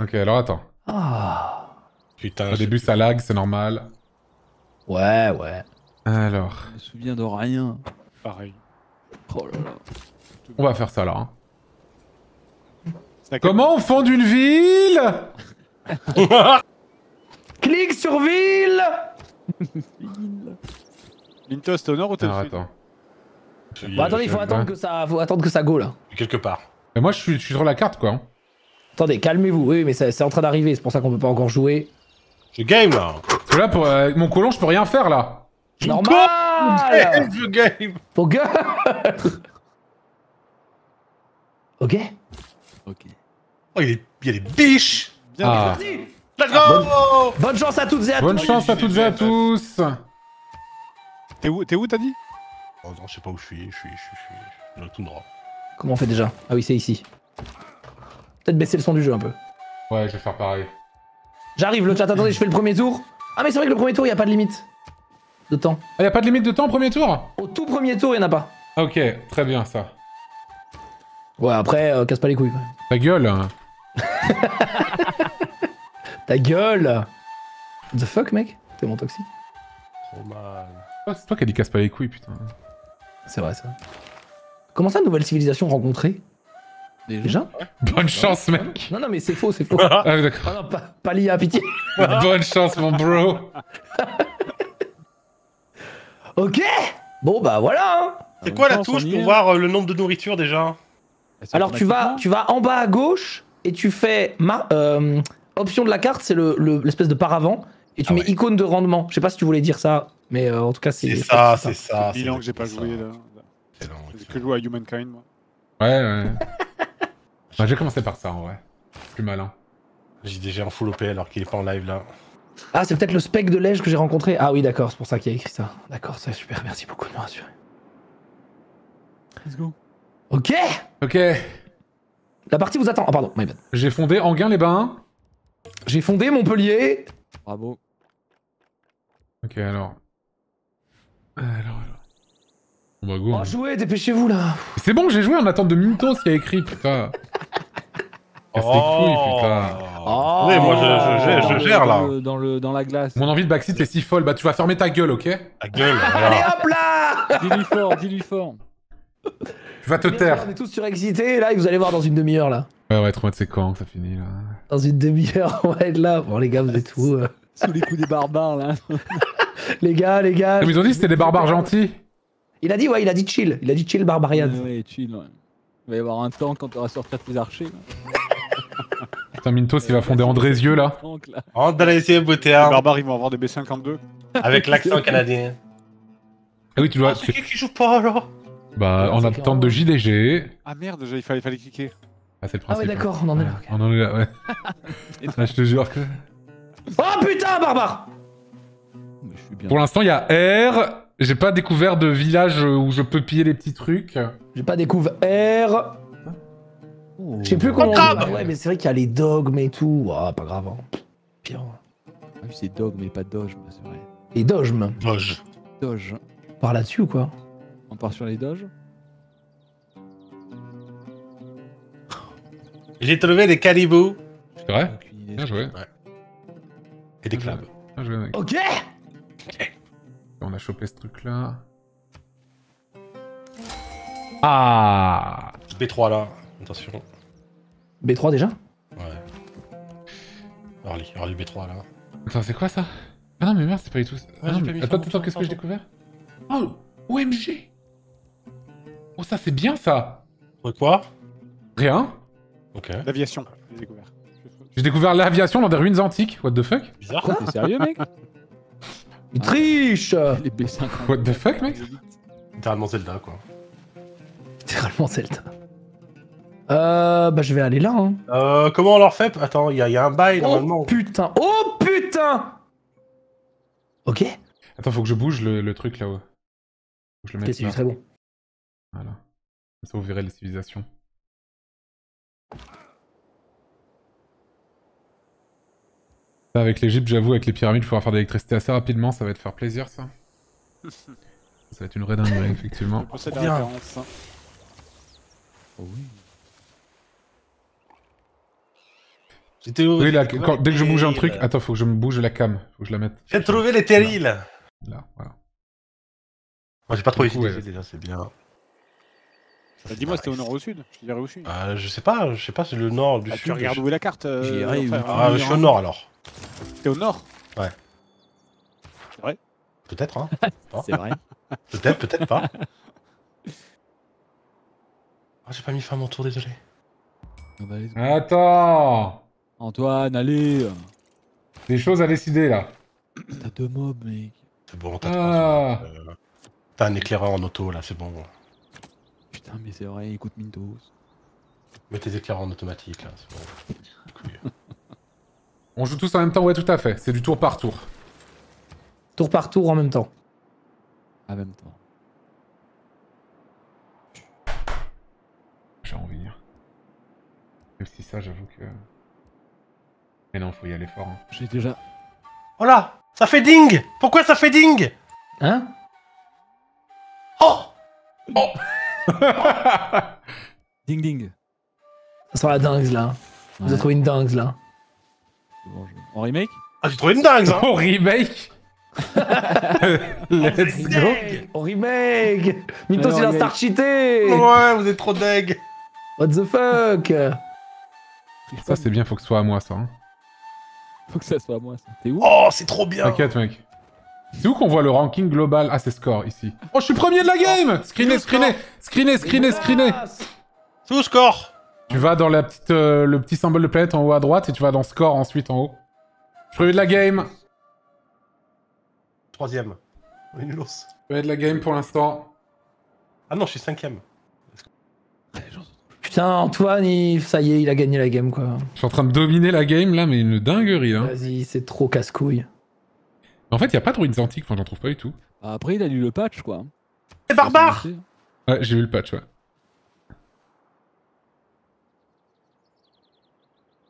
Ok, alors attends. Ah. Putain, Au début, ça lag, c'est normal. Ouais, ouais. Alors, Je me souviens de rien. Pareil. Oh là là. on va faire ça là. hein. Comment on fonde une ville Clique sur ville Lintos, t'es au nord ou t'es au Alors sud attends. je suis- Bon, attendez, il faut attendre que ça, faut attendre que ça go là. quelque part. Mais moi, je suis, je suis sur la carte quoi. hein. Attendez, calmez-vous. Oui, mais c'est en train d'arriver, c'est pour ça qu'on peut pas encore jouer. Je game là. Parce que là, pour euh, mon colon, je peux rien faire là. Normal Je game. Faut gueule Ok. Ok. Oh, il y a des- il y a des biches. Bien, Ah. Let's go Bonne chance à toutes et à Bonne tous chance à toutes et à tous. T'es où, t'es où t'as dit? Oh non, je sais pas où je suis. Je suis, je suis, je suis, je suis dans le tout droit. Comment on fait déjà? Ah oui, c'est ici. Peut-être baisser le son du jeu un peu. Ouais, je vais faire pareil. J'arrive, le chat, attendez, je fais le premier tour. Ah mais c'est vrai que le premier tour, il a pas de limite de temps. Ah, y a pas de limite de temps au premier tour? Au tout premier tour, il y en a pas. Ok, très bien ça. Ouais, après, euh, casse pas les couilles quand même. Ta gueule. hein. Ta gueule The fuck, mec? T'es mon toxique Trop mal. Oh, c'est toi qui as dit casse pas les couilles, putain. C'est vrai, ça. Comment ça, nouvelle civilisation rencontrée? Déjà Bonne chance, mec. Non, non, mais c'est faux, c'est faux. Ah, oui, d'accord. Ah non, pas, pas l'IA, pitié. Bonne chance, mon bro. Ok Bon, bah voilà hein. C'est quoi la touche pour voir euh, le nombre de nourriture déjà Alors tu vas, tu vas en bas à gauche et tu fais ma, euh, option de la carte, c'est le- le- l'espèce de paravent et tu Ah mets ouais. icône de rendement. Je sais pas si tu voulais dire ça, mais euh, en tout cas c'est. C'est ça, c'est ça. Mille ans que j'ai pas joué là. C'est long, J'ai c'est que joué à Humankind moi. Ouais, ouais. Bah, j'ai commencé par ça, en vrai. Plus malin. JDG en full OP alors qu'il est pas en live là. Ah, c'est peut-être le spec de Lège que j'ai rencontré. Ah oui, d'accord, c'est pour ça qu'il y a écrit ça. D'accord, c'est super, merci beaucoup de me rassurer. Let's go. Ok Ok. La partie vous attend. Ah pardon, my bad. J'ai fondé Anguin-les-Bains. J'ai fondé Montpellier. Bravo. Ok, alors. Alors, alors. On va go. Oh, hein. jouez, dépêchez-vous là. C'est bon, j'ai joué en attente de Mintos qui a écrit, putain. Casse les couilles, putain. Oh. Oui, moi je, je- je- je Dans gère là. Dans, le- dans, le, dans la glace. Mon envie de backseat est si folle. Bah, tu vas fermer ta gueule, ok La gueule, Allez hop là Dis-lui fort, dis-lui fort. Tu vas te taire. On est tous surexcités et là, vous allez voir dans une demi-heure là. Ouais, ouais, trop c'est quand que ça finit, là. Dans une demi-heure, on va être là. Bon les gars, vous êtes où euh Sous les coups des barbares là. Les gars, les gars. Comme ils ont dit, c'était des barbares gentils. Il a dit, ouais, il a dit chill. Il a dit chill, Barbarian. Ouais, ouais, chill. ouais. Il va y avoir un temps quand tu auras sorti tes archers. Putain, Mintos, il va fonder Andrézieux, là. Andrézieux Boutéard barbares ils vont avoir des B52. avec l'accent canadien. Ah oui, tu dois... Ah, c'est qui qui joue pas là? Bah, en C'est attente de JDG. Ah merde, déjà il fallait, fallait cliquer. Ah, c'est le Ah principe. ouais, d'accord, on en est là. On en est là, ouais. Ah, je te jure que... Oh putain, barbare. Pour l'instant, il y a R. J'ai pas découvert de village où je peux piller les petits trucs. J'ai pas découvert. Oh. Je sais plus comment. on crabe Ah ouais, mais c'est vrai qu'il y a les dogmes et tout. Ah, pas grave. hein. Pire. Ah oui, c'est Dog, mais pas Doge, mais c'est vrai. Les dogmes. Doge. Doge. Par là-dessus ou quoi On part sur les Doges J'ai trouvé des caribous C'est vrai. Bien joué. et des clubs. Bien joué, mec. Ok On a chopé ce truc-là. Ah B3 là, attention. B3 déjà Ouais. Early B3 là. Attends, c'est quoi ça Ah non, mais merde, c'est pas du tout... Ah non, mais... Attends, attends, qu'est-ce que j'ai découvert Oh OMG Oh, ça, c'est bien, ça quoi Rien Ok. L'aviation, j'ai découvert. J'ai découvert l'aviation dans des ruines antiques. What the fuck Bizarre. T'es sérieux, mec Il triche Les B50. What the fuck, mec Littéralement Zelda quoi. Littéralement Zelda. Euh, bah je vais aller là. Hein. Euh, comment on leur fait? Attends, il y, a- il y a un bail Oh normalement. putain Oh putain Ok. Attends, faut que je bouge le, le truc là-haut. Faut que je le Ok, mette très bon. Voilà. Comme ça, vous verrez les civilisations. Ça, Avec l'Egypte, j'avoue, avec les pyramides, pouvoir faire de l'électricité assez rapidement, ça va te faire plaisir, ça. ça va être une vraie dinguerie, effectivement. Je procède à bien. référence. Oh oui. Oui, là, quand- dès que je bouge un truc, terrils. attends, faut que je me bouge la cam. Faut que je la mette. J'ai trouvé les terrils Là, voilà. Moi j'ai pas trop utilisé ouais. déjà, c'est bien. Bah, Dis-moi, c'était au nord ou au sud? Je te dirais au sud. Ah, je sais pas, je sais pas, c'est le nord, du Ah, sud. tu regardes je- où est la carte euh, où- Ah, hein, je suis au nord alors. T'es au nord? Peut-être, hein. C'est vrai. Peut-être, peut-être pas. Ah, j'ai pas mis fin à mon tour, désolé. Attends Antoine, allez Des choses à décider là. T'as deux mobs, mec. C'est bon, t'as Ah. euh, T'as un éclaireur en auto là, c'est bon. Putain, mais c'est vrai, écoute Mintos. Mets tes éclaireurs en automatique là, c'est bon. On joue tous en même temps, ouais, tout à fait. C'est du tour par tour. Tour par tour en même temps. En même temps. J'ai envie. hein. Même si ça, j'avoue que. Mais non, faut y aller fort. hein. J'ai déjà. Oh là Ça fait ding Pourquoi ça fait ding? Hein? Oh Ding ding. Ça sent la dingue là. Vous avez trouvé une dingue là. c'est bon, je- On remake? Ah, j'ai trouvé une dingue hein Oh, remake? Let's go On remake Alors, il a start cheaté Ouais, vous êtes trop deg What the fuck? Ça, c'est bien, faut que ce soit à moi, ça. hein. Faut que ça soit à moi, ça. T'es où Oh, c'est trop bien T'inquiète, mec. C'est où qu'on voit le ranking global? Ah, c'est score, ici. Oh, je suis premier de la game Screené, screené Screené, screené, screené C'est où score? Tu vas dans la petite, euh, le petit symbole de planète en haut à droite et tu vas dans score ensuite en haut. Je suis premier de la game Troisième. On est nulos. Premier de la game pour l'instant. Ah non, je suis cinquième. Putain, Antoine, il... ça y est, il a gagné la game quoi. Je suis en train de dominer la game là, mais une dinguerie là. Vas-y, c'est trop casse-couille. En fait, y a pas de ruines antiques, enfin j'en trouve pas du tout. Ah, Après, il a lu le patch, quoi. C'est barbare Ouais, j'ai vu le patch, ouais.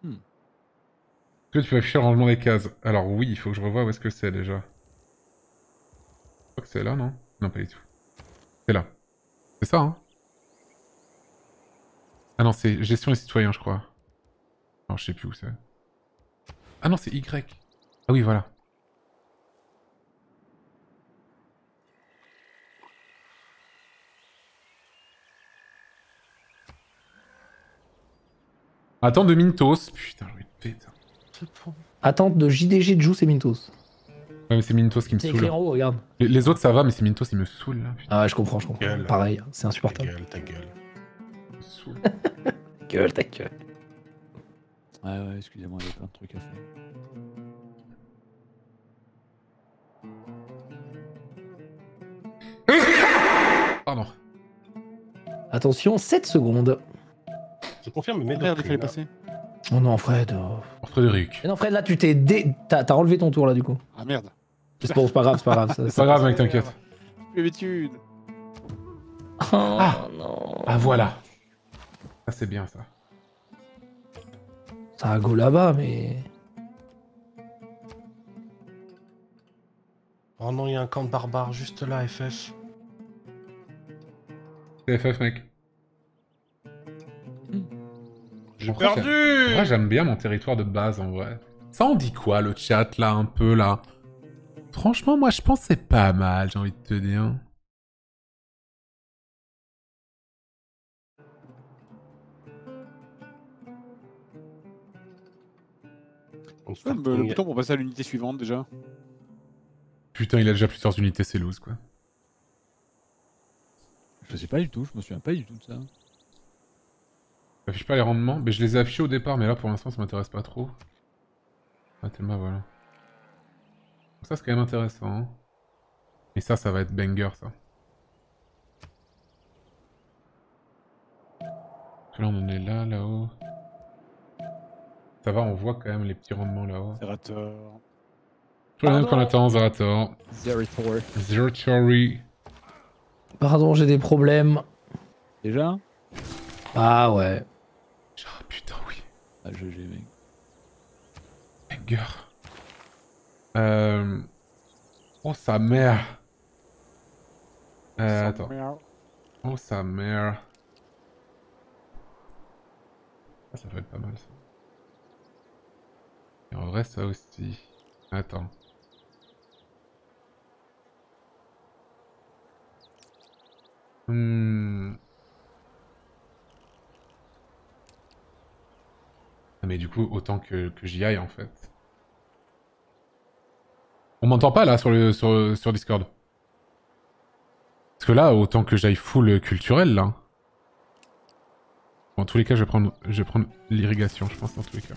Hmm. Est-ce que tu vas afficher le rangement des cases Alors oui, il faut que je revoie où est-ce que c'est déjà. Je crois que c'est là, non? Non, pas du tout. C'est là. C'est ça, hein? Ah non, c'est gestion des citoyens, je crois. Alors, je sais plus où c'est. Ah non, c'est Y. Ah oui, voilà. Attends de Mintos. Putain, je vais te péter. Attente de JDG de Juice et Mintos. Ouais, mais c'est Mintos qui me écrit saoule. en haut, regarde. Les, les autres, ça va, mais c'est Mintos, il me saoule, là. Putain, Ah ouais, je comprends, je comprends. Gueule. Pareil, c'est Ta insupportable. gueule, ta gueule. Saoule. Gueule, ta gueule. Ouais, ouais, excusez-moi, il y a plein de trucs à faire. Pardon. Attention, 7 secondes. Je confirme, mais Merde, il fallait passer. Oh non, Fred. oh. Oh, Frédéric. Mais non, Fred, là, tu t'es dé... T'as t'as enlevé ton tour, là, du coup. Ah merde. C'est pas grave, c'est pas grave. ça- C'est ça pas grave, mec, t'inquiète. Plus d'habitude. Oh Ah. non. Ah, voilà. Ça, c'est bien, ça. Ça a go là-bas, mais... Oh non, il y a un camp de barbares juste là, FF. C'est FF, mec. J'ai En vrai, perdu Ouais, j'aime bien mon territoire de base, en vrai. Ça en dit quoi, le chat, là, un peu, là? Franchement, moi, je pense que c'est pas mal, j'ai envie de te dire. Ouais, start- le bouton pour passer à l'unité suivante déjà. Putain, il a déjà plusieurs unités, c'est loose, quoi. Je sais pas du tout, je me souviens pas du tout de ça. J'affiche pas les rendements, mais je les ai affichés au départ, mais là, pour l'instant, ça m'intéresse pas trop. Ah, tellement, voilà. Ça, c'est quand même intéressant. hein. Et ça, ça va être banger, ça. Parce que Là, on en est là, là-haut. Ça va, on voit quand même les petits rendements là-haut. Zerator. Rien Pardon qu'on attend, Zerator. Zerator. Zeratory. Pardon, j'ai des problèmes. Déjà Ah ouais. Ah putain, oui. Ah, GG, mec. Banger. Euh... Oh, sa mère. Euh, attends. Oh, sa mère. Ah, ça va être pas mal, ça. Vrai ça aussi. Attends. Hmm. Ah, mais du coup, autant que, que j'y aille en fait. On m'entend pas là sur, le, sur, sur Discord Parce que là, autant que j'aille full culturel là. En tous les cas, je vais prendre, je vais prendre l'irrigation, je pense, dans tous les cas.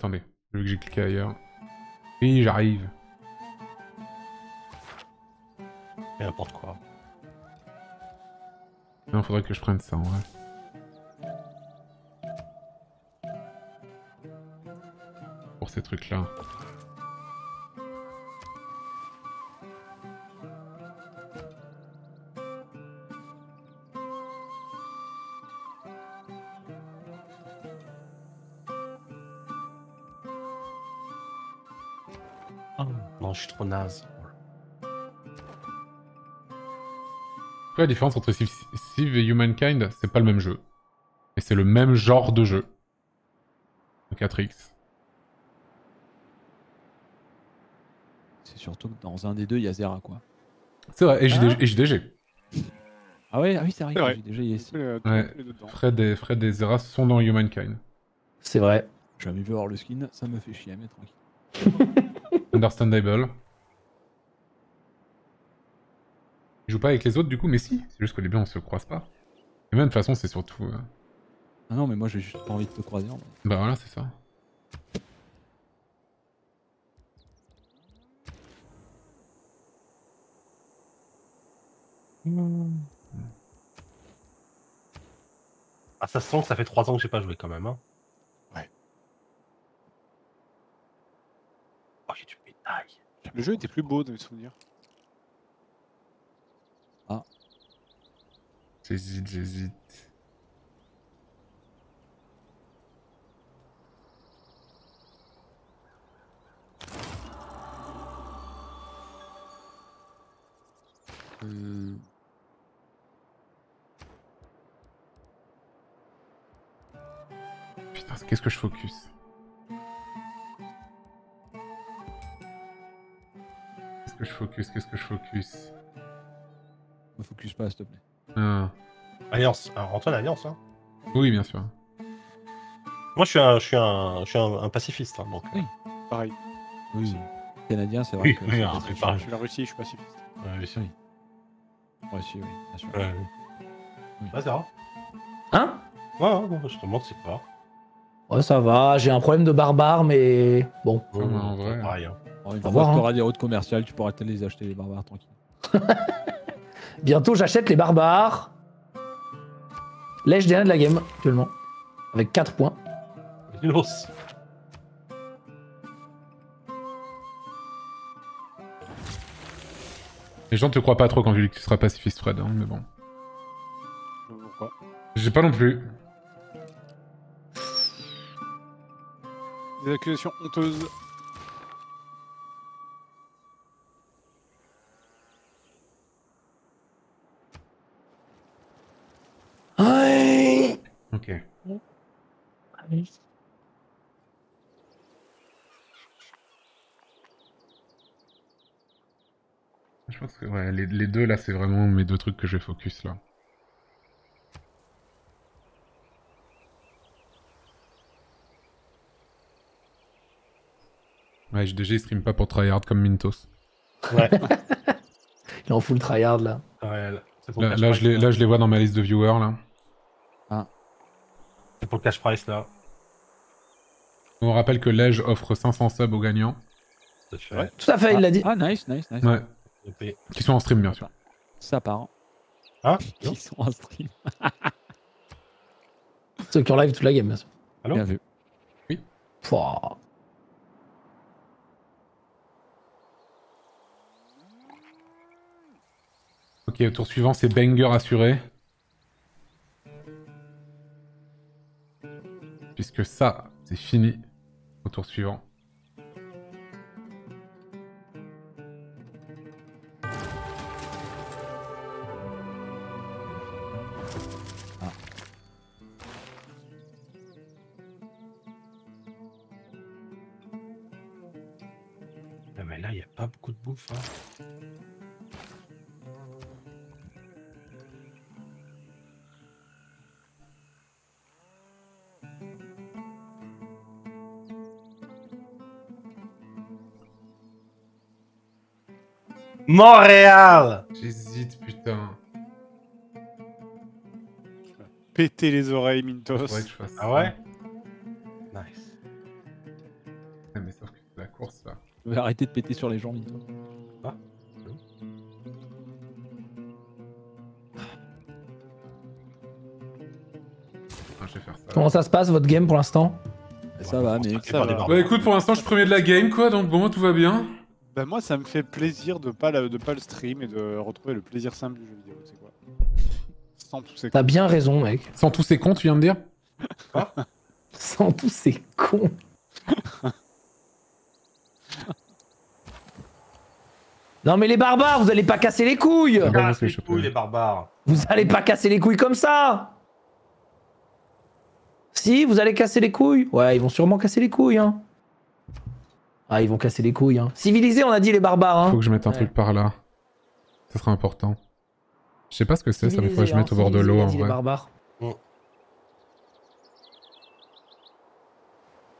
Attendez. Vu que j'ai cliqué ailleurs. Oui, j'arrive. Et n'importe quoi. Non, faudrait que je prenne ça en vrai. Pour ces trucs-là. Trop naze. Quoi la différence entre Civ, Civ et Humankind C'est pas le même jeu. Mais c'est le même genre de jeu. Le 4X. C'est surtout que dans un des deux, il y a Zera, quoi. C'est vrai, et JDG. Ah. et JDG. Ah ouais, ah oui, c'est vrai. Vrai. déjà y essayé. Euh, Ouais. Fred et, Fred et Zera sont dans Humankind. C'est vrai. J'ai jamais vu voir le skin, ça me fait chier, mais tranquille. Understandable. Il joue pas avec les autres du coup, mais si. C'est juste qu'au début on se croise pas. Et même de toute façon c'est surtout... euh, Ah non, mais moi j'ai juste pas envie de te croiser. en vrai. Bah voilà, c'est ça. Ah, ça se sent que ça fait 3 ans que j'ai pas joué quand même. Hein. Ouais. Oh, j'ai du bétail. Le jeu était plus beau de mes souvenirs. J'hésite, j'hésite. Euh, Putain, qu'est-ce que je focus? Qu'est-ce que je focus Qu'est-ce que je focus? Me focus pas, s'il te plaît. Ah, Alliance. Alors, Antoine, Alliance. Hein. Oui, bien sûr. Moi, je suis un, je suis un, je suis un, un pacifiste. hein, donc, Oui. Pareil. Oui. Canadien, c'est vrai Oui, que. pareil. Je suis la Russie, je suis pacifiste. euh, oui, Oui. Ouais, si, oui, bien sûr. Ouais, Oui. Ouais, c'est vrai. Hein? Ouais, ouais, non, je te demande, c'est pas. Ouais, ça va. J'ai un problème de barbare, mais bon. Ouais, mais en vrai. Pareil. hein. Une fois voir, que hein. des routes commerciales, tu pourras te les acheter, les barbares, tranquille. Bientôt, j'achète les barbares. Des nains de la game, actuellement. Avec 4 points. Los. Les gens te croient pas trop quand tu dis que tu seras pacifiste, Fred, hein, mais bon. Je Pourquoi J'ai pas non plus. Des accusations honteuses. Ok. Je pense que ouais, les, les deux là, c'est vraiment mes deux trucs que je vais focus là. Ouais, JDG il stream pas pour tryhard comme Mintos. Ouais. Il en tryhard là. ouais là, Là, le cash là, je price, les, là, je les vois dans ma liste de viewers là. C'est pour le cash price là. On rappelle que Lege offre 500 subs aux gagnants. Ça fait. Ouais. Tout à fait, il l'a dit. Ah, nice, nice, nice. Ouais, qui sont en stream bien sûr. Ça part. Hein Ils sont en stream. Ceux qui ont live toute la game, bien sûr. Allô Bien vu. Pouah. Ok, au tour suivant, c'est banger assuré. Puisque ça, c'est fini. Au tour suivant. Montréal J'hésite, putain. Péter les oreilles, Mintos. Faudrait que je fasse Ah ça. ouais Nice. Ouais, mais sauf que c'est la course là. Je vais arrêter de péter sur les gens, Mintos. Ah, je vais faire ça. Comment ça se passe votre game pour l'instant? Ça va, mais ça va. Bah écoute, pour l'instant, je suis premier de la game, quoi, donc bon, tout va bien. Bah moi, ça me fait plaisir de pas, la- de pas le stream et de retrouver le plaisir simple du jeu vidéo, c'est quoi Sans tous ces T'as bien raison, mec. Sans tous ces cons, tu viens de dire? Sans tous ces cons. non mais les barbares, vous allez pas casser les couilles Ah, c'est les couilles, les barbares. Vous allez pas casser les couilles comme ça Si, vous allez casser les couilles Ouais, ils vont sûrement casser les couilles, hein. Ah, ils vont casser les couilles, hein. Civilisés, on a dit les barbares, Faut hein. que je mette un Ouais. truc par là. Ça sera important. Je sais pas ce que c'est, ça, mais faut que je Civilisés, mette hein, au bord de l'eau en vrai. barbares.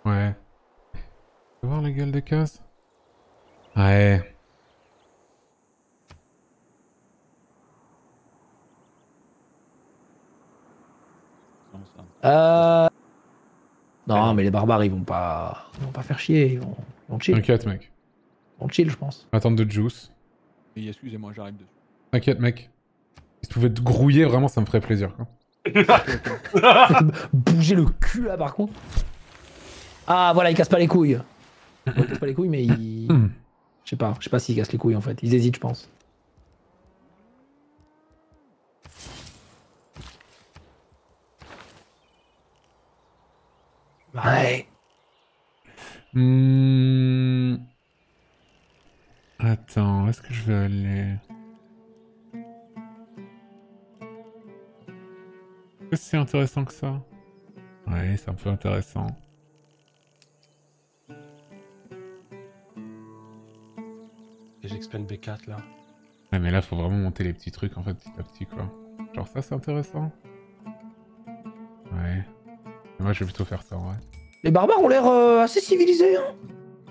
Ouais. Tu voir la gueule des cases Ouais. Euh... Non, mais les barbares, ils vont pas... Ils vont pas faire chier, ils vont, vont chill. T'inquiète, mec. Vont chill, je pense. Attendre de juice. Oui, excusez-moi, j'arrive dessus. T'inquiète, mec. Si tu pouvais te grouiller, vraiment, ça me ferait plaisir, quoi. Bouger le cul, là, par contre. Ah, voilà, ils cassent pas les couilles. Bon, ils cassent pas les couilles, mais. Hmm. Je sais pas, je sais pas s'ils cassent les couilles, en fait. Ils hésitent, je pense. Ouais. Hmm. Attends, est-ce que je vais aller? Est-ce que c'est intéressant que ça? Ouais, c'est un peu intéressant. Et j'expand B4 là. Ouais, mais là, faut vraiment monter les petits trucs, en fait, petit à petit, quoi. Genre ça, c'est intéressant Ouais. Moi, je vais plutôt faire ça, en vrai. Les barbares ont l'air euh, assez civilisés, hein.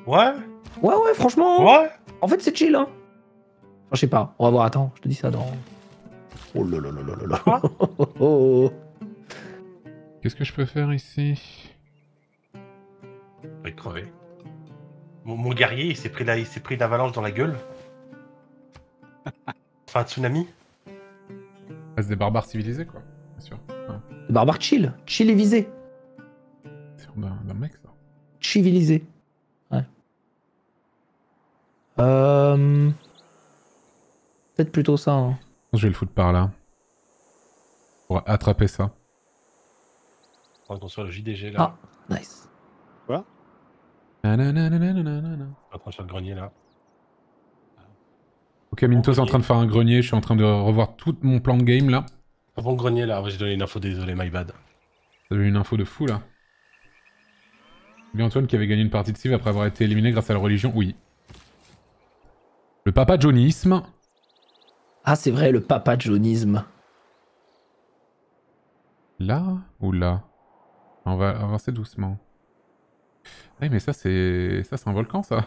Ouais Ouais, ouais, franchement. Ouais En fait, c'est chill, hein. Enfin, je sais pas. On va voir, attends. Je te dis ça dans... Oh là là là là là Oh, oh, oh. Qu'est-ce que je peux faire ici? On va être crevé. Mon, mon guerrier, il s'est pris, la- il s'est pris une avalanche dans la gueule. Enfin, un tsunami. Ah, c'est des barbares civilisés, quoi. Bien sûr. Ouais. Les barbares chill. Chill et visé. D'un mec, ça. Civilisé. Ouais. Euh... Peut-être plutôt ça, hein. Je vais le foutre par là. Pour attraper ça. On va construire le JDG là. Ah. Nice. Nanananananana. On est en train de faire le grenier là. Ok, Minto est en train de faire un grenier. Je suis en train de revoir tout mon plan de game, là. Avant le grenier là, j'ai donné une info, désolé, my bad. T'avais une info de fou, là. Lui, Antoine qui avait gagné une partie de Civ après avoir été éliminé grâce à la religion Oui. Le papa Johnisme. Ah, c'est vrai, le papa jaunisme. Là ou là? On va avancer doucement. Ah Oui, mais ça, c'est... Ça, c'est un volcan, ça.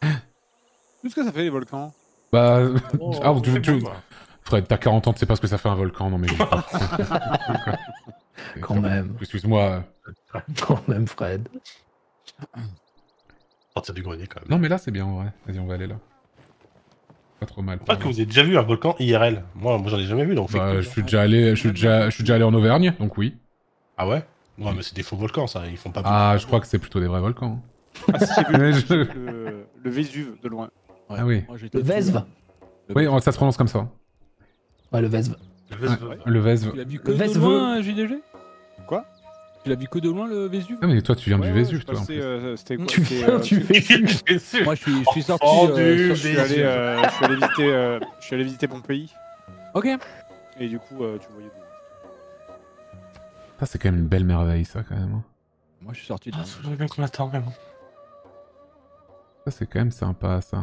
Qu'est-ce que ça fait les volcans? Bah... Oh, ah, tu-. Fred, t'as 40 ans, tu sais pas ce que ça fait un volcan, non mais... Quand même. Excuse-moi. Quand même, Fred. Sortir du grenier quand même. Non mais là c'est bien en vrai. Vas-y, on va aller là. Pas trop mal. Pas que vous avez déjà vu un volcan IRL. Moi, moi j'en ai jamais vu donc. Bah, je suis déjà allé, je suis déjà, je suis déjà allé en Auvergne, donc oui. Ah ouais? Ouais, mais c'est des faux volcans ça, ils font pas. Ah, je crois que c'est plutôt des vrais volcans. Ah si, j'ai vu Mais je- le, le Vésuve de loin. Ouais. Ah oui. Moi, Le Vesve. Oui, ça se prononce comme ça. Ouais, le Vesve. Le Vesve. Ouais, le Vesve. Tu l'as vu que Le de loin, JDG Quoi? Tu l'as vu que de loin, le Vésuve? Ah, mais toi, tu viens Ouais, du Vésuve, toi. en passais, plus. euh, C'était quoi Tu viens, euh, tu fais tu. Bien sûr. Moi, je suis, je suis sorti. Oh, euh, du Je suis allé, Vésuve. euh, je suis allé visiter, euh, je suis allé visiter mon pays Ok. et du coup, euh, tu voyais. Ça, c'est quand même une belle merveille, ça, quand même. hein. Moi, je suis sorti de là. Ah, bien qu'on attend, vraiment. Ça, c'est quand même sympa, ça.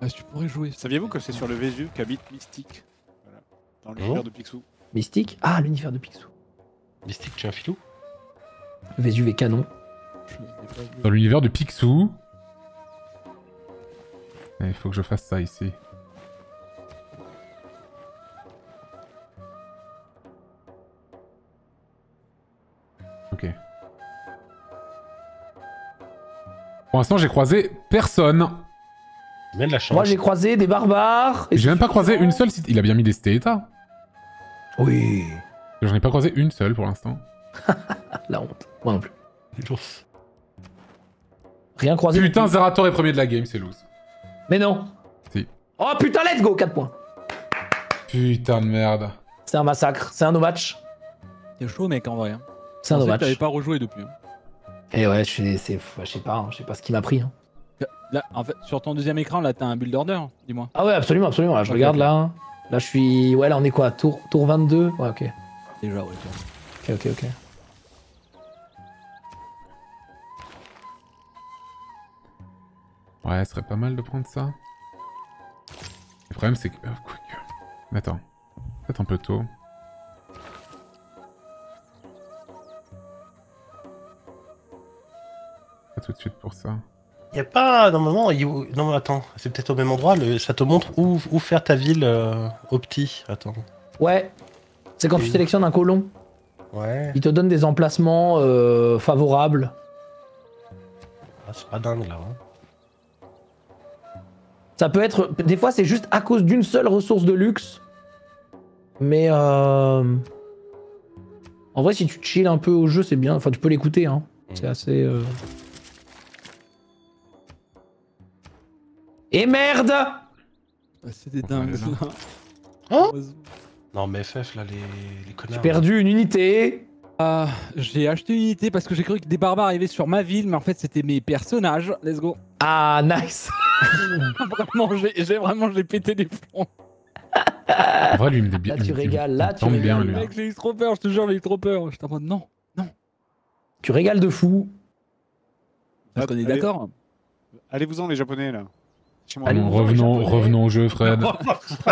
Ah, si tu pourrais jouer. Saviez-vous que c'est sur le Vésuve qu'habite Mystique? Dans l'univers Oh. de Picsou. Mystique Ah, l'univers de Picsou. Mystique, tu es un filou? Vésuve est canon. Dans l'univers de Picsou. Eh, Il faut que je fasse ça ici. Ok. Pour l'instant, j'ai croisé personne. La chance. Moi, j'ai croisé des barbares. et J'ai même pas croisé une seule cité. Il a bien mis des cités-états. Oui. J'en ai pas croisé une seule pour l'instant. La honte. Moi non plus. L'ours. Rien croisé. Putain, Zerator est premier de la game, c'est loose. Mais non. Si. Oh putain, let's go 4 points. Putain de merde. C'est un massacre. C'est un no match. T'es chaud, mec, en vrai. hein. C'est un Je no que T'avais match. pas rejoué depuis. hein. Et ouais, je suis. c'est- Je sais pas. hein, Je sais pas ce qui m'a pris. hein. Là, en fait, sur ton deuxième écran, là, t'as un build order, dis-moi. Ah ouais, absolument, absolument. Là, je regarde là. Là, je suis. Ouais, là, on est quoi? Tour, tour 22 Ouais, ok. Déjà, ouais. Ok, ok, ok. Ouais, ce serait pas mal de prendre ça. Le problème, c'est que. euh, quoique. Attends. Peut-être un peu tôt. Pas tout de suite pour ça. Y a pas, normalement, il- non mais attends, c'est peut-être au même endroit, le... ça te montre où, où faire ta ville euh, au petit. Attends. Ouais. C'est quand tu sélectionnes un colon. Ouais, Il te donne des emplacements euh, favorables. Ah, c'est pas dingue là. hein. Ça peut être. Des fois, c'est juste à cause d'une seule ressource de luxe. Mais. Euh... En vrai, si tu chill un peu au jeu, c'est bien. Enfin, tu peux l'écouter. Hein. C'est assez. Et merde Ah, C'était dingue. là. ça. Hein. Non mais FF là, les, les connards. J'ai perdu une unité. Ah, j'ai acheté une unité parce que j'ai cru que des barbares arrivaient sur ma ville, mais en fait c'était mes personnages. Let's go. Ah, nice. vraiment, j'ai vraiment j'ai pété les plombs. En vrai, lui, il me, Là, tu régales, là, tu régales, lui. là. Mec, j'ai eu trop peur, je te jure, j'ai eu trop peur. J'étais en mode non. Tu régales de fou. Parce qu'on est Allez- d'accord? Allez-vous-en, les Japonais, là. Bon, revenons, revenons au jeu, Fred.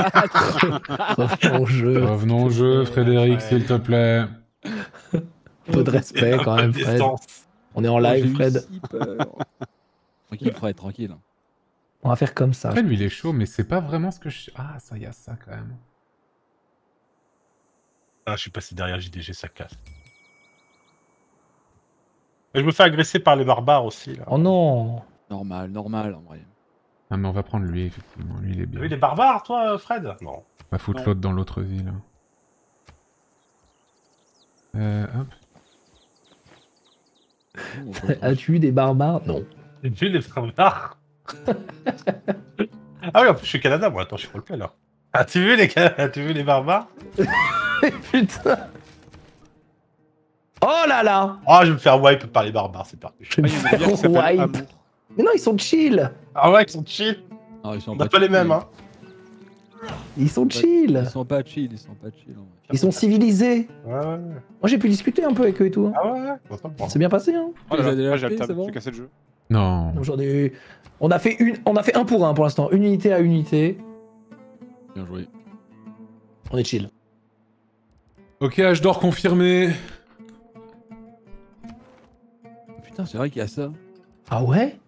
Revenons au jeu. revenons au jeu, Frédéric, s'il te plaît. Peu de respect quand même, Fred. On est en live, Fred. tranquille, Fred, tranquille. On va faire comme ça. Après, lui, il est chaud, mais c'est pas vraiment ce que je. Ah, ça, y a ça quand même. Ah, je suis passé derrière JDG, ça casse. Mais je me fais agresser par les barbares aussi là. Oh non. Normal, normal en vrai. Ah, mais on va prendre lui, effectivement. Lui, il est T'as bien. vu les barbares toi, Fred Non. On va foutre l'autre dans l'autre ville. Euh, hop. As-tu eu des barbares? Non. J'ai vu les barbares Ah oui, en plus je suis Canada moi, attends, je suis roleplay là. As-tu vu les, as-tu vu les barbares? Putain. Oh là là Ah, je vais me faire wipe par les barbares, c'est parti. Je vais Ah, me il faire wipe. Mais non, ils sont chill. Ah ouais, ils sont chill. Non, ils sont On n'a pas les chill. mêmes, hein. Ils sont chill. Ils sont pas chill, ils sont pas chill. en vrai. Ils sont civilisés. Ouais, ouais. Moi, j'ai pu discuter un peu avec eux et tout. hein. Ah ouais, ouais. C'est bien passé. Hein. Oh ah, j'ai bon cassé le jeu. Non. On a fait une, on a fait un pour un pour l'instant, une unité à unité. Bien joué. On est chill. Ok, d'or confirmé. Putain, c'est vrai qu'il y a ça. Ah ouais?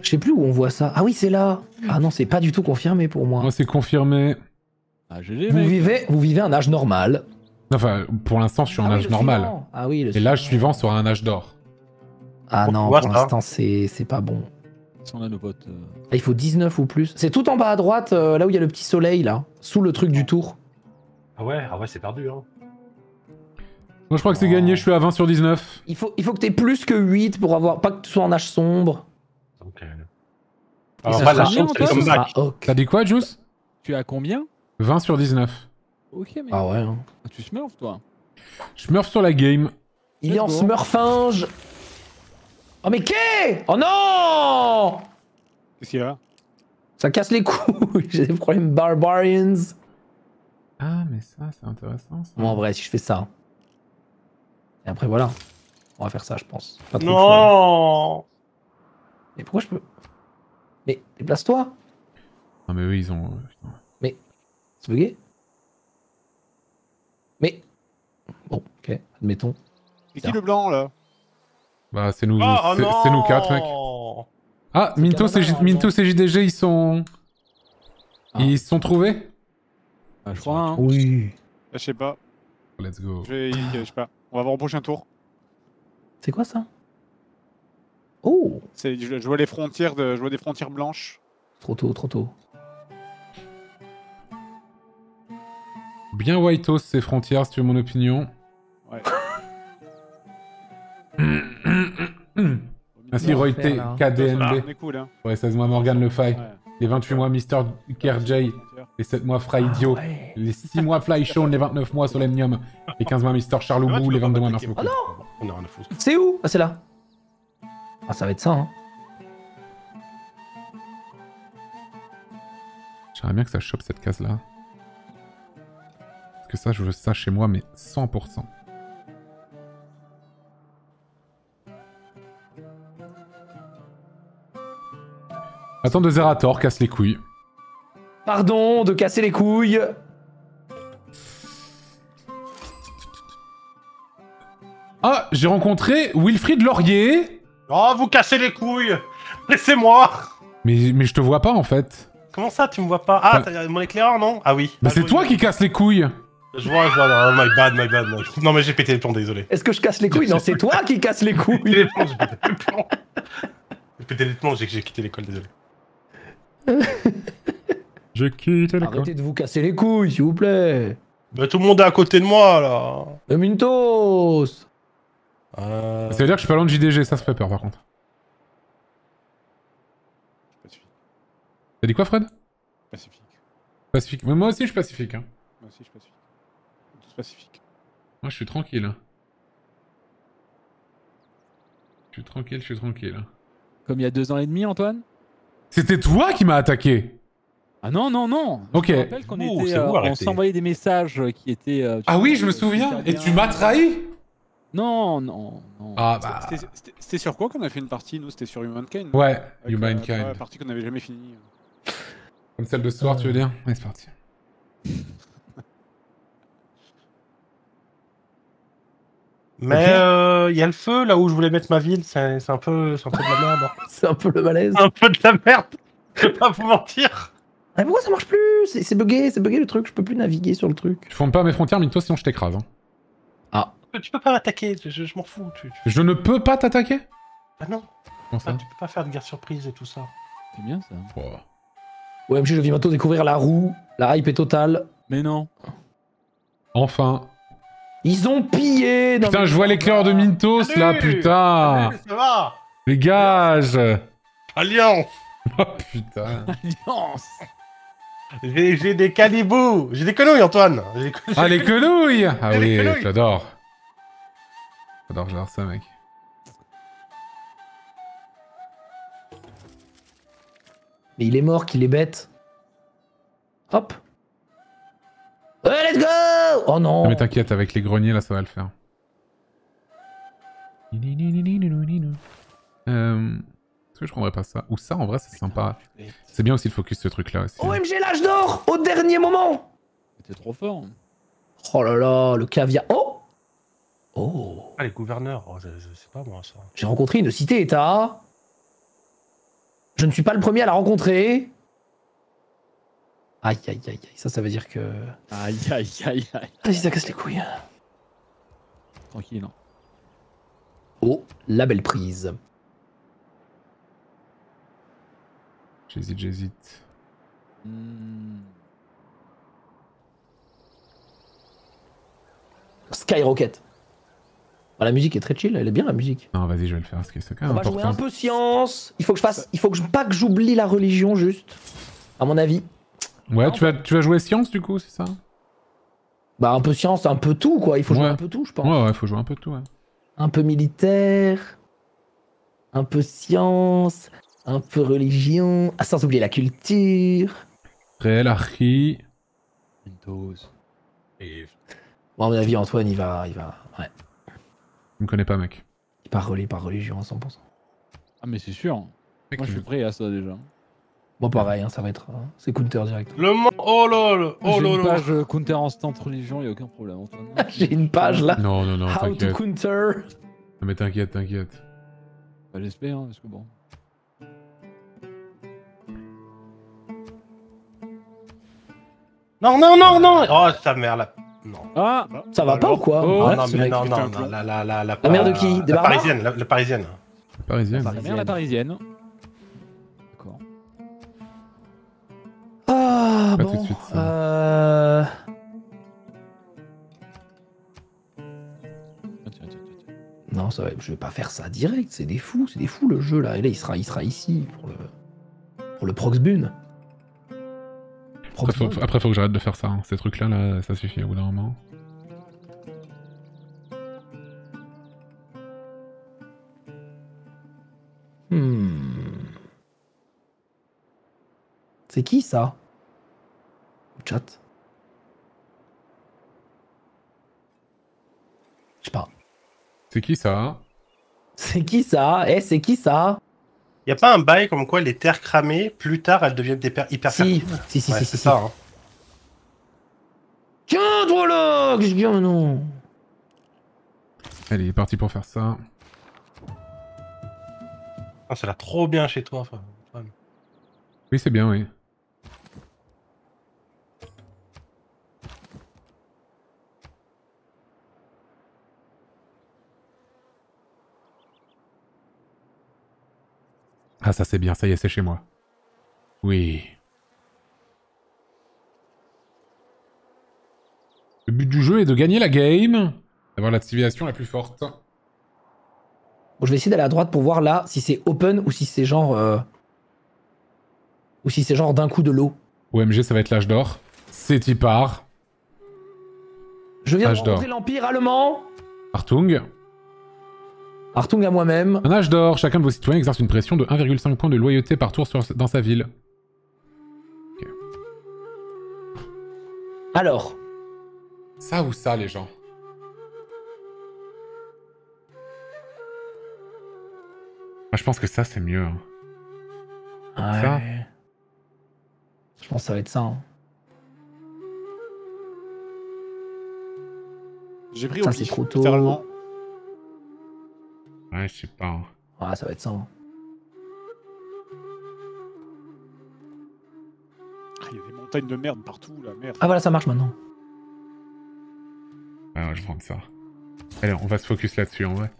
Je sais plus où on voit ça. Ah oui, c'est là. Ah non, c'est pas du tout confirmé pour moi. Moi, c'est confirmé. Ah, GG, Vous mec. vivez, vous vivez un âge normal. Enfin, pour l'instant, je suis en Ah oui, âge normal. suivant. Ah oui, le Et l'âge suivant. sera un âge d'or. Ah Pour non, pour l'instant, c'est c'est pas bon. Si on a nos potes. euh, Ah, Il faut 19 ou plus. C'est tout en bas à droite, euh, là où il y a le petit soleil, là. Sous le truc du tour. Ah ouais, ah ouais, c'est perdu, hein. Moi, je crois que c'est gagné, je suis à 20 sur 19. Il faut, il faut que t'aies plus que 8 pour avoir. Pas que tu sois en âge sombre. Donc, euh... Alors, bah, la chance, c'est comme. T'as dit quoi, Juice Tu as combien 20 sur 19. Ok, mais Ah ouais. hein. tu smurf toi. Je meurs sur la game. Il est en smurfinge. Oh mais qu'est Oh non Qu'est-ce qu'il y a? Ça casse les couilles. J'ai des problèmes barbarians. Ah, mais ça, c'est intéressant. Ça. Bon, en vrai, si je fais ça. Et après, voilà. On va faire ça, je pense. Pas trop. Non Mais pourquoi je peux. Mais déplace-toi. Non, mais eux, ils ont. euh, putain. C'est bugué Mais. Bon, ok, admettons. C'est qui le blanc là? Bah, c'est nous, Ah, oh c'est- nous quatre, mec. Ah, C'est Mintos et. Mintos et JDG, ils sont. Ah. Ils se sont trouvés? Ah, je crois. Hein. Oui. Je sais pas. Let's go. Je, vais... je sais pas. On va voir au prochain tour. C'est quoi ça? Oh C'est- Je, je vois les frontières de, je vois des frontières blanches. Trop tôt, trop tôt. Bien Whitehouse, ces frontières, si tu veux mon opinion. Ouais. Ainsi, Non, Roy T. Ah, cool hein. Ouais, 16 mois Morgan Le Fay. Ouais. Les 28 mois Mister Kerjay. Les 7 mois Fry Idiot. Ah ouais. Les 6 mois Fly Show, les 29 mois Solemnium. Les 15 mois Mister Charloubou, les 22 mois Merci beaucoup. On a rien à foutre. C'est où? Ah, c'est là. Ah, ça va être ça, hein. J'aimerais bien que ça chope cette case-là. Parce que ça, je veux ça chez moi, mais 100%. Attends, de Zerator, casse les couilles. Pardon de casser les couilles. Ah, j'ai rencontré Wilfried Laurier. Oh, vous cassez les couilles Laissez-moi Mais, mais je te vois pas en fait. Comment ça, tu me vois pas? Ah, Bah- t'as mon éclaireur, non? Ah oui. Mais Ah, c'est toi qui casse les couilles. Je vois, je vois. Non, my bad, my bad. my- Non, mais j'ai pété les plombs, désolé. Est-ce que je casse les couilles? Non, c'est toi qui casse les J'ai pété couilles. les plombs, j'ai pété les plombs. J'ai pété les plombs, j'ai j'ai quitté l'école, désolé. Je quitte l'école. Arrêtez de vous casser les couilles, s'il vous plaît. Bah, tout le monde est à côté de moi, là. Le Mintos Euh... Ça veut dire que je suis pas loin de JDG, ça se fait peur par contre. Pacifique. T'as dit quoi, Fred? Pacifique. Pacifique. Mais moi aussi, je suis pacifique. Hein. Moi aussi, je suis pacifique. Tous. Moi, je suis tranquille. hein. Je suis tranquille, je suis tranquille. hein. Comme il y a deux ans et demi, Antoine? C'était toi qui m'as attaqué Ah non, non, non Ok. Je me rappelle qu'on Ouh, était, c'est vous, euh, on s'envoyait des messages qui étaient... euh, Ah vois, oui, je me souviens Et tu m'as trahi? Non, non, non. Ah bah... C'était- sur quoi qu'on a fait une partie Nous, c'était sur Humankind. Ouais, Avec la- Humankind. La partie qu'on n'avait jamais finie. Comme celle de ce soir, tu veux dire Ouais, c'est parti. Mais euh, il y a le feu là où je voulais mettre ma ville, c'est un peu, c'est un peu de la merde. C'est un peu le malaise. un peu de la merde. Je vais pas vous mentir. Ah, pourquoi ça marche plus C'est bugué, c'est bugué le truc, je peux plus naviguer sur le truc. Tu fondes pas mes frontières, Minto, sinon je t'écrase. hein. Tu peux pas m'attaquer, je, je- je m'en fous. Tu, tu- Je ne peux pas t'attaquer Ah non, Comment ça ah, tu peux pas faire de guerre surprise et tout ça. C'est bien ça. Oh. OMG, je viens bientôt découvrir la roue. La hype est totale. Mais non. Enfin. Ils ont pillé dans Putain, je vois l'éclair de Mintos là, putain Salut, ça va Les gages Alliance Oh putain Alliance J'ai des calibous J'ai des quenouilles, Antoine Ah, les quenouilles Ah Les oui, j'adore. Ça, mec. Mais il est mort, qu'il est bête. Hop. Ouais, let's go Oh non Non, mais t'inquiète, avec les greniers, là, ça va le faire. Euh... Est-ce que je prendrais pas ça? Ou ça, en vrai, c'est sympa. C'est bien aussi le focus, ce truc-là aussi. OMG, l'âge d'or Au dernier moment C'était trop fort. Oh là là, le caviar. Oh Oh Ah, les gouverneurs, oh, je, je sais pas moi ça. J'ai rencontré une cité-état. Je ne suis pas le premier à la rencontrer. Aïe, aïe, aïe, aïe. Ça, ça veut dire que... Aïe, aïe, aïe, aïe. Vas-y, ça casse les couilles. Tranquille. hein. Oh, la belle prise. J'hésite, j'hésite. Hmm. Skyrocket. Ah, la musique est très chill, elle est bien la musique. Non, vas-y, je vais le faire, parce que c'est quand On même va jouer un peu science. Il faut que je fasse... Il faut que je... pas que j'oublie la religion, juste. À mon avis. Ouais, tu vas, tu vas jouer science du coup, c'est ça? Bah, un peu science, un peu tout, quoi. Il faut jouer un peu tout, je pense. Ouais, ouais, faut jouer un peu tout, ouais. Un peu militaire, un peu science, un peu religion. Ah, sans oublier la culture. Réel, archi. Windows. Bon, à mon avis, Antoine, il va. Il va ouais. Tu me connais pas, mec. Il part relais par religion à 100%. Ah, mais c'est sûr. Mec, Moi, je suis prêt à ça déjà. Bon, pareil, hein, ça va être. euh, c'est counter direct. Le monde. Oh lol. Oh J'ai une lol. page euh, Counter Instant Religion, y a aucun problème, Antoine. J'ai une page là. Non, non, non, How to counter. Non, mais t'inquiète, t'inquiète. Bah, J'espère, hein, parce que bon. Non, non, non, non. Oh, ta mère là. Non. Ah Ça va pas ou quoi Oh, Ouais, Ah, non, mais mec. non, non, non, la, la, la, la, La mère de qui Des La parisienne, la, la parisienne. Parisienne. Paris. La mère, la parisienne. D'accord. Ah, Pas bon. Euh... Tiens, tiens, tiens, tiens. Non, ça va, je vais pas faire ça direct. C'est des fous, c'est des fous le jeu là. Et là, il sera, il sera ici pour le, pour le Proxbune. Après faut, faut- après, faut que j'arrête de faire ça. hein. Ces trucs-là, là, ça suffit au bout d'un moment. Hmm. C'est qui ça? Chat. Je sais pas. C'est qui ça? C'est qui ça? Eh, c'est qui ça? Y a pas un bail comme quoi les terres cramées, plus tard, elles deviennent des per- hyper Si, fertiles si, si, Ouais, si, c'est si, ça. si. hein. Tiens, toi là Qu'est-ce qu'il y a, non Elle est partie pour faire ça. Ah, ça a l'air trop bien chez toi. Oui, c'est bien, oui. Ah, ça c'est bien, ça y est, c'est chez moi. Oui. Le but du jeu est de gagner la game, d'avoir la civilisation la plus forte. Bon, je vais essayer d'aller à droite pour voir là si c'est open ou si c'est genre. euh, Ou si c'est genre d'un coup de l'eau. OMG, ça va être l'âge d'or. C'est y part. Je viens de l'Empire allemand. Artung. Artung à moi-même. Un âge d'or, chacun de vos citoyens exerce une pression de 1,5 point de loyauté par tour sur- dans sa ville. Alors, Ça ou ça, les gens? Moi, je pense que ça, c'est mieux. hein. Ça? Ouais. Je pense que ça va être ça. hein. J'ai pris Ça, au c'est pif, trop tôt. littéralement. Ouais, je sais pas. hein. Ah, ça va être ça. hein. Ah, Il y a des montagnes de merde partout, la merde. Ah, voilà, ça marche maintenant. Ouais, ouais, je prends ça. Allez, on va se focus là-dessus, en vrai.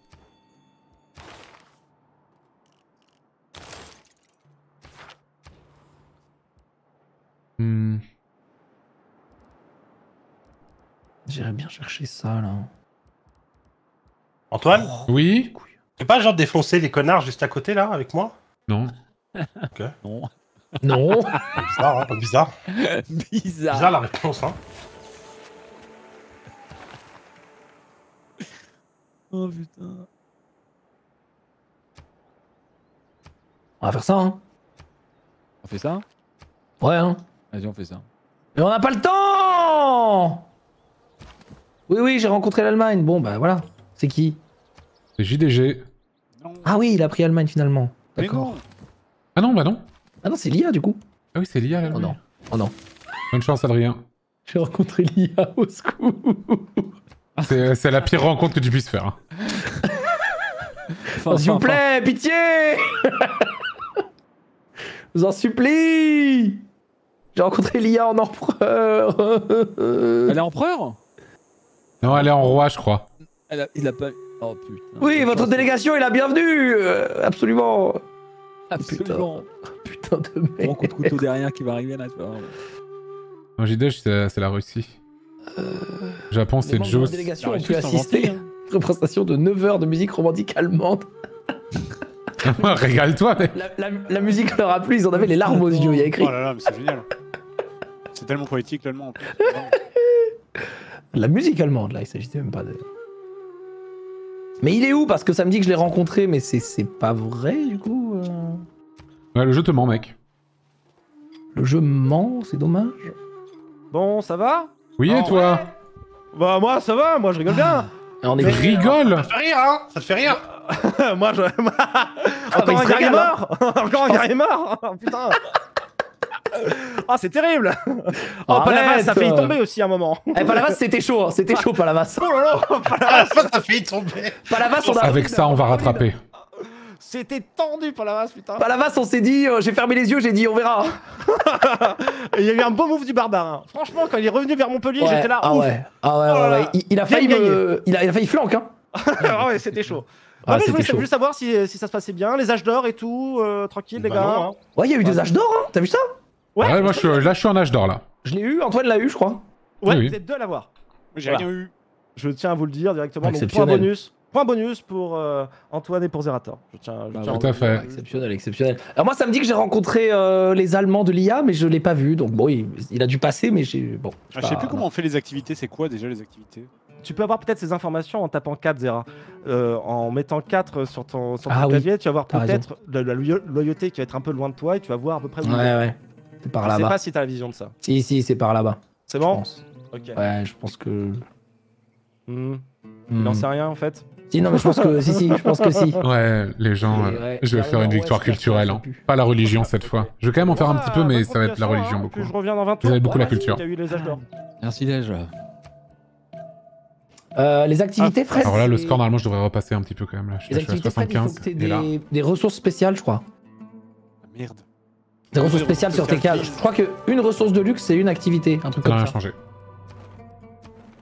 Hmm. J'irais bien chercher ça là. Antoine, Oui? Tu peux pas genre défoncer les connards juste à côté là avec moi? Non Non. Non Bizarre, hein, pas bizarre. Bizarre. Bizarre la réponse, hein. Oh putain. On va faire ça, hein. On fait ça? Ouais, hein. Vas-y, on fait ça. Mais on n'a pas le temps Oui, oui, j'ai rencontré l'Allemagne. Bon, bah voilà. C'est qui? C'est JDG. Ah oui, il a pris Allemagne finalement. D'accord. Ah non, bah non. Ah non, c'est l'IA du coup. Ah oui, c'est l'IA, là. Oh non. Oh non. Bonne chance, Adrien. J'ai rencontré l'IA au secours. C'est la pire rencontre que tu puisses faire. hein. Enfin, S'il vous enfin, plaît, pitié Je vous en supplie J'ai rencontré l'IA en empereur enfin. Elle est empereur? Non, elle est en roi, je crois. Elle a- Il a pas. Oh putain. Oui, votre Chance. délégation est la bienvenue euh, Absolument Absolument. Putain de Bon merde coup de couteau derrière qui va arriver là, tu vois. Non, JDG, c'est c'est la Russie. Japon, Les c'est de Joe. la délégation La ont pu assister à une représentation de 9 heures de musique romantique allemande. Régale-toi, mec. La, la- la musique leur a plu, ils en avaient les larmes aux yeux, il y a écrit. Oh là là, mais c'est génial. C'est tellement poétique l'allemand en plus. La musique allemande, là, il s'agissait même pas de. Mais il est où Parce que ça me dit que je l'ai rencontré, mais c'est c'est pas vrai du coup. euh. Ouais, le jeu te ment, mec. Le jeu ment, c'est dommage. Bon, ça va Oui, et Oh, toi Bah moi ça va, moi je rigole bien. Et on est Tu rigoles Ça te fait rire, hein Ça te fait rire moi je. Ah, Encore un régale, hein. mort Encore un guerrier mort Oh, Putain Ah c'est terrible Oh Palavas ça a failli tomber aussi à un moment Eh, Palavas, c'était chaud, hein, c'était chaud, Palavas. Oh là là Ah, ça, ça fait tomber Palavas, on a. Avec ça, on va rattraper. C'était tendu Palavas putain Palavas, on s'est dit, euh, j'ai fermé les yeux, j'ai dit, on verra. Il y a eu un beau move du barbare hein. Franchement quand il est revenu vers Montpellier Ouais, j'étais là Ah ouf. ouais, ah ouais, Oh ouais, là ouais. là. Il, il a failli me... il, a, il a failli hein. Ah ouais c'était chaud Ah, Ah, mais je voulais juste savoir si, si ça se passait bien, les âges d'or et tout, euh, tranquille les Bah gars. non, hein. Ouais, il y a eu des âges d'or, hein. T'as vu ça? Ouais, moi, je suis, là, je suis en âge d'or, là. Je l'ai eu, Antoine l'a eu, je crois. Ouais, Oui, oui. vous êtes deux à l'avoir. J'ai Voilà. rien eu. Je tiens à vous le dire directement. Donc, point bonus. Point bonus pour euh, Antoine et pour Zerator. Je tiens, je Bah, tiens tout à vous le fait. Exceptionnel, exceptionnel. Alors moi, ça me dit que j'ai rencontré euh, les Allemands de l'IA, mais je l'ai pas vu. Donc bon, il, il a dû passer, mais j'ai... Bon, Ah, je sais pas- plus comment on fait les activités. C'est quoi déjà les activités? Tu peux avoir peut-être ces informations en tapant 4 Zera. Euh, en mettant 4 sur ton, sur ton Ah oui. clavier, tu vas voir peut-être la, la loyauté qui va être un peu loin de toi et tu vas voir à peu près où Ouais, ouais. C'est par Je sais là-bas. pas si t'as la vision de ça. Si, si, c'est par là-bas. C'est je bon pense. Ok. Ouais, je pense que... Hmm. Hmm. Il en sait rien en fait. Si, non, mais je pense que... si, si, je pense que si. Ouais, les gens, euh, ouais, je vais faire une victoire ouais, culturelle. hein. Pas la religion cette fois. Je vais quand même en faire un petit peu, mais ça va être la religion hein, beaucoup. Je reviens dans 20 tours. avez beaucoup la culture. Il y a eu les. Merci Dej. Euh, les activités, Fred Alors là, le score, normalement, je devrais repasser un petit peu quand même. Là, je, Les je suis à activités, Fred, il faut 75. que des, des ressources spéciales, je crois. Ah, Merde. Des ressources spéciales sur tes spéciales. Je crois qu'une ressource de luxe, c'est une activité. Un truc ça n'a comme rien ça. changé.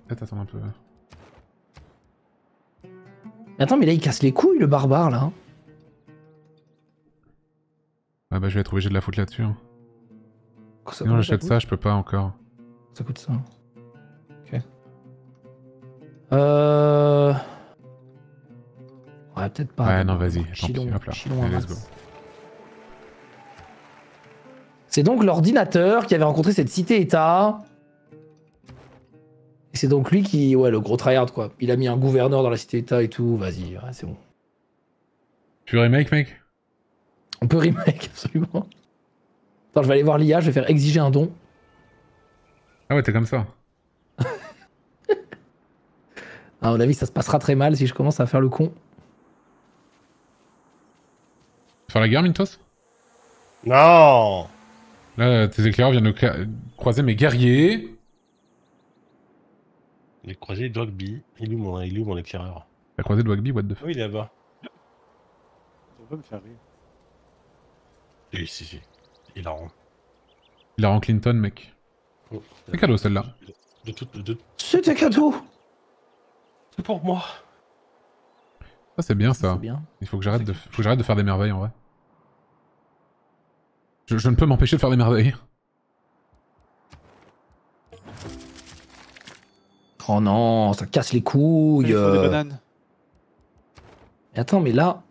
Peut-être attendre un peu. Mais attends, mais là, il casse les couilles, le barbare, là. hein. Ah bah, je vais être obligé de la foutre là-dessus. hein. Ça Sinon, j'achète ça, je peux pas encore. Ça coûte ça. Ok. Euh... Ouais, peut-être pas. Ouais, non, vas-y, tant pis, hop là. Allez, un let's go. C'est donc l'ordinateur qui avait rencontré cette cité-état. Et c'est donc lui qui, ouais, le gros tryhard quoi. Il a mis un gouverneur dans la cité-état et tout. Vas-y, ouais, c'est bon. Tu remake, mec? On peut remake, absolument. Attends, je vais aller voir l'IA, je vais faire exiger un don. Ah ouais, t'es comme ça. À mon avis, ça se passera très mal si je commence à faire le con. Faire la guerre, Mintos? Non Là, tes éclaireurs viennent de croiser mes guerriers. Il est croisé Dogby. Il est où mon, il est où mon éclaireur? T'as croisé Dwagby, what the fuck Oui, il est là-bas. Ça va pas me faire rire. Oui, si, si. Il a rond. Il a rend Clinton, mec. Oh. C'est cadeau, celle-là. De tout, de... C'était cadeau C'est pour moi. Ça, c'est bien, ça. C'est bien. Il faut que j'arrête de... faut que j'arrête de faire des merveilles, en vrai. Je, je ne peux m'empêcher de faire des merveilles. Oh non, ça casse les couilles. Il faut des euh. bananes. Mais attends, mais là.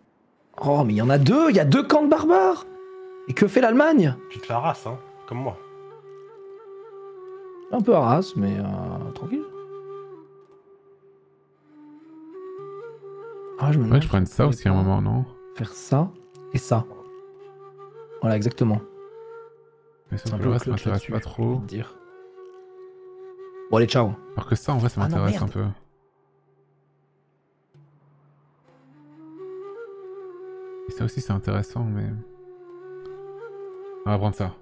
Oh, mais il y en a deux, il y a deux camps de barbares. Et que fait l'Allemagne? Tu te la races, hein, comme moi. Un peu Arras, mais euh, tranquille. Ah, je me Ouais, demande je prenne ça aussi à un moment, non? Faire ça et ça. Voilà, exactement. Mais ça, clutch m'intéresse pas trop. dire. Bon, allez, ciao. Alors que ça, en vrai, ça Ah m'intéresse un peu. Et ça aussi, c'est intéressant, mais... On va prendre ça.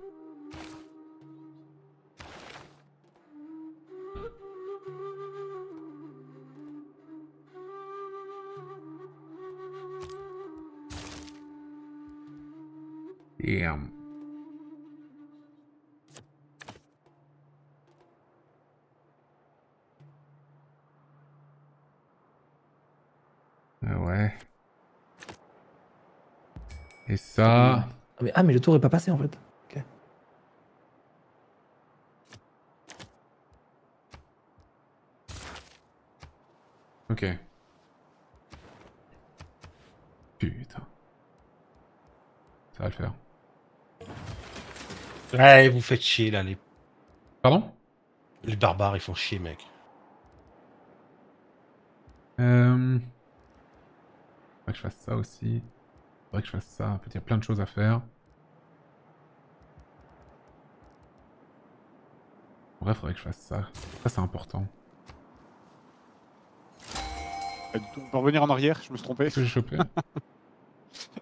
Yeah. Ah ouais. Et ça... Ah mais, ah, mais le tour est pas passé en fait. Ok. Putain. Ça va le faire. Ouais, vous faites chier là, les. Pardon? Les barbares, ils font chier, mec. Euh... Faudrait que je fasse ça aussi. Faudrait que je fasse ça. En fait, il y a plein de choses à faire. En vrai, faudrait que je fasse ça. Ça, c'est important. Pas du tout. On peut revenir en arrière, je me suis trompé. Que j'ai chopé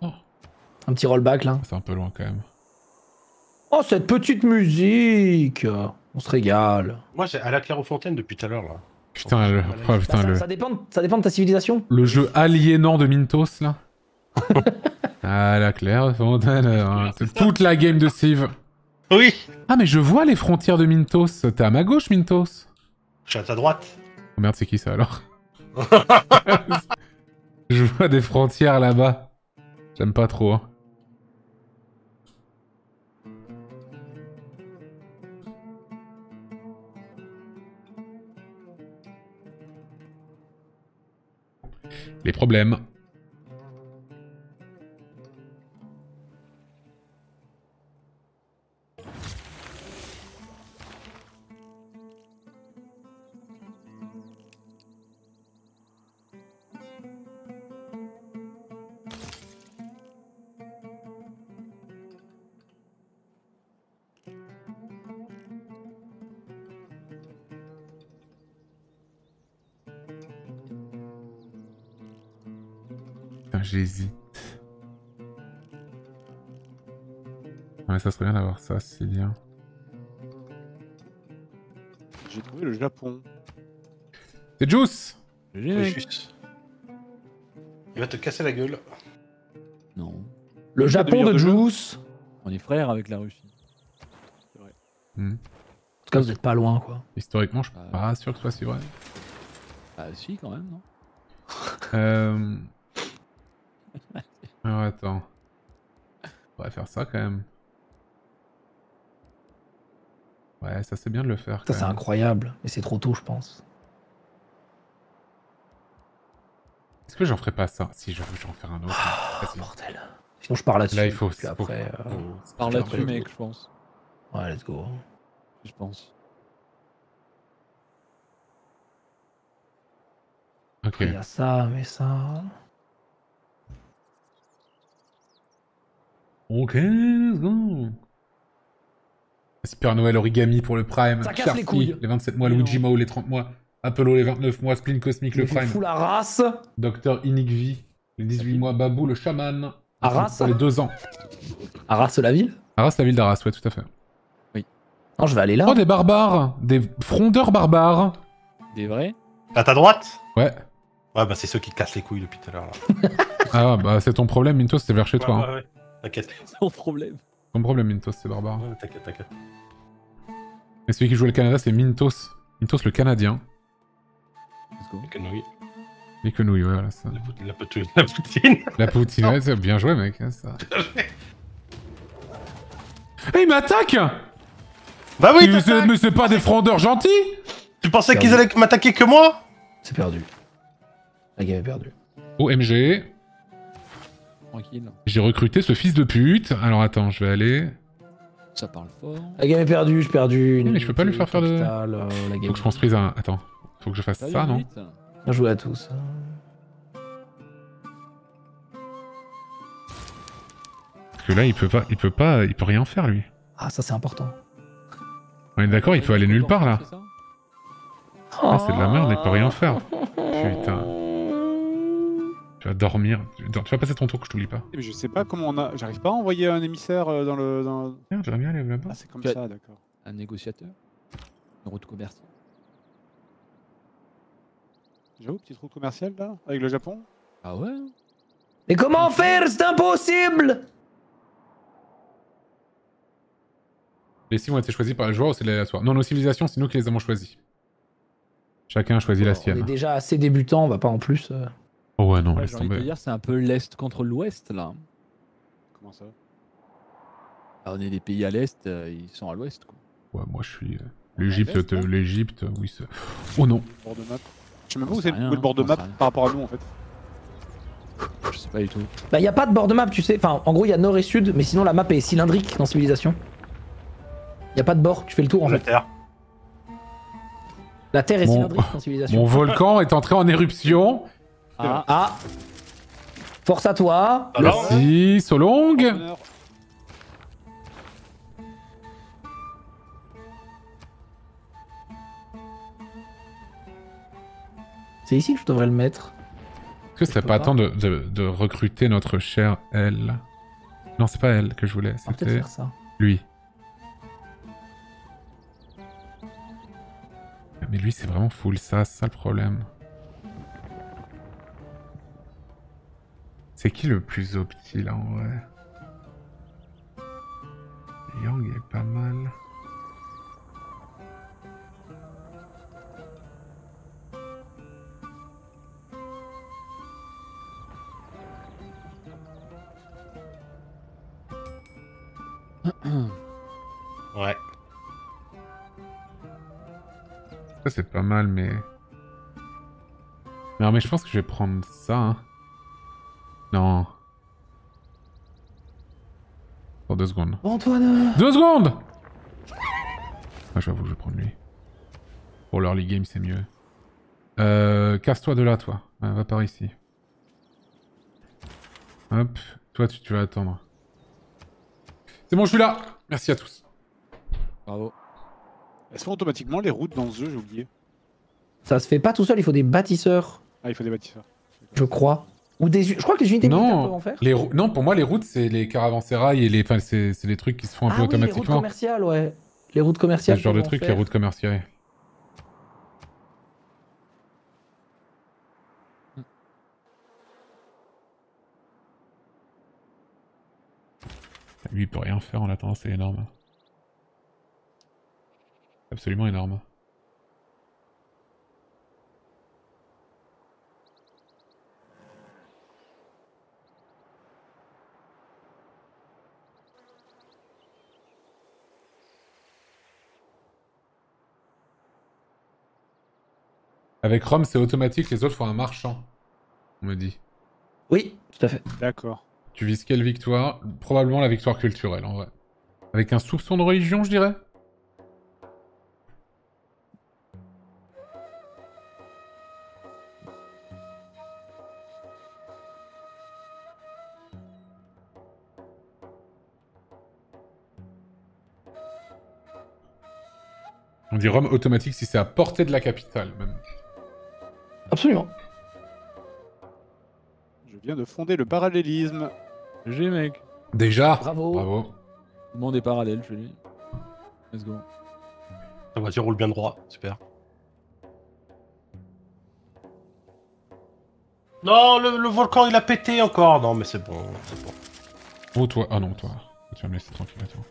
Un petit rollback là. C'est un peu loin quand même. Oh, cette petite musique On se régale. Moi, j'ai à la Clairefontaine depuis tout à l'heure, là. Putain, le... oh, putain, ça, le... ça dépend, de- ça dépend de ta civilisation. le jeu aliénant de Mintos, là. ah, la Claire Fontaine. hein, c'est toute la game de Civ. Oui Ah, mais je vois les frontières de Mintos. T'es à ma gauche, Mintos. Je suis à ta droite. Oh merde, c'est qui ça alors Je vois des frontières là-bas. J'aime pas trop. Hein. Les problèmes. J'hésite. Ouais, ça serait bien d'avoir ça, c'est bien. J'ai trouvé le Japon. C'est Juice juste. Il va te casser la gueule. Non. Le Japon de. Juice. On est frères avec la Russie. Hmm. En tout cas, vous êtes pas loin quoi. Historiquement, je suis Euh. pas sûr que ce soit si vrai. Ah si, quand même, non Euh... Alors attends. On va faire ça quand même. Ouais, ça c'est bien de le faire. Ça, c'est incroyable. Mais c'est trop tôt, je pense. Est-ce que j'en ferai pas ça Si, je veux j'en faire un autre? Ah, Vas-y. Bordel. Sinon, je pars là-dessus. Là, il faut- Puis faut- après. euh, faut- Par Putain, là-dessus, mec, je pense. Ouais, let's go. Je pense. Ok. Il y a ça, mais ça. Ok, let's go. Super Noël origami pour le Prime. Ça casse les couilles. Les 27 mois, Luigi. Mao les 30 mois. Apollo les 29 mois, Spleen Cosmic le Prime. fout la race. Docteur Inigvi les 18 mois, Babou le chaman. Arras Pour les 2 ans. Arras la ville Arras, la ville d'Arras, ouais, tout à fait. Non, je vais aller là. Oh, des barbares Des frondeurs barbares Des vrais À ta droite Ouais. Ouais, bah c'est ceux qui te cassent les couilles depuis tout à l'heure, là. Ah, bah c'est ton problème, Mintos, c'est vers chez toi. Ouais, hein. ouais, ouais. T'inquiète. Sans problème. Ton problème, Mintos, c'est barbare. Ouais, t'inquiète, t'inquiète. Et celui qui joue le Canada, c'est Mintos. Mintos le Canadien. Let's go. Les conneries. Les quenouilles, ouais, voilà ça. La, pout- la, poutine- la poutine. La poutine, ouais, c'est bien joué, mec. hein, ça. Eh, il m'attaque Bah oui. Mais c'est pas des frondeurs gentils Tu pensais qu'ils allaient m'attaquer que moi? C'est perdu. La game est perdue. OMG, Tranquille. j'ai recruté ce fils de pute. Alors attends, je vais aller... Ça parle fort. La game est perdue, j'ai perdu. une mais je peux pas lui faire faire de- euh, la game. Faut que je construise un... Attends, faut que je fasse ça, non. Bien joué à tous. Parce que là, il peut pas... Il peut pas... Il peut rien faire, lui. Ah, ça c'est important. On est d'accord, il peut aller nulle part, là. Ah, c'est de la merde, il peut rien faire. Putain. Tu vas dormir. Tu vas passer ton tour que je t'oublie pas. Mais je sais pas comment on a. J'arrive pas à envoyer un émissaire euh, dans le. Dans... Merde, j'aimerais bien aller là-bas. Ah, c'est comme Tu as- ça, d'accord. Un négociateur? Une route commerciale? J'avoue, petit trou commercial là, avec le Japon. Ah ouais Mais comment faire? C'est impossible Les cibles ont été choisis par le joueur ou c'est aléatoire Non, nos civilisations, c'est nous qui les avons choisies. Chacun a choisi la On est sienne. déjà assez débutant, on va pas en plus. euh. Oh ouais, non, laisse tomber. dire, c'est un peu l'Est contre l'Ouest, là. Comment ça? Ah, on est des pays à l'Est, euh, ils sont à l'Ouest, quoi. Ouais, moi je suis. euh, L'Égypte, l'Est, te- non? l'Égypte, oui. c'est- Oh non Bord de map. Je sais même pas où c'est le bord de map par rapport à nous en fait. Je sais pas du tout. Bah, y a pas de bord de map, tu sais. Enfin, en gros, il y a nord et sud, mais sinon la map est cylindrique dans Civilisation. Y a pas de bord, tu fais le tour en fait. Angleterre. La Terre est Mon- cylindrique en civilisation. Mon volcan est entré en éruption. Ah, Ah Force à toi Alors Merci, Solong. C'est ici que je devrais le mettre. Est-ce que ce serait pas pas. temps de, de- de recruter notre cher elle Non, c'est pas elle que je voulais, c'était faire ça. lui. Mais lui, c'est vraiment full ça, c'est ça le problème. C'est qui le plus opti là en vrai? Yang est pas mal. Ouais. Ça c'est pas mal, mais... Non mais je pense que je vais prendre ça. Hein. Non. Pour deux secondes. Antoine Deux secondes Ah j'avoue, je vais prendre lui. Pour l'early game c'est mieux. Euh, Casse-toi de là toi. Ouais, va par ici. Hop. Toi tu, tu vas attendre. C'est bon, je suis là Merci à tous. Bravo. Elles font automatiquement les routes dans ce jeu, j'ai oublié? Ça se fait pas tout seul, il faut des bâtisseurs, Ah, il faut des bâtisseurs. je crois. Ou des... Je crois que les unités militaires Non, peuvent en faire. les non, pour moi les routes c'est les caravansérails et les... Enfin, c'est les trucs qui se font un ah peu oui, les routes automatiquement. commerciales, ouais. Les routes C'est commerciales. ce genre de truc, les routes commerciales. Lui, il peut rien faire en attendant, c'est énorme. Absolument énorme. Avec Rome, c'est automatique, les autres font un marchand. On me dit. Oui, tout à fait. D'accord. Tu vises quelle victoire? Probablement la victoire culturelle, en vrai. Avec un soupçon de religion, je dirais? On dit Rome automatique si c'est à portée de la capitale, même. Absolument. Je viens de fonder le parallélisme. GG, mec. Déjà Bravo. Bravo. Le monde est parallèle chez lui. Let's go. La voiture roule bien droit, super. Non, le, le volcan il a pété encore. Non, mais c'est bon, c'est bon. Oh, toi. Ah non, toi. Tu vas me laisser tranquille, attends.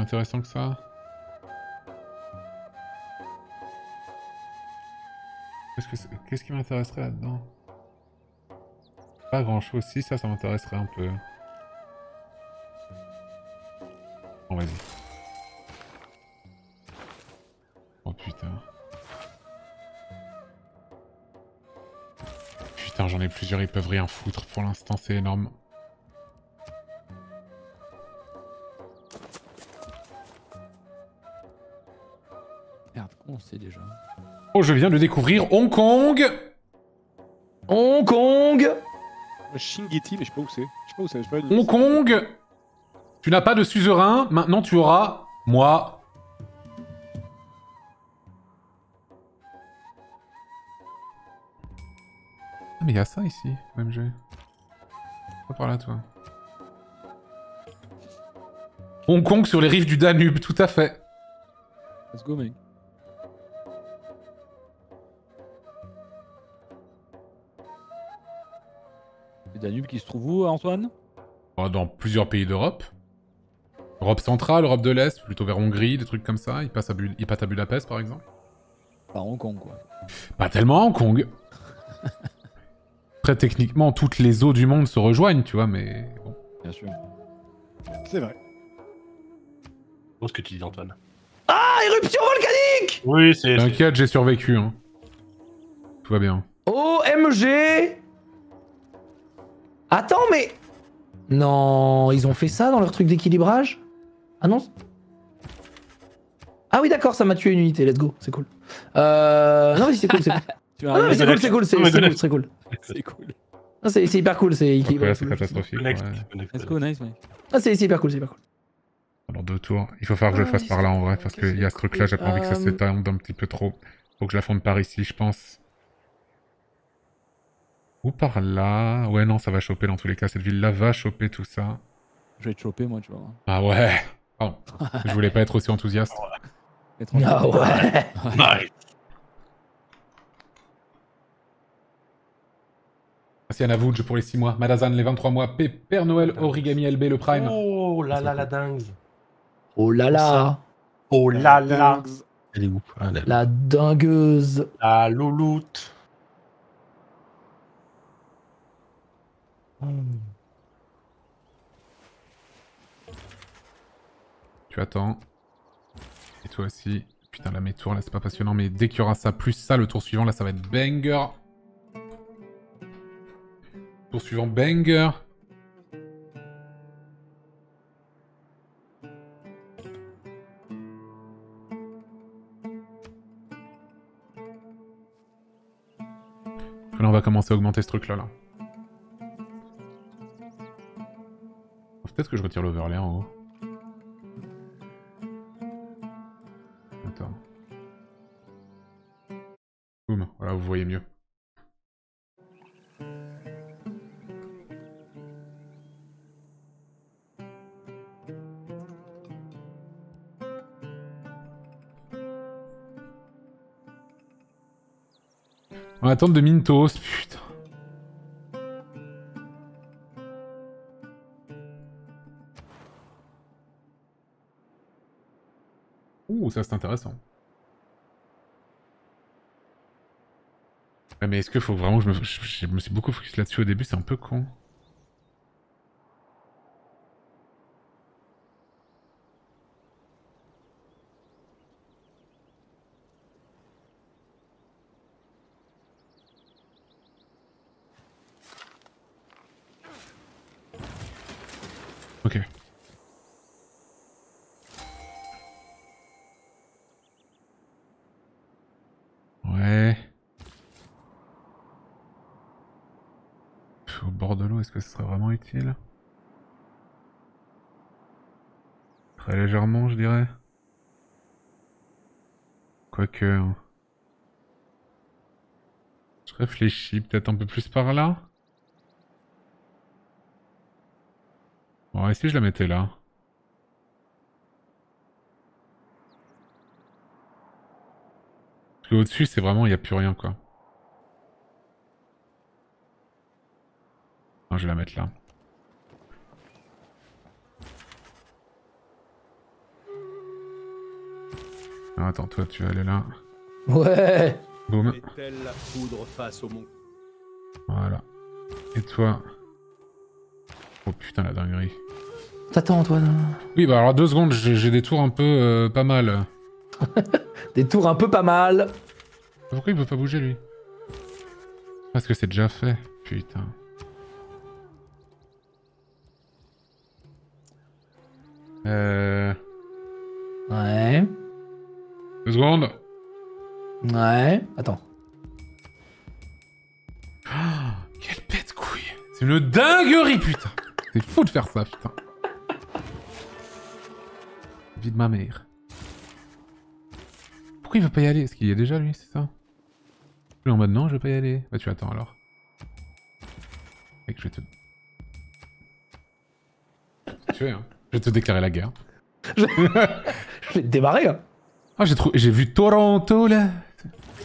Intéressant que ça Qu'est-ce qui m'intéresserait là-dedans? Pas grand-chose. Si, ça, ça m'intéresserait un peu. Bon, vas-y. Oh putain. Putain, j'en ai plusieurs, ils peuvent rien foutre pour l'instant, c'est énorme. Sait déjà Oh, je viens de découvrir Hong Kong Hong Kong Shingiti, mais je sais pas où c'est. Je sais pas où c'est. je sais pas une- Hong Kong Tu n'as pas de suzerain, maintenant tu auras moi. Ah mais il y a ça ici, même jeu. Pas par là toi. Hong Kong sur les rives du Danube, tout à fait. Let's go, mec. Le Danube qui se trouve où, Antoine? Bon, Dans plusieurs pays d'Europe. Europe centrale, Europe de l'Est, plutôt vers Hongrie, des trucs comme ça. Il passe à, Bu- il passe à Budapest par exemple. Enfin, Hong Kong, quoi. Pas tellement à Hong Kong. Très techniquement, toutes les eaux du monde se rejoignent, tu vois, mais bon. Bien sûr. C'est vrai. Bon, ce que tu dis, Antoine? Ah, éruption volcanique Oui, c'est. T'inquiète, j'ai survécu. Hein. Tout va bien. OMG Attends, mais. Non, ils ont fait ça dans leur truc d'équilibrage? Ah non Ah oui, d'accord, ça m'a tué une unité, let's go, c'est cool. Euh. Non, mais c'est cool, c'est cool. Ah non, mais c'est cool, c'est cool, c'est cool, c'est cool. C'est cool. C'est hyper cool, c'est équilibré. ouais, c'est catastrophique. Let's go, nice, mec. Ah, c'est hyper cool, c'est hyper cool. Pendant deux tours. Il faut falloir que je le Ah, fasse par là en vrai, parce qu'il y a ce truc là, j'ai pas envie que ça Euh, s'étende un petit peu trop. Faut que je la fonde par ici, je pense. Ou par là. Ouais, non, ça va choper dans tous les cas. Cette ville-là va choper tout ça. Je vais te choper, moi, tu vois. Ah ouais. Pardon. je voulais pas être aussi enthousiaste. Ah ouais. Nice. Merci Anna Vouge pour les 6 mois. Madazan les 23 mois. P- Père Noël Origami LB le Prime. Oh là là la dingue. Oh là là. Oh là là. Elle est où. La dingueuse. La louloute. Tu attends. Et toi aussi. Putain, là, mes tours, là, c'est pas passionnant. Mais dès qu'il y aura ça, plus ça, le tour suivant, là, ça va être banger. Tour suivant, banger. Là, on va commencer à augmenter ce truc-là, là. Peut-être que je retire l'overlay en haut. Attends. Boum, voilà, vous voyez mieux. On va attendre de Mintos, putain. Ça c'est intéressant. Mais est-ce qu'il faut vraiment que je me... Je me suis beaucoup focus là-dessus au début, c'est un peu con. Ok. Ouais. Pff, Au bord de l'eau, est-ce que ce serait vraiment utile Très légèrement, je dirais. Je réfléchis, peut-être un peu plus par là Bon, et si je la mettais là? Parce que au-dessus, c'est vraiment, il n'y a plus rien, quoi. Non, je vais la mettre là. Ah, attends, toi, tu vas aller là. Ouais. Boum. Est-elle la poudre face au monde Voilà. Et toi? Oh putain, la dinguerie. T'attends, Antoine. Oui, bah alors deux secondes, j'ai des tours un peu euh, pas mal. Des tours un peu pas mal. Pourquoi il veut pas bouger lui? Parce que c'est déjà fait. Putain. Euh... Ouais. Deux secondes. Ouais. Attends. Quelle pète couille C'est une dinguerie, putain C'est fou de faire ça, putain. Vie de ma mère. Pourquoi il veut pas y aller? Est-ce qu'il y est déjà, lui, c'est ça? Lui en mode non, je veux pas y aller. Bah tu attends alors. Mec, je vais te... Tu es, hein Je vais te déclarer la guerre. Je vais te démarrer. Hein. Ah, j'ai trouvé... J'ai vu Toronto, là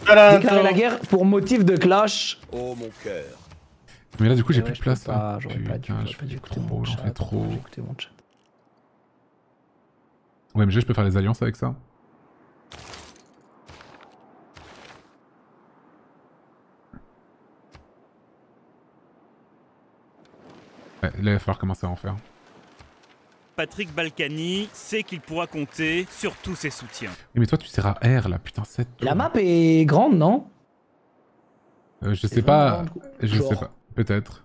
Déclarer la guerre pour motif de clash. Oh mon cœur. Mais là, du coup, j'ai Ouais, plus de place, pas, J'aurais pas dû, j'aurais pas dû écouter trop, mon chat. trop. Écouté mon chat. Ouais, mais je peux faire des alliances avec ça. Ouais, là, il va falloir commencer à en faire. Patrick Balkany sait qu'il pourra compter sur tous ses soutiens. Oui, mais toi, tu seras R, là, putain, 7 La map est grande, non? Euh, je sais pas... grande, Je genre. sais pas. Peut-être.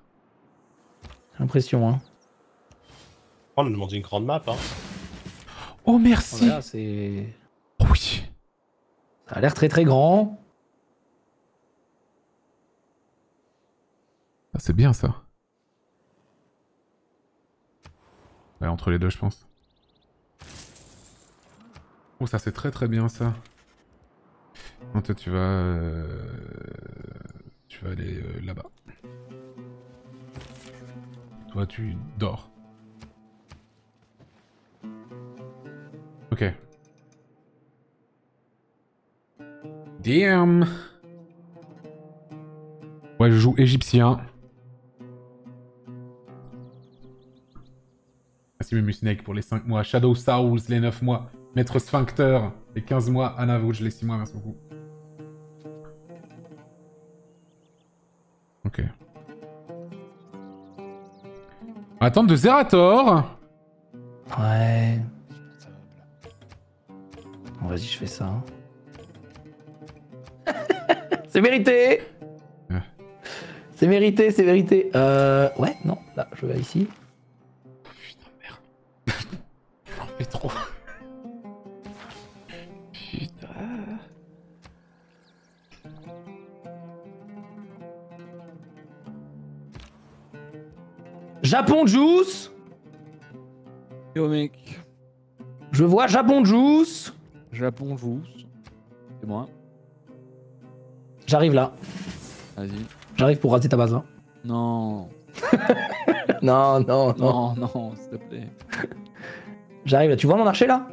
J'ai l'impression, hein. On a demandé une grande map. Hein. Oh merci Voilà, c'est. Oui Ça a l'air très très grand. Ah, C'est bien ça. Ouais, entre les deux, je pense. Oh, ça c'est très très bien ça. Non, toi tu vas... euh, Tu vas aller euh, là-bas. Toi tu dors. Ok. Damn Ouais, je joue égyptien. Merci Mumu Snake pour les 5 mois. Shadow Souls les 9 mois. Maître Sphincter les 15 mois. Anna Vouge les 6 mois. Merci beaucoup. Ok. Attendre de Zerator. Ouais. Bon, vas-y, je fais ça. hein. c'est mérité Ouais. C'est mérité, c'est mérité. Euh... Ouais, non, là, je vais ici. Trop. Putain. Japon Juice Yo mec, Je vois Japon Juice Japon vous. C'est moi. J'arrive là. Vas-y. J'arrive pour rater ta base. hein. Non, Non, non, non. non, non, s'il te plaît. J'arrive là. Tu vois mon archer là?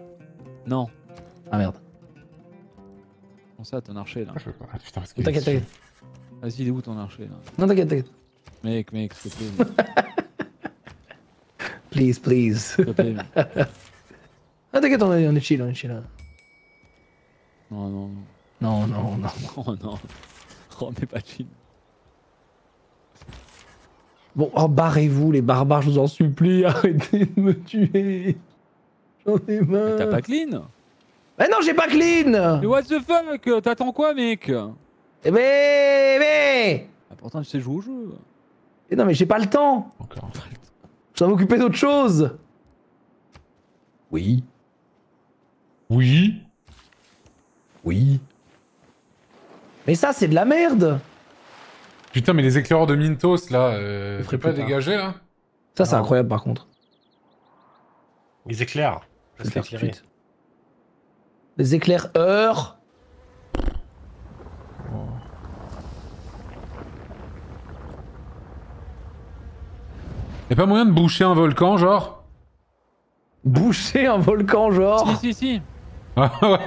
Non. Ah merde. Comment ça, ton archer là? Ah, je veux pas. Ah, putain, parce T'inquiète, t'inquiète. Vas-y, il est où ton archer là? Non, t'inquiète, t'inquiète. Mec, mec, s'il te plaît. Please, please. S'il te plaît. mec. Ah, t'inquiète, on est, on est chill, on est chill. là. Non, non, Non, non, non. non. Oh non. Oh, mais pas chill. Bon, oh, barrez-vous, les barbares, je vous en supplie. Arrêtez de me tuer. T'as pas clean Mais non, j'ai pas clean Mais what the fuck T'attends quoi, mec? Eh mais, mais... ah, Pourtant, tu sais jouer au jeu. Eh non, mais j'ai pas le temps. Encore. Je dois m'occuper d'autre chose. Oui, Oui. oui. Mais ça, c'est de la merde. Putain, mais les éclaireurs de Mintos là, euh, Je ferai tu peux pas dégager là Ça, c'est incroyable, par contre. Les éclairs. Je vais le Laisse faire tout de éclairer. suite. Les éclairs heures. Y'a pas moyen de boucher un volcan, genre Boucher un volcan, genre. Si, si, si. Ah ouais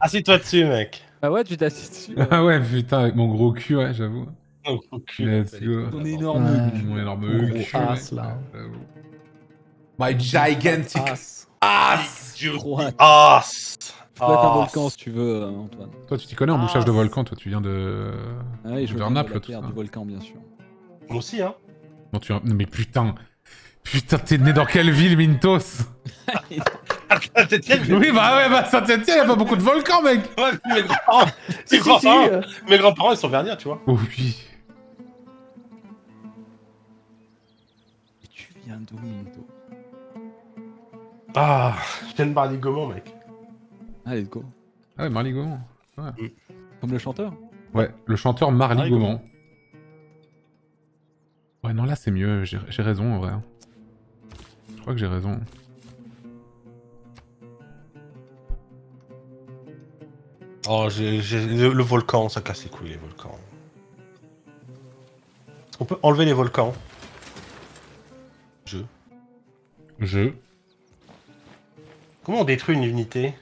Assis-toi dessus, mec. Bah ouais, tu t'assieds dessus. Ah ouais, putain, avec mon gros cul, ouais, j'avoue. Oh, au cul. Let's go. Ton énorme Ouais. Mon énorme Gros cul, as, mec. là. Ouais, j'avoue. My gigantic. Ass Tu peux être un volcan si tu veux, euh, Antoine. Toi, tu t'y connais en Ah, bouchage de volcan, toi, tu viens de. Ah oui, je viens de la du volcan, bien sûr. Moi aussi, hein. Non, tu... non, mais putain. Putain, t'es né dans quelle ville, Mintos? Oui, bah ouais, bah Saint-Etienne, y'a pas beaucoup de volcans, mec. Ouais, mes grands-parents, Si, mes si, si, grands-parents- euh, mes grands-parents, ils sont verniers, tu vois. Oh oui. Et tu viens d'où, Minto Ah, je viens de Barney Gaumont, mec. Ah, let's go. Ah ouais, Marly Gaumont. Comme le chanteur Ouais, le chanteur Marly Marly Gaumont. Ouais, non, là, c'est mieux, j'ai raison, en vrai. Je crois que j'ai raison. Oh, j'ai, j'ai- le, le volcan, ça casse les couilles, les volcans. Qu'on peut enlever les volcans Je. Je... Comment on détruit une unité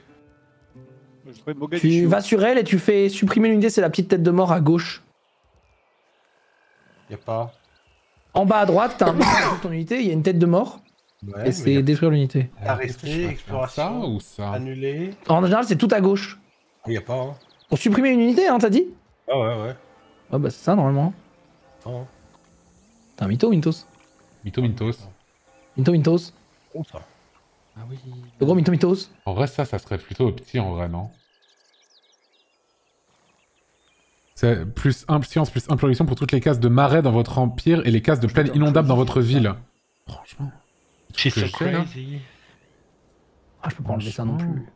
Je trouvais Mogadiscio. Tu vas sur elle et tu fais supprimer l'unité, c'est la petite tête de mort à gauche. Y a pas. En bas à droite, t'as un sur ton unité, il y a une tête de mort, Ouais, et c'est a détruire l'unité. arrêter, faire, exploration, Ça ou ça annuler. En général, c'est tout à gauche. Y a pas, hein. Pour supprimer une unité, hein, t'as dit Ah ouais, ouais. Ah bah c'est ça, normalement. Oh, T'es un mytho, Mintos. Mytho Mintos. Minto, Mintos. oh, ça? Ah oui. Le gros Minto, Mintos. En vrai, ça, ça serait plutôt petit, en vrai, non? C'est plus 1 science plus 1 production pour toutes les cases de marais dans votre empire et les cases de plaine inondables dans votre ville. Franchement. Que so crazy. Ah, je peux pas enlever ça non plus.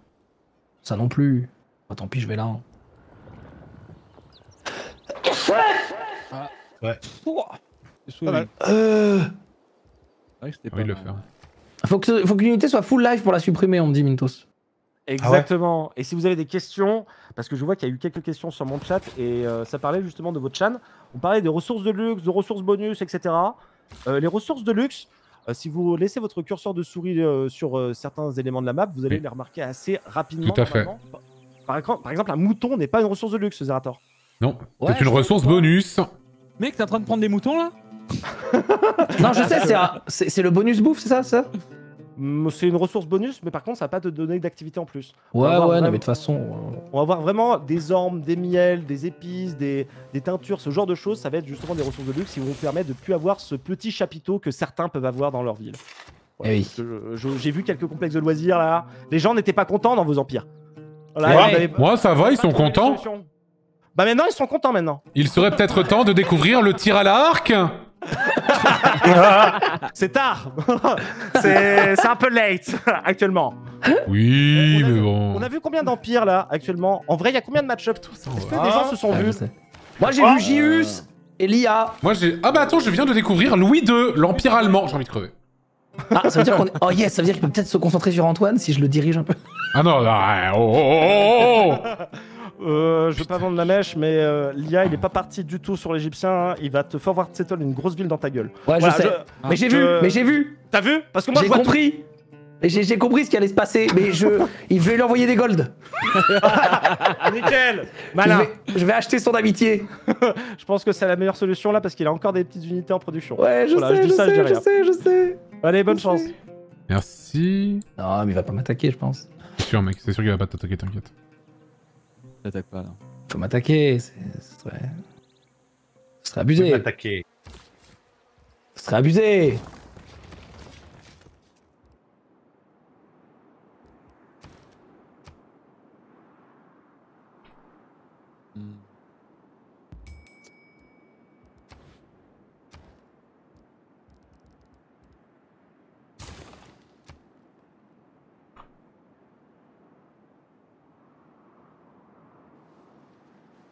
Ça non plus. Ah, tant pis, je vais là. hein. C'est Pas mal. oui. Euh... C'est vrai que c'était J'ai pas de le faire. Faut que, faut que l'unité soit full life pour la supprimer, on me dit Mintos. Exactement. Et si vous avez des questions, parce que je vois qu'il y a eu quelques questions sur mon chat et euh, ça parlait justement de votre chan. On parlait des ressources de luxe, de ressources bonus, etc. Euh, les ressources de luxe, euh, si vous laissez votre curseur de souris euh, sur euh, certains éléments de la map, vous allez Oui. les remarquer assez rapidement. Tout à fait. Par, exemple- par exemple, un mouton n'est pas une ressource de luxe, Zerator. Non, Ouais, c'est une ressource bonus. Mec, t'es en train de prendre des moutons là? Non, je sais, c'est le bonus bouffe, c'est ça, ça? C'est une ressource bonus, mais par contre, ça va pas te donner d'activité en plus. Ouais, ouais, non, mais de toute façon. euh, On va avoir vraiment des ormes, des miels, des épices, des, des teintures, ce genre de choses. Ça va être justement des ressources de luxe qui vont vous permettre de plus avoir ce petit chapiteau que certains peuvent avoir dans leur ville. Eh oui. je- J'ai vu quelques complexes de loisirs là. Les gens n'étaient pas contents dans vos empires. Voilà, Ouais. avez- Moi, ça va, ils sont contents. Bah maintenant, ils sont contents maintenant. Il serait peut-être temps de découvrir le tir à l'arc. C'est tard. C'est un peu late actuellement. Oui, on, a mais vu, bon. on a vu combien d'empires là actuellement? En vrai, il y a combien de match-up Est-ce que des gens se sont vus? Moi, j'ai vu Gius et Lia. Moi, j'ai. Ah bah attends, je viens de découvrir Louis II, l'Empire allemand. J'ai envie de crever. Ah, ça veut dire qu'on est. Oh yes, ça veut dire qu'il peut peut-être se concentrer sur Antoine si je le dirige un peu. Ah non, non, oh, oh, oh, oh, oh. Euh, je veux pas vendre la mèche, mais euh, l'IA, il est pas parti du tout sur l'Égyptien. hein. Il va te forward settle une grosse ville dans ta gueule. Ouais, Voilà, je sais. je- Mais j'ai je- vu, mais j'ai vu. T'as vu? Parce que moi, J'ai je vois compris. Et J'ai j'ai compris ce qui allait se passer, mais je, il vais lui envoyer des golds. Nickel Je Malin vais, je vais acheter son amitié. Je pense que c'est la meilleure solution là parce qu'il a encore des petites unités en production. Ouais, je Voilà, je sais, dis je, ça, je dis sais, je rien. sais, je sais. Allez, bonne chance. Merci. Non, mais il va pas m'attaquer, je pense. C'est sûr, mec, c'est sûr qu'il va pas t'attaquer, t'inquiète. T'attaques pas là. Faut m'attaquer, c'est- ce serait. Ce serait abusé. m'attaquer. Ce serait abusé.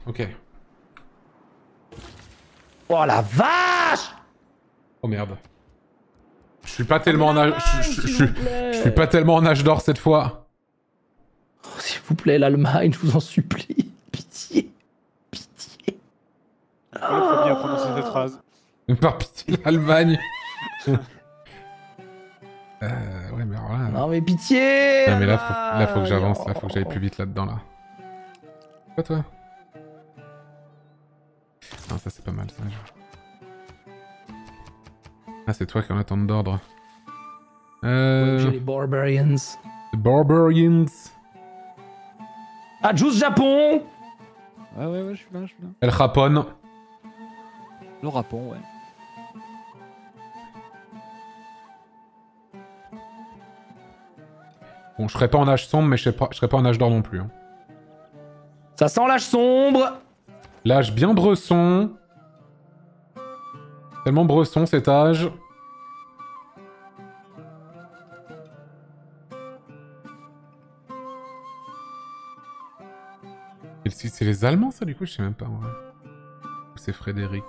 Ok. Oh la vache Oh merde. Je suis pas tellement en âge. Je, suis pas tellement en âge d'or cette fois. Oh, S'il vous plaît, l'Allemagne, je vous en supplie. Pitié. Pitié. Il faut bien prononcer cette phrase. Par pitié, l'Allemagne. euh, ouais, mais alors là. Non mais pitié Non, mais là, faut, là, faut que j'avance, là, Oh. faut que j'aille plus vite là-dedans, là. Quoi, toi? Non, ça, c'est pas mal, ça. Ah, c'est toi qui en attends d'ordre. Euh... J'ai les Barbarians. The Barbarians. Ah, Juice Japon Ouais, ouais, ouais, je suis là, je suis là. El Japon. Le rapon, ouais. Bon, je serais pas en âge sombre, mais je serais pas, je serais pas en âge d'or non plus. hein. Ça sent l'âge sombre L'âge bien bresson. Tellement bresson cet âge. Et c'est les Allemands ça du coup Je sais même pas c'est Frédéric.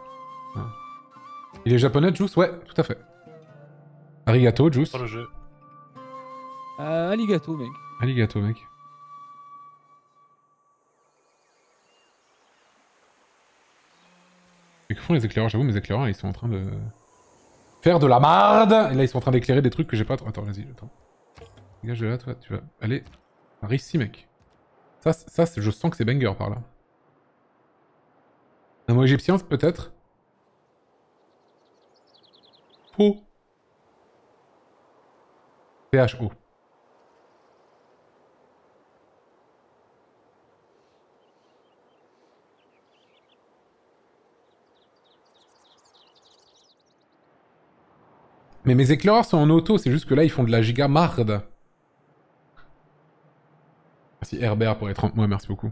Il est japonais Juice? Ouais, tout à fait. Arigato Juice. Sur le jeu. Euh, alligato, mec. Arigato mec. Et que font les éclaireurs J'avoue, mes éclaireurs, ils sont en train de faire de la marde. Et là, ils sont en train d'éclairer des trucs que j'ai pas. Attends, vas-y, attends. Dégage de là, toi. Tu vas aller par ici, mec. Ça, ça, je sens que c'est banger par là. Un mot égyptien, peut-être? Faux. PHO. Mais mes éclaireurs sont en auto, c'est juste que là, ils font de la giga marde. Merci Herbert pour les 30 mois, merci beaucoup.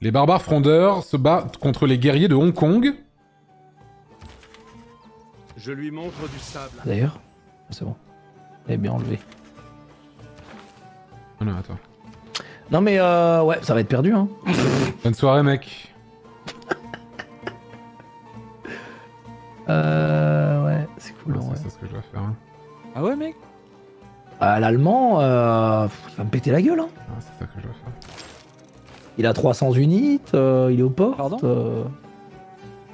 Les barbares frondeurs se battent contre les guerriers de Hong Kong. Je lui montre du sable. D'ailleurs, c'est bon. Elle est bien enlevée. Ah non, attends. Non mais euh, ouais, ça va être perdu hein. Bonne soirée, mec. Euh, ouais, c'est cool. Ah, ouais. C'est ça ce que je dois faire. hein. Ah ouais, mec Ah, L'allemand, euh, il va me péter la gueule. Hein. Ah, c'est ça que je dois faire. Il a 300 unités, euh, il est au port. Pardon euh,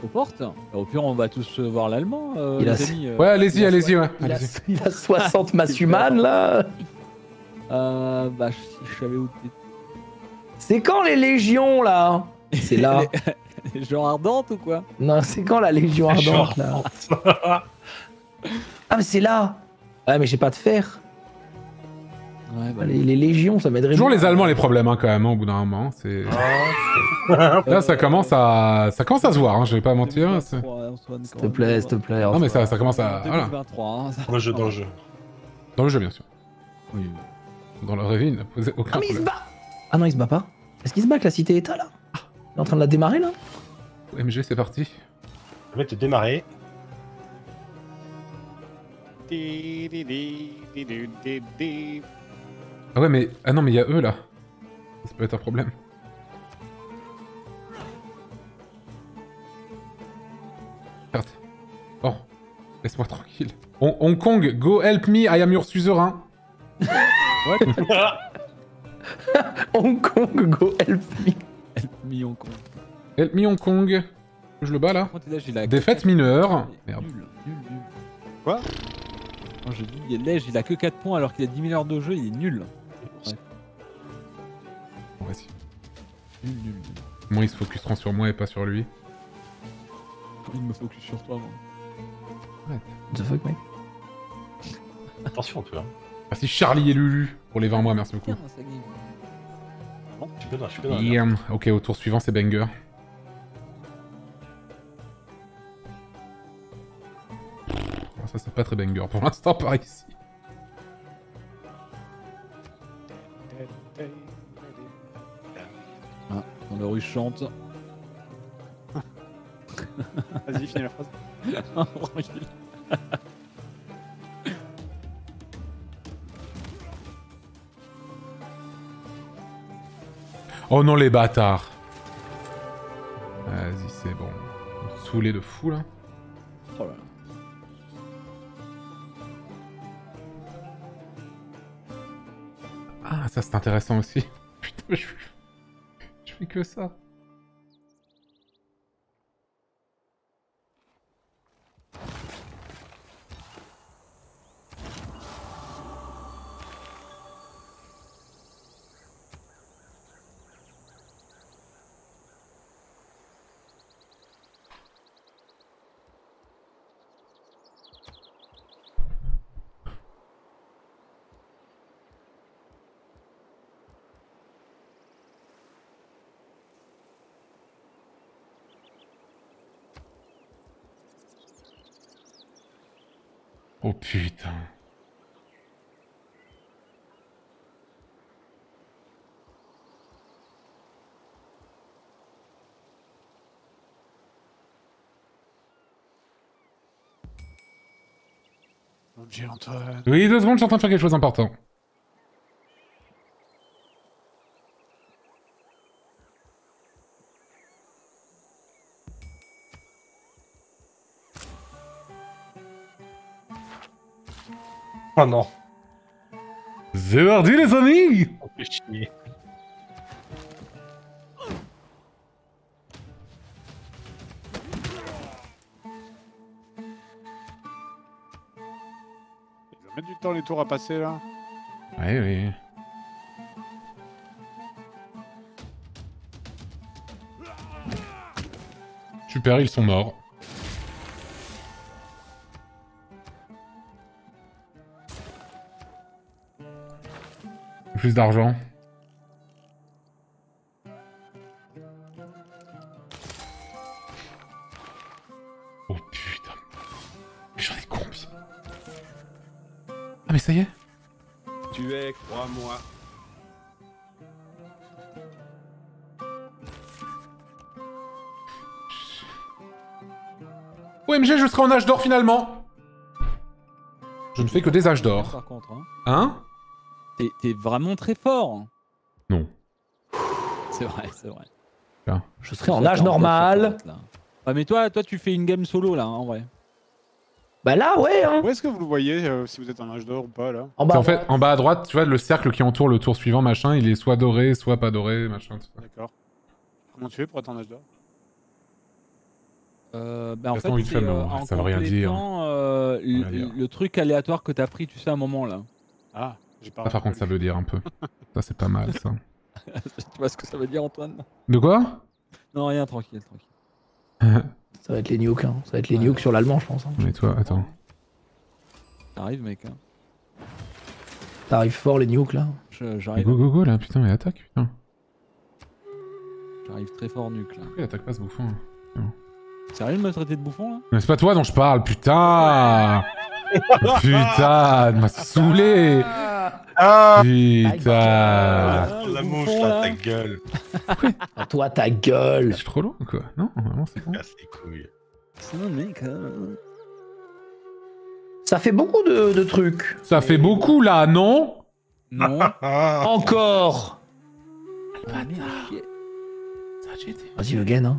Aux portes Au pire, on va tous euh, voir l'allemand. euh, Il a- amis, euh. Ouais, allez-y, allez-y, ouais. il, a, allez-y. il a 60 Massuman là. Euh, bah, si je savais où t'étais. C'est quand les légions là C'est là. Genre ardente ou quoi non, c'est quand la légion ardente là Ah mais c'est là. Ouais mais j'ai pas de fer. Ouais, bah, Les, les légions, ça m'aiderait. Toujours bien. les Allemands les problèmes hein, quand même, hein, au bout d'un moment. C'est... Là, ça commence à, ça commence à se voir. Hein, je vais pas mentir. c'est- S'il te plaît, s'il te plaît. Non mais ça, ça commence à, voilà. 2023. Hein, ça- Dans le jeu, dans le jeu. Dans le jeu, bien sûr. Oui. Dans la vraie vie, il n'a posé aucun Ah mais il se problème. bat Ah non, il se bat pas. Est-ce qu'il se bat avec la cité-état là Il est en train de la démarrer là MG, c'est parti. Le mec te démarrer. Ah ouais, mais ah non, mais il y a eux là. Ça peut être un problème. Merde. Oh, laisse-moi tranquille. Hong Hong Kong, go help me, I am your suzerain. Hong Kong, go help me. Million con. Help me Hong Kong. Je le bats là. Défaite mineure. Nul, Merde. nul, nul. Quoi? Quand je dis il est lège, il a que 4 points alors qu'il a 10 000 heures de jeu, il est nul. Bon, vas-y. Nul, nul, nul. Moi, ils se focuseront sur moi et pas sur lui. Il me focus sur toi, moi. The fuck mec Attention. Hein. Merci Charlie et Lulu pour les 20 mois, merci beaucoup. Tiens, Bon, je suis bien dans, je suis bien dans la Yeah. Ok, au tour suivant, c'est Banger. Ça, c'est pas très banger pour l'instant, par ici. Ah, quand le russe chante. Vas-y, finis la phrase. Oh non, les bâtards. Vas-y, c'est bon. Saoulé de fou, là. Oh là. Ah, ça, c'est intéressant aussi. Putain, je. Je fais que ça. Oh putain. Oui, deux secondes, je suis en train de faire quelque chose d'important. Oh non. C'est les amis On fait chier. Ils mettre du temps les tours à passer là. Oui, oui. Super, ils sont morts. plus d'argent. Oh putain. Mais j'en ai combien Ah mais ça y est Tu es, crois-moi. OMG, je serai en âge d'or finalement Je ne fais que des âges d'or. Hein? hein Hein T'es- vraiment très fort. Non. C'est vrai, c'est vrai. Je serai en âge normal. là. Ouais, mais toi, toi, tu fais une game solo là, hein, en vrai. Bah là, ouais, hein. Où est-ce que vous le voyez, euh, si vous êtes en âge d'or ou pas, là? En bas. en fait, en bas à droite, tu vois, le cercle qui entoure le tour suivant, machin, il est soit doré, soit pas doré, machin. tout ça. D'accord. Comment tu fais pour être en âge d'or? Euh, bah, en fait, c'est fait, euh, en ça veut rien dire. euh, rien le, dire. le truc aléatoire que t'as pris, tu sais, à un moment là. Ah, Ça, par contre, ça veut dire un peu. Ça, c'est pas mal, ça. tu vois ce que ça veut dire, Antoine? De quoi? Non, rien, tranquille, tranquille. Ça va être les nukes, hein. Ça va être les Ouais. nukes sur l'allemand, je pense. hein. Mais toi, attends. T'arrives, mec. Hein. T'arrives fort, les nukes, là. J'arrive Go, go, go, là, putain, mais attaque, putain. j'arrive très fort, nuque là. Pourquoi il attaque pas ce bouffon là Sérieux de me traiter de bouffon là? Mais c'est pas toi dont je parle, putain Putain, m'a saoulé Ah Putain Ah, La le mouche, là, ta gueule. Ah, toi, ta gueule. Je suis trop loin, quoi. Non, vraiment, c'est bon. Casse les couilles. C'est un mec. euh. Ça fait beaucoup de, de trucs. Ça fait beaucoup, là, non? Non. Ah Encore. Ah. Vas-y, again, hein.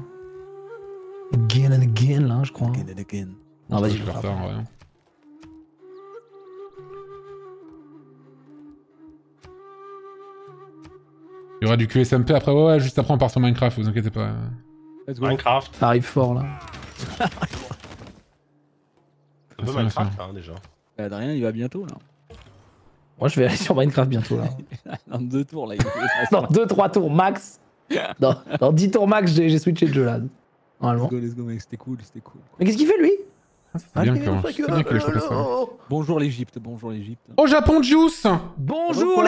Again and again, là, je crois. Again and again. Non, vas-y, je le faire y aura du QSMP après, ouais, ouais, juste après on part sur Minecraft, vous inquiétez pas. Let's go. Minecraft. T'arrives fort, là. Un peu Ça, Minecraft, hein, déjà. Adrien, il va bientôt là. Moi, je vais aller sur Minecraft bientôt, là. Dans deux tours là. Dans 2-3 tours max. Dans, dans 10 tours max, j'ai switché de jeu, là. Normalement. Let's go, let's go, mec, c'était cool, c'était cool. Mais qu'est-ce qu'il fait, lui? Ah, bien que bien ça. Bonjour l'Egypte, bonjour l'Egypte. Oh, Japon Juice Bonjour,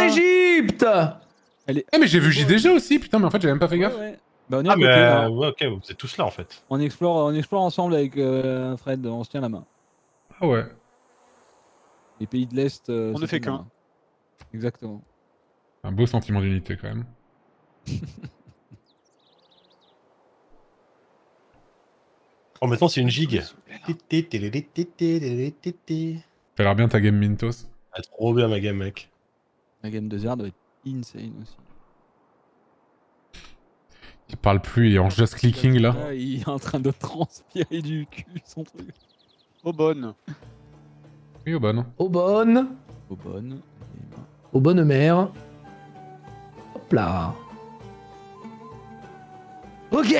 Pourquoi l'Egypte Eh, mais j'ai vu JDG aussi, putain, mais en fait, j'avais même pas fait gaffe. ouais. Bah, on est Ah, à côté, mais là. euh, ouais, ok, vous êtes tous là en fait. On explore, on explore ensemble avec euh, Fred, on se tient la main. Ah ouais. Les pays de l'Est. euh, On ne fait qu'un. main. Exactement. Un beau sentiment d'unité quand même. Oh, maintenant c'est une gigue. Ça a l'air bien ta game Mintos. Ah, trop bien ma game, mec. La game de Zerd doit être insane aussi. Il parle plus, il est en just clicking là. Là, il est en train de transpirer du cul son truc. Au bonne. Oui, au bon. Aubonne. Au bonne. Au bonne mère. Hop là. Ok.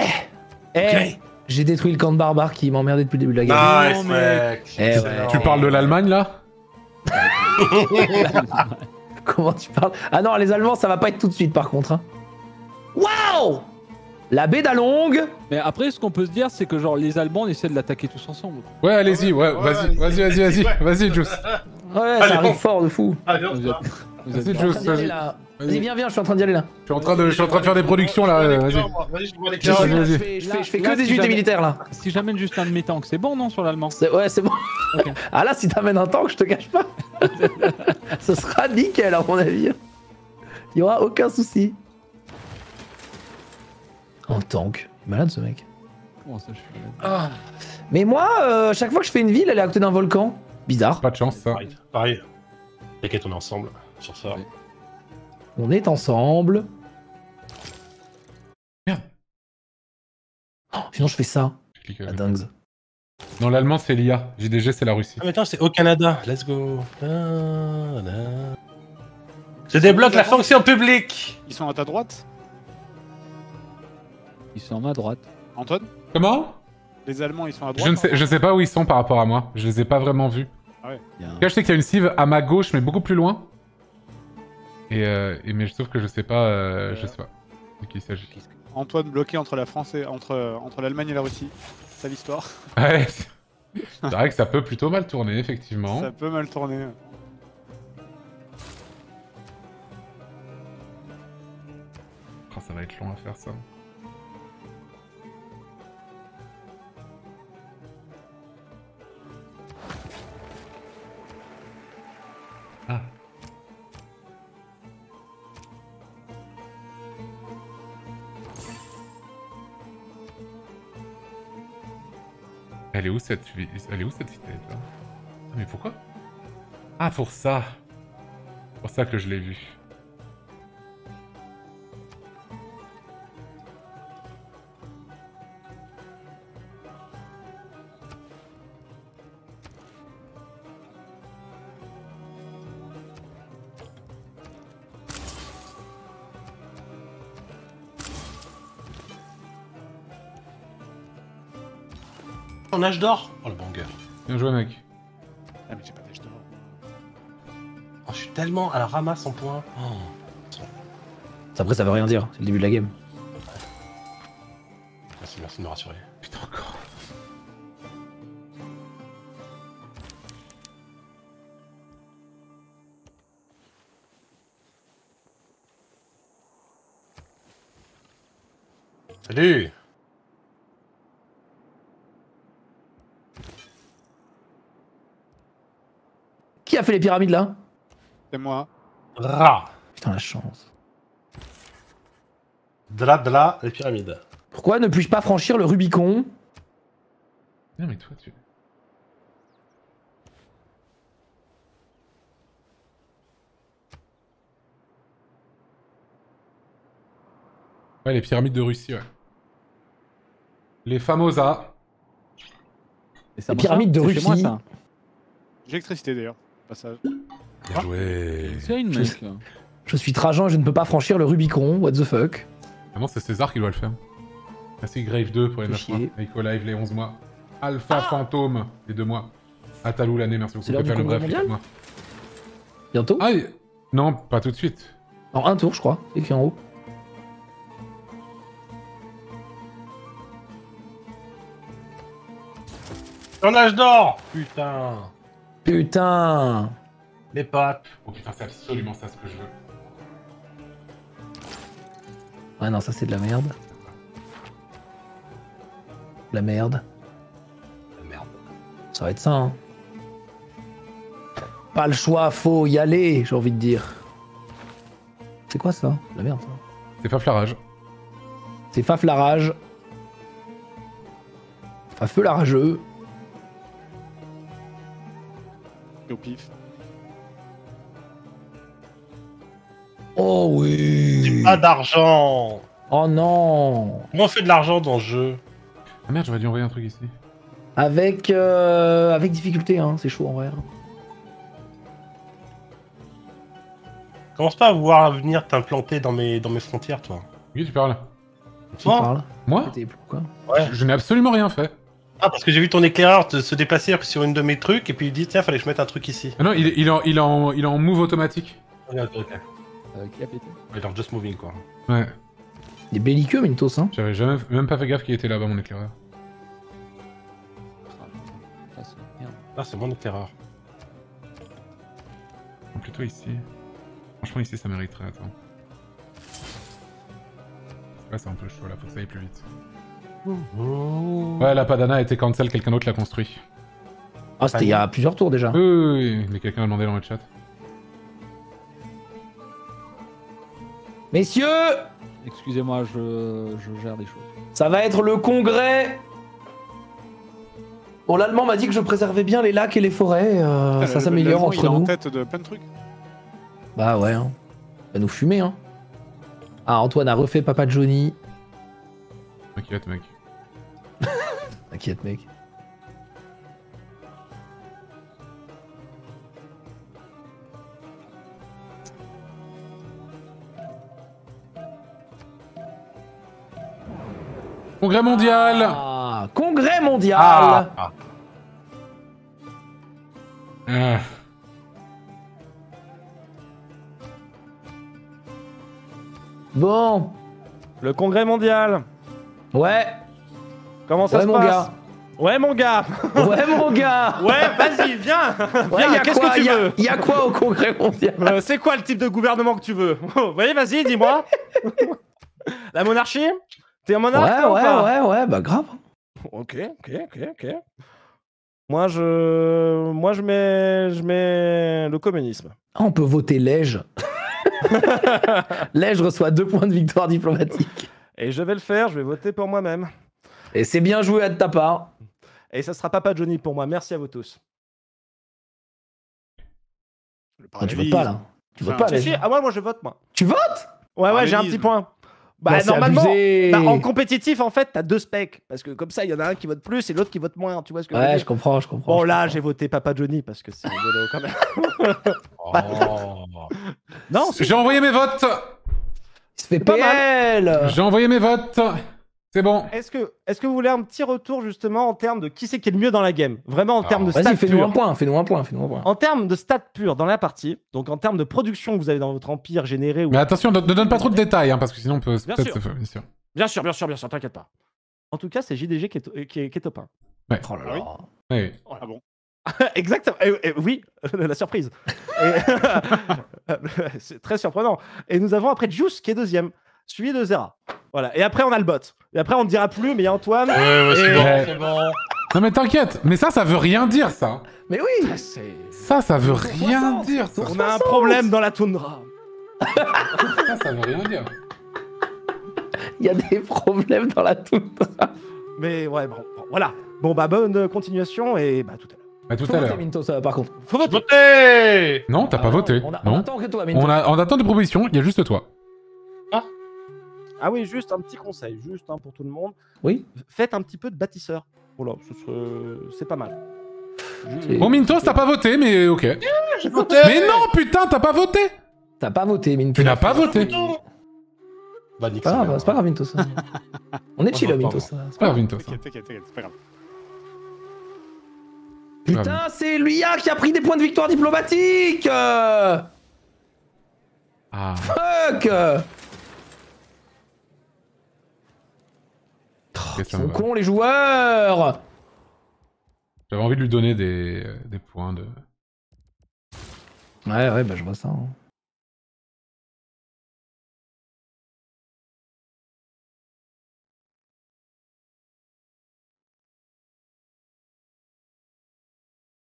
Eh, j'ai détruit le camp de barbares qui m'emmerdait depuis le début de la guerre. Nice, mec. Eh ouais. Tu parles de l'Allemagne là? Comment tu parles Ah non, les Allemands, ça va pas être tout de suite par contre. hein. Waouh La baie d'Along. Mais après, ce qu'on peut se dire, c'est que genre les Allemands on essaie de l'attaquer tous ensemble. Ouais, allez-y, ouais, Ouais, vas-y, vas-y, vas-y, vas-y, vas-y, Juice. Ouais, ça arrive on- fort de fou. Allez, hop, Vous êtes, Je suis en Juice, train d'y aller, vas-y. viens, viens, je suis en train d'y aller là. Je suis en train de, je suis en train de faire des productions là, vas-y. Vas-y, je vois les Je, cœurs. Fais, je fais- je fais Là, que des si unités jamais- militaires là. Si j'amène juste un de mes tanks, c'est bon non sur l'allemand Ouais, c'est bon. Ah là, si t'amènes un tank, je te cache pas. Ce sera nickel à mon avis. Il y aura aucun souci. Un tank. Il est Malade ce mec. Comment ça je suis malade Mais moi, euh, chaque fois que je fais une ville, elle est à côté d'un volcan. Bizarre. Pas de chance ça. Pareil, pareil. T'inquiète, on est ensemble sur ça. Ouais. On est ensemble. Merde. Oh, sinon, je fais ça. Je clique, La dingue. Non, l'allemand c'est l'IA. JDG c'est la Russie. Ah, mais attends, c'est au Canada. Let's go. Ah. Je débloque la fonction publique. Ils sont à ta droite? Ils sont à ma droite. Antoine? Comment? Les Allemands, ils sont à droite je ne, sais, je sais pas où ils sont par rapport à moi. Je les ai pas vraiment vus. Il y a un- En tout cas, je sais qu'il y a une cive à ma gauche, mais beaucoup plus loin. Et, euh, et mais sauf que je sais pas, euh, je sais pas de qui il s'agit. Antoine bloqué entre la France et entre, entre l'Allemagne et la Russie. C'est l'histoire. Ouais. C'est vrai que ça peut plutôt mal tourner, effectivement. Ça peut mal tourner. Oh, ça va être long à faire ça. Ah. Elle est où cette, elle est où cette cité là Ah, Mais pourquoi? Ah, pour ça. Pour ça que je l'ai vu. En âge d'or Oh le banger. Bien joué, mec. Ah, mais j'ai pas d'âge d'or. Oh, je suis tellement à la ramasse en point. Oh. Après, ça veut rien dire. C'est le début de la game. Merci, merci de me rassurer. Putain, encore. Salut Qui a fait les pyramides là C'est moi. Ra Putain, la chance. Dla dla, les pyramides. Pourquoi ne puis-je pas franchir le Rubicon Non, mais toi, tu. Ouais, les pyramides de Russie, ouais. Les famosas. Et ça, Les pyramides de c'est chez moi, Russie. ça. J'ai l'électricité d'ailleurs. Passage. Bien joué. C'est une Je- mec. Je suis Trajan et je ne peux pas franchir le Rubicon. What the fuck Vraiment, c'est César qui doit le faire. Merci Grave 2 pour les Fais 9 mois. Echo Live les 11 mois. Alpha Fantôme les 2 mois. Atalou l'année, merci beaucoup. C'est l'heure du Pépère le bref, mondial mois. Bientôt Ah, non, pas tout de suite. En un tour, je crois. Écrit en haut. En âge d'or Putain Putain Les pattes Oh putain, c'est absolument ça ce que je veux. Ouais, non, ça c'est de la merde. De La merde. Merde. Ça va être ça, hein. Pas le choix, faut y aller, j'ai envie de dire. C'est quoi ça? La merde, ça. C'est pas flarage. C'est Faf la rage. Fafeu la rageux. Au pif. Oh oui Pas d'argent Oh non Comment on fait de l'argent dans ce jeu Ah merde, j'aurais dû envoyer un truc ici. Avec, euh, avec difficulté, hein, c'est chaud en vrai. Commence pas à vouloir venir t'implanter dans mes, dans mes frontières, toi. Oui, tu parles. Parles Moi Ouais. Je, je n'ai absolument rien fait. Ah, parce que j'ai vu ton éclaireur te- se déplacer sur une de mes trucs, et puis il dit, tiens, fallait que je mette un truc ici. Ah non, il, est- il, est en, il, est en, il est en move automatique. Ok, ok, ok. Euh, qui a pété Ouais, genre just moving, quoi. Ouais. Des belliqueux, Mintos, hein. J'avais jamais, même pas fait gaffe qu'il était là-bas, mon éclaireur. Ah. Ah, c'est mon éclaireur. Donc plutôt ici. Franchement, ici, ça mériterait, attends. Là, c'est un peu chaud, là, faut que ça aille plus vite. Ouais, la Padana a été cancel, quelqu'un d'autre l'a construit. Ah, c'était il y a plusieurs tours déjà. Oui, oui, oui, mais quelqu'un a demandé dans le chat. Messieurs, Excusez-moi, je... je gère des choses. ça va être le congrès. Bon, l'allemand m'a dit que je préservais bien les lacs et les forêts. euh, Putain, ça le- s'améliore l'Allemand, il est entre en nous. tête de plein de trucs. Bah ouais, hein. Va nous fumer, hein. Ah, Antoine a refait Papa Johnny. T'inquiète, mec. T'inquiète, mec. Congrès mondial Ah, congrès mondial. Ah, ah. Bon, Le congrès mondial. ouais, Comment ça ouais se mon passe gars, Ouais mon gars. ouais mon gars. Ouais, vas-y, viens. Qu'est-ce que tu y a- veux Y a quoi au congrès mondial Euh, C'est quoi le type de gouvernement que tu veux Oui, vas-y, dis-moi. La monarchie T'es un monarque Ouais, ouais, pas ouais, ouais, bah grave. Ok, ok, ok, ok. Moi, je, moi, je mets, je mets le communisme. Ah, on peut voter Lège. Lège reçoit deux points de victoire diplomatique. Et je vais le faire. Je vais voter pour moi-même. Et c'est bien joué à de ta part. Et ça sera Papa Johnny pour moi. Merci à vous tous. Le Ah, tu votes pas là. Tu votes pas là. si, ah, moi, moi, je vote, moi. Tu votes? Ouais, ouais, j'ai un petit point. Bah, Bah, normalement, bah, en compétitif, en fait, t'as deux specs. Parce que comme ça, il y en a un qui vote plus et l'autre qui vote moins. Tu vois ce que je veux Ouais, dire je comprends, je comprends. Bon, je là, j'ai voté Papa Johnny parce que c'est rigolo quand même. Oh. Non, J'ai envoyé mes votes Il se fait pas PL J'ai envoyé mes votes C'est bon. Est-ce que, est que vous voulez un petit retour justement en termes de qui c'est qui est le mieux dans la game? Vraiment en termes de stats Vas-y, fais-nous un point, fais-nous un point, fais-nous un point. En termes de stats purs dans la partie, donc en termes de production que vous avez dans votre empire généré ou... Mais attention, ne ne donne pas trop de détails, hein, parce que sinon on peut Bien peut-être sûr. se faire. Bien sûr. Bien sûr, bien sûr, bien sûr, t'inquiète pas. En tout cas, c'est JDG qui est, to- qui est- qui est top 1. Oh là Ah oui là. Oui. Ah bon Exactement. Et- et oui, la surprise. Et- c'est très surprenant. Et nous avons après Juice qui est deuxième, suivi de Zera. Voilà. Et après, on a le bot. Et après, on ne dira plus, mais il y a Antoine. Ouais, ouais, c'est Et- bon, Ouais. c'est bon. Non mais t'inquiète, mais ça, ça veut rien dire, ça. Mais oui Ah, Ça, ça veut Tour rien 60, dire, ça. On a un 60. problème dans la toundra. Ça, ça veut rien dire. Il y a des problèmes dans la toute. Mais ouais, bon, bon, voilà. Bon, bah, bonne continuation et bah, tout à l'heure. Bah, tout Faut à voter, l'heure. Minto, ça, par contre. Faut voter. Non, t'as Ah pas non, voté. On, a- on non. attend que toi, Minto. On, a, on attend des propositions, il y a juste toi. Ah oui, juste un petit conseil, juste hein, pour tout le monde. Oui. Faites un petit peu de bâtisseur. Voilà, ce serait- c'est pas mal. C'est- Bon, Mintos, t'as pas voté, mais ok. J'ai voté Mais non, putain, t'as pas voté T'as pas voté, Minto. Tu n'as pas voté. Bah, nique Pas sa grave, mère. c'est pas grave, Minto. ça. On est chill, vote pas, Minto. moi. ça. C'est C'est pas grave. Mintos. T'inquiète, t'inquiète, t'inquiète, c'est pas grave. Putain, c'est l'UIA qui a pris des points de victoire diplomatique euh, Ah. Fuck euh. ok, Ils sont cons, les joueurs J'avais envie de lui donner des, des points de. Ouais, ouais, bah je vois ça. hein.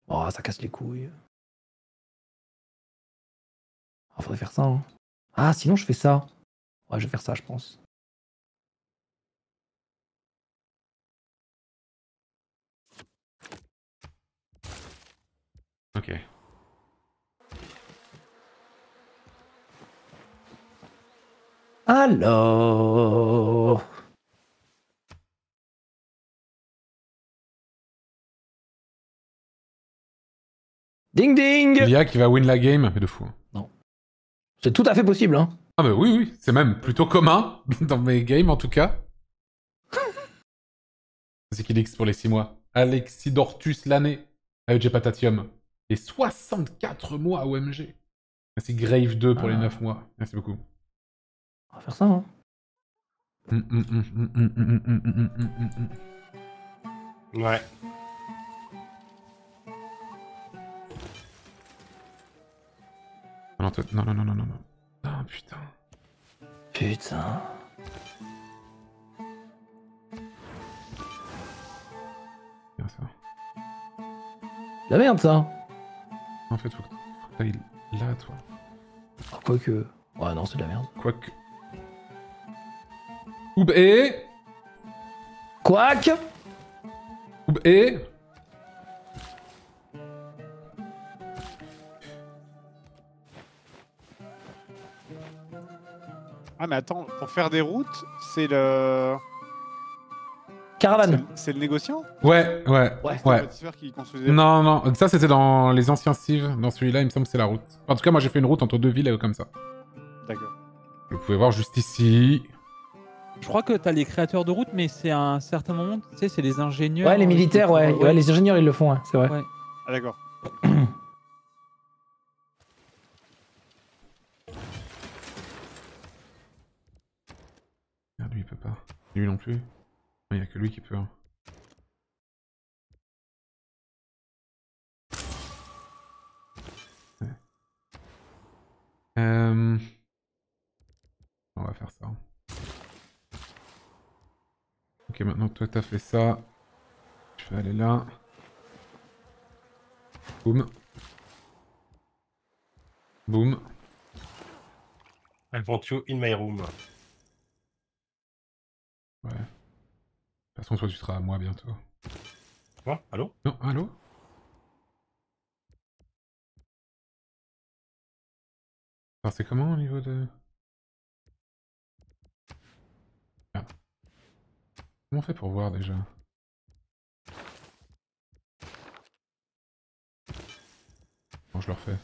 Oh, ça casse les couilles. Ah, faudrait faire ça. hein. Ah, sinon je fais ça. Ouais, je vais faire ça, je pense. Ok. Alors. Ding ding L'IA qui va win la game, mais de fou. C'est tout à fait possible, hein. Ah bah oui, oui, c'est même plutôt commun, dans mes games en tout cas. C'est pour les 6 mois. Alexidortus l'année. AEG Patatium. Et 64 mois OMG. Merci Grave 2 pour ah. les 9 mois. Merci beaucoup. On va faire ça, hein. Ouais. Non, non, non, non, non, non. Ah, putain. Putain. Bien ça. La merde, ça. En fait, faut que, t'ailles là, toi. Quoique. Ouais, non, c'est de la merde. Quoique. Oub et. Quack Oub et. Ah, mais attends, pour faire des routes, c'est le. Caravane. c'est- le négociant Ouais, ouais. Ouais. C'est le Ouais. qui construisait. Non, non, ça c'était dans les anciens Civ. Dans celui-là, il me semble que c'est la route. En tout cas, moi j'ai fait une route entre deux villes euh, comme ça. D'accord. Vous pouvez voir juste ici. Je crois que t'as les créateurs de route, mais c'est à un certain moment, tu sais, c'est les ingénieurs. Ouais, les militaires, ouais. ouais. les ingénieurs, ils le font, ouais, c'est vrai. Ouais. Ah, d'accord. Merde, lui il peut pas. Lui non plus. Il y a que lui qui peut. hein. Ouais. Euh... On va faire ça. Ok, maintenant que toi t'as fait ça, je vais aller là. Boum. Boum. I want you in my room. Ouais. De toute façon, toi tu seras à moi bientôt. Quoi? Allô? Non, allô? Alors c'est comment au niveau de... Merde. Comment on fait pour voir déjà? Bon, je le refais?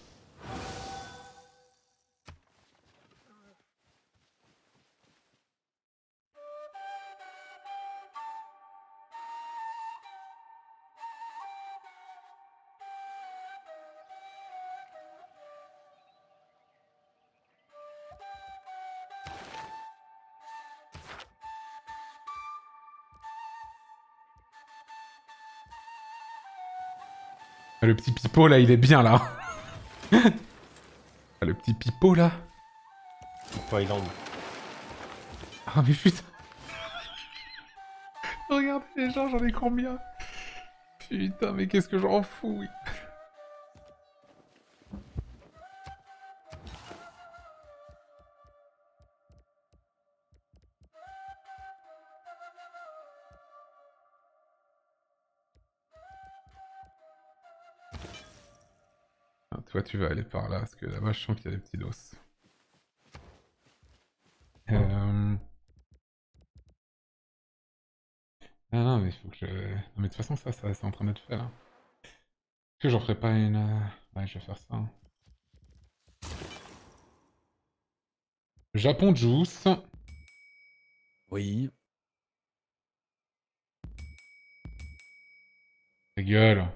Le petit pipeau là, il est bien là. Ah, Le petit pipeau là. Island. Ah mais putain. Regardez les gens, j'en ai combien? Putain, mais qu'est-ce que j'en fous tu vas aller par là, parce que là-bas, je sens qu'il y a des petits dos. Euh... Ah non, mais il faut que je... Non, mais de toute façon, ça, ça c'est en train d'être fait, là. Est-ce que j'en ferai pas une... euh, Ouais, je vais faire ça. Japon Juice. Oui. Ta gueule.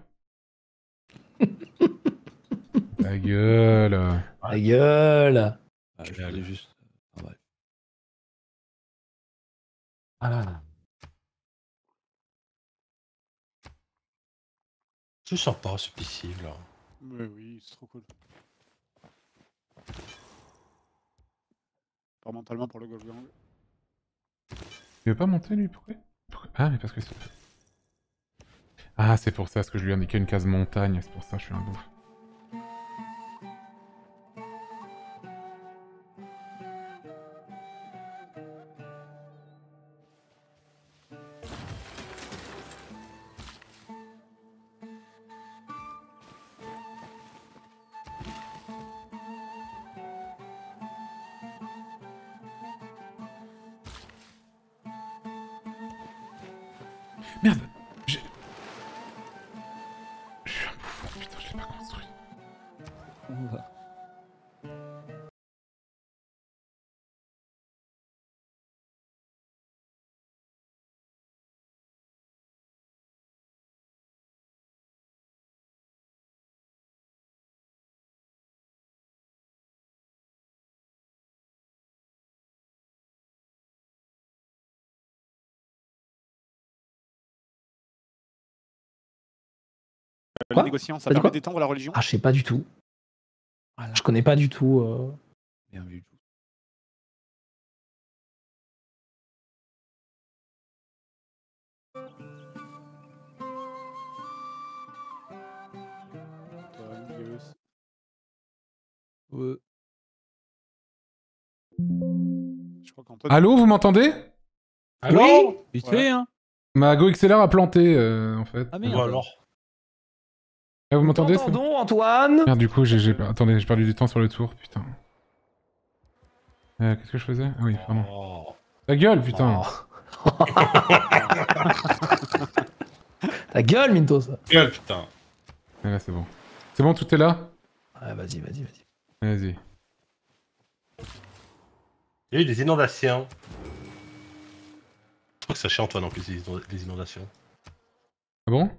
Ta gueule. Ta gueule Ah, je vais aller juste. Ah, ouais. Ah là là. C'est sympa ce piscine là. Mais oui, c'est trop cool. Pas mentalement pour le golf gang. Il veut pas monter, lui Pourquoi Pourquoi Ah, mais parce que c'est... Ah, c'est pour ça, parce que je lui ai indiqué une case montagne, c'est pour ça que je suis un ouf. Quoi les négociants, ça permet d'étendre la religion Ah, je sais pas du tout. Voilà. Je connais pas du tout. euh. Bien vu. Ouais. Je crois qu'Antoine. Allô, vous m'entendez? Oui Vite Ouais. fait, hein Ma Go XLR a planté, euh, en fait. Ah Bon merde. alors. Ah, vous m'entendez Entendons, Antoine Merde, du coup, j'ai... j'ai- Attendez, j'ai perdu du temps sur le tour, putain. Euh, qu'est-ce que je faisais? Ah oui, pardon. Oh. Ta gueule, putain Oh. Ta gueule, Mintos Gueule, putain. Ah, Là, c'est bon. C'est bon, tout est là? Ouais, vas-y, vas-y, vas-y. Vas-y. Il y a eu des inondations. Je crois que ça chez Antoine en plus, les inon- les inondations. Ah bon?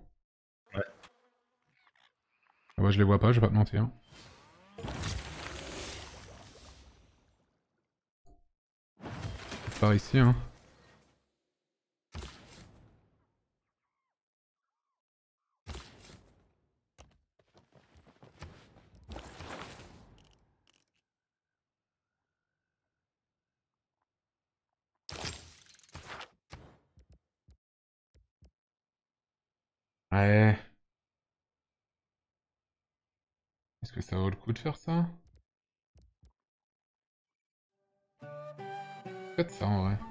Ah bah, je les vois pas, je vais pas te mentir. Par ici, hein. Ouais. Que ça vaut le coup de faire ça? Faites ça en vrai.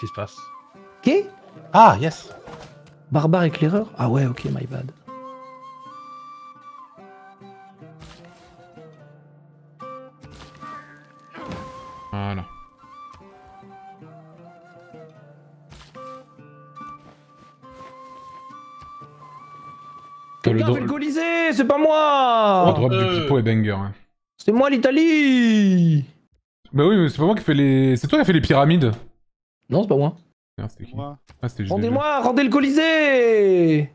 Qui se passe Ok Ah, yes Barbare éclaireur? Ah ouais, ok, my bad. Voilà. Le, Quelqu'un fait le Colisée C'est pas le moi drop Euh. du pipeau est banger. hein. C'est moi l'Italie Bah oui, mais c'est pas moi qui fais les. C'est toi qui as fait les pyramides. Non, c'est pas moi. Merde, c'était qui Moi. Ah, juste. Rendez-moi, rendez le Colisée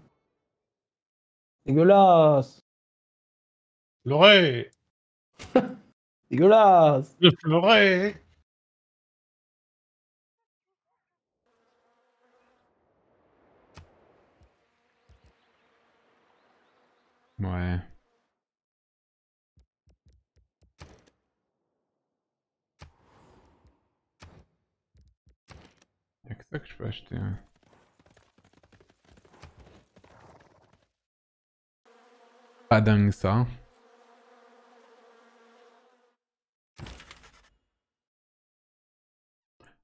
Dégueulasse Pleurer Dégueulasse Je pleurais Ouais. Que je peux acheter. hein. Pas dingue ça.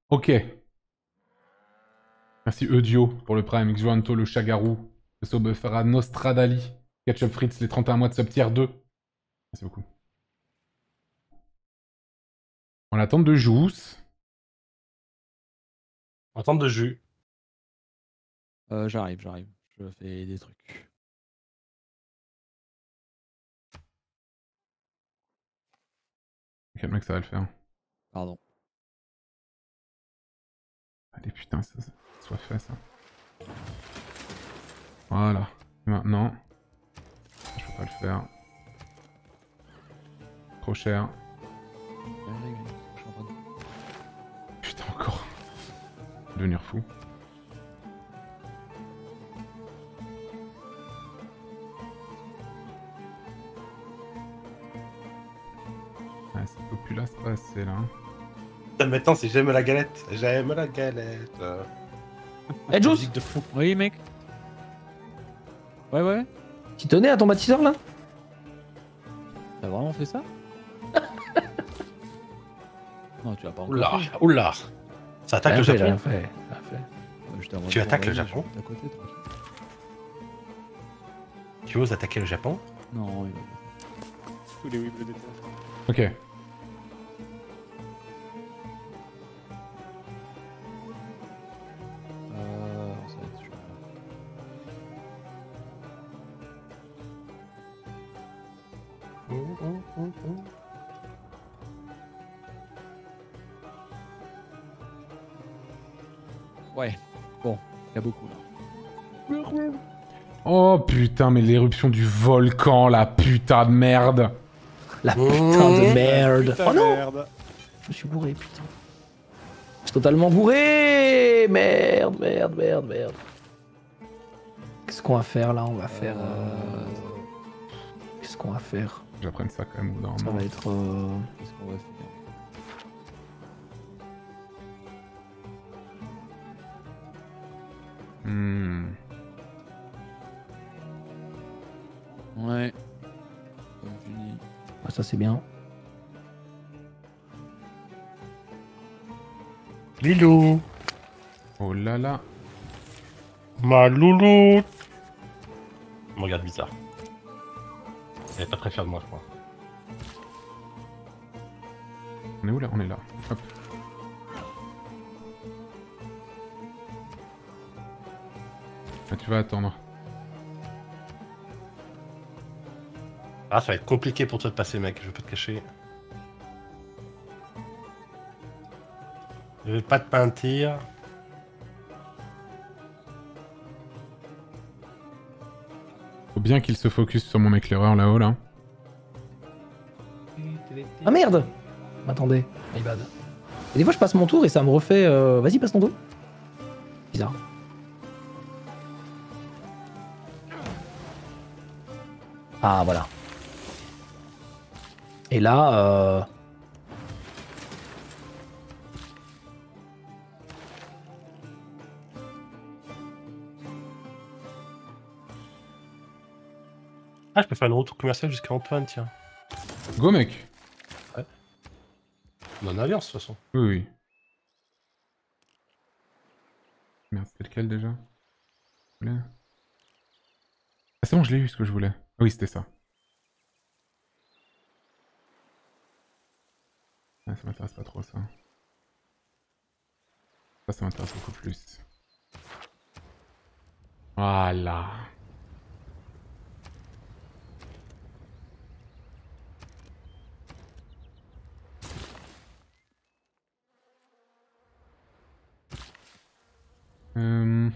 Ok. Merci Eudio pour le Prime, Xuanto, le Chagarou, le Sobefara, Nostradali, Ketchup Fritz, les 31 mois de sub tier 2. Merci beaucoup. En attente de Jousse. En de jus. Euh, j'arrive, j'arrive. Je fais des trucs. Quel mec ça va le faire. Pardon. Allez putain, ça, ça soit fait ça. Voilà. Maintenant. Je peux pas le faire. Trop cher. Devenir fou. Ouais, cette populace pas assez là. Putain, Maintenant, c'est j'aime la galette. J'aime la galette. Eh, Juice musique de fou. Oui, mec. Ouais, ouais. Tu tenais à ton bâtisseur là? T'as vraiment fait ça? Non, tu vas pas encore Oula, oula. Ça attaque le Japon. fait, fait. Tu attaques le Japon à côté. Tu oses attaquer le Japon? Non, il va pas. Tous les Weebles. Ok. Putain, mais l'éruption du volcan, la putain de merde. La putain de merde Putain, Oh non merde. Je me suis bourré, putain. Je suis totalement bourré Merde, merde, merde, merde. Qu'est-ce qu'on va faire là? On va faire... euh, Qu'est-ce qu'on va faire? J'apprenne ça quand même d'un Ça va être... euh, Qu'est-ce qu'on va faire? Hmm. Ça c'est bien. Lilou. Oh là là. Ma loulou. Me regarde bizarre. Elle est pas très fière de moi, je crois. On est où là? On est là. Hop. Ah, tu vas attendre. Ah, ça va être compliqué pour toi de passer, mec. Je vais pas te cacher. Je vais pas te mentir. Faut bien qu'il se focus sur mon éclaireur là-haut là. Ah merde Attendez, my bad. Et des fois je passe mon tour et ça me refait... euh, Vas-y, passe ton tour. Bizarre. Ah, voilà. Et là... Euh... Ah, je peux faire une retour commerciale jusqu'à Antoine, tiens. Go mec On est en alliance, de toute façon. Oui, oui. Merde, c'était lequel déjà? Ah, c'est bon, je l'ai eu ce que je voulais. Ah oui, c'était ça. Ça m'intéresse pas trop ça. Ça, ça m'intéresse beaucoup plus. Voilà. Euh...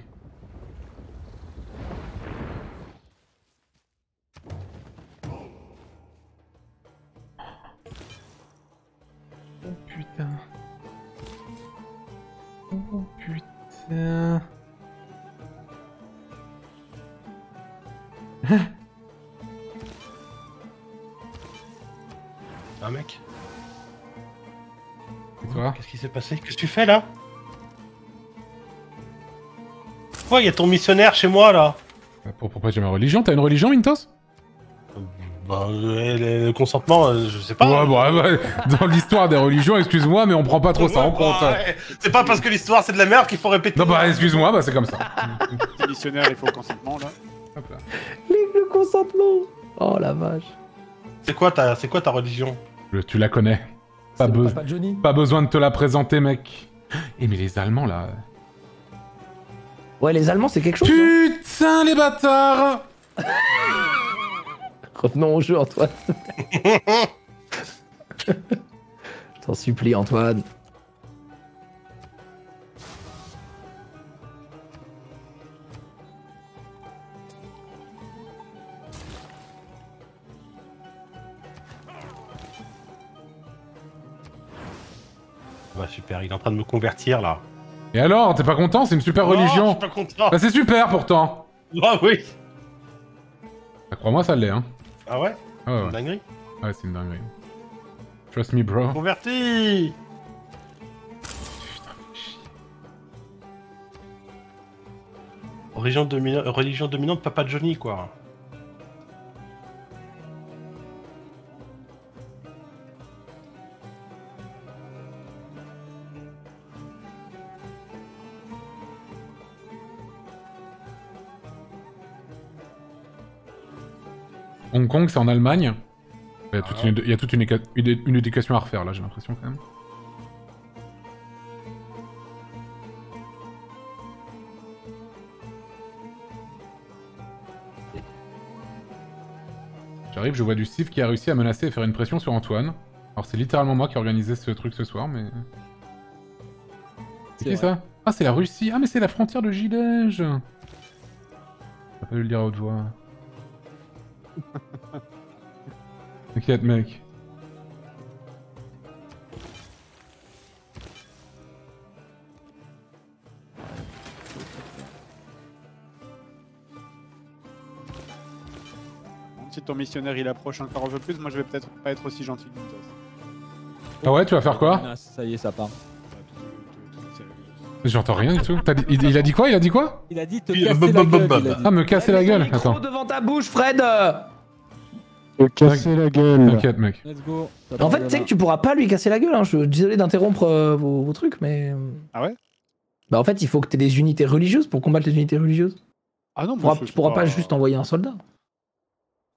passé Qu'est-ce que tu fais là? Pourquoi il y a ton missionnaire chez moi là? Bah, Pour propager ma religion T'as une religion, Mintos? Bah, euh, le, le consentement, euh, je sais pas. Ouais, bah, ouais. Dans l'histoire des religions, excuse-moi, mais on prend pas trop ça en compte. ouais. C'est pas parce que l'histoire c'est de la merde qu'il faut répéter. Non, bah, excuse-moi, bah, c'est comme ça. Missionnaire, il faut le consentement là. Hop là. Le consentement Oh la vache. C'est quoi ta, c'est quoi ta religion? Je- tu la connais. Pas, C'est le be- papa de Johnny. pas besoin de te la présenter, mec. Eh, mais les Allemands, là... Ouais, les Allemands, c'est quelque chose. hein. Putain, les bâtards Revenons au jeu, Antoine. Je t'en supplie, Antoine. Bah super, il est en train de me convertir là. Et alors, t'es pas content? C'est une super Non, je religion suis pas content. Bah, c'est super, pourtant Ah oui. Bah, Crois-moi, ça l'est, hein. Ah ouais? Ah ouais, ouais. Dinguerie. Ouais, c'est une dinguerie. Trust me, bro. Converti. Religion, domina- religion dominante, papa Johnny quoi. Hong Kong, c'est en Allemagne. Il y a toute, Ah. une, il y a toute une, éca- une- une éducation à refaire, là, j'ai l'impression, quand même. J'arrive, je vois du Steve qui a réussi à menacer et faire une pression sur Antoine. Alors c'est littéralement moi qui ai organisé ce truc ce soir, mais... C'est C'est qui vrai. ça Ah, c'est la Russie Ah, mais c'est la frontière de Gilège T'as pas dû le dire à haute voix. T'inquiète, mec. Si ton missionnaire il approche encore un peu plus, moi je vais peut-être pas être aussi gentil que Mintos. Ah ouais, tu vas faire quoi? Ah, Ça y est, ça part. J'entends rien du tout. T'as dit- il, il a dit quoi? Il a dit quoi? Il a dit te casser la gueule. bob, il a bob. dit. Ah, me casser la gueule Attends, devant ta bouche, Fred Te casser la gueule. t'inquiète, mec. Let's go. Ça En part fait, de tu sais là. que tu pourras pas lui casser la gueule. Hein. Je suis désolé d'interrompre euh, vos, vos trucs, mais. Ah ouais? Bah, en fait, il faut que tu aies des unités religieuses pour combattre les unités religieuses. Ah non, Tu moi, pourras, je- tu pourras pas juste envoyer un soldat.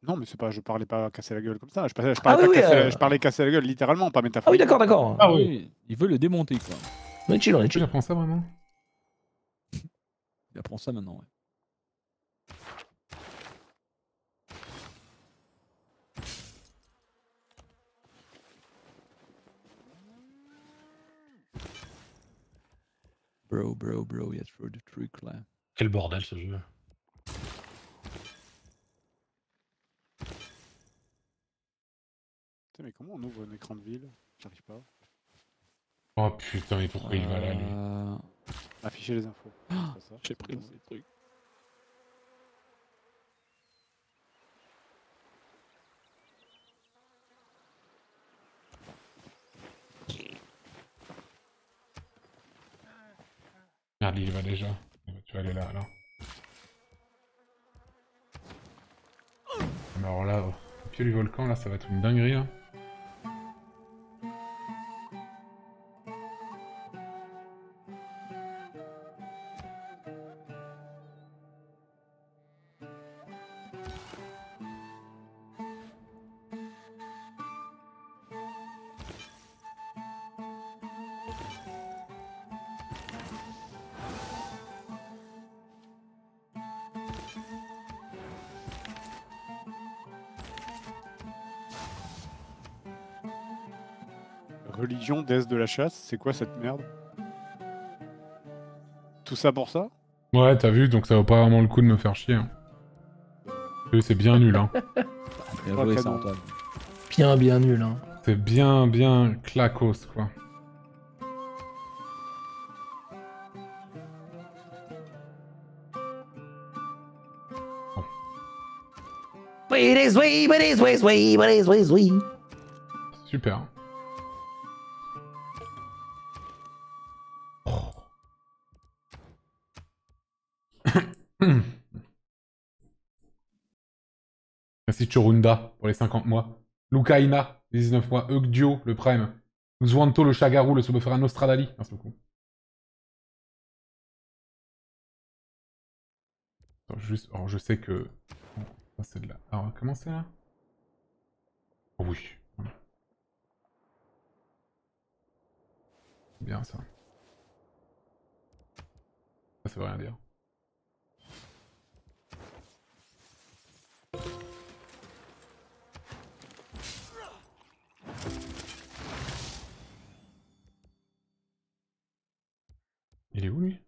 Non, mais c'est pas, je parlais pas casser la gueule comme ça. Je parlais, je Ah parlais, oui, pas oui, casser, euh. je parlais casser la gueule littéralement, pas Ah oui, d'accord, d'accord. Ah oui. Oui, il veut le démonter quoi. On est chill, on est Tu chill. apprends ça vraiment Il apprend ça maintenant. Ouais. Bro, bro, bro, il y a trop de trucs là. Quel bordel ce jeu. Putain, mais comment on ouvre un écran de ville? J'arrive pas. Oh putain, mais pourquoi il va là, lui Euh, Afficher les infos. C'est ça. J'ai pris ces trucs. Merde, il y va déjà. Tu vas aller là, alors. Mais alors là, au pied du volcan, là, ça va être une dinguerie, là. Religion, déesse de la chasse, c'est quoi cette merde? Tout ça pour ça? Ouais, t'as vu, donc ça vaut pas vraiment le coup de me faire chier. hein. C'est bien nul, hein. Bien Pas joué, ça, canon. Antoine. Bien, bien nul. Hein. C'est bien, bien clacos, quoi. It Chorunda pour les 50 mois. Lucaina, les 19 mois. Eugdio, le prime. Zwanto, le Chagarou, le Subofera Nostradali. Merci beaucoup. Attends, juste, alors je sais que... Ça c'est de la... Alors, comment c'est là? Oh oui. Bien ça. Ça, ça veut rien dire. Il est où lui?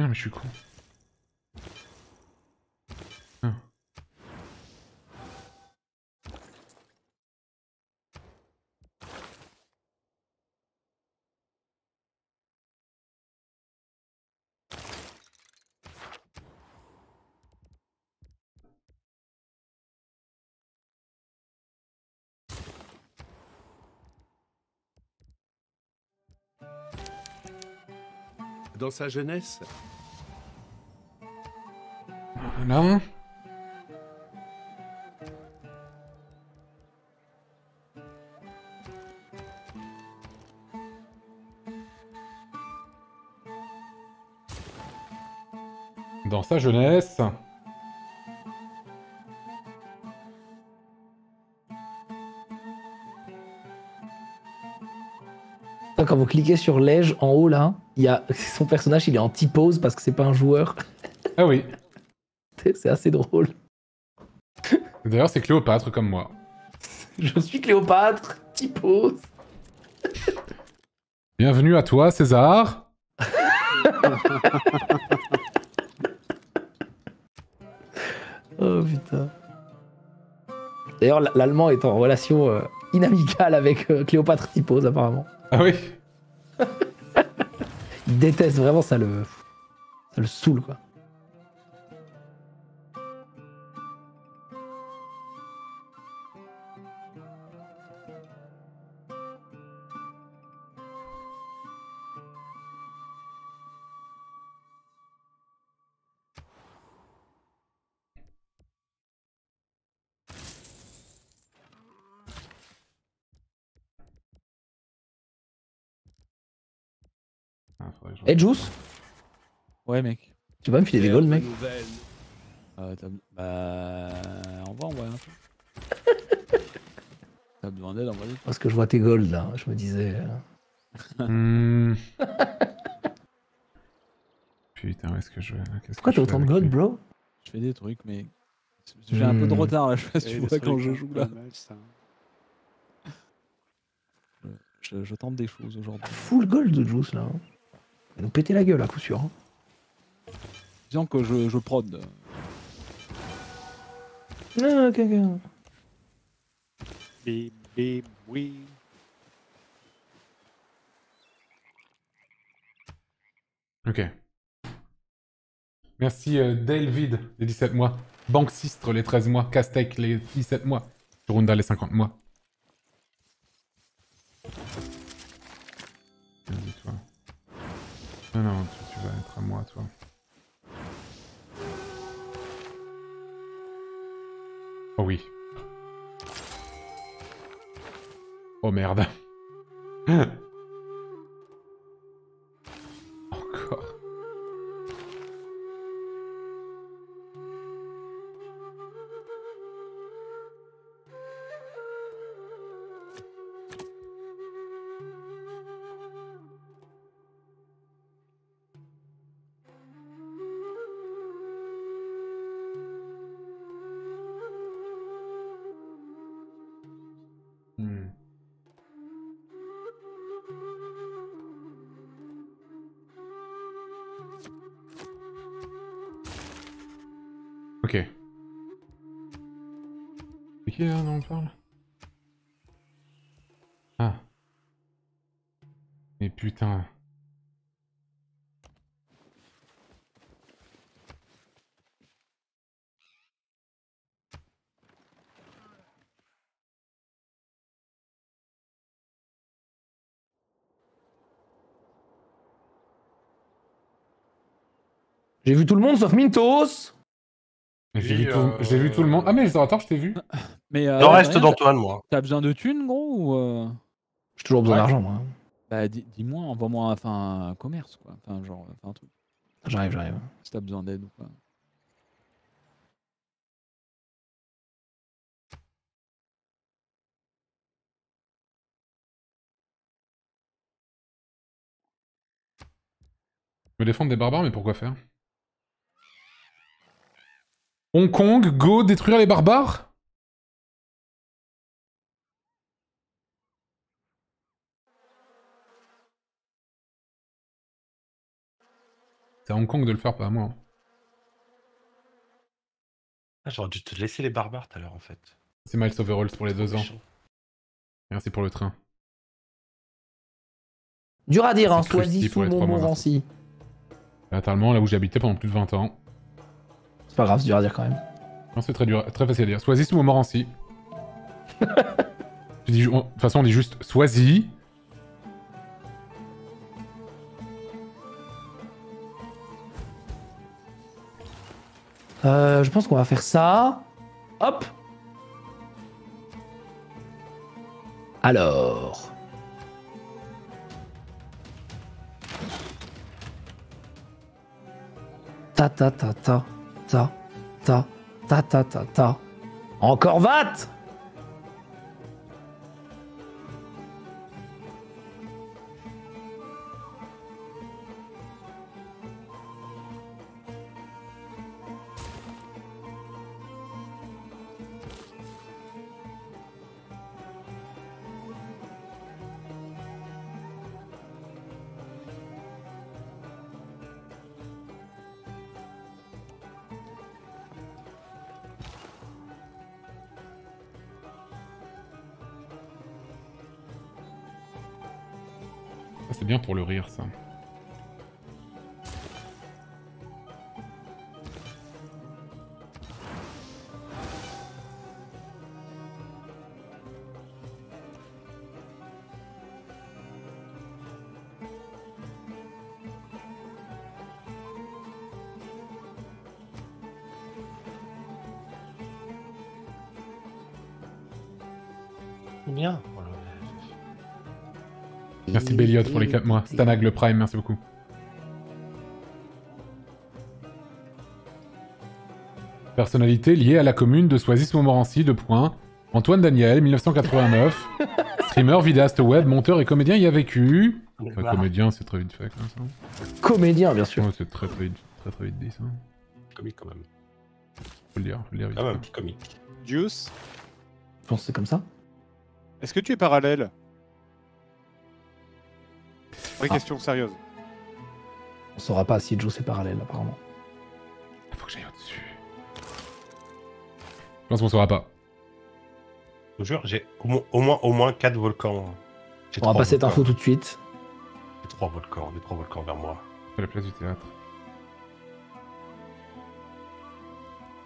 Ah mais je suis con. Dans sa jeunesse, Voilà. Dans sa jeunesse. Quand vous cliquez sur Lège en haut là, il y a son personnage, il est en T-pose parce que c'est pas un joueur. Ah oui. C'est assez drôle. D'ailleurs, c'est Cléopâtre comme moi. Je suis Cléopâtre, T-pose. Bienvenue à toi, César. Oh putain. D'ailleurs, l'allemand est en relation euh, inamicale avec euh, Cléopâtre T-pose apparemment. Ah oui. Déteste vraiment ça le. Ça le saoule quoi. Je- Eh Juice, Ouais, mec. tu vas me filer des golds mec. Euh, t'as- bah. On va envoyer un peu. T'as besoin d'aide, envoie Parce que je vois tes golds là, je me disais. euh, Hmm. Putain, où est-ce que je vais Qu'est-ce Pourquoi que t'as autant de gold bro? Je fais des trucs, mais. J'ai un peu de Hmm. retard là, je sais pas si tu vois quand je hein, joue là. mal, ça. Je, je tente des choses aujourd'hui. Full gold de Juice là. hein. Va nous péter la gueule à coup sûr. hein. Disons que je, je prod. Ah, ok, bip, oui. Ok. Merci euh, Delvid, les 17 mois. Banque Sistre, les 13 mois. Castec, les 17 mois. Runda, les 50 mois. Non, non, tu, tu vas être à moi, toi. Oh oui. Oh merde. J'ai vu tout le monde sauf Mintos. J'ai Oui, vu, tout... euh, j'ai vu tout le monde. Ah mais attends, je t'ai vu. Mais euh, ouais, reste d'Antoine, moi. T'as besoin de thunes, gros ou euh, J'ai toujours besoin Ouais. d'argent, moi. Bah, dis- dis-moi, envoie-moi enfin, un commerce, quoi. Enfin, genre, enfin, un truc. J'arrive, j'arrive. Si t'as besoin d'aide ou quoi. Me défendre des barbares, mais pourquoi faire? Hong Kong, go, détruire les barbares? C'est à Hong Kong de le faire, pas à moi. hein. Ah, J'aurais dû te laisser les barbares tout à l'heure, en fait. C'est Miles Overalls pour les deux ans. Merci pour le train. Dur à dire, hein. Sois-y sous Montmorency. Fatalement, là où j'ai habité pendant plus de 20 ans. C'est pas grave, c'est dur à dire quand même. Non, c'est très dur, très facile à dire. Sois-y dis- on- De toute façon, on dit juste sois-y. Euh, je pense qu'on va faire ça. Hop. Alors. Ta ta ta ta ta, ta, ta, ta, ta, ta. Encore vat pour le rire, ça. Merci Béliot pour les 4 mois. Stanag le Prime, merci beaucoup. Personnalité liée à la commune de Soisy-Montmorency, de point. Antoine Daniel, 1989. Streamer, vidéaste web, monteur et comédien y a vécu. Enfin, comédien, c'est très vite fait comme ça. Comédien, bien sûr. Ouais, c'est très très vite, très très vite dit ça. Comique, quand même. Faut le dire, faut le dire vite. Quand même, un petit comique. Juice, Je pense que c'est comme ça. est-ce que tu es parallèle? Vraie Ah. question sérieuse. On saura pas si Joe c'est parallèle, apparemment. Faut que j'aille au-dessus. Je pense qu'on saura pas. Je vous jure, j'ai au, moins- au moins au moins 4 volcans. On va passer cette info tout de suite. J'ai 3 volcans, des 3 volcans vers moi. C'est la place du théâtre.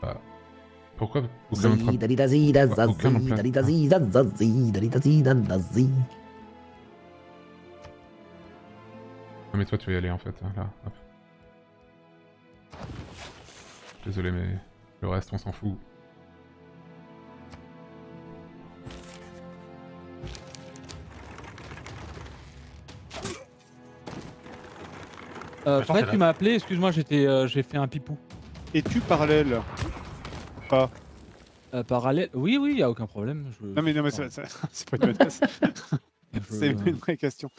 Ah. Pourquoi aucun autre- aucun non. Ah, mais toi tu vas y aller en fait, hein, là. hop. Désolé mais le reste on s'en fout. Euh, Attends, Fred, tu m'as appelé, excuse-moi, j'étais, euh, j'ai fait un pipou. Es-tu parallèle? Pas. Euh, parallèle? Oui, oui, y a aucun problème. Je... Non mais non mais c'est pas une menace. c'est une vraie question.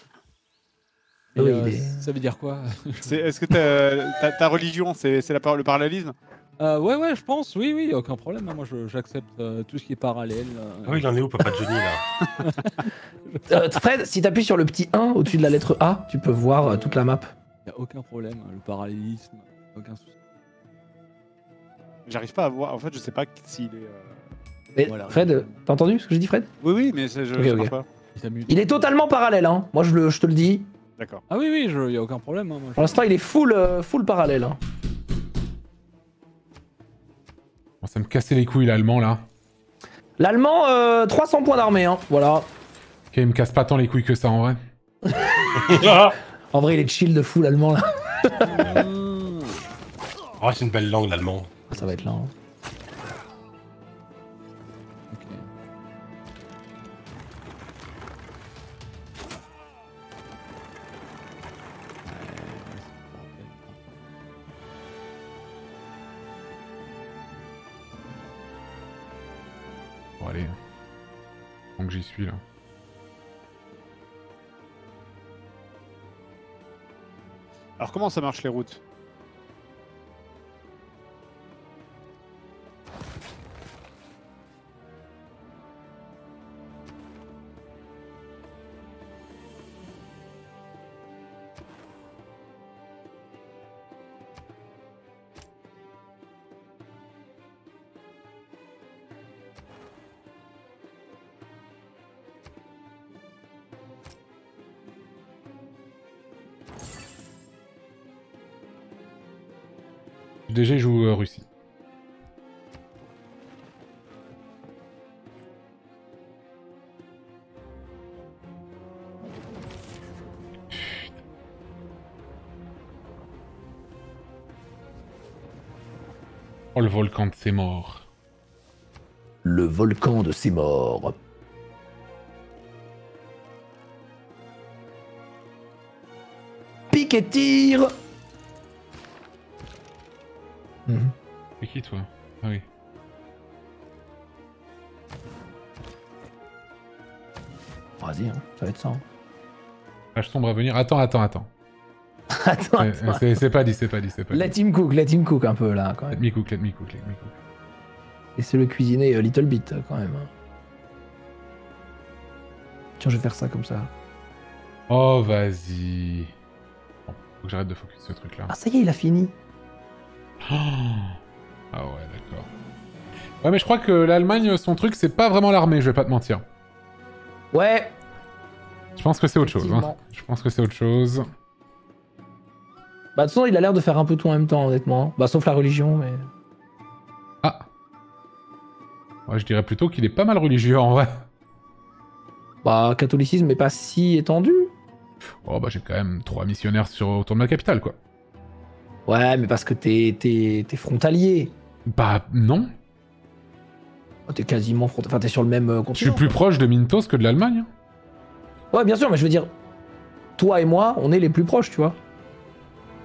Et, Oui, euh, est- Ça veut dire quoi est-ce que ta, religion c'est le parallélisme? Euh, Ouais, ouais, je pense, oui, oui, aucun problème. hein, Moi, j'accepte euh, tout ce qui est parallèle. euh, Ah oui, il en est où, Papa Johnny, là? Euh, Fred, si t'appuies sur le petit 1 au-dessus de la lettre A, tu peux voir euh, toute la map. y a aucun problème, hein, le parallélisme, aucun souci. J'arrive pas à voir. En fait, je sais pas s'il est. euh, Mais Voilà. Fred, t'as entendu ce que je dis, Fred? Oui, oui, mais je Ok, je ok. marche pas. Il est totalement parallèle, hein. Moi, je, le, je te le dis. D'accord. Ah oui, oui, il y a aucun problème. hein, moi, Pour l'instant, il est full, euh, full parallèle. hein. Bon, ça me cassait les couilles l'allemand là. L'allemand, euh, 300 points d'armée, hein. Voilà. Ok, il me casse pas tant les couilles que ça en vrai. En vrai, il est chill de fou, l'allemand, là. Oh, c'est une belle langue, l'allemand. Ça va être là. hein. Allez. Donc j'y suis là. Alors, comment ça marche les routes? DG joue euh, Russie. Oh le volcan de ses morts. Le volcan de ses morts. Pique et tire qui toi Ah oui. Vas-y, hein, ça va être ça. hein. Page sombre à venir. Attends, attends, attends. attends, Euh, attends. C'est c'est pas dit, c'est pas dit, c'est pas dit. Let him cook, let him cook un peu là quand Let même. me cook, let me cook, let me cook. Laissez-le cuisiner euh, Little Bit quand même. hein. Tiens, je vais faire ça comme ça. Oh vas-y. Bon, faut que j'arrête de focus ce truc là. Ah, ça y est, il a fini. Ah ouais, d'accord. Ouais, mais je crois que l'Allemagne, son truc, c'est pas vraiment l'armée, je vais pas te mentir. Ouais, Je pense que c'est autre chose. Hein. Je pense que c'est autre chose. bah de toute façon, il a l'air de faire un peu tout en même temps, honnêtement. Bah, sauf la religion, mais. Ah Ouais, je dirais plutôt qu'il est pas mal religieux en vrai. Bah, catholicisme est pas si étendu. Oh bah j'ai quand même trois missionnaires sur, autour de ma capitale quoi. Ouais, mais parce que t'es, t'es, t'es frontalier. Bah non. Oh, T'es quasiment frontalier. Enfin, t'es sur le même euh, Je suis continent. plus proche de Mintos que de l'Allemagne. hein. Ouais, bien sûr, mais je veux dire, toi et moi, on est les plus proches, tu vois,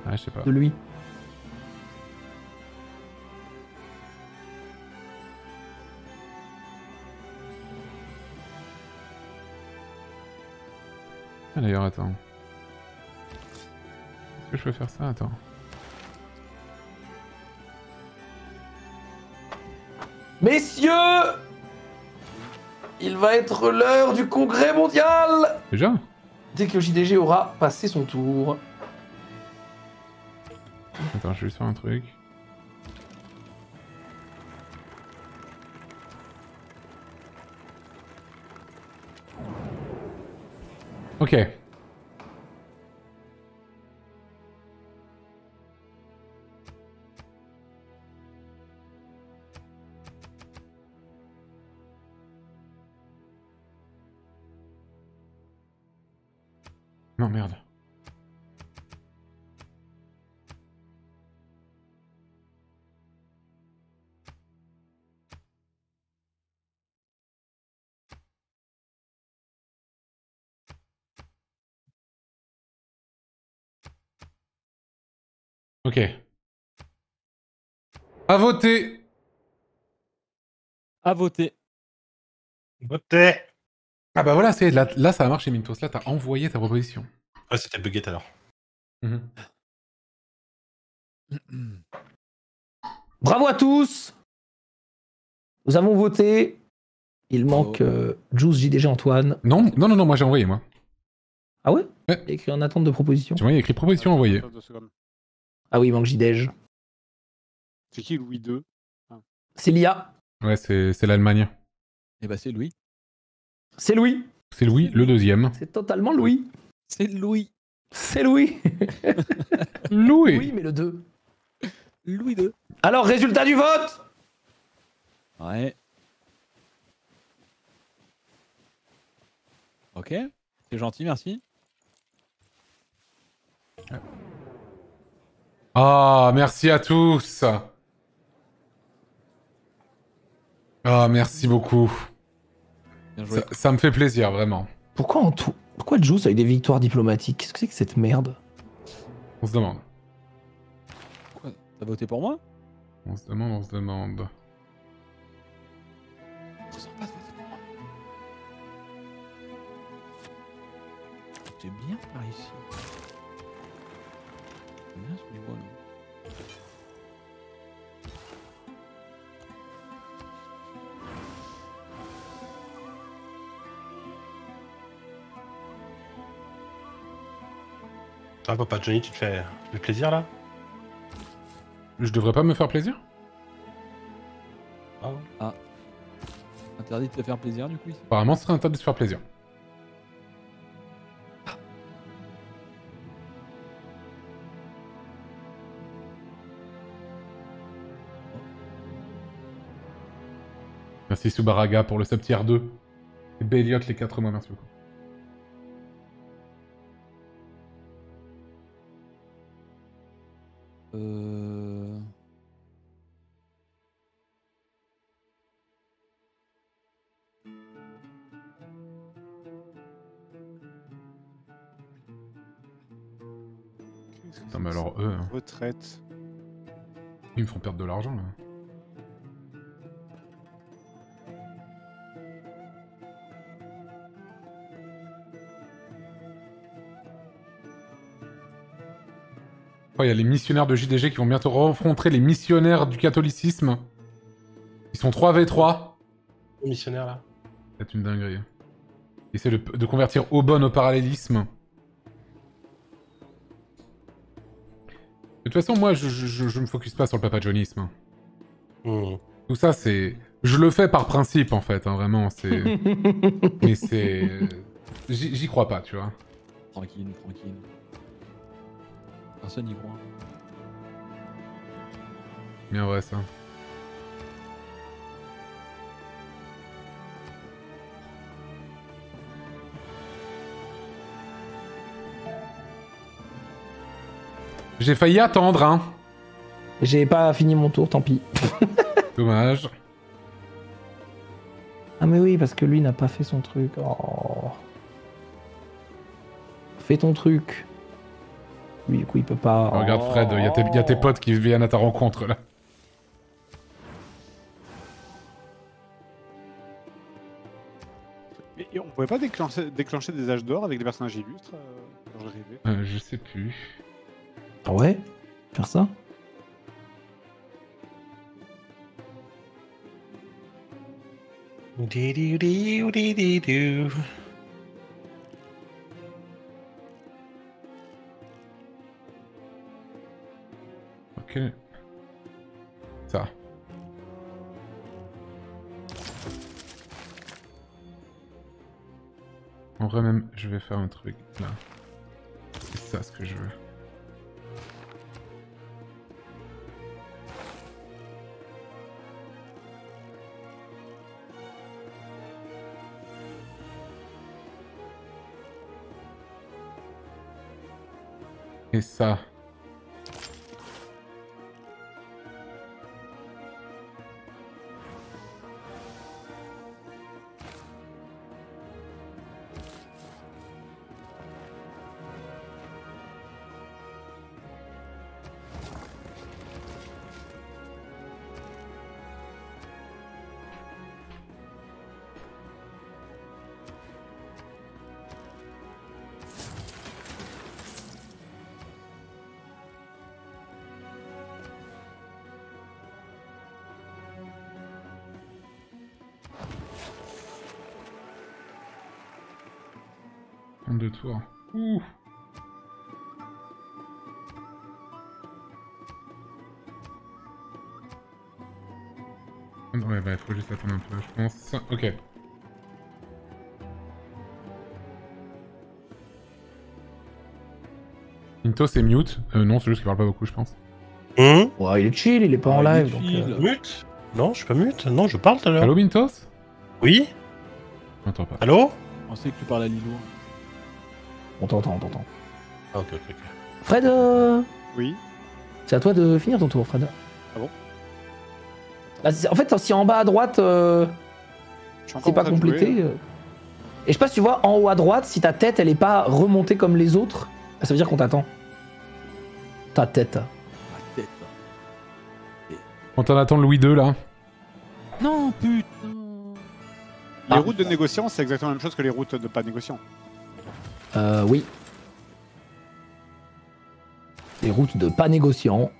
Ah, je sais pas. de lui. Ah, D'ailleurs, attends. Est-ce que je peux faire ça? Attends. Messieurs Il va être l'heure du congrès mondial Déjà Dès que JDG aura passé son tour. Attends, je vais juste faire un truc. Ok. Non, merde. Ok. À voter À voter. Votez Ah bah voilà, c'est là, là ça a marché Mintos, là t'as envoyé ta proposition. Ouais, c'était bugué tout à l'heure. Bravo à tous Nous avons voté. Il manque euh, Juice, JDG, Antoine. Non, non, non, non, moi j'ai envoyé moi. Ah ouais? Ouais. Il y a écrit en attente de proposition. J'ai envoyé écrit proposition envoyée. Ah oui, il manque JDG. C'est qui Louis II C'est l'IA. Ouais, c'est c'est l'Allemagne. Et bah c'est Louis. C'est Louis. C'est Louis, le deuxième. C'est totalement Louis. C'est Louis. C'est Louis. Louis Oui, mais le 2. Louis 2. Alors, résultat du vote Ouais. Ok. C'est gentil, merci. Ah, merci à tous Ah, merci beaucoup. Bien joué. Ça, ça me fait plaisir, vraiment. Pourquoi en tout Pourquoi Juice a eu des victoires diplomatiques? Qu'est-ce que c'est que cette merde? On se demande. Pourquoi T'as voté pour moi? On se demande, on se demande. Bien par ici. Bien Ah, papa Johnny, tu te fais, fais plaisir là Je devrais pas me faire plaisir Ah, Interdit de te faire plaisir du coup ici. Apparemment, ce serait interdit de se faire plaisir. Merci Subaraga pour le sub tier 2. Et Béliot les 4 mois, merci beaucoup. Euh... Non mais alors eux, hein, Retraite. ils me font perdre de l'argent là. Oh, il y a les missionnaires de JDG qui vont bientôt rencontrer les missionnaires du catholicisme. Ils sont 3v3. le missionnaire là. C'est une dinguerie. Ils essaient de, de convertir Aubonne au parallélisme. De toute façon, moi, je, je, me focus pas sur le papajonisme. Hmm. Tout ça, c'est... Je le fais par principe, en fait, hein, vraiment, c'est... Mais c'est... J'y crois pas, tu vois. Tranquille, tranquille. Personne n'y croit. Bien vrai, ça. J'ai failli attendre, hein. J'ai pas fini mon tour, tant pis. Dommage. Ah mais oui, parce que lui n'a pas fait son truc. Oh. Fais ton truc. Lui, du coup, il peut pas. Oh, regarde Fred, il y, a tes- y a tes potes qui viennent à ta rencontre, là. Mais on pouvait pas déclencher, déclencher des âges d'or avec des personnages illustres euh, quand Euh, je sais plus. Ah ouais? Faire ça? Ça. En vrai, même, je vais faire un truc là. C'est ça ce que je veux. Et ça. Into, c'est mute. Euh, non, c'est juste qu'il parle pas beaucoup, je pense. Hum Ouais, il est chill, il est pas en Ah, il est live. donc, euh, Mute Non, je suis pas mute. Non, je parle tout à l'heure. Allô, Mintos? Oui J'entends pas. Allô? Je pensais que tu parlais à Lilo. On t'entend, on t'entend. Ah, Ok, ok, ok. Fred, euh, Oui. c'est à toi de finir ton tour, Fred. Ah bon? Bah, En fait, si en bas à droite, euh, c'est pas jouer. complété. Et je sais pas si tu vois, en haut à droite, si ta tête, elle est pas remontée comme les autres, ça veut dire qu'on t'attend. Ta tête. Tête. On t'en attend Louis II, là. Non, putain. Les Ah. routes de négociants, c'est exactement la même chose que les routes de pas négociants. Euh, oui. Les routes de pas négociants.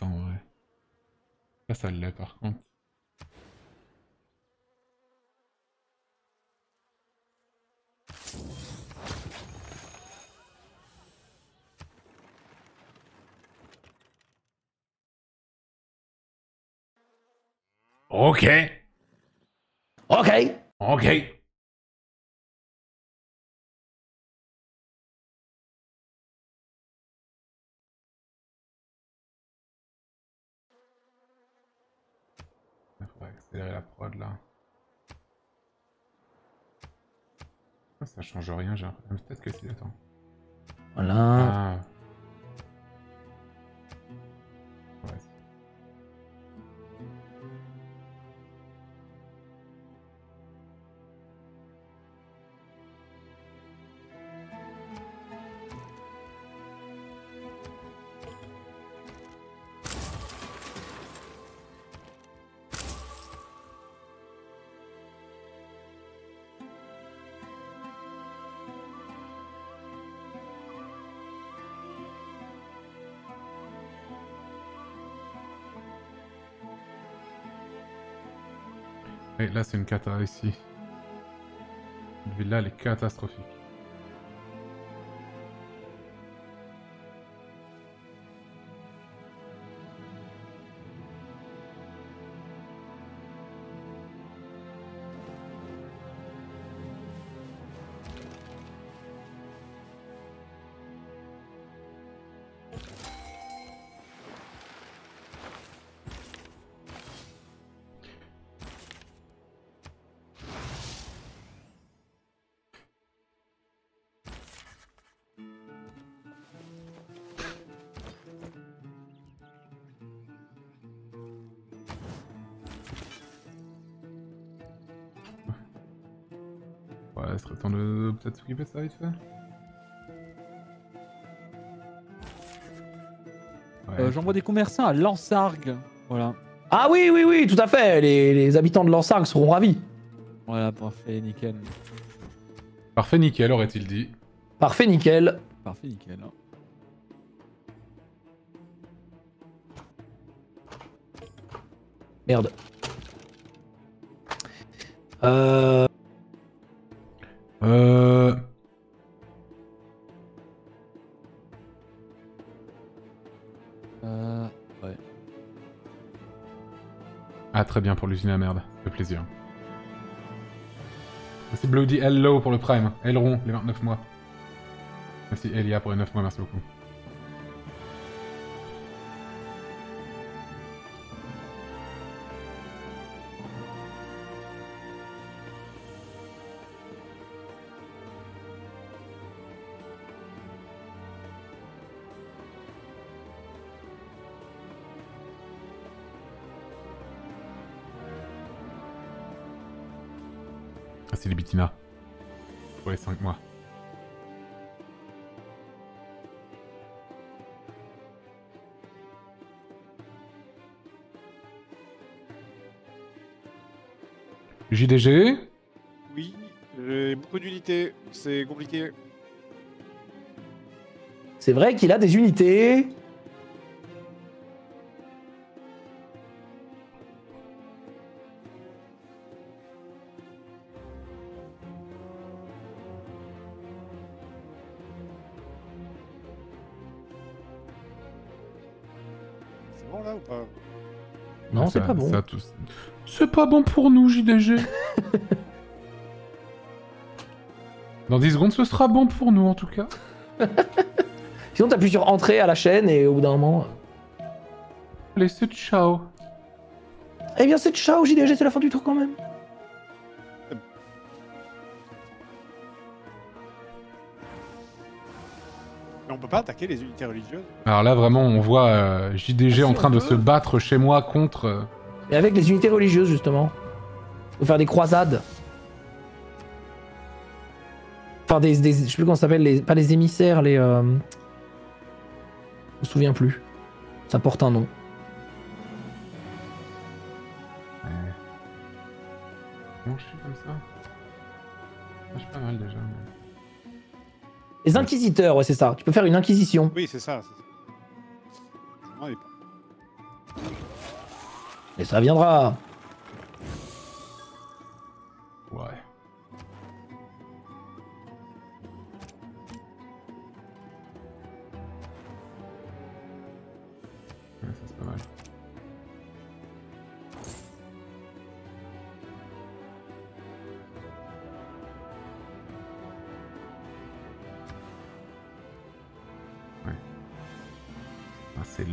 Intéressant, en vrai. Ça, ça l'est, par contre. Ok. Ok. Il accélérer la prod là. Ah, Ça change rien, j'ai l'impression. Peut-être que si, attends. Voilà. Ah. C'est une cata ici. Cette villa, elle est catastrophique. Ouais. Euh, J'envoie des commerçants à Lansargues. Voilà. Ah oui, oui, oui, tout à fait. Les, les habitants de Lansargues seront ravis. Voilà, parfait, nickel. Parfait, nickel, aurait-il dit. Parfait, nickel. Parfait, nickel. hein. Merde. Euh... Ah, très bien pour l'usine à merde. Fait plaisir. Merci Bloody Hello pour le Prime. Elron, les 29 mois. Merci Elia pour les 9 mois, merci beaucoup. Pour les 5 mois. JDG Oui, j'ai beaucoup d'unités, c'est compliqué. C'est vrai qu'il a des unités. Non, c'est pas bon. tout- C'est pas bon pour nous, JDG. Dans 10 secondes, ce sera bon pour nous en tout cas. Sinon, t'appuies sur entrée à la chaîne et au bout d'un moment. Allez, c'est ciao. Eh bien, c'est ciao, JDG, c'est la fin du tour quand même. Peut pas attaquer les unités religieuses Alors là, vraiment, on voit euh, JDG Ah, en si, train on de peut. se battre chez moi contre. euh, Et avec les unités religieuses, justement. Faut faire des croisades. Enfin, des, des- je sais plus comment ça s'appelle, les, pas les émissaires, les. euh, Je me souviens plus. Ça porte un nom. Les inquisiteurs, ouais, c'est ça. Tu peux faire une inquisition. Oui, c'est ça. ça. Et ça viendra.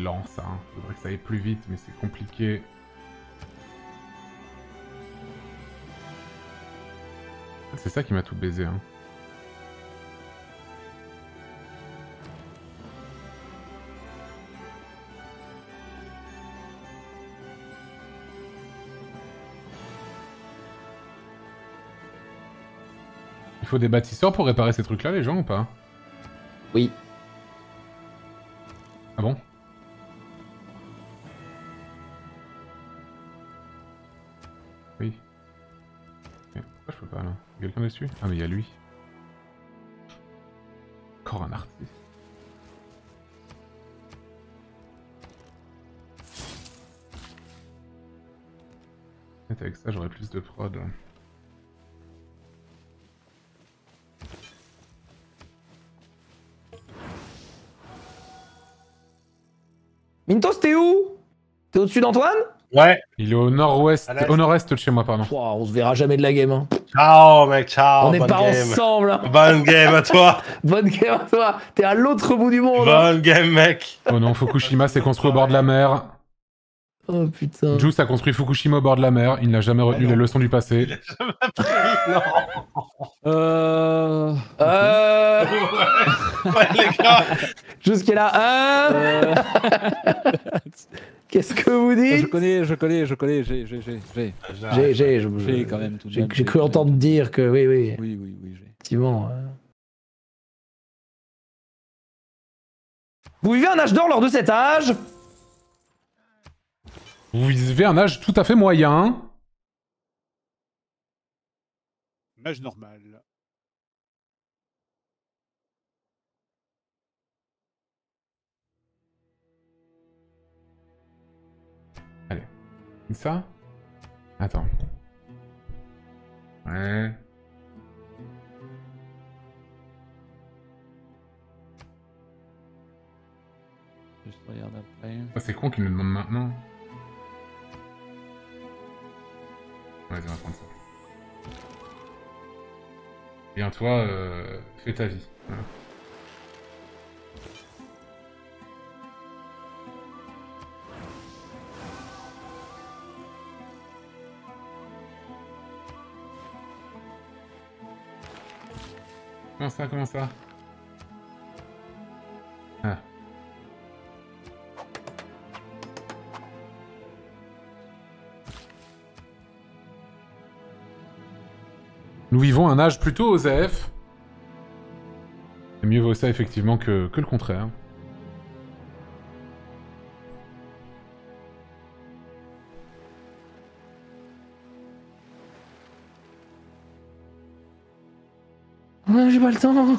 Lent ça, hein. faudrait que ça aille plus vite, mais c'est compliqué. C'est ça qui m'a tout baisé. Hein. Il faut des bâtisseurs pour réparer ces trucs-là, les gens, ou pas? Oui. Ah bon? Quelqu'un dessus? Ah mais il y a lui. Encore un artiste. Avec ça j'aurais plus de prod. Mintos, t'es où? T'es au-dessus d'Antoine? Ouais, Il est au nord-ouest, au nord-est de chez moi, pardon. On se verra jamais de la game. hein. ciao mec, ciao. on n'est pas game. ensemble. hein. Bonne game à toi. Bonne game à toi. T'es à l'autre bout du monde. hein. Bonne game mec. Oh non, Fukushima s'est construit au bord de la mer. Oh putain. Juice a construit Fukushima au bord de la mer. Il n'a jamais retenu non. les leçons du passé. non. Euh... Euh... Ouais, les gars. Jusqu'à là. Hein euh, Qu'est-ce que vous je dites connais, je connais, je connais, j'ai, j'ai, j'ai, j'ai. J'ai, j'ai, je- J'ai quand même tout de J'ai même, j'ai j'ai- cru entendre dire que oui, oui, Oui, oui, oui, j'ai. effectivement. euh. Vous vivez un âge d'or lors de cet âge? Vous vivez un âge tout à fait moyen. Un âge normal. Ça Attends. Ouais. Juste regarde après. Ah, c'est con qu'il nous demande maintenant. On va prendre ça. Bien, toi, euh, fais ta vie. Voilà. Comment ça, comment ça? Nous vivons un âge plutôt OSEF. Et mieux vaut ça effectivement que, que le contraire. Ouais, j'ai pas le temps.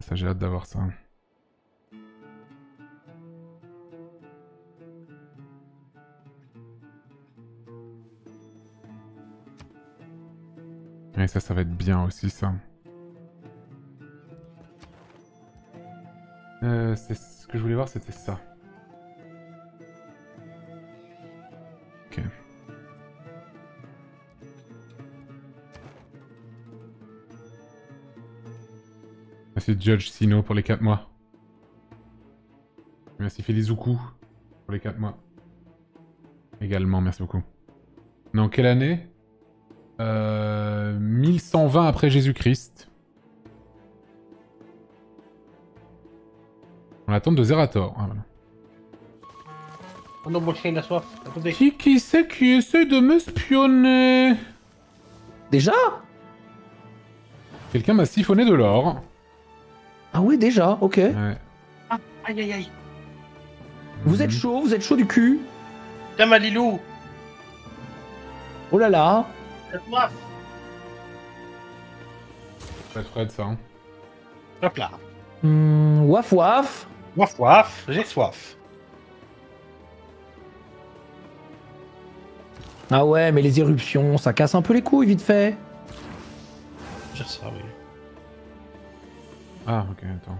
Ça, j'ai hâte d'avoir ça. Et ça, ça va être bien aussi, ça. Euh, ce que je voulais voir, c'était ça. Ok. Merci Judge Sino pour les 4 mois. Merci Felizuku pour les 4 mois. Également, merci beaucoup. Dans quelle année? Euh, 1120 après Jésus-Christ. On attend de Zerator. Ah, voilà. Oh non, mon chien, il a soif. Attendez. Qui, qui c'est qui essaie de me spionner? Déjà? Quelqu'un m'a siphonné de l'or. Ah oui, déjà, ok. Ouais. Ah, aïe aïe aïe. Vous Mhm. êtes chaud, vous êtes chaud du cul. Tiens. Oh là là. Va être Fred, ça. hein. Hop là. Hmm, waf waf. Waf waf, j'ai soif. Ah ouais, mais les éruptions, ça casse un peu les couilles, vite fait. J'ai ça, oui. Ah, ok, attends.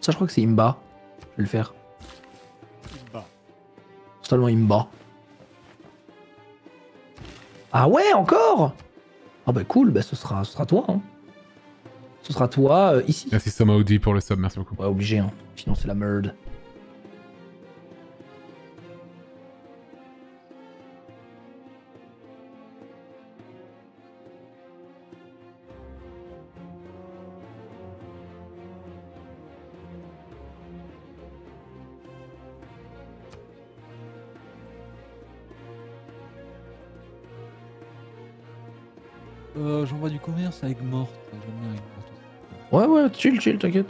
Ça, je crois que c'est Imba. Je vais le faire. Bah. Seulement Imba. Ah ouais, encore? Ah bah cool, bah ce sera, ce sera toi. Hein. Ce sera toi euh, ici. Merci Somaudi pour le sub, merci beaucoup. Ouais, obligé, hein. sinon c'est la merde. Commerce avec morte. J'aime bien avec morte aussi. Ouais, ouais, chill, chill, t'inquiète.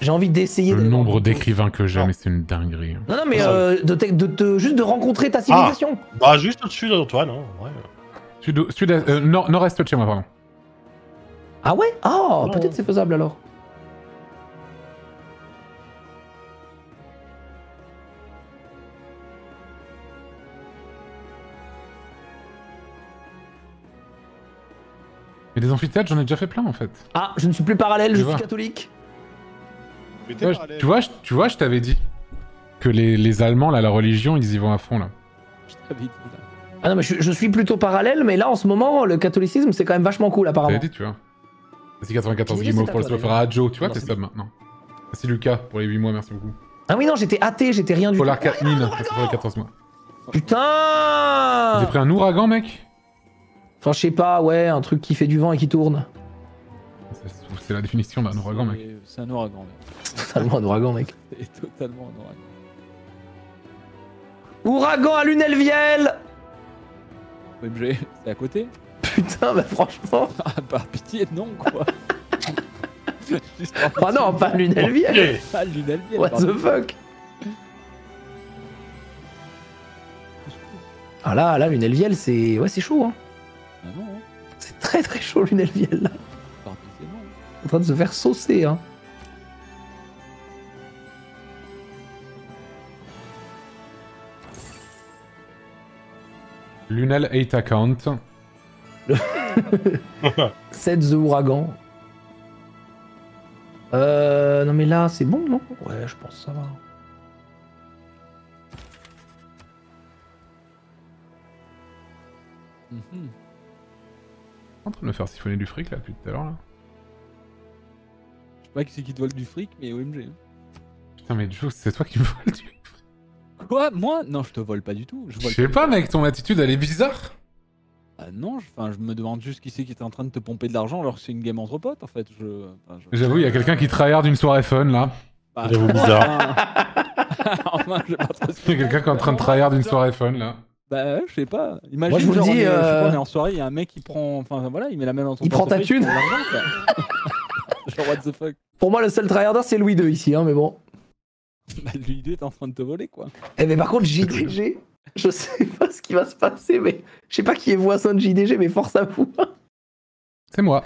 J'ai envie d'essayer Le nombre d'écrivains que j'ai, mais c'est une dinguerie. Non, non, mais Ça, euh, de, te- de te- juste de rencontrer ta civilisation. Bah, juste au-dessus d'Antoine, hein. Ouais. Sud, sud, euh, nord, nord-est de chez moi, pardon. Ah, ouais? Ah, Non. peut-être c'est faisable alors. Mais des amphithéâtres, j'en ai déjà fait plein en fait. Ah, je ne suis plus parallèle, Tu je vois. suis catholique. Mais Tu t'es vois, je- parallèle. tu vois, je- tu vois, je t'avais dit que les, les Allemands, là, la religion, ils y vont à fond là. Je t'avais dit là. Ah non, mais je, je suis plutôt parallèle, mais là en ce moment, le catholicisme c'est quand même vachement cool Je apparemment. t'avais dit, tu vois. Merci 94 Qui est Guimauve cet pour le sub à Joe. Tu vois tes c'est subs maintenant. Merci Lucas pour les 8 mois, merci beaucoup. Ah oui, non, j'étais athée, j'étais rien du tout. Polar 4000, merci pour les 14 mois. Putain J'ai pris un ouragan, mec? Enfin, je sais pas, ouais, un truc qui fait du vent et qui tourne. C'est- la définition d'un ouragan, mec. C'est- un ouragan, mec. C'est totalement un ouragan, mec. C'est totalement un ouragan. Ouragan à Lunelviel OMG, c'est à côté? Putain, bah franchement. Ah, par pitié, non, quoi. Ah non, pas Lunelviel pas Lunelviel, What pardon. the fuck? Ah là, là, Lunelviel, c'est. Ouais, c'est chaud, hein. Ah non, hein. C'est très très chaud, Lunelviel, là. En train de se faire saucer, hein. Lunel 8 account. Set the ouragan. Euh. Non, mais là, c'est bon, non? Ouais, je pense que ça va. Mhm. En train de me faire siphonner du fric là depuis tout à l'heure là. Je sais pas qui c'est qui te vole du fric, mais OMG. hein. Putain, mais Joe, c'est toi qui me voles du Quoi? Moi? Non, je te vole pas du tout. Je, Je vole sais pas, mec, ton attitude elle est bizarre. Ah non, je, enfin, je me demande juste qui c'est qui était en train de te pomper de l'argent alors que c'est une game entre potes en fait. Je, enfin, je- J'avoue, il y a quelqu'un qui tryhard d'une soirée fun là. Bah, J'avoue bizarre. enfin, je sais pas trop ce Il y a quelqu'un qui est en train de tryhard une soirée fun là. Bah, ouais, je sais pas. Imagine, Moi, je vous le genre, dis, on est, je sais pas, euh, on est en soirée, il y a un mec qui prend. Enfin, voilà, il met la main dans ton Il prend ta portefeuille, thune. prend l'argent, quoi. Genre, what the fuck Pour moi, le seul tryharder, c'est Louis II ici, hein, mais bon. Bah, l'idée est en train de te voler, quoi. Eh, mais par contre, JDG, je sais pas ce qui va se passer, mais je sais pas qui est voisin de JDG, mais force à vous. C'est moi.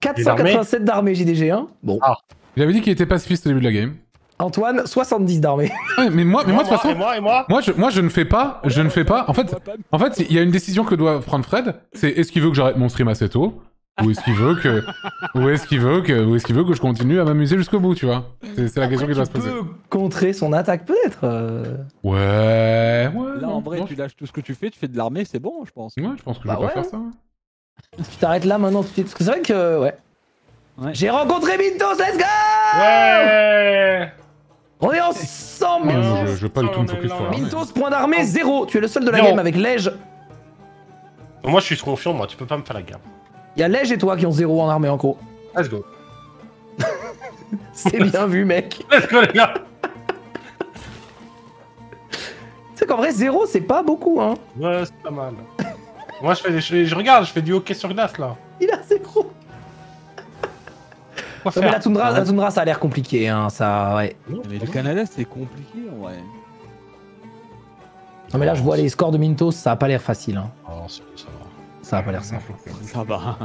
487 d'armée, JDG, hein. Bon. Il avait dit qu'il était pacifiste au début de la game. Antoine, 70 d'armée. Ouais, mais moi, mais moi de toute façon, moi, et moi moi je, moi je ne fais pas, je ne fais pas. En fait, en fait, il y a une décision que doit prendre Fred. C'est est-ce qu'il veut que j'arrête mon stream assez tôt, ou est-ce qu'il veut que, ou est-ce qu'il veut que, ou est-ce qu'il veut que je continue à m'amuser jusqu'au bout, tu vois? C'est la question qui doit se tu poser. peux contrer son attaque, peut-être. euh. Ouais, ouais. Là, en vrai, non, tu lâches tout ce que tu fais, tu fais de l'armée, c'est bon, je pense. je- Ouais, je pense que je Bah vais pas faire ça. Tu t'arrêtes là maintenant tout de suite. Parce que c'est vrai que, ouais. Ouais. J'ai rencontré Mintos, let's go Ouais On est ensemble, Mintos. je, je veux pas du tout me focus sur l'armée. Mintos, point d'armée, zéro. Tu es le seul de la Zéro. game avec Lège. Moi, je suis confiant, moi, tu peux pas me faire la guerre. Il y a Lège et toi qui ont zéro en armée en gros. Let's go. C'est bien vu, mec. Let's go, les gars Tu sais qu'en vrai, zéro, c'est pas beaucoup, hein. Ouais, c'est pas mal. moi, je fais des... je, je regarde, je fais du hockey sur glace, là. Il a zéro. Quoi mais la toundra, la toundra, ça a l'air compliqué, hein. Ça, ouais. Mais le Canada, c'est compliqué, en vrai. Non, mais là, je vois les scores de Mintos, ça a pas l'air facile, hein. Oh, c'est- ça va. Ça a pas l'air simple. Ça va.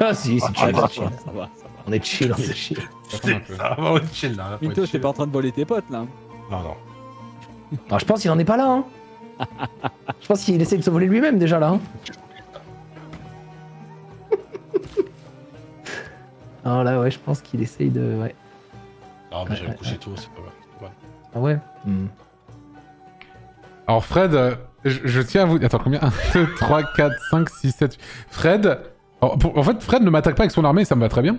Ah, si, c'est chill, ça, c'est chill. va, ça va. On est chill, on est chill. Ça va, on est chill, là. faut Minto, être t'es pas en train de voler tes potes, là. Non, non. Je pense qu'il en est pas là, hein. Je pense qu'il essaie de se voler lui-même déjà là. Hein. Ah là ouais, je pense qu'il essaye de. Ouais. Ah, mais j'ai Ouais, couché tôt, c'est pas mal. c'est pas mal. Ah ouais. Hmm. Alors Fred, euh, je, je tiens à vous... Attends, combien? 1, 2, 3, 4, 5, 6, 7... Fred... alors, pour- En fait, Fred ne m'attaque pas avec son armée, ça me va très bien.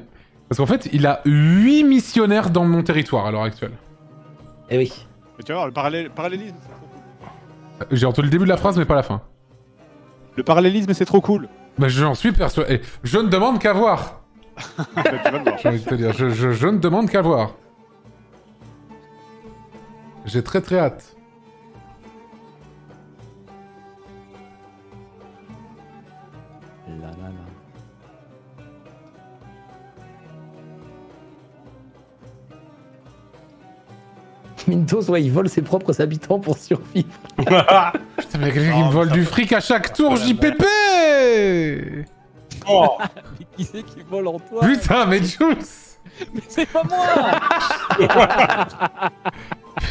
Parce qu'en fait, il a 8 missionnaires dans mon territoire à l'heure actuelle. Eh oui. Mais tu vas voir, le parallélisme, c'est trop cool. Euh, J'ai entendu le début de la phrase, mais pas la fin. Le parallélisme, c'est trop cool. Bah, j'en suis persuadé. Je ne demande qu'à voir. J'ai envie de te dire, je, je- je ne demande qu'à voir. J'ai très très hâte. Mintos, ouais, il vole ses propres habitants pour survivre. Putain, mais il y a quelqu'un qui Oh, me vole ça du fric à chaque tour, Oh, JPP Oh Mais qui c'est qui vole en toi Putain, mais Juice Mais c'est pas moi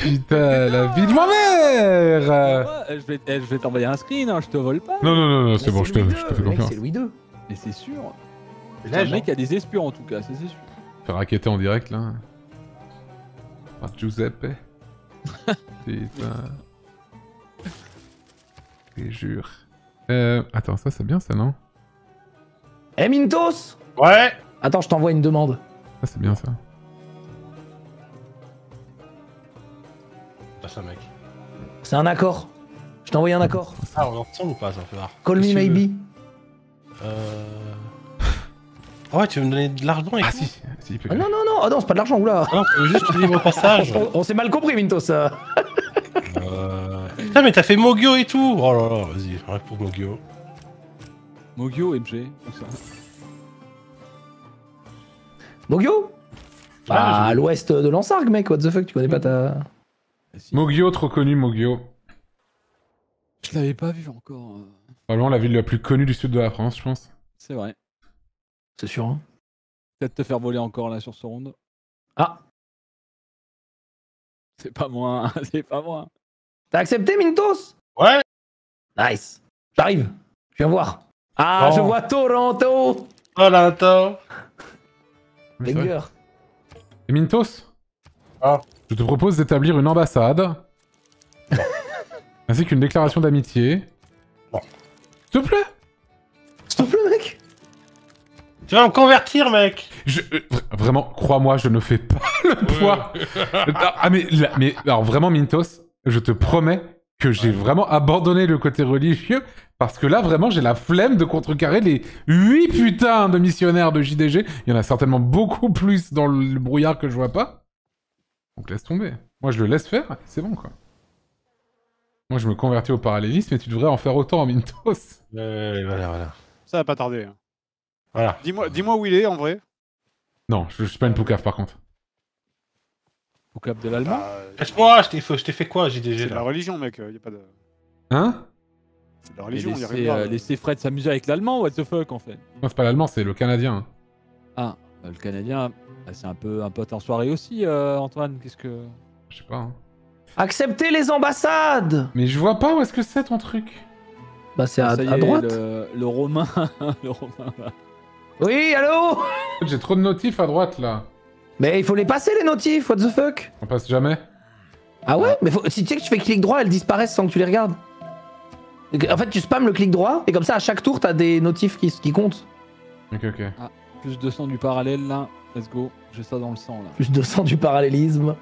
Putain, la vie de ma mère Je vais, eh, je vais t'envoyer un screen, hein, je te vole pas. Non, non, non, non, c'est bon, je te, je te fais confiance. C'est Louis II. Mais c'est sûr. C'est Le mec a des espions en tout cas, ça c'est sûr. Faire raqueter en direct, là. Par Giuseppe. Putain. Je jure. Euh, attends, ça c'est bien ça, non? Eh Mintos Ouais Attends, je t'envoie une demande. Ça c'est bien ça. Ça, mec. C'est un accord. Je t'ai envoyé un accord. Ah, on entend ou pas, ça fait voir Call me maybe. Euh... Ah ouais, tu veux me donner de l'argent et Ah si, si, il peut. Ah non, non, non, ah non, c'est pas de l'argent, oula. Non, tu veux juste te dire au passage. On, on s'est mal compris, Mintos. euh. Putain, mais t'as fait Mogyo et tout Oh là là, vas-y, que pour Mogyo. Mogyo, MG, tout ça. Mogyo? Bah, à l'ouest de Lansargue, mec, what the fuck, tu connais pas ta. Si. Mogyo, trop connu, Mogyo. Je l'avais pas vu encore. euh, Probablement la ville la plus connue du sud de la France, je pense. C'est vrai. C'est sûr, hein. Peut-être te faire voler encore là sur ce round. Ah, C'est pas moi, c'est pas moi. t'as accepté, Mintos? Ouais Nice. J'arrive. Je viens voir. Ah, je vois Toronto Oh c'est vrai. Banger. Et Mintos Ah. Je te propose d'établir une ambassade. ainsi qu'une déclaration d'amitié. Non. S'il te plaît S'il te plaît, mec Tu vas me convertir, mec Je- euh, vra- Vraiment, crois-moi, je ne fais pas le poids. ah, mais, là- mais alors vraiment, Mintos, je te promets que j'ai vraiment abandonné le côté religieux parce que là, vraiment, j'ai la flemme de contrecarrer les 8 putains de missionnaires de JDG. Il y en a certainement beaucoup plus dans le brouillard que je vois pas. Donc laisse tomber. Moi, je le laisse faire, c'est bon, quoi. Moi, je me convertis au parallélisme et tu devrais en faire autant en Mintos. Euh, voilà, voilà. Ça va pas tarder. hein. Voilà. Dis-moi où il est en vrai. Non, je, je suis pas une poucave, par contre. Au cap de l'allemand Bah, Laisse-moi, je t'ai fait, je t'ai fait quoi, c'est JDG de la religion, mec. euh, Y a pas de. Hein C'est de la religion, y a laissez, rien de euh, laissez Fred s'amuser avec l'allemand, what the fuck en fait Non, c'est pas l'allemand, c'est le canadien. hein. Ah, bah, le Canadien, bah, c'est un peu un pote en soirée aussi, euh, Antoine. Qu'est-ce que. Je sais pas. hein. Acceptez les ambassades Mais je vois pas où est-ce que c'est ton truc. Bah c'est à, Ah, ça y à est, droite. Le, le Romain. le Romain là. Oui, allô J'ai trop de notifs à droite, là. Mais il faut les passer les notifs, what the fuck On passe jamais. Ah ouais Mais faut- si tu sais que tu fais clic droit, elles disparaissent sans que tu les regardes. En fait, tu spams le clic droit, et comme ça, à chaque tour, t'as des notifs qui, qui comptent. Ok, ok. Plus 200 du parallèle là. Let's go. J'ai ça dans le sang là. Plus 200 du parallélisme.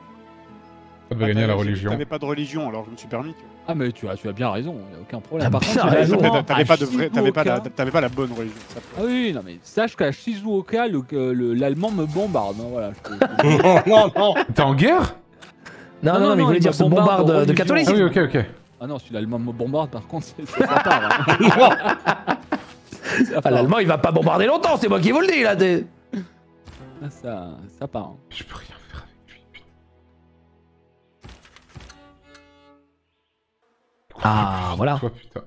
Ça devait Ah, gagner à la t'avais- religion. T'avais pas de religion, alors je me suis permis. tu vois. Ah, mais tu as, tu as bien raison, y a aucun problème. T'as Par contre, T'avais pas de vrai, t'avais pas, la, Shizuoka- t'avais pas la bonne religion. ça. Ah oui, non mais sache qu'à Shizuoka, le- que le- l'allemand me bombarde. hein, voilà. je Non, non, non T'es en guerre? Non, non, Non, mais il voulait il dire me ce bombarde de religion. Ah catholicisme. oui, ok, ok. Ah non, si l'allemand me bombarde, par contre, c'est- part. hein. Ça Ah. L'allemand, il va pas bombarder longtemps, c'est moi qui vous le dis là. Ah, Ça, ça part. hein. Je peux rien Ah, voilà. Toi, putain.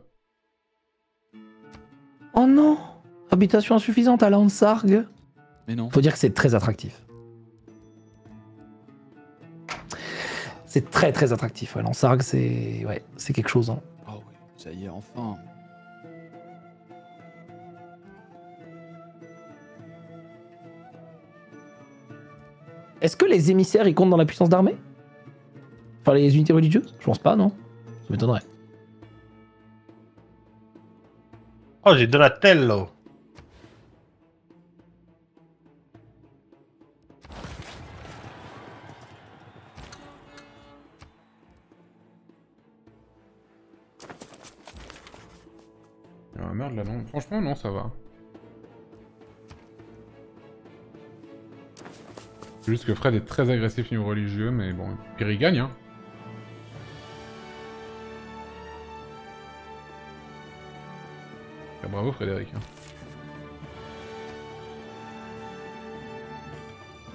Oh non Habitation insuffisante à Lansarg. Mais non. Faut dire que c'est très attractif. C'est très très attractif. Ouais, Lansarg, c'est ouais, c'est quelque chose. hein. Ah oui, ça y est, enfin. Est-ce que les émissaires ils comptent dans la puissance d'armée? Enfin, les unités religieuses? Je pense pas, non Ça m'étonnerait. Oh, j'ai Donatello. Ah merde, là, non. Franchement, non, ça va. Juste que Fred est très agressif niveau religieux, mais bon, il gagne, hein. Bravo Frédéric. hein.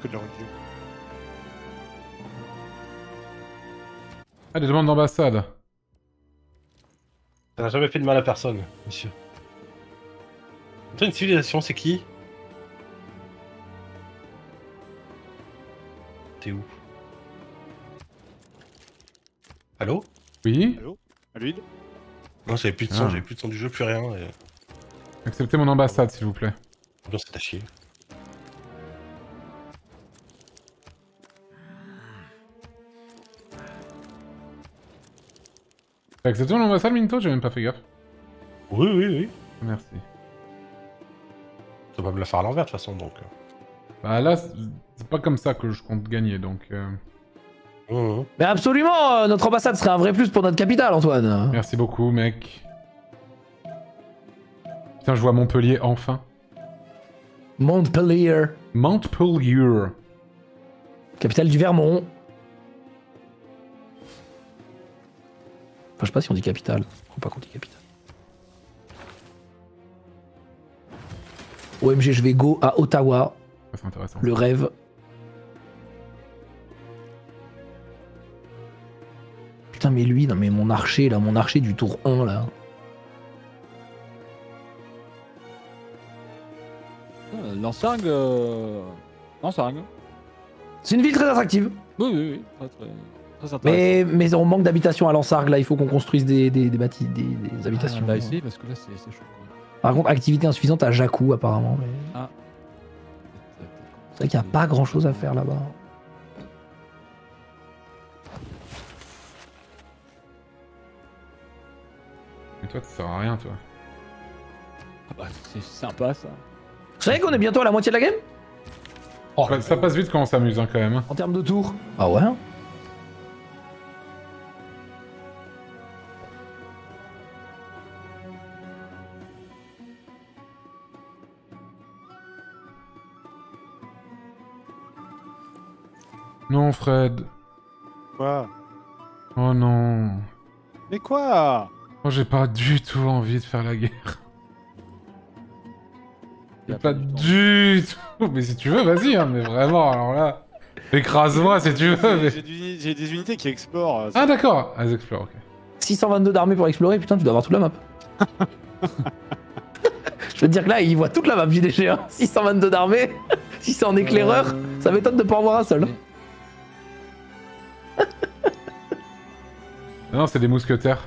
Que de la religion. Ah, des demandes d'ambassade. Ça n'a jamais fait de mal à personne, monsieur. Toi, une civilisation, c'est qui? T'es où? Allô? Oui? À l'huile? Non, j'avais plus de son, Ah. j'avais plus de son du jeu, plus rien. Et... Acceptez mon ambassade, s'il vous plaît. Non, c'est à chier. T'as accepté mon ambassade, Minto J'ai même pas fait gaffe. Oui, oui, oui. Merci. Tu vas me la faire à l'envers, de toute façon, donc. Bah là, c'est pas comme ça que je compte gagner, donc... euh, Mhm. Mais absolument, euh, notre ambassade serait un vrai plus pour notre capitale, Antoine. Merci beaucoup, mec. Je vois Montpellier, enfin. Montpellier, Montpellier. capitale du Vermont. Enfin, je sais pas si on dit capitale. Je crois pas qu'on dit capitale. OMG, je vais go à Ottawa, Ça, C'est intéressant. le rêve. Putain, mais lui, non, mais mon archer, là, mon archer du tour 1, là. Lansargue. Euh... Lansargue. C'est une ville très attractive. Oui, oui, oui. Très, très. Mais, mais on manque d'habitations à Lansargue, là, il faut qu'on construise des, des, des, bâtis, des, des habitations. Ah, on va essayer parce que là, c'est chaud. Par contre, activité insuffisante à Jakku, apparemment. Mais... C'est vrai qu'il n'y a pas grand chose à faire là-bas. Mais toi, ça sert à rien, toi. Ah bah, c'est sympa ça. Vous savez qu'on est bientôt à la moitié de la game? Oh, Ça- ça passe vite quand on s'amuse, hein, quand même. hein. En termes de tours Ah ouais Non, Fred. Quoi? Oh non. Mais quoi? Oh, j'ai pas du tout envie de faire la guerre. A pas du du tout. Mais si tu veux, vas-y, hein, mais vraiment, alors là. Écrase-moi si tu veux. mais- J'ai du- des unités qui explorent. euh, Ah, d'accord. Ah, ils explorent, ok. 622 d'armée pour explorer, putain, tu dois avoir toute la map. Je veux te dire que là, il voit toute la map JDG. Hein. 622 d'armée. si c'est en éclaireur, Euh, ça m'étonne de pas en voir un seul. hein. Non, c'est des mousquetaires.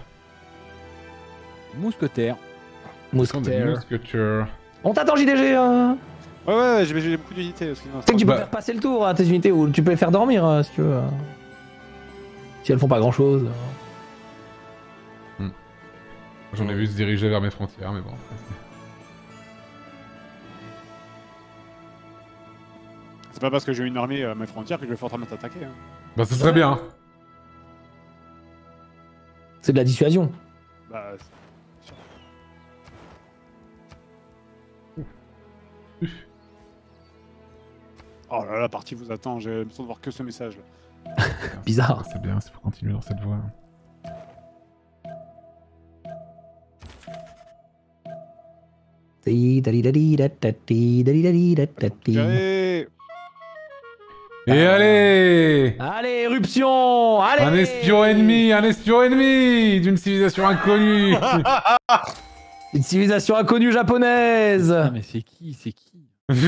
Mousquetaire. Ce sont des Mousquetaire. mousquetaires. On t'attend JDG. euh. Ouais, ouais, ouais, j'ai j'ai beaucoup d'unités. excuse-moi. Tu sais que tu peux Bah. faire passer le tour à tes unités ou tu peux les faire dormir euh, si tu veux. Si elles font pas grand chose. J'en ai vu se diriger vers mes frontières, mais bon. C'est pas parce que j'ai une armée à mes frontières que je vais forcément t'attaquer. Hein. Bah, ce serait bien. C'est de la dissuasion. Bah, Oh là là, la partie vous attend, j'ai l'impression de voir que ce message là. Bizarre. C'est bien, il faut continuer dans cette voie. J'avais- Et allez Allez, éruption Allez Un espion ennemi, un espion ennemi d'une civilisation inconnue. Une civilisation inconnue japonaise Ah, mais c'est qui C'est qui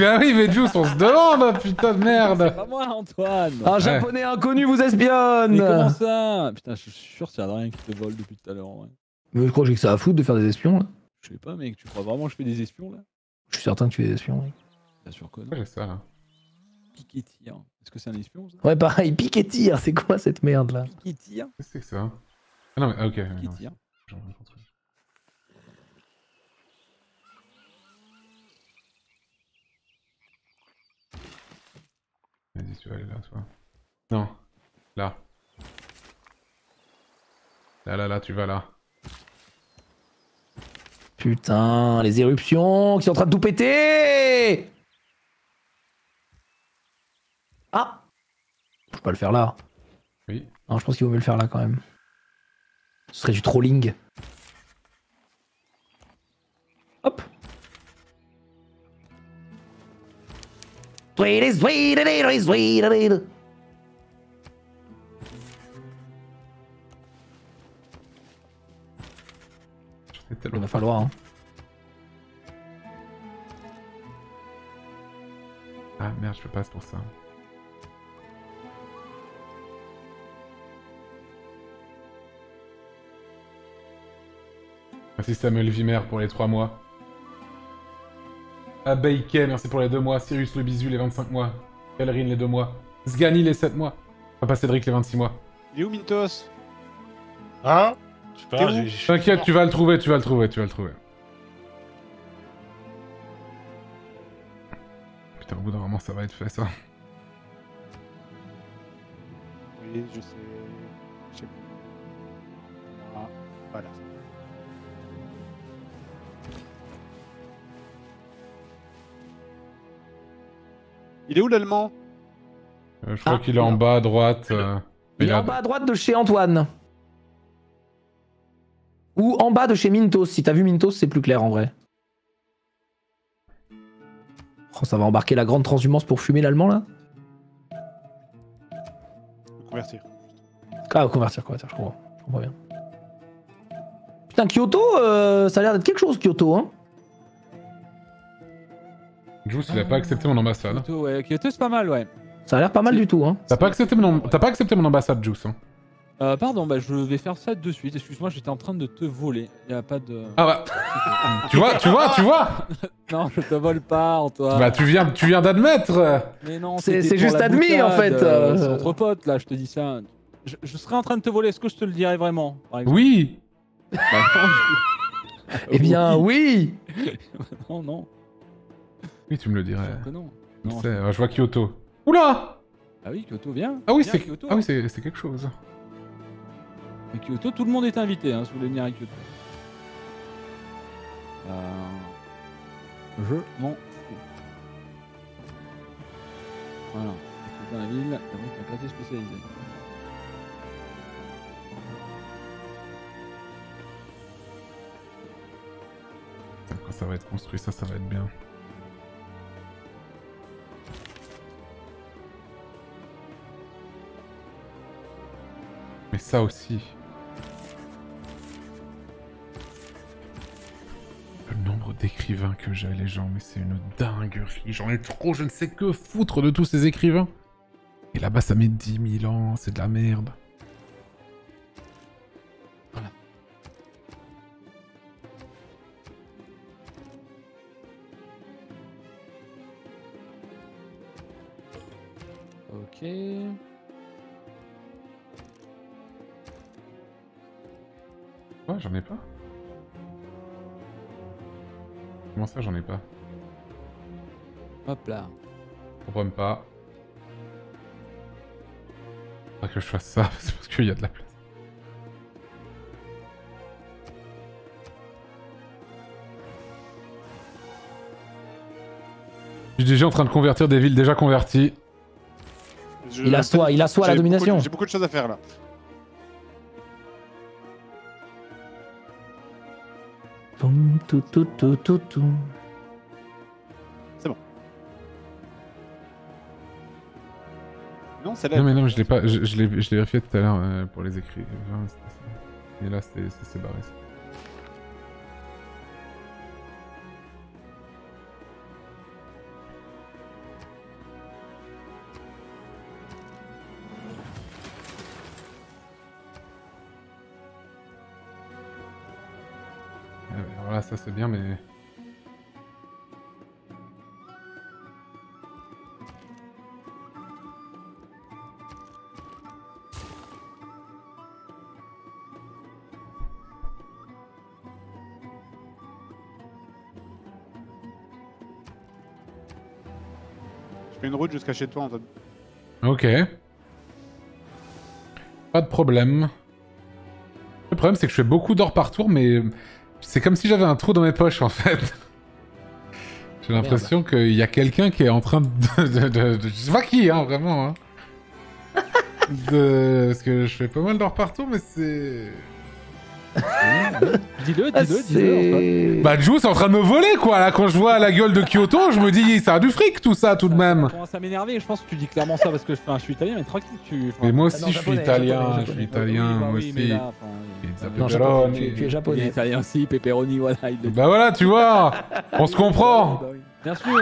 ah oui, mais Juice, on se demande, putain de C'est merde. pas moi, Antoine Un japonais inconnu vous espionne Mais comment ça? Putain, je suis sûr qu'il y a rien qui te vole depuis tout à l'heure. en vrai. Mais je crois que j'ai que ça à foutre de faire des espions là. Je sais pas, mec, tu crois vraiment que je fais des espions là? Je suis certain que tu fais des espions. mec. Bien sûr que non. J'ai ça là hein. Est-ce que c'est un espion ça? Ouais, pareil, pique et tire, c'est quoi cette merde là? Piketty, hein Qu'est-ce que c'est que ça Ah non, mais ok. ouais, non, Piketty, tu vas aller là, toi. Non. Là. Là, là, là, tu vas là. Putain, les éruptions qui sont en train de tout péter Ah Je peux pas le faire là. Oui. Non, je pense qu'il vaut mieux le faire là quand même. Ce serait du trolling. Hop. Sweet, sweet, sweet. Il va falloir. Hein. Ah merde, je peux pas, c'est pour ça. Merci Samuel Vimer pour les 3 mois. Abeike, merci pour les 2 mois. Cyrus le bisu les 25 mois. Pellerin les 2 mois. Sgani les 7 mois. Enfin, pas Cédric les 26 mois. Il est où Mintos? Hein? T'inquiète, tu vas le trouver, tu vas le trouver, tu vas le trouver. Putain, au bout d'un moment, ça va être fait ça. Oui, je sais. Je sais. Ah, voilà. Il est où l'allemand? Euh, je crois Ah, qu'il est en bas à droite. euh, Il est a- en bas à droite de chez Antoine. Ou en bas de chez Mintos. Si t'as vu Mintos, c'est plus clair en vrai. Oh, ça va embarquer la grande transhumance pour fumer l'allemand là? Convertir. Ah, convertir, convertir, je comprends. Je comprends bien. Putain, Kyoto, euh, ça a l'air d'être quelque chose, Kyoto, hein? Juice, il a pas accepté mon ambassade. Kyoto, ouais. Kyoto, c'est pas mal, ouais. Ça a l'air pas mal du tout, hein. T'as pas accepté mon, T'as pas accepté mon ambassade, Juice. Hein. Euh, pardon, bah, je vais faire ça de suite. Excuse-moi, j'étais en train de te voler. Y a pas de. Ah bah, tu vois, tu vois, tu vois Non, je te vole pas, Antoine. Bah tu viens, tu viens d'admettre Mais non, C'est- juste admis, en fait, euh, euh. C'est entre potes, là, je te dis ça. Je, je serais en train de te voler, est-ce que je te le dirais vraiment Oui Bah, Eh bien, oui non, non. Tu me le dirais. Non. non euh, je... vois Kyoto. Oula Ah oui, Kyoto, viens. Ah oui, c'est Kyoto. Ah oui, c'est quelque chose. À Kyoto, tout le monde est invité, hein, si vous voulez venir à Kyoto. Euh... Je m'en fous. Voilà. Dans la ville, avec un quartier spécialisé. Quand ça va être construit, ça, ça va être bien. Ça aussi. Le nombre d'écrivains que j'ai, les gens, mais c'est une dinguerie. J'en ai trop, je ne sais que foutre de tous ces écrivains. Et là-bas, ça met 10 000 ans, c'est de la merde. Ok. Ouais, j'en ai pas. Comment ça, j'en ai pas Hop là. Je comprends pas. Faudrait que je fasse ça, c'est parce qu'il y a de la place. Je suis déjà en train de convertir des villes déjà converties. Je- Il assoit, il assoit la j'ai beaucoup de- domination. J'ai beaucoup de choses à faire là. Toum, tout, tout, tout, tout, tout. Non, c'est là. Non mais non, mais je l'ai pas, je, je l'ai je l'ai vérifié tout à l'heure euh, pour les écrits. Et là, c'est c'est barré. ça. Ça c'est bien, mais... Je fais une route jusqu'à chez toi, Antoine. Ok. Pas de problème. Le problème, c'est que je fais beaucoup d'or par tour, mais c'est comme si j'avais un trou dans mes poches, en fait. J'ai l'impression qu'il y a quelqu'un qui est en train de... de, de- de- Je sais pas qui, hein, vraiment. Hein. Parce que je fais pas mal d'or par tour, mais c'est... Dis-le, Ah, dis-le, dis-le. C'est... Bah, Juice est en train de me voler, quoi, là, quand je vois la gueule de Kyoto, je me dis, ça a du fric, tout ça, tout de même. Ça commence à m'énerver. Je pense que tu dis clairement ça parce que je, enfin, je suis italien, mais tranquille, tu. Mais moi Ah aussi, non, je suis italien, japonais, je suis italien, oui, bah moi oui, mais aussi. là, enfin, Pizza euh, Non, tu, es- tu es Il est japonais. italien aussi, pepperoni, voilà. Bah voilà, tu vois, on se comprend, Bah oui. Bien sûr.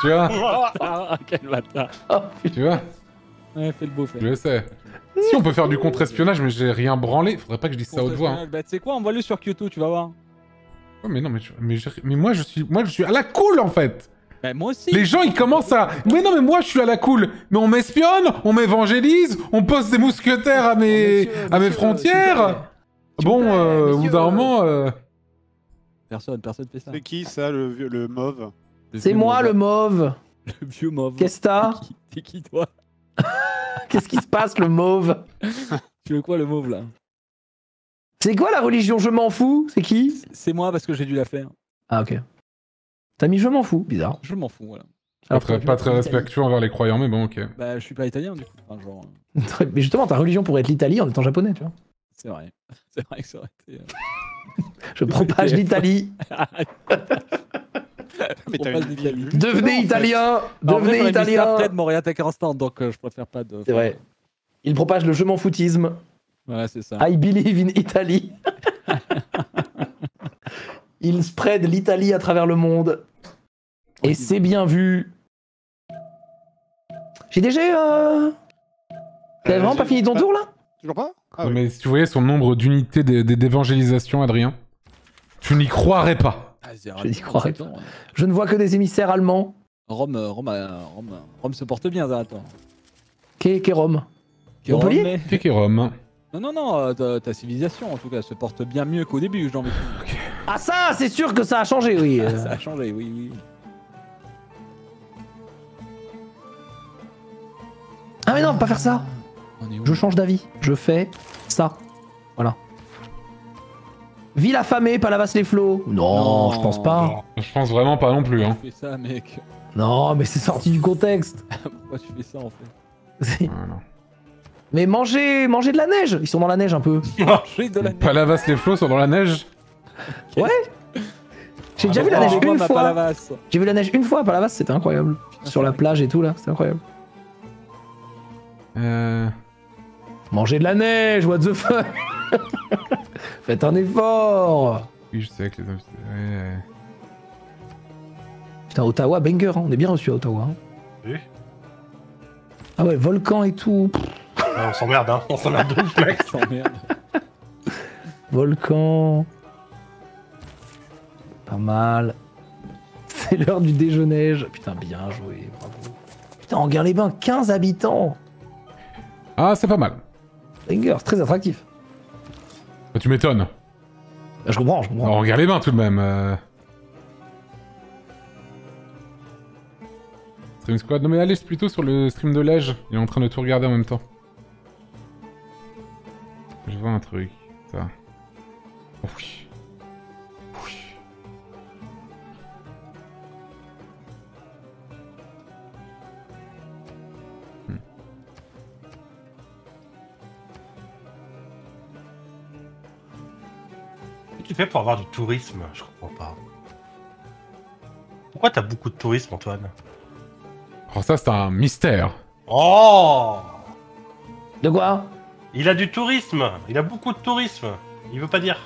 tu vois, ah, quel bâtard. Oh, tu vois, Ouais, fais le beau fait. je le sais. Si on peut faire du contre-espionnage, mais j'ai rien branlé, faudrait pas que je dise ça à haute voix. hein. Bah, tu sais quoi, envoie-le sur Kyoto, tu vas voir. Ouais, mais non, mais, mais, je- mais moi je suis, moi je suis à la cool en fait. Bah, moi aussi. Les gens ils commencent à, mais non mais moi je suis à la cool. Mais on m'espionne, on m'évangélise, on pose des mousquetaires à mes, Monsieur, à mes monsieur, frontières. Bon, euh, au bout d'un moment, euh, Personne, personne fait ça. C'est qui ça, le, vieux- le mauve? C'est moi le mauve. Le vieux mauve. Qu'est-ce que t'as? T'es qui, toi? Qu'est-ce qui se passe, le mauve Tu veux quoi, le mauve, là? C'est quoi la religion? Je m'en fous C'est qui? C'est moi parce que j'ai dû la faire. Ah, ok. T'as mis Je m'en fous Bizarre. Je m'en fous, voilà. pas très, pas respectueux envers les croyants, mais bon, ok. Bah, je suis pas italien, du coup. Enfin, genre, euh, Mais justement, ta religion pourrait être l'Italie en étant japonais, tu vois. c'est vrai. C'est vrai que ça aurait été. euh, Je propage l'Italie. Mais t'as une. Devenez italien Devenez italien Après de instant, donc euh, je préfère pas de. C'est vrai. Il propage le je m'en foutisme. Voilà, c'est ça. I believe in Italy. Il spread l'Italie à travers le monde. Et c'est bien vu. J'ai déjà. Euh... T'avais Euh, vraiment pas fini ton tour là? Toujours pas? Ah Non, oui. Mais si tu voyais son nombre d'unités d'é- d'é- d'évangélisation, Adrien, tu n'y croirais pas. Ah, Je n'y bon. Je ne vois que des émissaires allemands. Rome, euh, Rome, euh, Rome, Rome se porte bien, Zarator. Qu'est qu'est Rome? Montpellier? Qu'est Rome? Non, non, non, euh, ta, ta civilisation en tout cas se porte bien mieux qu'au début, j'ai envie de dire. Ah ça, c'est sûr que ça a changé, oui. euh. Ça a changé, oui, oui. Ah mais non, faut pas faire ça. On est où? Je change d'avis. Je fais ça. Voilà. Ville affamée, Palavas les flots. Non, Non. je pense pas. Je pense vraiment pas non plus. Hein. Tu fais ça, mec. Non, mais c'est sorti du contexte. Pourquoi tu fais ça en fait mais mangez, mangez de la neige. Ils sont dans la neige un peu. Manger de la neige. Palavas les flots sont dans la neige. Je sais J'ai déjà vu la neige une ma fois. J'ai vu la neige une fois à Palavas, c'était incroyable. Sur la plage et tout là, c'était incroyable. Euh... Manger de la neige, what the fuck? Faites un effort Oui, je sais que les invités... Ouais. Putain, Ottawa, banger, hein. on est bien reçu à Ottawa. hein. Oui. Ah ouais, volcan et tout. Ouais, on s'emmerde, hein. On s'emmerde de merde. volcan. Pas mal. C'est l'heure du déjeuner. Putain, bien joué, bravo. Putain, Anguin-les-Bains, 15 habitants. Ah, c'est pas mal. Banger, c'est très attractif. Bah, tu m'étonnes. Bah, je comprends, je comprends. On regarde les mains tout de même. euh. Stream Squad. Non mais allez plutôt sur le stream de Lège. Il est en train de tout regarder en même temps. Je vois un truc. Ça. Oh. Oui. Tu fais pour avoir du tourisme Je comprends pas. Pourquoi t'as beaucoup de tourisme, Antoine Oh ça c'est un mystère. Oh De quoi Il a du tourisme Il a beaucoup de tourisme Il veut pas dire.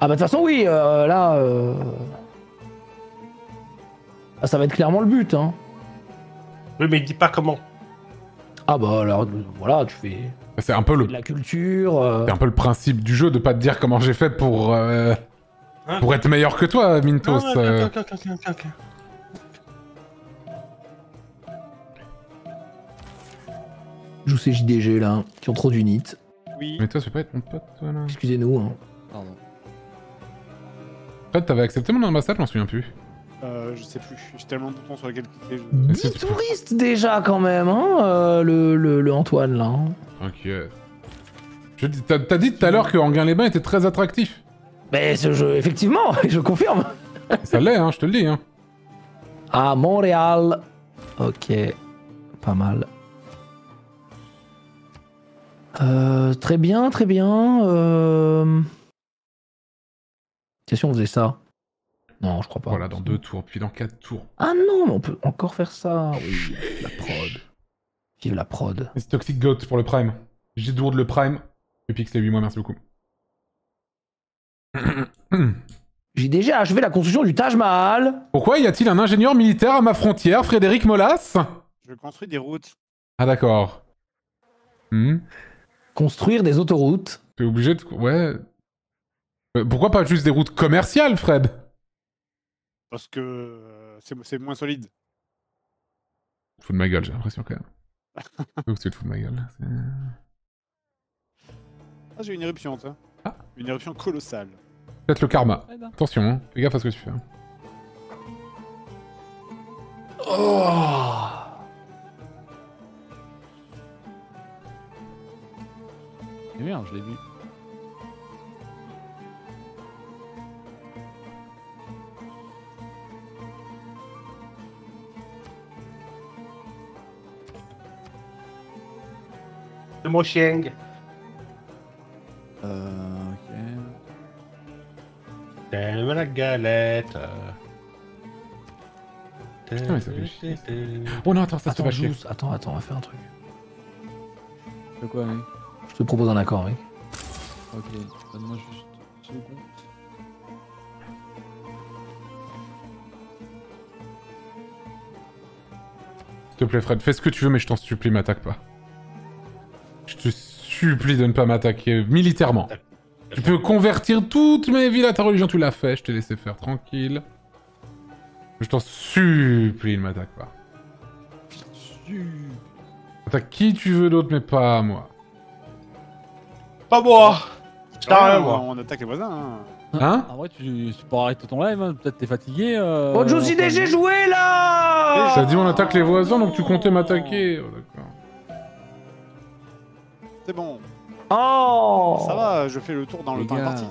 Ah bah de toute façon, oui, euh, là... euh, ah, ça va être clairement le but, hein. Oui, mais il dit pas comment. Ah bah alors, voilà, tu fais C'est un peu le de la culture... euh, c'est un peu le principe du jeu de pas te dire comment j'ai fait pour euh, Hein pour être meilleur que toi, Mintos. Euh. joue ces JDG là, qui ont trop d'units. Oui. Mais toi, ça peut pas être mon pote, toi là? Excusez-nous. Hein. Pardon. En fait, t'avais accepté mon ambassade, je m'en souviens plus. Euh, je sais plus. J'ai tellement de boutons sur lesquels cliquer. je- 10 si tu peux- touristes déjà quand même, hein, euh, le, le, le Antoine là. hein. Dis- T'as dit tout à l'heure que Anguin-les-Bains était très attractif. Mais ce jeu, effectivement, je confirme. Ça l'est, hein, je te le dis. Hein. À Montréal. Ok, pas mal. Euh, très bien, très bien. Euh... Qu'est-ce qu'on faisait ça? Non, je crois pas. Voilà, dans deux tours, puis dans quatre tours. Ah non, mais on peut encore faire ça. Oui, la prod. Vive la prod. C'est Toxic Goat pour le Prime. J'ai Dourde le Prime. Et Pixel 8 mois, merci beaucoup. J'ai déjà achevé la construction du Taj Mahal. Pourquoi y a-t-il un ingénieur militaire à ma frontière, Frédéric Molas? Je construis des routes. Ah d'accord. Hmm. Construire des autoroutes. T'es obligé de... Ouais. Euh, Pourquoi pas juste des routes commerciales, Fred? Parce que euh, c'est c'est moins solide. Fous de ma gueule, j'ai l'impression quand même. Que tu te fous de ma gueule. c'est- Ah, j'ai une éruption, ça. Ah. Une éruption colossale. Peut-être le karma. Ouais, ben. Attention, hein. fais gaffe à ce que tu fais. hein. Oh. Eh merde, je l'ai vu. Euh, ok. T'aimes la galette. Putain, mais ça fait chier, Oh non, attends, ça se Attends, fait pas chier. Juice, attends, attends, on va faire un truc. De quoi, mec Je te propose un accord, mec. Ok, donne-moi juste une seconde. S'il te plaît, Fred, fais ce que tu veux, mais je t'en supplie, m'attaque pas. Je te supplie de ne pas m'attaquer militairement. Tu peux convertir toutes mes villes à ta religion, tu l'as fait, je t'ai laissé faire tranquille. Je t'en supplie, ne m'attaque pas. Attaque qui tu veux d'autre, mais pas moi. Pas moi Ah, rien, on, moi. on attaque les voisins. hein. Hein En vrai, tu, tu peux arrêter ton live, hein. peut-être t'es fatigué. Euh, Oh, Antoine. DG, joué là T'as dit on attaque les voisins, donc tu comptais m'attaquer. Oh. C'est bon. Oh Ça va, je fais le tour dans le temps parti.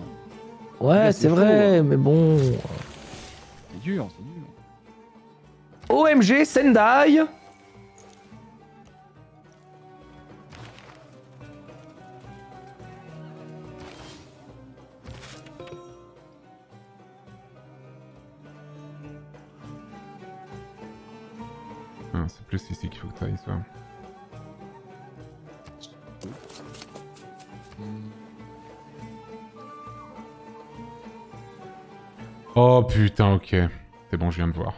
Ouais, c'est vrai, mais bon. C'est dur, c'est dur. OMG Sendai ah, C'est plus ici qu'il faut que tu ailles, ça. Oh putain, ok. C'est bon, je viens de voir.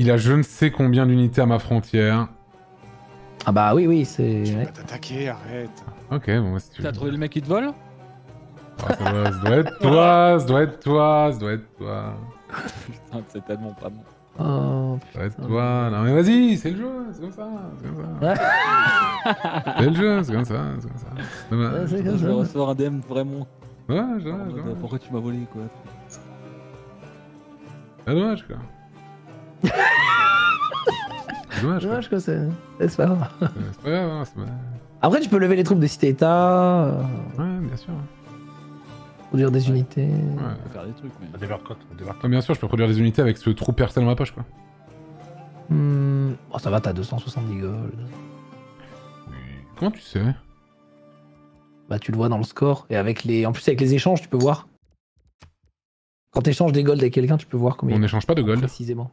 Il a je ne sais combien d'unités à ma frontière. Ah bah oui, oui, c'est. Tu ouais. vas t'attaquer, arrête. Ok, bon, bah, si tu. T'as trouvé le mec qui te vole Ah, ça, doit être toi, ça doit être toi, ça doit être toi. Putain, c'est tellement pas bon. Oh, Ça doit être toi. Non mais vas-y, c'est le jeu, c'est comme ça, c'est comme ça. c'est le jeu, c'est comme ça, c'est comme ça. Dommage. Ouais, c'est Je comme vais ça. recevoir un DM en dommage, mode, dommage. Pourquoi tu m'as volé quoi Ah, dommage quoi. C'est dommage quoi. Dommage que c'est. C'est pas grave. C'est c'est pas grave, hein, c'est pas... Après, tu peux lever les troupes de cité-état, euh, Ouais, bien sûr. produire des unités. Ouais. On peut faire des trucs, mais. On quoi On Ouais, bien sûr, je peux produire des unités avec ce trou personnel dans ma poche quoi. Hmm, Bon, ça va, t'as 270 gold. Comment tu sais? Bah, tu le vois dans le score. Et avec les. En plus, avec les échanges, tu peux voir. Quand tu échanges des golds avec quelqu'un, tu peux voir combien On n'échange pas de gold. précisément.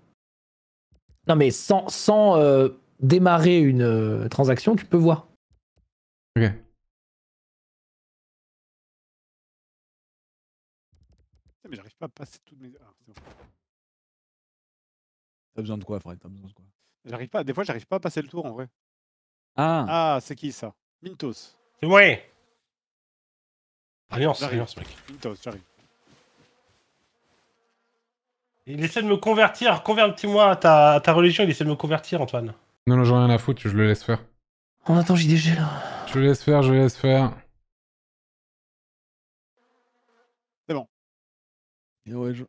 Non, mais sans, sans euh, démarrer une euh, transaction, tu peux voir. Ok. Putain, mais j'arrive pas à passer toutes mes. Ah, bon. T'as besoin de quoi, Fred? T'as besoin de quoi? J'arrive pas. Des fois, j'arrive pas à passer le tour en vrai. Ah, Ah, c'est qui ça? Mintos. C'est moi Alliance, alliance, mec. J'arrive. Il essaie de me convertir. Convertis-moi à ta, à ta religion. Il essaie de me convertir, Antoine. Non, non, j'en ai rien à foutre, je le laisse faire. On attend JDG là. Je le laisse faire, je le laisse faire. et ouais, je...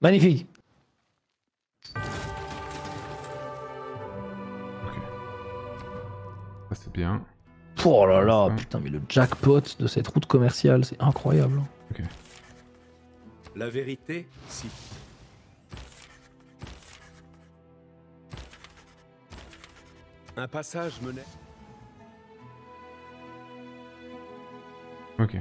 Magnifique. Ça c'est bien. Oh là là, putain, mais le jackpot de cette route commerciale, c'est incroyable. hein. La vérité, si. Un passage menait. Ok.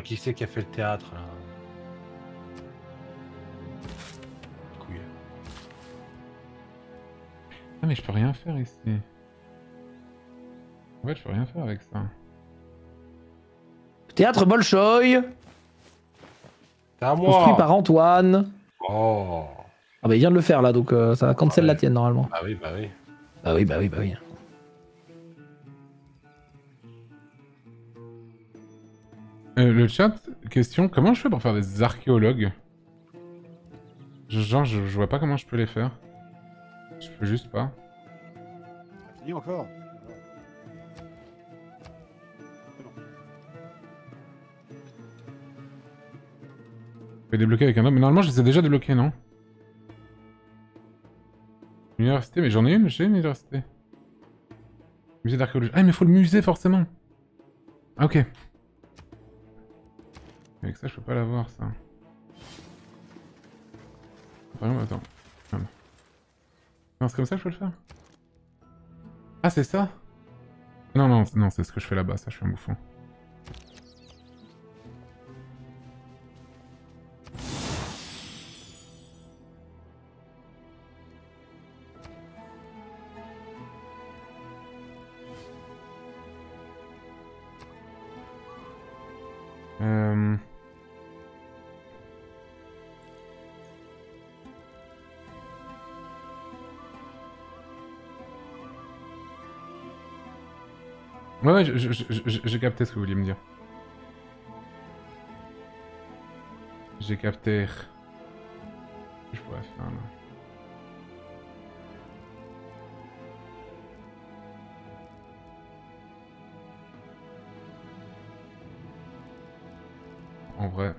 Ah, qui c'est qui a fait le théâtre là Couille. Ah mais je peux rien faire ici. En fait, je peux rien faire avec ça. Théâtre Bolchoï, C'est à construit moi par Antoine. Oh Ah bah il vient de le faire là, donc euh, ça cancel Ouais. la tienne normalement. Bah oui, bah oui. Bah oui, bah oui, bah oui. Le chat, question, comment je fais pour faire des archéologues? Je- Genre, je, je vois pas comment je peux les faire. Je peux juste pas. Fini encore Je débloquer avec un homme. Mais normalement, je les ai déjà débloqués, non? Université, mais j'en ai une, j'ai une université. Musée d'archéologie. Ah, mais faut le musée, forcément Ah, ok. Avec ça, je peux pas l'avoir, ça. Par exemple, attends. Non, c'est comme ça que je peux le faire? Ah, c'est ça? Non, non, non, c'est ce que je fais là-bas, ça, je suis un bouffon. Ouais, j'ai capté ce que vous vouliez me dire. J'ai capté. Je pourrais faire là. En vrai.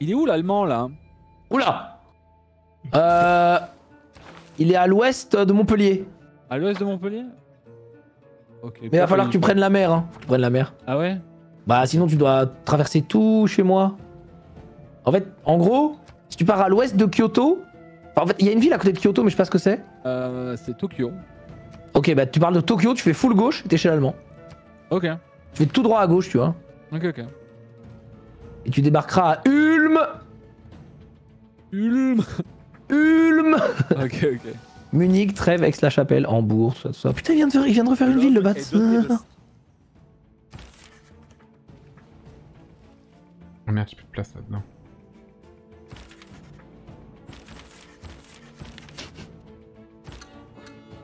Il est où l'allemand là Oula Euh. Il est à l'ouest de Montpellier. À l'ouest de Montpellier Ok. Mais il va falloir que tu prennes la mer, hein. Faut que tu prennes la mer. Ah ouais Bah sinon tu dois traverser tout chez moi. En fait, en gros, si tu pars à l'ouest de Kyoto, enfin, en fait, il y a une ville à côté de Kyoto, mais je sais pas ce que c'est. euh, C'est Tokyo. Ok, bah tu parles de Tokyo, tu fais full gauche, et t'es chez l'allemand. Ok. Tu fais tout droit à gauche, tu vois. Ok, ok. Et tu débarqueras à Ulm. Ulm Ulm. Ok, ok. Munich, Trèves, Aix-la-Chapelle, Hambourg, tout ça, tout ça. Putain, il vient de, faire- il vient de refaire une ville, le bâtard. Oh merde, j'ai plus de place là-dedans.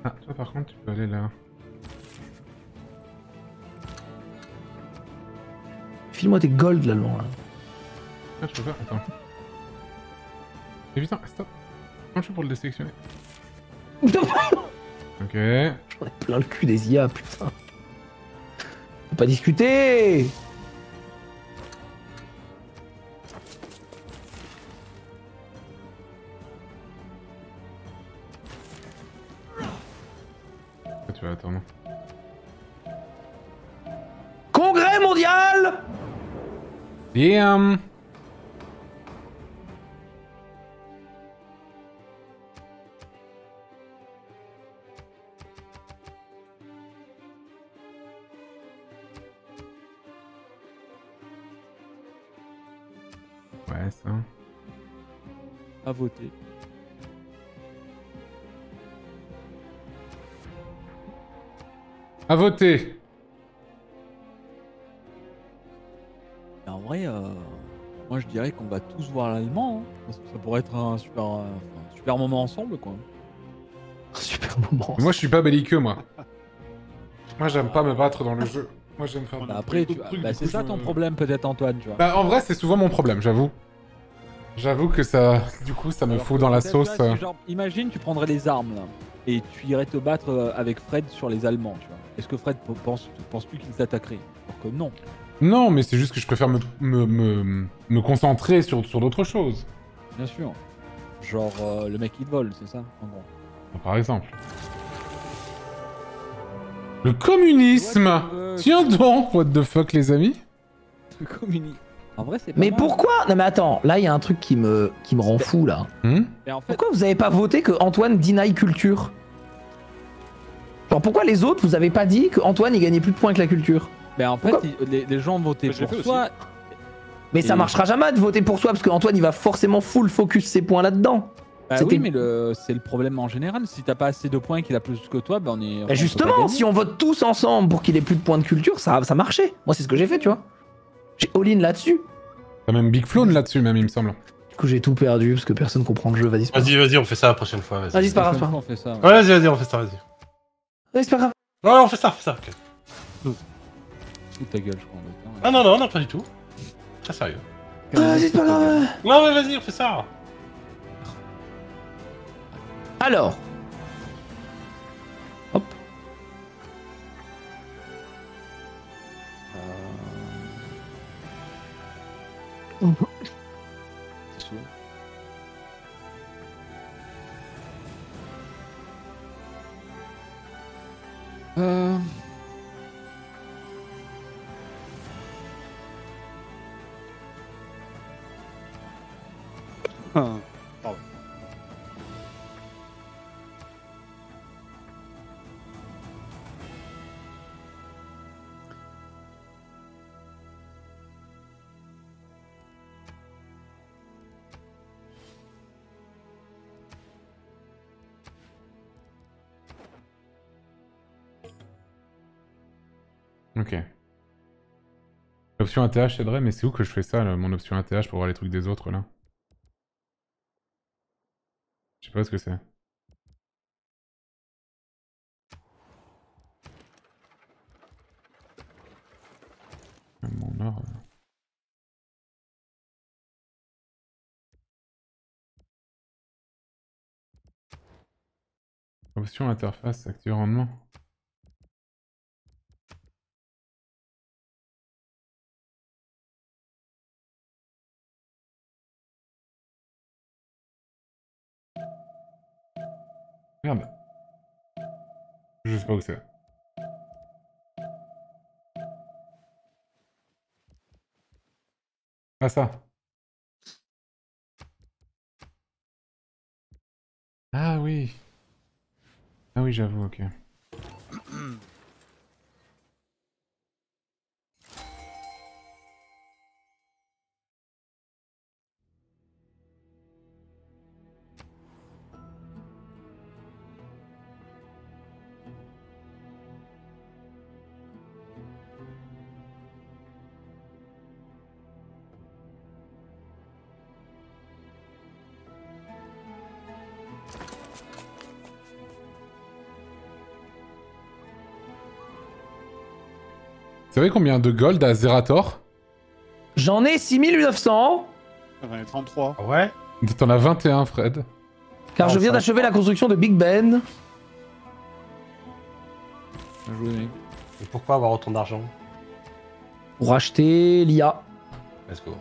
Ah, toi par contre, tu peux aller là. File-moi tes gold, l'allemand, là. Ah, je peux pas, attends. Et putain, stop Comment je fais pour le désélectionner Ok. J'en ai plein le cul des IA, putain. Faut pas discuter Pourquoi tu vas attendre Congrès mondial Damn voter. À voter en vrai, euh, moi je dirais qu'on va tous voir l'allemand. hein, parce que ça pourrait être un super, euh, un super moment ensemble, quoi. Super moment. Moi, je suis pas belliqueux, moi. Moi, j'aime pas me battre dans le jeu. Moi, j'aime faire... Bah, après, tu- bah, c'est ça ton me- problème, peut-être, Antoine, tu vois. Bah, en vrai, c'est souvent mon problème, j'avoue. J'avoue que ça... Du coup, ça me Alors fout dans la sauce... genre, imagine, tu prendrais les armes là, et tu irais te battre euh, avec Fred sur les Allemands, tu vois. Est-ce que Fred pe- pense, penses-tu qu'il t'attaquerait Alors que non. Non, mais c'est juste que je préfère me, me, me, me concentrer sur, sur d'autres choses. Bien sûr. Genre euh, le mec qui te vole, c'est ça en gros. Par exemple. Le communisme Tiens donc What the fuck, les amis Le communi- En vrai, c'est pas Mais mal. pourquoi Non mais attends, là il y a un truc qui me, qui me rend fou là. Hmm? Mais en fait, Pourquoi vous avez pas voté que Antoine deny culture? Genre pourquoi les autres vous avez pas dit que Antoine il gagnait plus de points que la culture? Mais en fait il- les, les gens votaient pour fait soi. Mais ça Et- marchera jamais de voter pour soi parce que Antoine il va forcément full focus ses points là-dedans. Bah oui, mais le... c'est le problème en général. Si t'as pas assez de points qu'il a plus que toi, bah on est. Bah justement, si on vote tous ensemble pour qu'il ait plus de points de culture, ça, ça marchait. Moi c'est ce que j'ai fait, tu vois. J'ai all-in là-dessus. T'as même Big Flown là-dessus, même, il me semble. Du coup j'ai tout perdu parce que personne comprend le jeu, vas-y. Vas-y, vas-y, on fait ça la prochaine fois. Vas-y, c'est pas grave, pas fois, on fait ça. ouais. Ouais, vas-y, vas-y, on fait ça, vas-y. Vas-y, c'est pas grave. Ouais, on fait ça, on fait ça. ok. Fous ta gueule, je crois. en fait. Ah non, non, non, pas du tout. Très sérieux. Vas-y c'est pas grave. Non, mais vas-y, on fait ça. Alors. C'est. Euh... Pardon. Ok. L'option ATH aiderait, mais c'est où que je fais ça, là, mon option ATH, pour voir les trucs des autres, là? Je sais pas ce que c'est. Mon or. Option interface, active rendement. Merde. Je sais pas où c'est. Ah ça. Ah oui. Ah oui, j'avoue, ok. Vous savez combien de gold a Zerator J'en ai 6900, J'en ai 33. Ah Ouais. T'en as 21, Fred. car je viens d'achever la construction de Big Ben. Bien joué, mec. Et pourquoi avoir autant d'argent? Pour acheter l'IA. Let's go.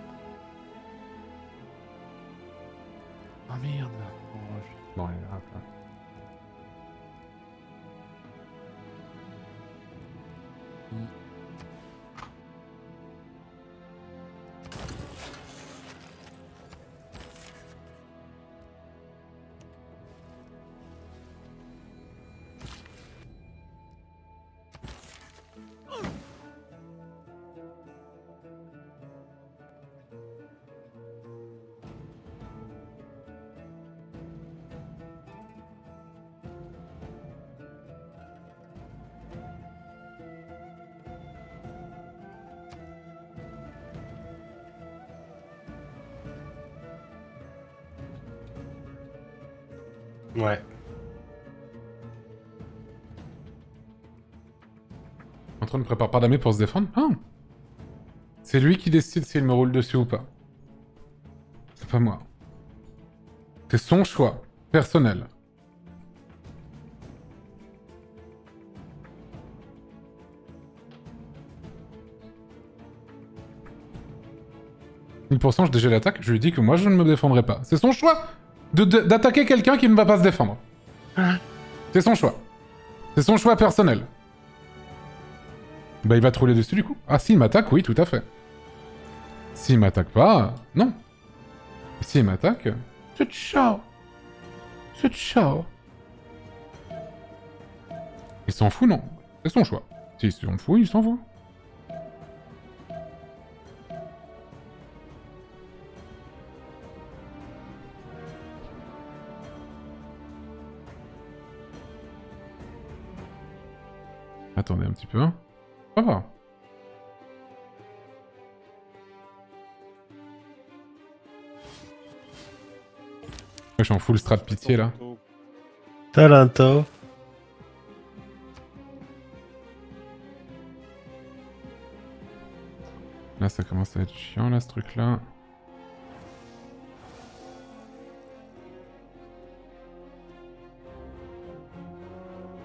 Ne prépare pas d'armée pour se défendre Ah C'est lui qui décide s'il me roule dessus ou pas. C'est pas moi. C'est son choix, personnel. « 1000% je dégèle l'attaque, je lui dis que moi je ne me défendrai pas. C'est son choix de- de- d'attaquer quelqu'un qui ne va pas se défendre. C'est son choix. C'est son choix personnel. Bah il va te rouler dessus du coup. Ah s'il m'attaque, oui, tout à fait. S'il m'attaque pas, non. S'il m'attaque, c'est ciao. C'est ciao. Il s'en fout, non. C'est son choix. S'il s'en fout, il s'en fout. Attendez un petit peu. Va. Je suis en full strat pitié là. Talento. Là ça commence à être chiant là ce truc là.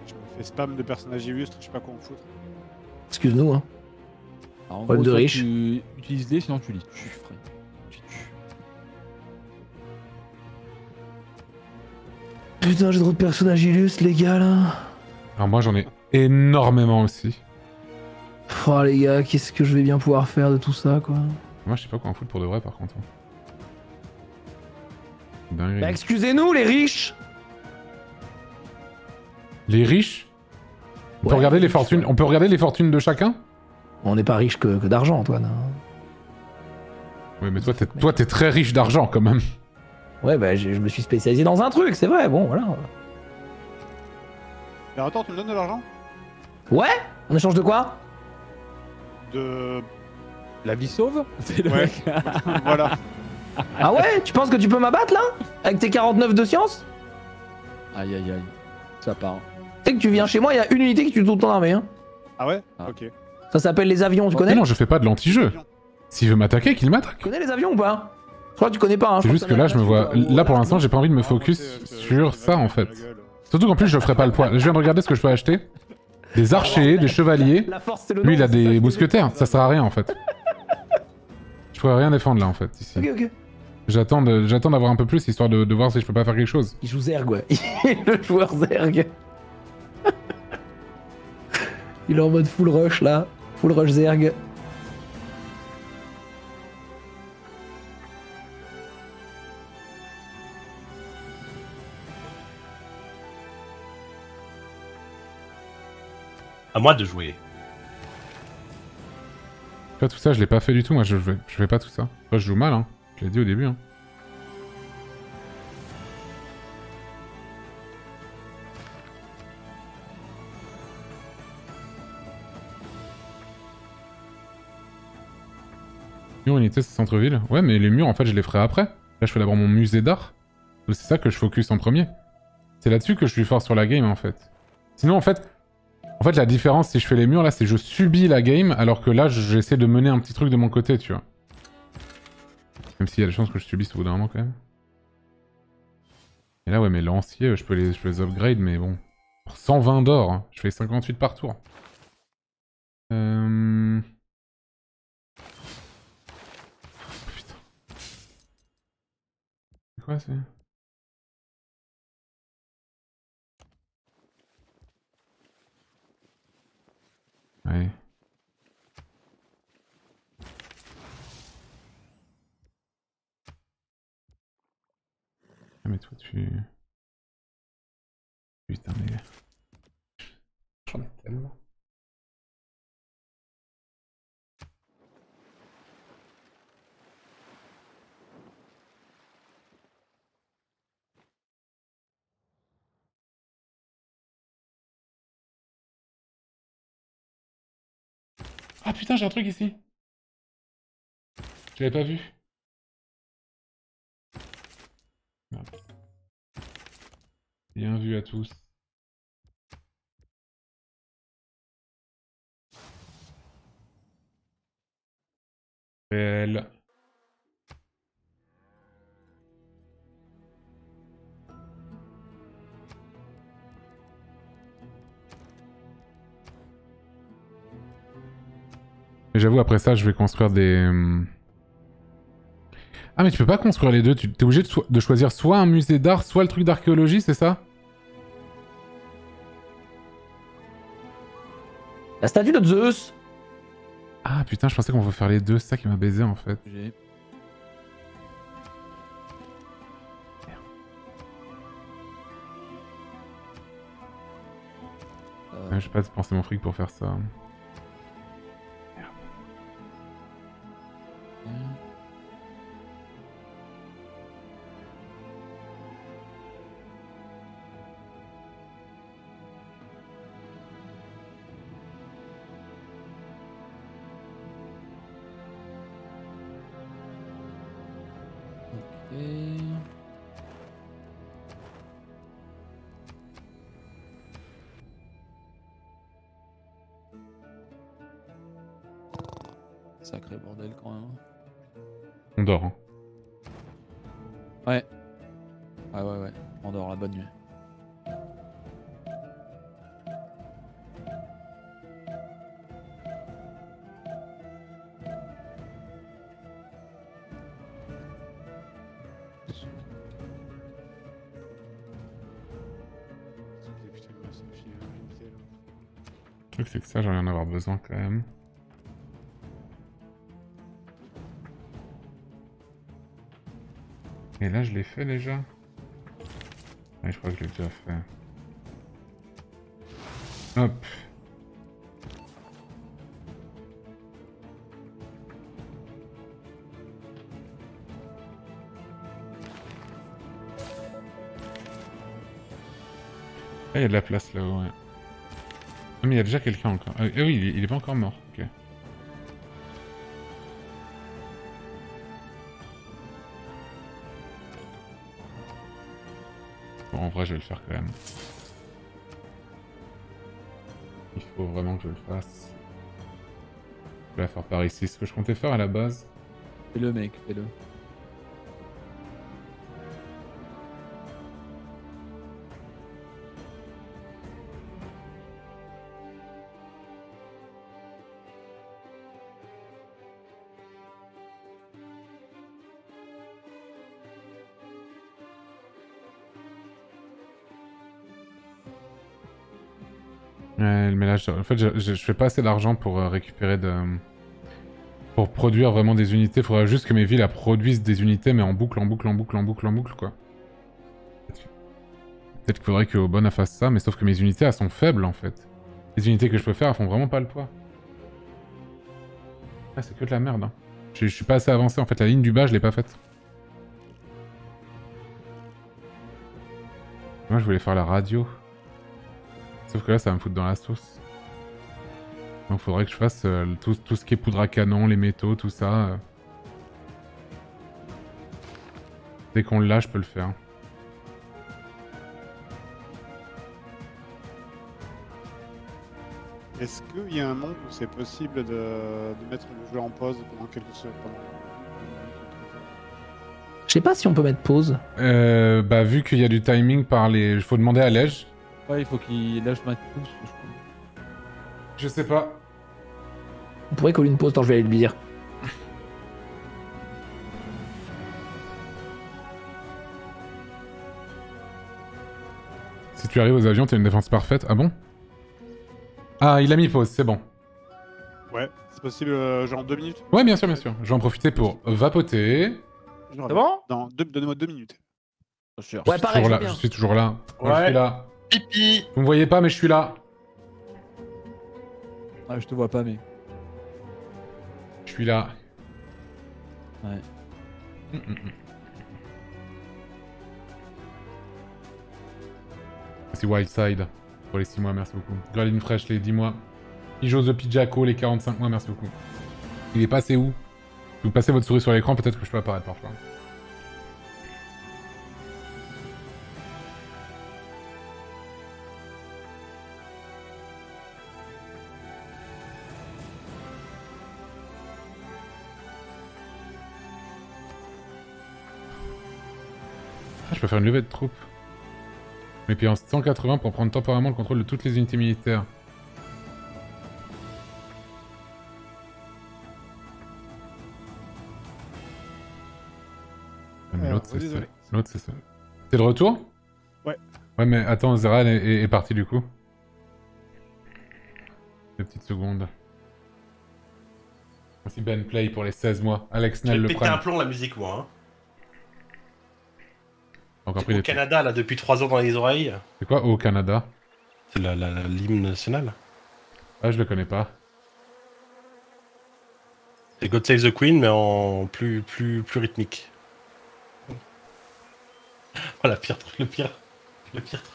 Je me fais spam de personnages illustres, je sais pas quoi en foutre. Excuse-nous, hein. Alors, en Problème gros, de riche. Tu utilises les, sinon tu les tues, frère. Tu tues. Putain, j'ai trop de personnages illustres, les gars, là. Alors moi j'en ai énormément aussi. Oh, les gars, qu'est-ce que je vais bien pouvoir faire de tout ça, quoi. Moi je sais pas quoi en foutre pour de vrai par contre. hein. Bah, excusez-nous, les riches Les riches peut Ouais, regarder les riches, fortunes. ouais. On peut regarder les fortunes de chacun? On n'est pas riche que, que d'argent, Antoine. Oui mais toi t'es toi t'es très riche d'argent quand même. Ouais, bah, je me suis spécialisé dans un truc, c'est vrai, bon, voilà. Mais attends, tu me donnes de l'argent? Ouais En échange de quoi? De. La vie sauve C'est le Ouais. mec. voilà. Ah ouais Tu penses que tu peux m'abattre, là? Avec tes 49 de science? Aïe aïe aïe. Ça part. Tu sais que tu viens chez moi, il y a une unité qui tue toute ton armée, hein. Ah ouais Ah. Ok. Ça s'appelle les avions, tu Mais connais non je fais pas de l'anti-jeu. S'il veut m'attaquer, qu'il m'attaque. Tu connais les avions ou pas? Je crois que tu connais pas, hein. C'est je juste que là je me vois. Là pour l'instant j'ai pas envie de me focus Ah, sur ça en fait. Surtout qu'en plus je ferai pas le poids. Je viens de regarder ce que je peux acheter. Des archers, des chevaliers. La force, c'est le Lui il a des mousquetaires. Ça sert à rien en fait. Je pourrais rien défendre là en fait ici. Ok, ok. J'attends d'avoir un peu plus histoire de, de voir si je peux pas faire quelque chose. Il joue Zerg, ouais. le joueur Zerg. Il est en mode full rush là. Full rush Zerg. À moi de jouer. Vois, tout ça, je l'ai pas fait du tout. Moi, je, je, je fais pas tout ça. Moi, je joue mal, hein. Je l'ai dit au début, hein. Unité, c'est centre-ville. Ouais, mais les murs, en fait, je les ferai après. Là, je fais d'abord mon musée d'art. C'est ça que je focus en premier. C'est là-dessus que je suis fort sur la game, en fait. Sinon, en fait, en fait, la différence, si je fais les murs, là, c'est je subis la game, alors que là, j'essaie de mener un petit truc de mon côté, tu vois. Même s'il y a des chances que je subisse au bout d'un moment, quand même. Et là, ouais, mais lanciers, je peux les, je les upgrade, mais bon. Pour 120 d'or, hein, je fais 58 par tour. Euh... Putain. C'est quoi, c'est... Ouais. Ah mais toi tu... Putain mais... Tellement. Ah putain, j'ai un truc ici. Je l'avais pas vu? Bien vu à tous. Mais j'avoue, après ça, je vais construire des... hum, Ah, mais tu peux pas construire les deux. Tu es obligé de, so- de choisir soit un musée d'art, soit le truc d'archéologie, c'est ça? La statue de Zeus. Ah, putain, je pensais qu'on pouvait faire les deux. C'est ça qui m'a baisé, en fait. J'ai- Euh, Ouais, J'ai pas dépensé mon fric pour faire ça. Quand même. Et là, je l'ai fait déjà je crois que je l'ai déjà fait. Hop. Ah, il y a de la place là-haut, ouais. Ah, mais il y a déjà quelqu'un encore. Ah, ah oui, il est, pas encore mort. Ok. Bon, en vrai, je vais le faire quand même. Il faut vraiment que je le fasse. Je vais la faire par ici. Ce que je comptais faire à la base. Fais-le, mec, fais-le. En fait, je, fais pas assez d'argent pour euh, récupérer de... Pour produire vraiment des unités. Faudrait juste que mes villes produisent des unités, mais en boucle, en boucle, en boucle, en boucle, en boucle, quoi. Peut-être qu'il faudrait que Obon elle fasse ça, mais sauf que mes unités, elles sont faibles, en fait. Les unités que je peux faire, elles font vraiment pas le poids. Ah, c'est que de la merde, hein. Je, je suis pas assez avancé, en fait. La ligne du bas, je l'ai pas faite. Moi, je voulais faire la radio. Sauf que là, ça va me foutre dans la sauce. Donc, faudrait que je fasse euh, tout, tout ce qui est poudre à canon, les métaux, tout ça. euh. Dès qu'on l'a, je peux le faire. Est-ce qu'il y a un monde où c'est possible de, de mettre le jeu en pause pendant quelques secondes? Je sais pas si on peut mettre pause. Euh, bah, vu qu'il y a du timing par les... Il faut demander à Lège. Ouais, il faut qu'il lâche ma pouce. je crois. Je sais pas. On pourrait coller une pause, attends, je vais aller lui dire. Si tu arrives aux avions, t'as une défense parfaite. Ah bon? Ah, il a mis pause, c'est bon. Ouais, c'est possible euh, genre deux minutes? Ouais, bien sûr, bien sûr. Je vais en profiter pour vapoter. Je C'est bon? Dans deux- Donnez-moi deux minutes. Pas sûr. Ouais, Je toujours là. bien. Je suis toujours là. Je suis là. Pipi Vous me voyez pas, mais je suis là. Ah, je te vois pas, mais. Là. Ouais. Mm, mm, mm. C'est Wildside pour les 6 mois, merci beaucoup. Girlin Fresh, les 10 mois. Ijo The Pijako, les 45 mois, merci beaucoup. Il est passé où? Si vous passez votre souris sur l'écran, peut-être que je peux apparaître parfois. Peux faire une levée de troupes. Mais puis en 180 pour prendre temporairement le contrôle de toutes les unités militaires. Ah, mais l'autre, c'est ça. L'autre, c'est ça. T'es de retour? Ouais. Ouais, mais attends, Zera elle est, est- est partie du coup. Deux petites secondes. Merci Ben Play pour les 16 mois. Alex Nell le péter un plomb la musique, moi. Hein. Encore pris Au Canada, là, depuis 3 ans dans les oreilles. C'est quoi au Canada? C'est la- la- la- l'hymne national. Ah, je le connais pas. C'est God Save the Queen, mais en plus, plus, plus rythmique. Voilà, pire truc, le pire. Le pire truc.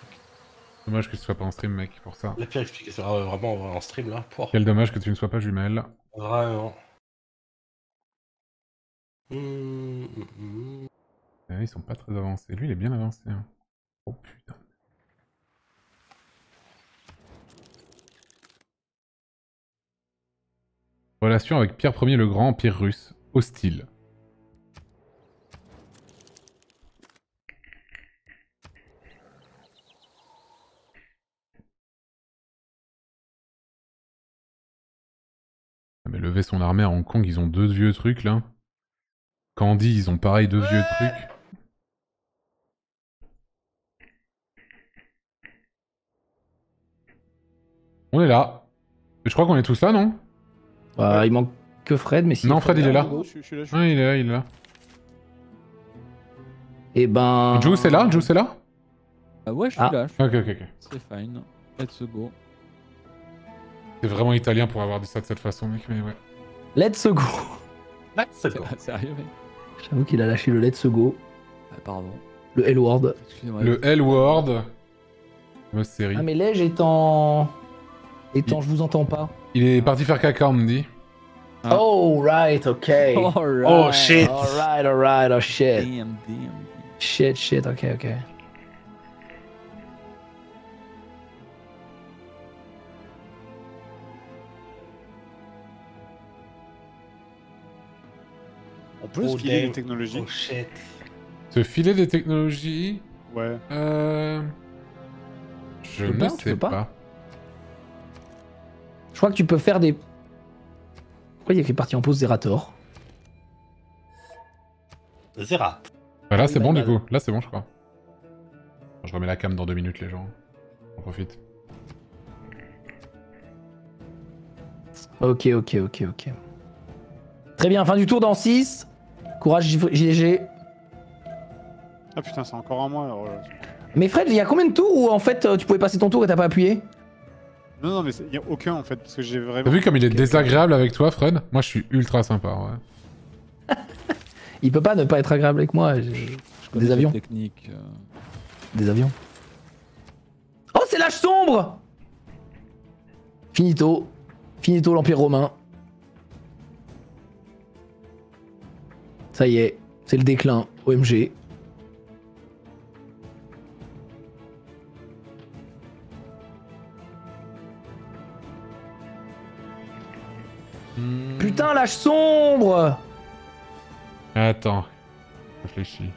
Dommage que tu sois pas en stream, mec, pour ça. La pire explication. Ah vraiment en stream, là. Quel dommage que tu ne sois pas jumelle. Vraiment. Hum, hum, hum. Ah, ils sont pas très avancés. Lui, il est bien avancé. hein. Oh putain. Relation avec Pierre Ier le Grand, empire russe. Hostile. Ah, Mais lever son armée à Hong Kong, ils ont deux vieux trucs là. Candy, ils ont pareil deux vieux trucs. On est là. Je crois qu'on est tous là, non? Euh, il manque que Fred, mais si. Non, Fred, il est là. Je, je je Ouais, il est là, il est là. Et ben. Juice est là? Juice est là? Ah ouais, je suis Ah. là. suis- Ok, ok, ok. C'est fine. Let's go. C'est vraiment italien pour avoir dit ça de cette façon, mec, mais ouais. Let's go. Let's go. Sérieux, mec J'avoue qu'il a lâché le let's go. Ah, Pardon. Le L-word. Excusez-moi. Le L-Word. Fameuse série. Ah, mais Lège est en. Étant, je vous entends pas. Il est parti faire caca, on me dit. Ah. Oh, right, ok. Alright. Oh shit Alright, alright, oh shit. Damn, damn. Shit, shit, ok, ok. On peut Oh, se filer damn. les technologies. Oh shit. Se filer des technologies Ouais. Euh... Je ne sais pas Je crois que tu peux faire des. Pourquoi il y a écrit partie en pause Zerator Zerat. Bah là, Ah c'est bon, du coup. Là, c'est bon, je crois. Je remets la cam dans deux minutes, les gens. On profite. Ok, ok, ok, ok. Très bien, fin du tour dans 6. Courage JG. Ah putain, c'est encore un mois. alors, euh, Mais Fred, il y a combien de tours où en fait euh, tu pouvais passer ton tour et t'as pas appuyé? Non, non, mais il n'y a aucun en fait, parce que j'ai vraiment. T'as vu comme il est désagréable avec toi, Fred? Moi, je suis ultra sympa, ouais. Il peut pas ne pas être agréable avec moi. Je Des avions. Technique. euh. Des avions. Oh, c'est l'âge sombre Finito. Finito l'Empire romain. Ça y est, c'est le déclin, OMG. Putain, l'âge sombre Attends. Réfléchis.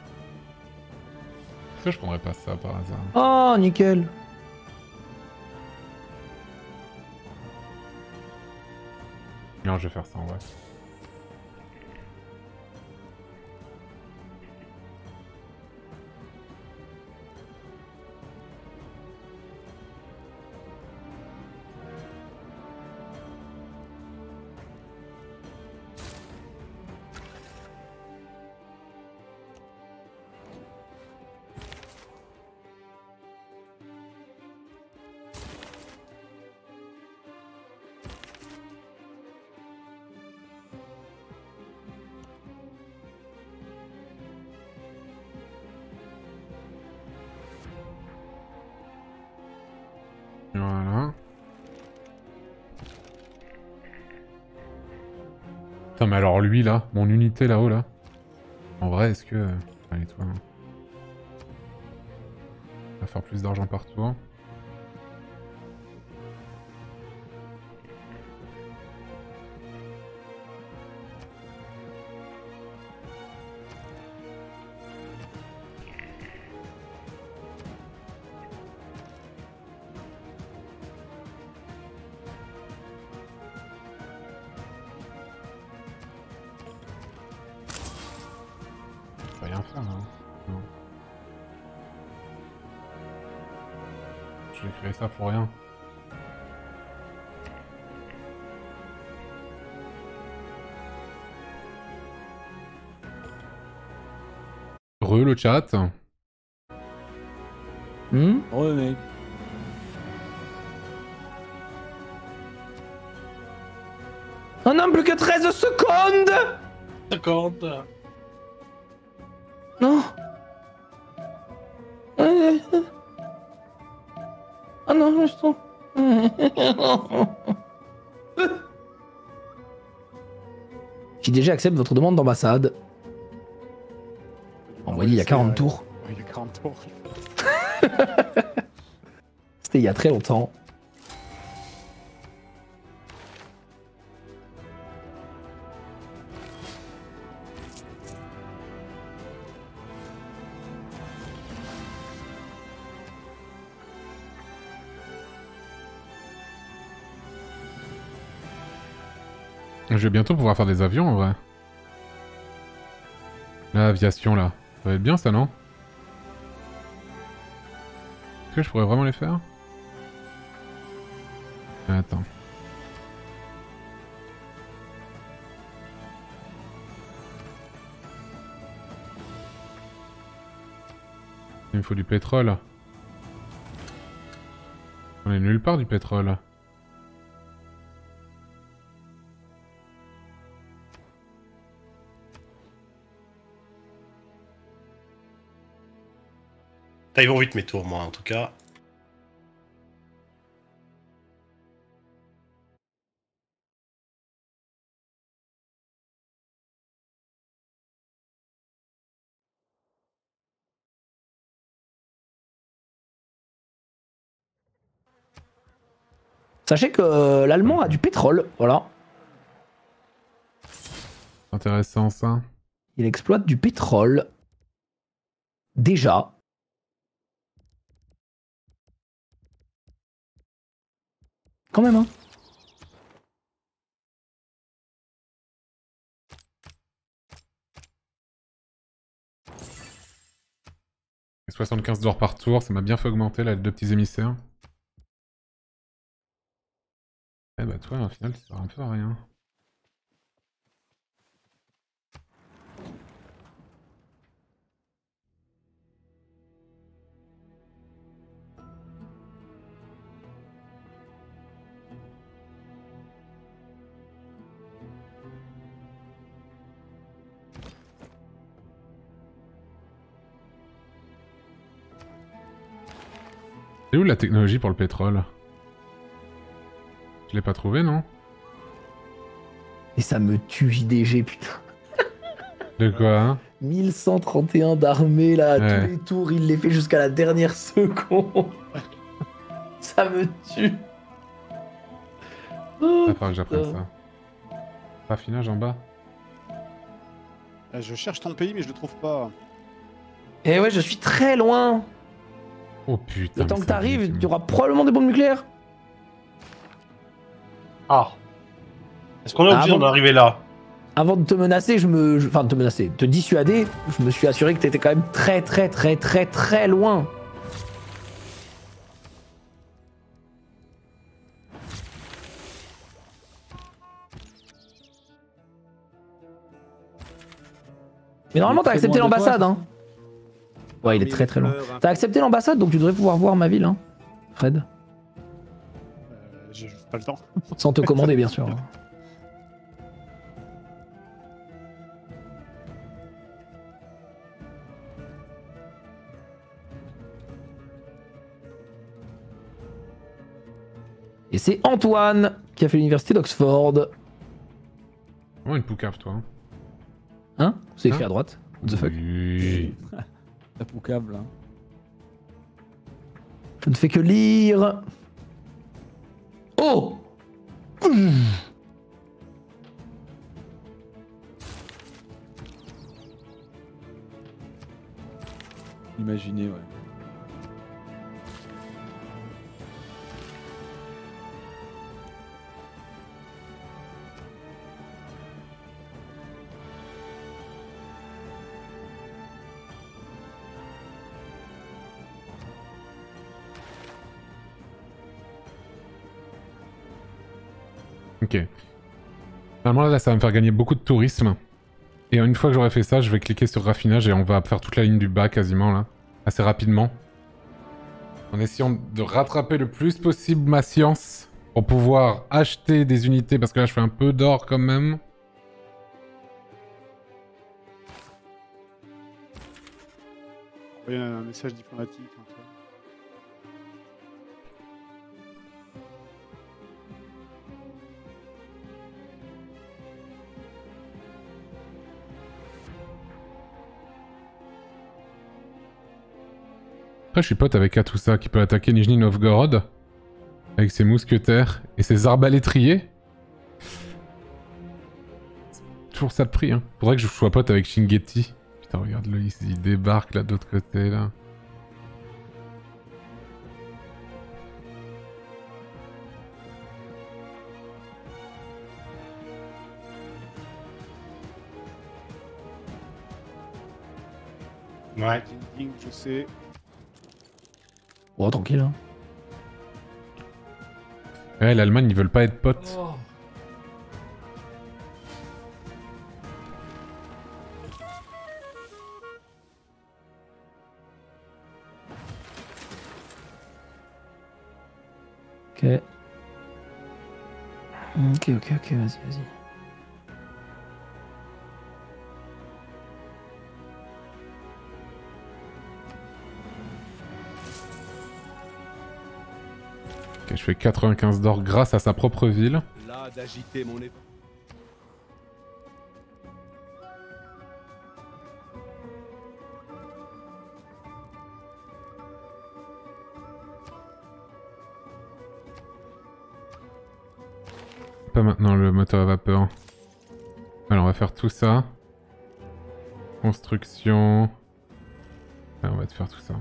Est-ce que je prendrais pas ça par hasard? Oh, nickel. Non, je vais faire ça en vrai. Alors lui là, mon unité là-haut là. En vrai, est-ce que. Allez, toi. hein. On va faire plus d'argent par tour. Le chat. Hmm? Ouais, mec. On a plus que 13 secondes 50 Non. Ah non, je sens. JDG accepte votre demande d'ambassade. 40 tours. Ouais, il y a 40 tours. C'était il y a très longtemps. Je vais bientôt pouvoir faire des avions en vrai. L'aviation là. Ça va être bien ça, non? Est-ce que je pourrais vraiment les faire? Attends. Il me faut du pétrole. On est nulle part du pétrole. Ils vont vite mes tours, moi, en tout cas. Sachez que euh, l'Allemand a du pétrole, voilà. Intéressant ça. Il exploite du pétrole. Déjà. Même, hein. Et 75 dollars par tour, ça m'a bien fait augmenter là, les deux petits émissaires. bah toi, au final, ça sert un peu à rien. C'est où la technologie pour le pétrole? Je l'ai pas trouvé, non? Et ça me tue JDG, putain. De quoi hein? 1131 d'armée là, Ouais. tous les tours, il les fait jusqu'à la dernière seconde. ça me tue. Oh, Il va falloir que j'apprenne putain. ça. Raffinage en bas. Euh, Je cherche ton pays, mais je le trouve pas. Eh ouais, je suis très loin. Oh putain. Le temps que t'arrives, arrive, il y aura probablement des bombes nucléaires. Ah. Est-ce qu'on est Ah obligé d'en arriver là Avant de te menacer, je me. je- Enfin, de te menacer, te dissuader, je me suis assuré que t'étais quand même très, très, très, très, très loin. Mais normalement, t'as très accepté l'ambassade, hein. Ouais, il est très très loin. T'as accepté l'ambassade, donc tu devrais pouvoir voir ma ville, hein, Fred. Euh, J'ai juste pas le temps. Sans te commander, bien sûr. Et c'est Antoine qui a fait l'université d'Oxford. Oh, une poucave, toi. hein? Hein? C'est écrit Hein? à droite. What the fuck? Oui. La poucave là. Je ne fais que lire. Oh Imaginez, ouais. Normalement, là, ça va me faire gagner beaucoup de tourisme. Et une fois que j'aurai fait ça, je vais cliquer sur raffinage et on va faire toute la ligne du bas quasiment, là. Assez rapidement. En essayant de rattraper le plus possible ma science pour pouvoir acheter des unités, parce que là, je fais un peu d'or quand même. Envoyer un message diplomatique. Antoine. Je suis pote avec Atusa qui peut attaquer Nijni Novgorod avec ses mousquetaires et ses arbalétriers. Toujours ça de prix, hein. Faudrait que je sois pote avec Shingeti. Putain, regarde-le, il, débarque là de l'autre côté, là. Ouais. Je sais. Bon, tranquille. hein. Ouais, l'Allemagne, ils veulent pas être potes. Ok. Ok, ok, ok, vas-y, vas-y. Je fais 95 d'or grâce à sa propre ville. Là d'agiter mon épée. Pas maintenant le moteur à vapeur. Alors on va faire tout ça. Construction. On va te faire tout ça.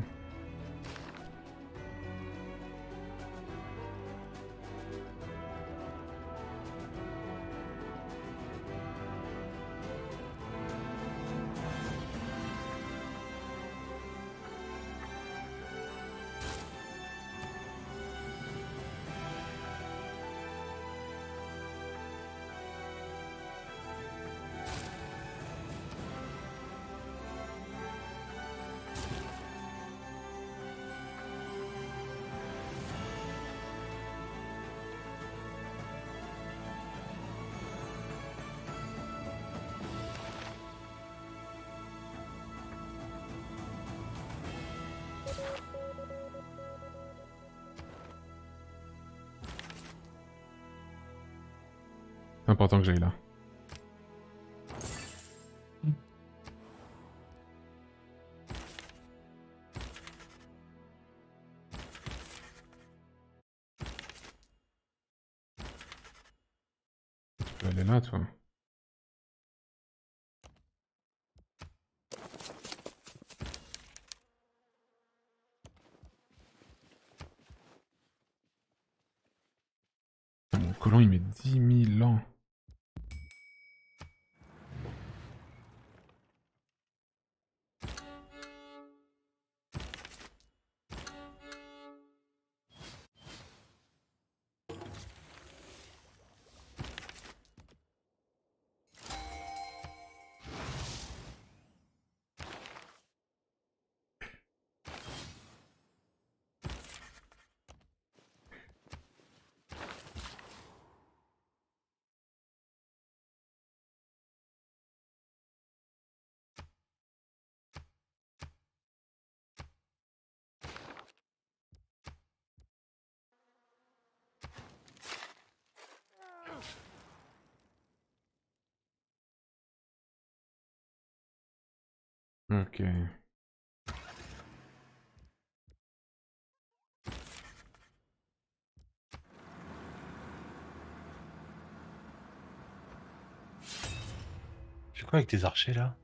Ok. Tu fais quoi avec tes archers là?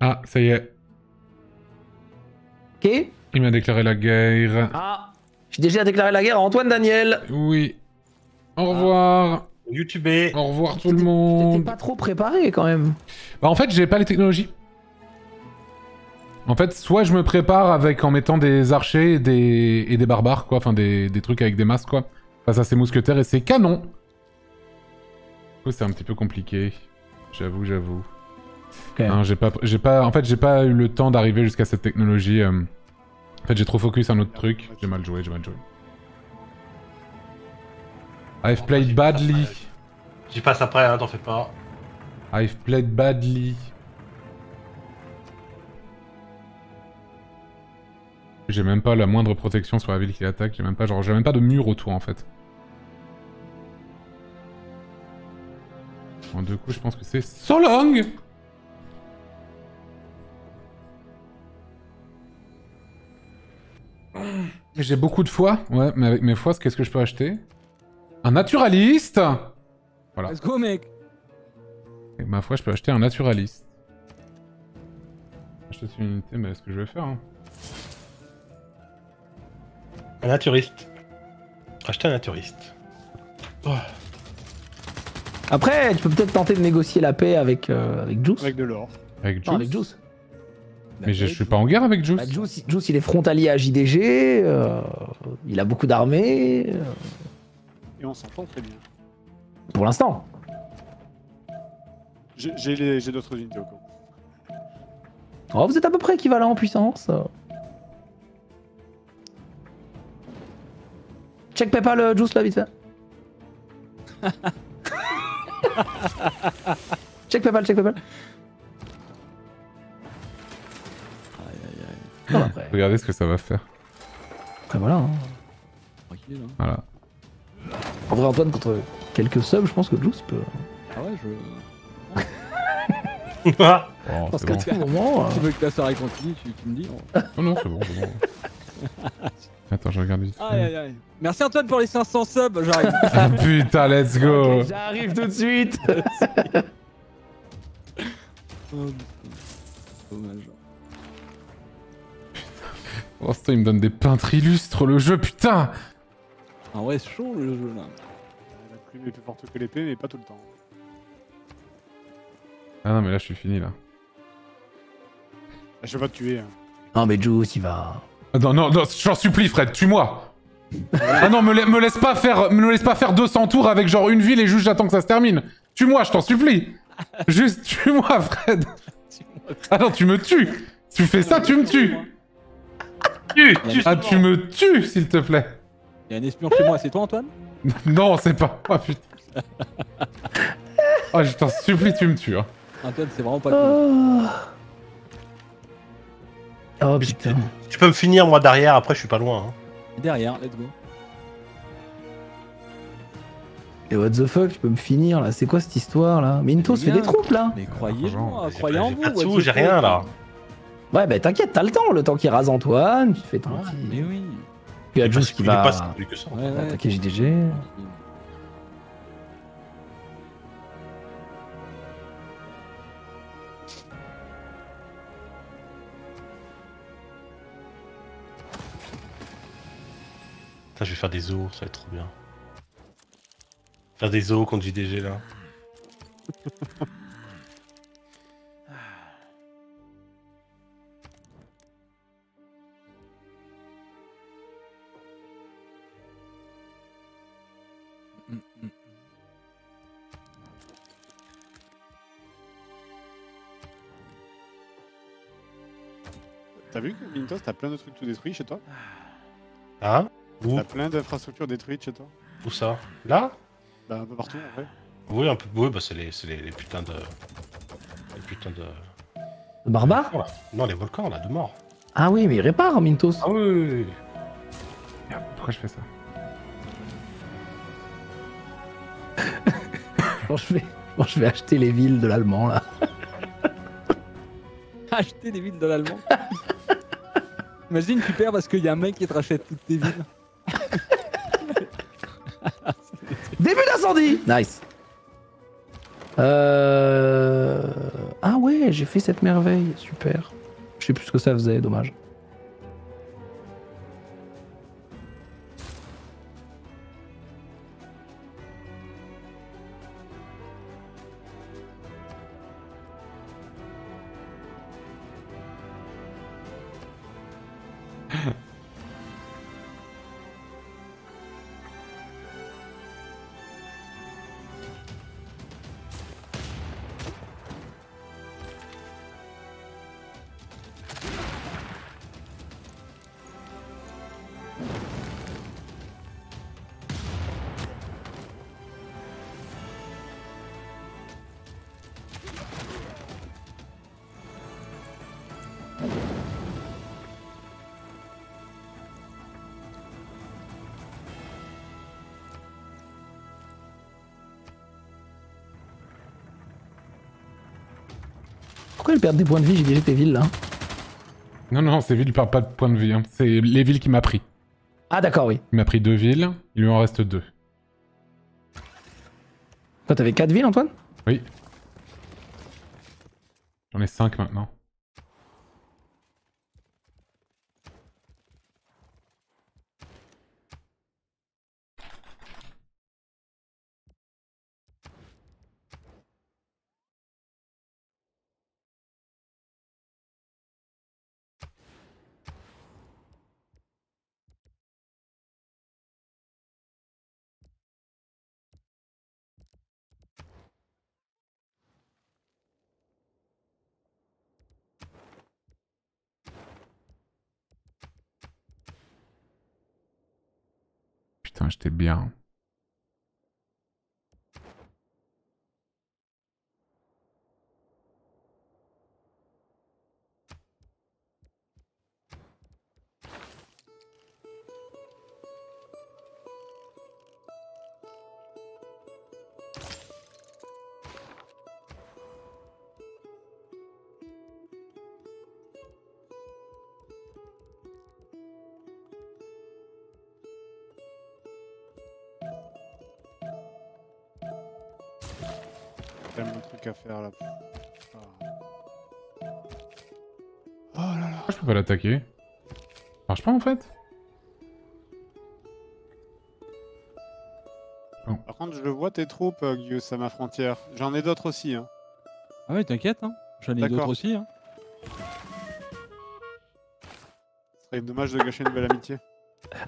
Ah, ça y est. Ok. Il m'a déclaré la guerre. Ah. J'ai déjà déclaré la guerre à Antoine Daniel. Oui. Au revoir. YouTubé Au revoir tout le T'étais monde. pas trop préparé quand même. Bah en fait, j'ai pas les technologies. En fait, soit je me prépare avec en mettant des archers et des, et des barbares, quoi. Enfin, des, des trucs avec des masques, quoi. Face à ces mousquetaires et ces canons. Du coup, c'est un petit peu compliqué. J'avoue, j'avoue. Hein, j'ai pas, j'ai pas, en fait, j'ai pas eu le temps d'arriver jusqu'à cette technologie. euh. En fait, j'ai trop focus un autre truc. J'ai mal joué, j'ai mal joué. I've played badly. J'y passe après, hein, t'en fais pas. I've played badly. J'ai même pas la moindre protection sur la ville qui attaque. J'ai même pas, genre, j'ai même pas de mur autour en fait. En deux coups, je pense que c'est so long. J'ai beaucoup de foi. Ouais, mais avec mes foies, qu'est-ce que je peux acheter? Un naturaliste Voilà. Let's go, mec. Avec ma foi, je peux acheter un naturaliste. Acheter une unité, mais est-ce que je vais faire hein Un naturiste. Acheter un naturiste. Après, tu peux peut-être tenter de négocier la paix avec, euh, avec Juice. Avec de l'or. Avec Juice Non, avec Juice. Mais je, je suis pas en guerre avec Juice. Bah, Juice, Juice, il est frontalier à JDG, euh, il a beaucoup d'armées, euh, Et on s'entend très bien. pour l'instant. J'ai j'ai les- j'ai d'autres unités au coup. Oh, vous êtes à peu près équivalent en puissance. Check PayPal, euh, Juice, là, vite fait. check PayPal, check PayPal. Ah, bah, après, Regardez ce que ça va faire. après, voilà. hein. Tranquille, hein. Voilà. En vrai, Antoine, contre quelques subs, je pense que Juice peut. Ah ouais, je. Ah, Oh, Parce qu'à bon. tout moment. Tu euh, veux que ta soirée continue, tu, tu me dis. hein. Oh non, c'est bon, c'est bon. Attends, je regarde vite. Aïe aïe aïe. Merci Antoine pour les 500 subs, j'arrive. Ah, putain, let's go J'arrive tout de suite. Oh, putain. Dommage. Oh, il me donne des peintres illustres, le jeu, putain En vrai, c'est chaud le jeu là. La plume est plus forte que l'épée, mais pas tout le temps. Ah non, mais là, je suis fini, là. Je vais pas te tuer. hein. Non, mais Juice, il va. Ah, Non, non, non, j'en supplie, Fred, tue-moi Ah non, me, la- me laisse pas faire, me laisse pas faire 200 tours avec genre une ville et juste j'attends que ça se termine. Tue-moi, je t'en supplie. Juste tue-moi, Fred. Ah non, tu me tues. Tu fais ça, tu me tues. tu, Ah, tu me tues, s'il te plaît. Il y a un espion chez moi, c'est toi Antoine? Non, c'est pas. Oh putain. Oh, je t'en supplie, tu me tues. Hein. Antoine, c'est vraiment pas cool. Oh, putain. tu peux me finir moi derrière, après je suis pas loin. hein. Derrière, let's go. Et what the fuck, tu peux me finir là C'est quoi cette histoire là? Mintos C'est fait des troupes là Mais croyez-moi, j'ai croyez pas- en j'ai vous. pas de what sous, the j'ai fuck. rien, là. Ouais, bah t'inquiète, t'as le temps, le temps qu'il rase Antoine, tu fais ton Ouais, petit. mais oui. Puis il y a Il est Juice qui il est va pas si nul que ça. Ouais, ouais. attaquer JDG. Putain, je vais faire des os, ça va être trop bien. Faire des os contre JDG là. T'as vu que Mintos, t'as plein de trucs tout détruits chez toi? Hein Où T'as plein d'infrastructures détruites chez toi Où ça? Là? Bah un peu partout en vrai. Oui, un peu. Oui, bah c'est les, c'est les, les putains de. Les putains de. Le barbare Voilà. Non, les volcans là, de mort. Ah oui, mais il répare Mintos. Ah oui, oui, oui. Merde, pourquoi je fais ça? Que je vais, je vais acheter les villes de l'allemand là. Acheter des villes de l'allemand? Imagine, tu perds parce qu'il y a un mec qui te rachète toutes tes villes. Nice. Euh... Ah ouais, j'ai fait cette merveille, super. Je sais plus ce que ça faisait, dommage. Perdent des points de vie J'ai déjà tes villes là. Non, non, ces villes, il perd pas de points de vie. hein. C'est les villes qu'il m'a pris. Ah d'accord, oui. Il m'a pris deux villes, il lui en reste deux. Toi t'avais 4 villes Antoine? Oui. J'en ai cinq maintenant. Ça Marche pas en fait Par contre, je le vois tes troupes, euh, Gius, à ma frontière. J'en ai d'autres aussi. Hein. Ah ouais, t'inquiète, hein. J'en ai D'accord. d'autres aussi, hein. Ce serait dommage de gâcher une belle amitié.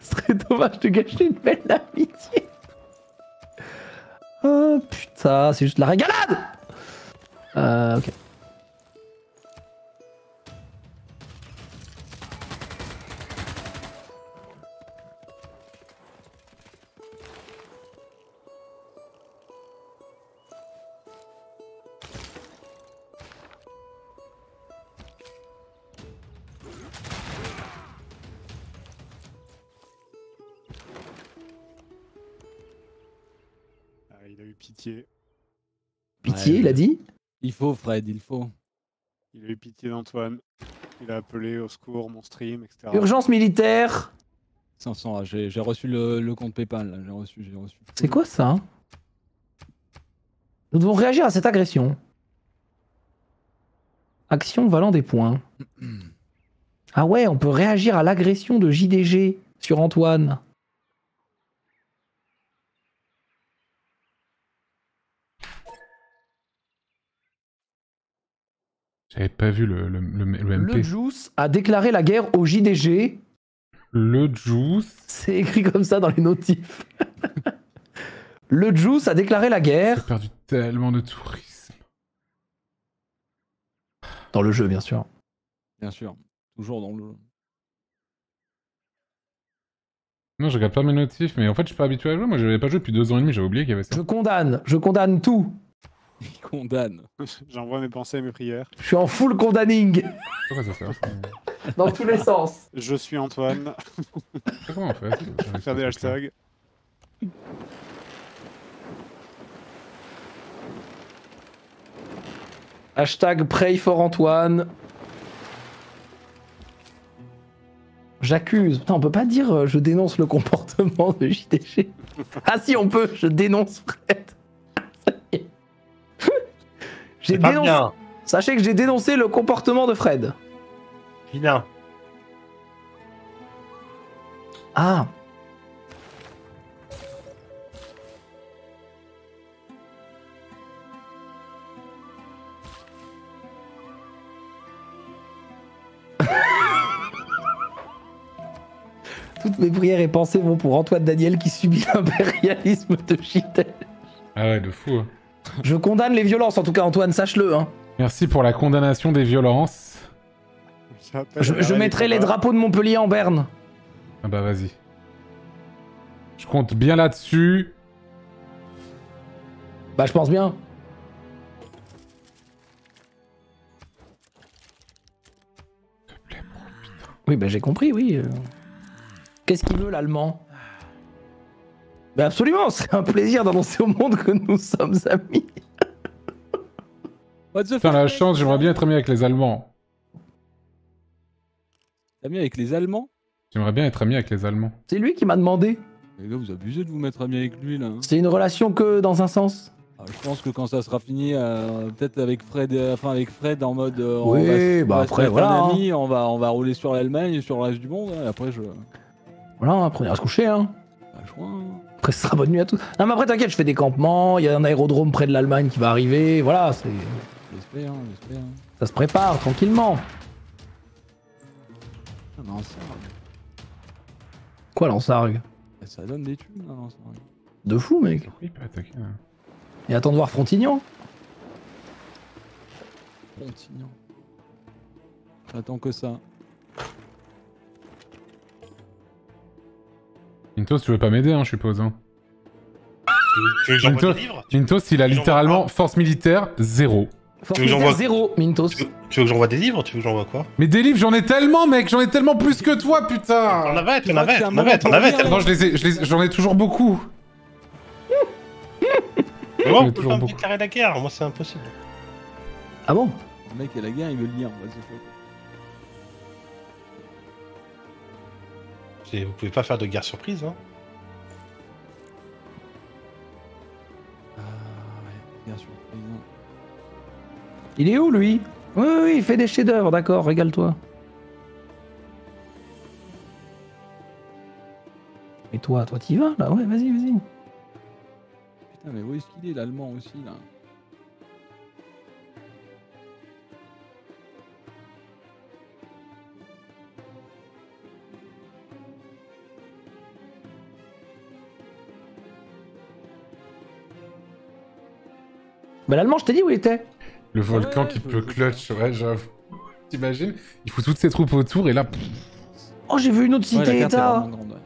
Ce serait dommage de gâcher une belle amitié. Oh putain, c'est juste la régalade faut, Fred, il faut. Il a eu pitié d'Antoine. Il a appelé au secours mon stream, etc. Urgence militaire 500, ah, j'ai reçu le, le compte PayPal, j'ai reçu, j'ai reçu. C'est quoi ça hein? Nous devons réagir à cette agression. Action valant des points. Ah ouais, on peut réagir à l'agression de JDG sur Antoine. J'avais pas vu le, le, le, le MP. Le Juice a déclaré la guerre au JDG. Le Juice. C'est écrit comme ça dans les notifs. Le Juice a déclaré la J'ai guerre. perdu tellement de tourisme. Dans le jeu, bien sûr. Bien sûr, toujours dans le. Non, je regarde pas mes notifs, mais en fait, je suis pas habitué à jouer. Moi, j'avais pas joué depuis deux ans et demi, j'avais oublié qu'il y avait ça. Je condamne, je condamne tout. Il condamne. J'envoie mes pensées et mes prières. Je suis en full condamning Pourquoi ça sert dans tous les sens. Je suis Antoine. Je sais comment on fait Je vais faire des hashtags. Hashtag pray for Antoine. J'accuse. Putain, on peut pas dire euh, je dénonce le comportement de JDG. ah si, on peut. Je dénonce Fred. J'ai dénoncé. bien. Sachez que j'ai dénoncé le comportement de Fred. Vilain. Ah. Toutes mes prières et pensées vont pour Antoine Daniel qui subit l'impérialisme de JDG. Ah ouais, de fou. hein. Je condamne les violences, en tout cas Antoine, sache-le. Hein. Merci pour la condamnation des violences. Je, je mettrai les drapeaux de Montpellier en berne. Ah bah vas-y. Je compte bien là-dessus. Bah je pense bien. Oui, bah j'ai compris, oui. euh. Qu'est-ce qu'il veut l'allemand? Bah absolument, c'est un plaisir d'annoncer au monde que nous sommes amis. What the Putain, la chance, j'aimerais bien être ami avec les Allemands. T'as mis avec les Allemands? J'aimerais bien être ami avec les Allemands. C'est lui qui m'a demandé. Les gars, vous abusez de vous mettre ami avec lui là. hein. C'est une relation que dans un sens. Ah, je pense que quand ça sera fini, euh, peut-être avec Fred, euh, enfin avec Fred en mode. euh, on Oui, va on bah va se après, voilà, hein. ami, on va, on va rouler sur l'Allemagne et sur le reste du monde. hein, et après, je. Voilà, après on ira se coucher. Hein. Pas le choix. hein. Après ce sera bonne nuit à tous. Non mais après t'inquiète, je fais des campements, il y a un aérodrome près de l'Allemagne qui va arriver, voilà, c'est... J'espère, hein, j'espère. ça se prépare tranquillement. Ah, Quoi l'ansargue ça donne des thunes, hein, non, ça. De fou mec. Oui, il peut attaquer. hein. Et attends de voir Frontignan. Frontignan. J'attends que ça. Mintos, tu veux pas m'aider, hein, je suppose. Hein. Tu veux que j'envoie Mintos, des livres Mintos, il a littéralement force militaire zéro. Force veux que militaire j'envoie- zéro, Mintos. tu veux, tu veux que j'envoie des livres Tu veux que j'envoie quoi Mais des livres, j'en ai tellement, mec, j'en ai tellement plus que toi, putain. Tu un t'en moment avais, t'en pour avais. lire, tellement- Non, je les ai, je les- j'en ai toujours beaucoup. Mais moi, ai on peut toujours pas me beaucoup. déclarer la guerre, moi c'est impossible. Ah bon? Le mec, il a la guerre, il veut le lire. what the Vous pouvez pas faire de guerre surprise, hein. Ah, ouais. Il est où lui? Oui, oui, oui, il fait des chefs-d'œuvre, d'accord, régale-toi. Et toi, toi t'y vas là? Ouais, vas-y, vas-y. Putain, mais où est-ce qu'il est, l'allemand aussi, là? Bah l'allemand, je t'ai dit où il était. Le volcan Ouais, qui je- peut clutch, ouais, j'avoue. T'imagines? Il faut toutes ses troupes autour et là. pff, Oh, j'ai vu une autre Ouais, la carte est cité-état. vraiment grande, ouais.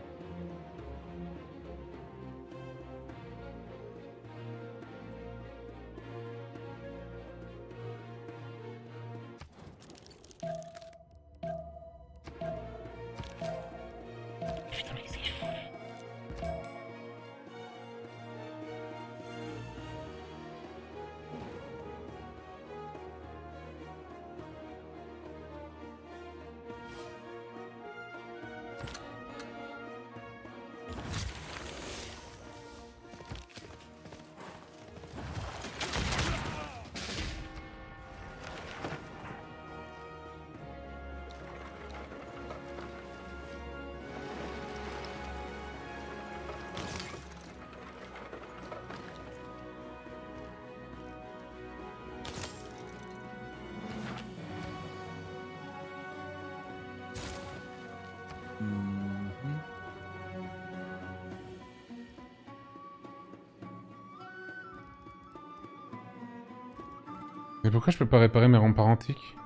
Je peux pas réparer mes remparts antiques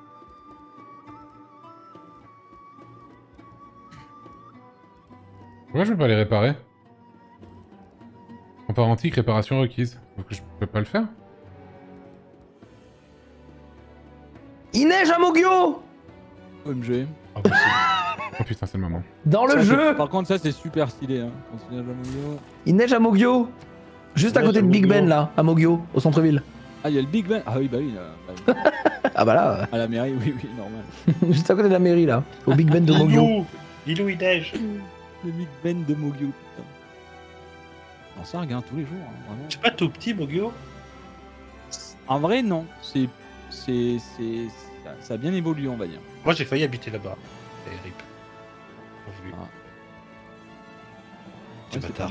Pourquoi je peux pas les réparer? Remparts antiques, réparation requise. Donc je peux pas le faire Il neige à Mogyo OMG. Impossible. Oh putain, c'est le moment. Dans le Ça, jeu Par contre, ça c'est super stylé. Hein. Quand. Il neige à Mogyo Juste à Il côté de Big. Ben là, à Mogyo, au centre-ville. Ah, il y a le Big Ben. Ah oui, bah oui. là, bah oui. Ah bah là, à la mairie, oui, oui, normal. juste à côté de la mairie là, au Big Ben de Mogyo. Ilou, il neige. Le Big Ben de Mogyo, putain. On s'en regarde tous les jours, hein, vraiment. Pas tout petit, Mogyo En vrai, non. C'est. C'est. c'est- Ça, a bien évolué, on va dire. Moi, j'ai failli habiter là-bas. Et rip. Ah. Ouais, bâtard.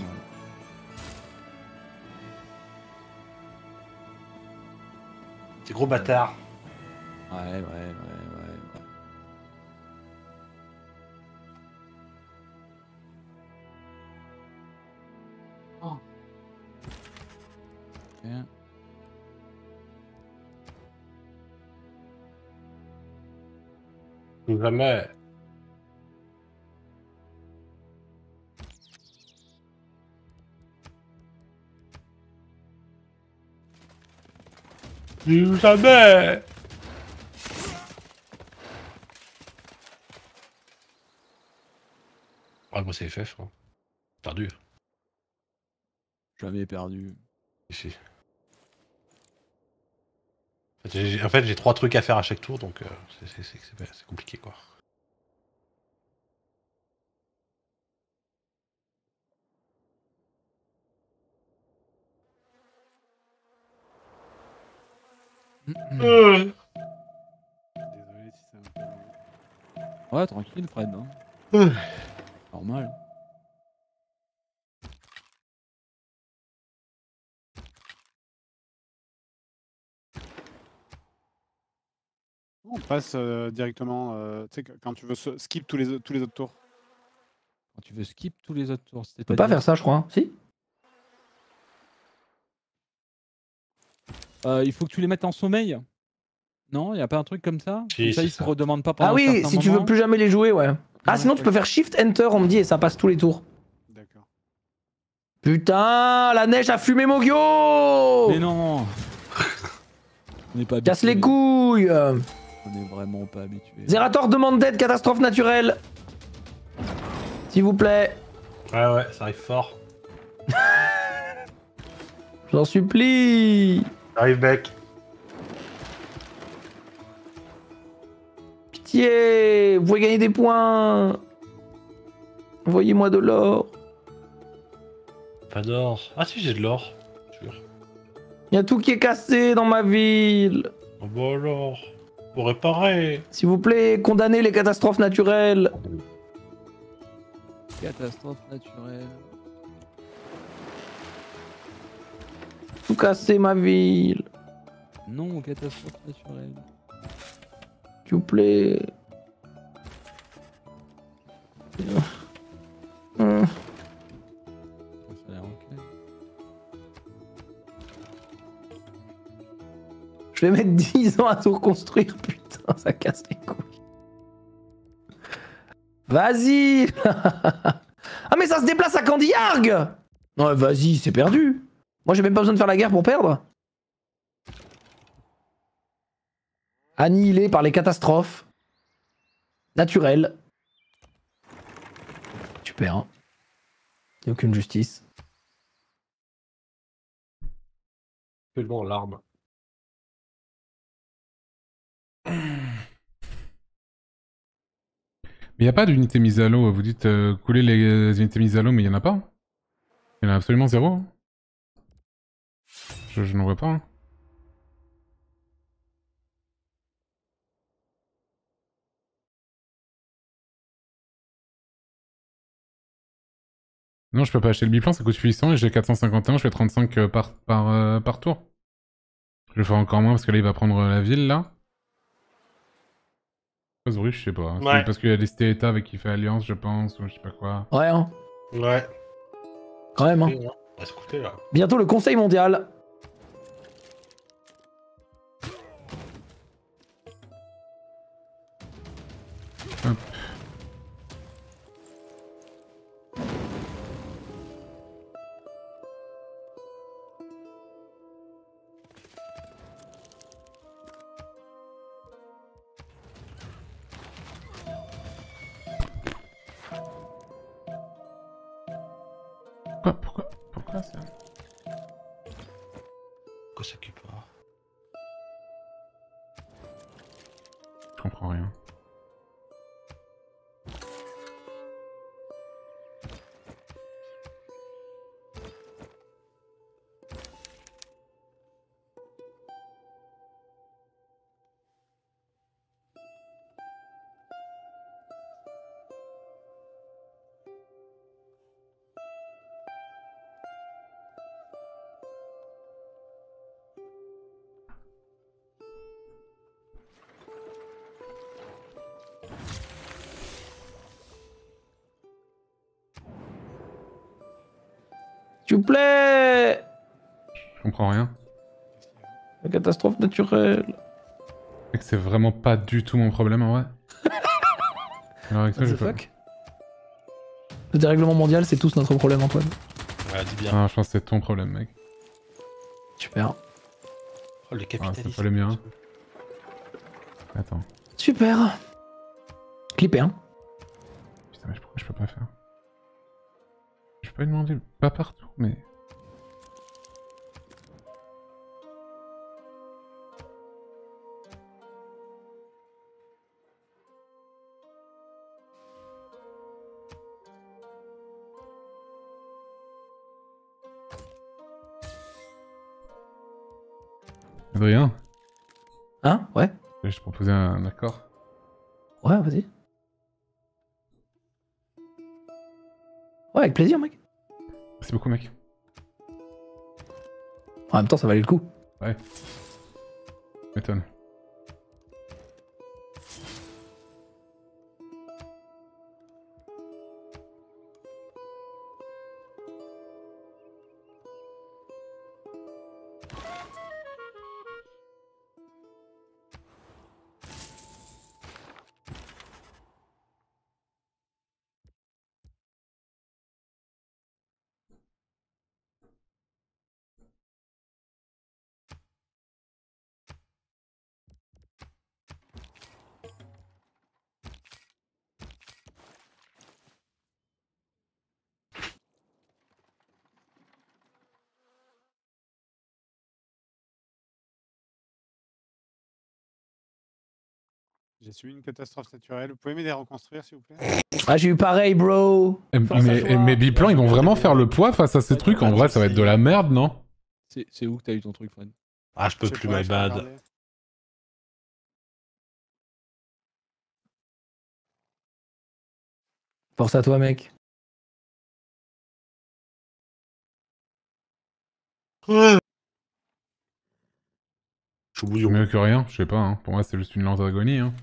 Gros bâtard. Ouais, ouais, ouais, ouais. ouais. Oh. Bien. Jamais. Jamais. Ah, moi, c'est FF. Hein. Perdu. Jamais perdu. Ici. En fait, j'ai- En fait, j'ai trois trucs à faire à chaque tour, donc euh, c'est compliqué, quoi. Désolé si un peu long. Ouais, tranquille, Fred. Hein. Normal. On passe euh, directement, euh, tu sais, quand tu veux skip tous les, tous les autres tours. Quand tu veux skip tous les autres tours, Tu peux pas faire ça, je crois. hein. Si Euh, il faut que tu les mettes en sommeil. Non, y a pas un truc comme ça? Si, Comme ça, ils se redemandent pas pendant Ah oui, si tu veux plus jamais les jouer, ouais. Ah, Ouais, sinon tu peux faire Shift Enter, on me dit, et ça passe tous les tours. D'accord. Putain, la neige a fumé Mogyo Mais non On n'est pas Oh Casse les habitué. couilles On est vraiment pas habitué. Zerator demande d'aide, catastrophe naturelle. S'il vous plaît, Ouais, ouais, ça arrive fort. j'en supplie. Ça arrive, mec. Pitié, vous pouvez gagner des points. Envoyez-moi de l'or. Pas d'or. Ah, si, j'ai de l'or. Sûr. Il y a tout qui est cassé dans ma ville. Oh, bah alors. Pour réparer. S'il vous plaît, condamnez les catastrophes naturelles. Catastrophe naturelle. Tout casser ma ville. Non, catastrophe naturelle. S'il vous plaît. Ça a l'air ok. Je vais mettre 10 ans à tout reconstruire, putain, ça casse les couilles. Vas-y Ah mais ça se déplace à Candiargue Non vas-y, c'est perdu Moi j'ai même pas besoin de faire la guerre pour perdre Annihilé par les catastrophes naturelles. Super. Hein. Y a aucune justice. Tellement l'arme. Mais il a pas d'unité mise à l'eau. Vous dites euh, couler les unités mises à l'eau, mais il y en a pas. Il y en a absolument zéro. hein. Je, je n'en vois pas. hein. Non, je peux pas acheter le biplan, ça coûte 800 et j'ai 451, je fais 35 euh, par, par, euh, par tour. Je vais faire encore moins parce que là il va prendre euh, la ville là. Je sais pas. C'est Ouais. parce qu'il y a des États avec qui il fait alliance, je pense, ou je sais pas quoi. Ouais, hein, Ouais. quand même. Hein. On va se coûter là. Bientôt le Conseil mondial. Catastrophe naturelle. Mec, c'est vraiment pas du tout mon problème en vrai. Alors avec ça, What je the peux... fuck? Le dérèglement mondial, c'est tous notre problème, Antoine. Ouais, dis bien. Ah, je pense que c'est ton problème, mec. Super. Oh, le Ah, capitalisme. c'est pas le mien. Attends. Super. Clipper, hein. Putain, mais pourquoi je peux pas faire Je peux pas lui demander, pas partout, mais... Adrien, Hein? Ouais je te proposer un accord. Ouais, vas-y. Ouais, avec plaisir, mec. Merci beaucoup, mec. En même temps, ça valait le coup. M'étonne. J'ai subi une catastrophe naturelle. Vous pouvez m'aider à reconstruire, s'il vous plaît? Ah, j'ai eu pareil, bro. Et- mais, mais Biplan, ils vont vraiment faire le poids face à ces trucs En vrai, ça va être de la merde, non? C'est où que t'as eu ton truc, Fred? Ah, je peux plus, my bad. Force à toi, mec. Je suis mieux que rien, je sais pas. Hein. Pour moi, c'est juste une lance d'agonie. Hein.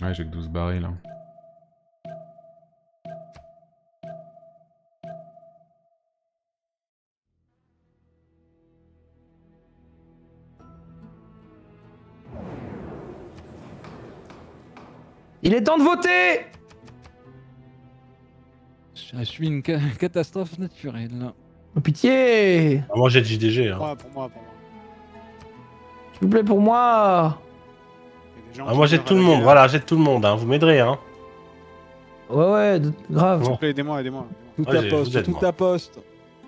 Ouais, j'ai que 12 barils là. Il est temps de voter J'ai subi une ca- catastrophe naturelle. Oh, Pitié Ah, moi j'ai le JDG. Hein. Pour moi, pour moi, pour moi. S'il vous plaît, pour moi gens Ah, moi à tout le monde, guerre. voilà, j'aide tout le monde, hein. vous m'aiderez. Hein. Ouais, ouais, grave. S'il vous plaît, aidez-moi, aidez-moi. Tout Ouais, j'ai- poste, tout ta poste.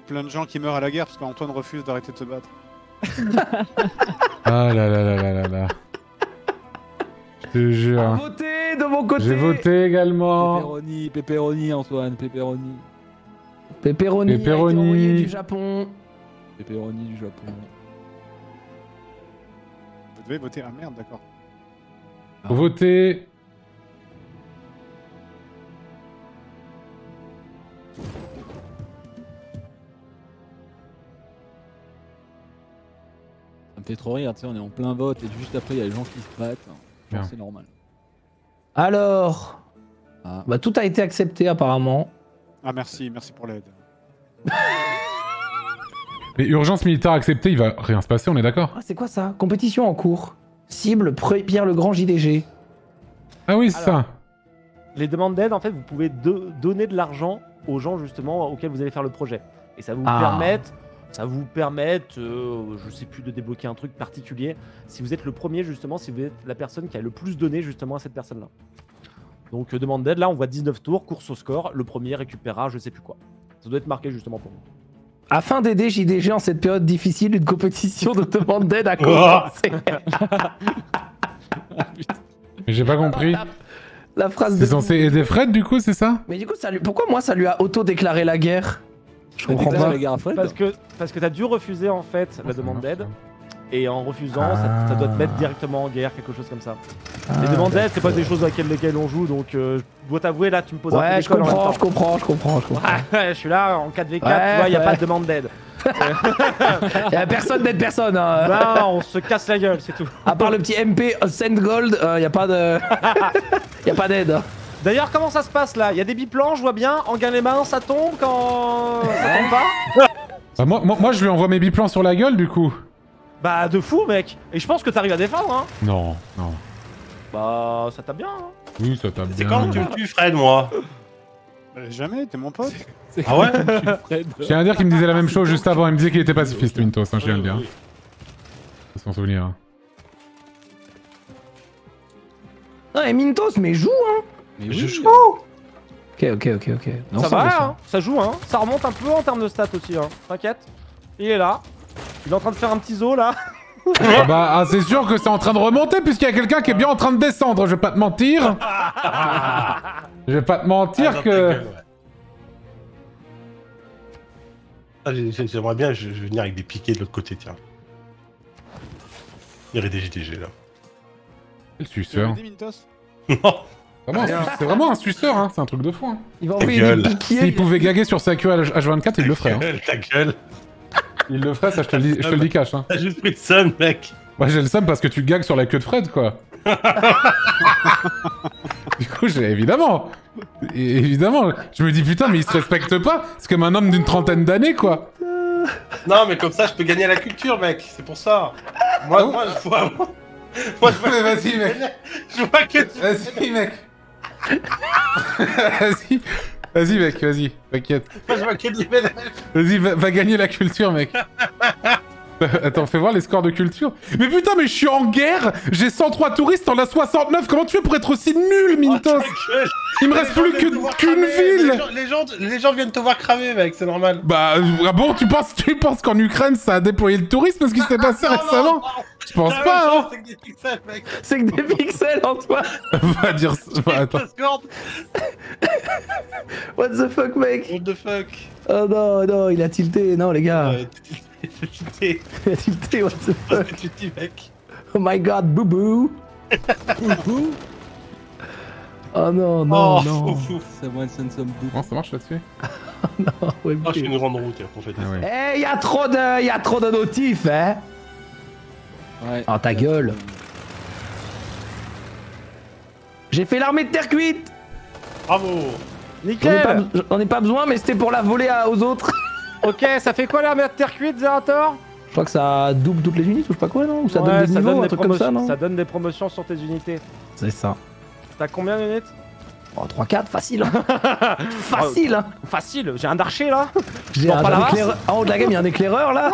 Plein de gens qui meurent à la guerre parce qu'Antoine refuse d'arrêter de se battre. Ah là là là là là là. Je te jure. Votez de mon côté J'ai voté également. Pepperoni, pepperoni, Antoine, pepperoni. Pepperoni, Pepperoni. du Japon. Pepperoni du Japon. Vous devez voter. Ah merde, d'accord. Faut voter. Ça me fait trop rire, tu sais, on est en plein vote et juste après il y a les gens qui se battent. C'est normal. Alors, Ah. bah, tout a été accepté apparemment. Ah merci, merci pour l'aide. Mais urgence militaire acceptée, il va rien se passer, on est d'accord? Ah, c'est quoi ça? Compétition en cours. Cible Pierre le Grand JDG. Ah oui, c'est ça. Les demandes d'aide, en fait, vous pouvez do- donner de l'argent aux gens justement auxquels vous allez faire le projet. Et ça vous Ah. permettre Ça vous permettre, euh, je sais plus, de débloquer un truc particulier. Si vous êtes le premier, justement, si vous êtes la personne qui a le plus donné, justement, à cette personne-là. Donc, euh, demande d'aide, là, on voit 19 tours, course au score. Le premier récupérera je sais plus quoi. Ça doit être marqué, justement, pour vous. Afin d'aider JDG en cette période difficile, une compétition de demande d'aide a commencé. Mais j'ai pas compris. La, la phrase de. C'est censé aider Fred du coup, c'est ça? Mais du coup, ça lui... pourquoi moi ça lui a auto-déclaré la guerre? Je comprends pas. la guerre à Fred? Parce que, parce que t'as dû refuser, en fait, la demande d'aide. Et en refusant, ça, ça doit te mettre Ah. directement en guerre, quelque chose comme ça. Ah, Les demandes d'aide, c'est pas des choses avec lesquelles on joue, donc euh, je dois t'avouer, là, tu me poses un peu Ouais, je d'école en même comprends, temps. je comprends, je comprends, je comprends. Ouais, je suis là en 4v4, Ouais, tu vois, il a ouais. pas de demande d'aide. Y a personne d'aide personne. Hein. Non, on se casse la gueule, c'est tout. À part le petit MP euh, Send Gold, euh, y a pas de. y a pas d'aide. hein. D'ailleurs, comment ça se passe là? Il y a des biplans, je vois bien. En gain les mains, ça tombe quand ça tombe pas? Bah, moi, moi, moi, je lui envoie mes biplans sur la gueule du coup. Bah, de fou, mec. Et je pense que t'arrives à défendre, hein. Non, non. Bah, ça t'a bien, hein. Oui, ça tape C'est bien. quand tu me tues, Fred, moi Bah, jamais, t'es mon pote. C'est Ah ouais? Fred. Je tiens à dire qu'il me disait la même chose juste avant. Il me disait qu'il était pacifiste, Mintos, hein, je viens de le dire. Oui, C'est son souvenir. hein. Non, et Mintos, mais joue, hein. Mais oui. Je- Ok, ok, ok, ok. Non, ça c'est va, méchant. hein. Ça joue, hein. Ça remonte un peu en termes de stats aussi, hein. T'inquiète. Il est là. Il est en train de faire un petit zoo là. Ah bah, ah, c'est sûr que c'est en train de remonter puisqu'il y a quelqu'un qui est bien en train de descendre. Je vais pas te mentir. Je vais pas te Ah, mentir ta que. ouais. Ah, j'ai- j'ai- J'aimerais bien je, je vais venir avec des piquets de l'autre côté, tiens. Il y aurait des JDG là. Quel suceur. Non C'est vraiment un suceur, hein. c'est un truc de fou. Hein. Il va envoyer des. S'il pouvait gaguer sur sa queue à H24, il le ferait. Hein. Gueule, ta gueule Il le ferait, ça je te le dis, je te le dis cash. Hein. T'as juste pris de sun, mec Moi j'ai le seum parce que tu gagues sur la queue de Fred, quoi. du coup, j'ai évidemment. É- Évidemment, je me dis putain, mais il se respecte pas. C'est comme un homme d'une trentaine d'années, quoi. Non, mais comme ça, je peux gagner à la culture, mec C'est pour ça Moi, moi, je vois... Moi, moi, je vois... Mais vas-y, mec. Je vois que tu... Vas-y, mec. vas-y. Vas-y, mec, vas-y. T'inquiète. Moi, je vois que du ménage Vas-y, va, va gagner la culture, mec. Attends, fais voir les scores de culture. Mais putain, mais je suis en guerre J'ai 103 touristes, t'en as 69 Comment tu fais pour être aussi nul, Mintos Oh, gueule. Il me reste plus qu'une ville les gens, les, gens, les gens viennent te voir cramer, mec, c'est normal Bah, ah bon, tu penses, tu penses qu'en Ukraine, ça a déployé le tourisme, ce qui s'est passé Non, non, récemment non. Je pense pas, hein C'est que des pixels, mec C'est que des pixels en toi. Va dire ça. bah, attends. What the fuck, mec what the fuck Oh non, non, il a tilté. Non, les gars. Ouais, t'es tilté, Il a tilté, what the fuck que tu te dis, mec Oh my god, boubou Oh non, non, Oh, non. some. Comment ça marche là-dessus Ouais, Oh, je fais une grande route, pour fêter Ah ouais. Eh, y a trop de, y a trop de notifs, hein Ouais. Oh, ta gueule. J'ai fait l'armée de terre cuite Bravo Nickel j'en ai pas besoin, mais c'était pour la voler à- aux autres. Ok, ça fait quoi l'armée de terre cuite, Zerator? Je crois que ça double toutes les unités ou je sais pas quoi, non? Ou ça donne des niveaux, un des truc comme ça, promotions- non? Ça donne des promotions sur tes unités. C'est ça. T'as combien d'unités Oh, 3-4, facile. facile. hein. Facile, j'ai un archer là J'ai un, éclaireur- En haut de la gamme, il y a un éclaireur là.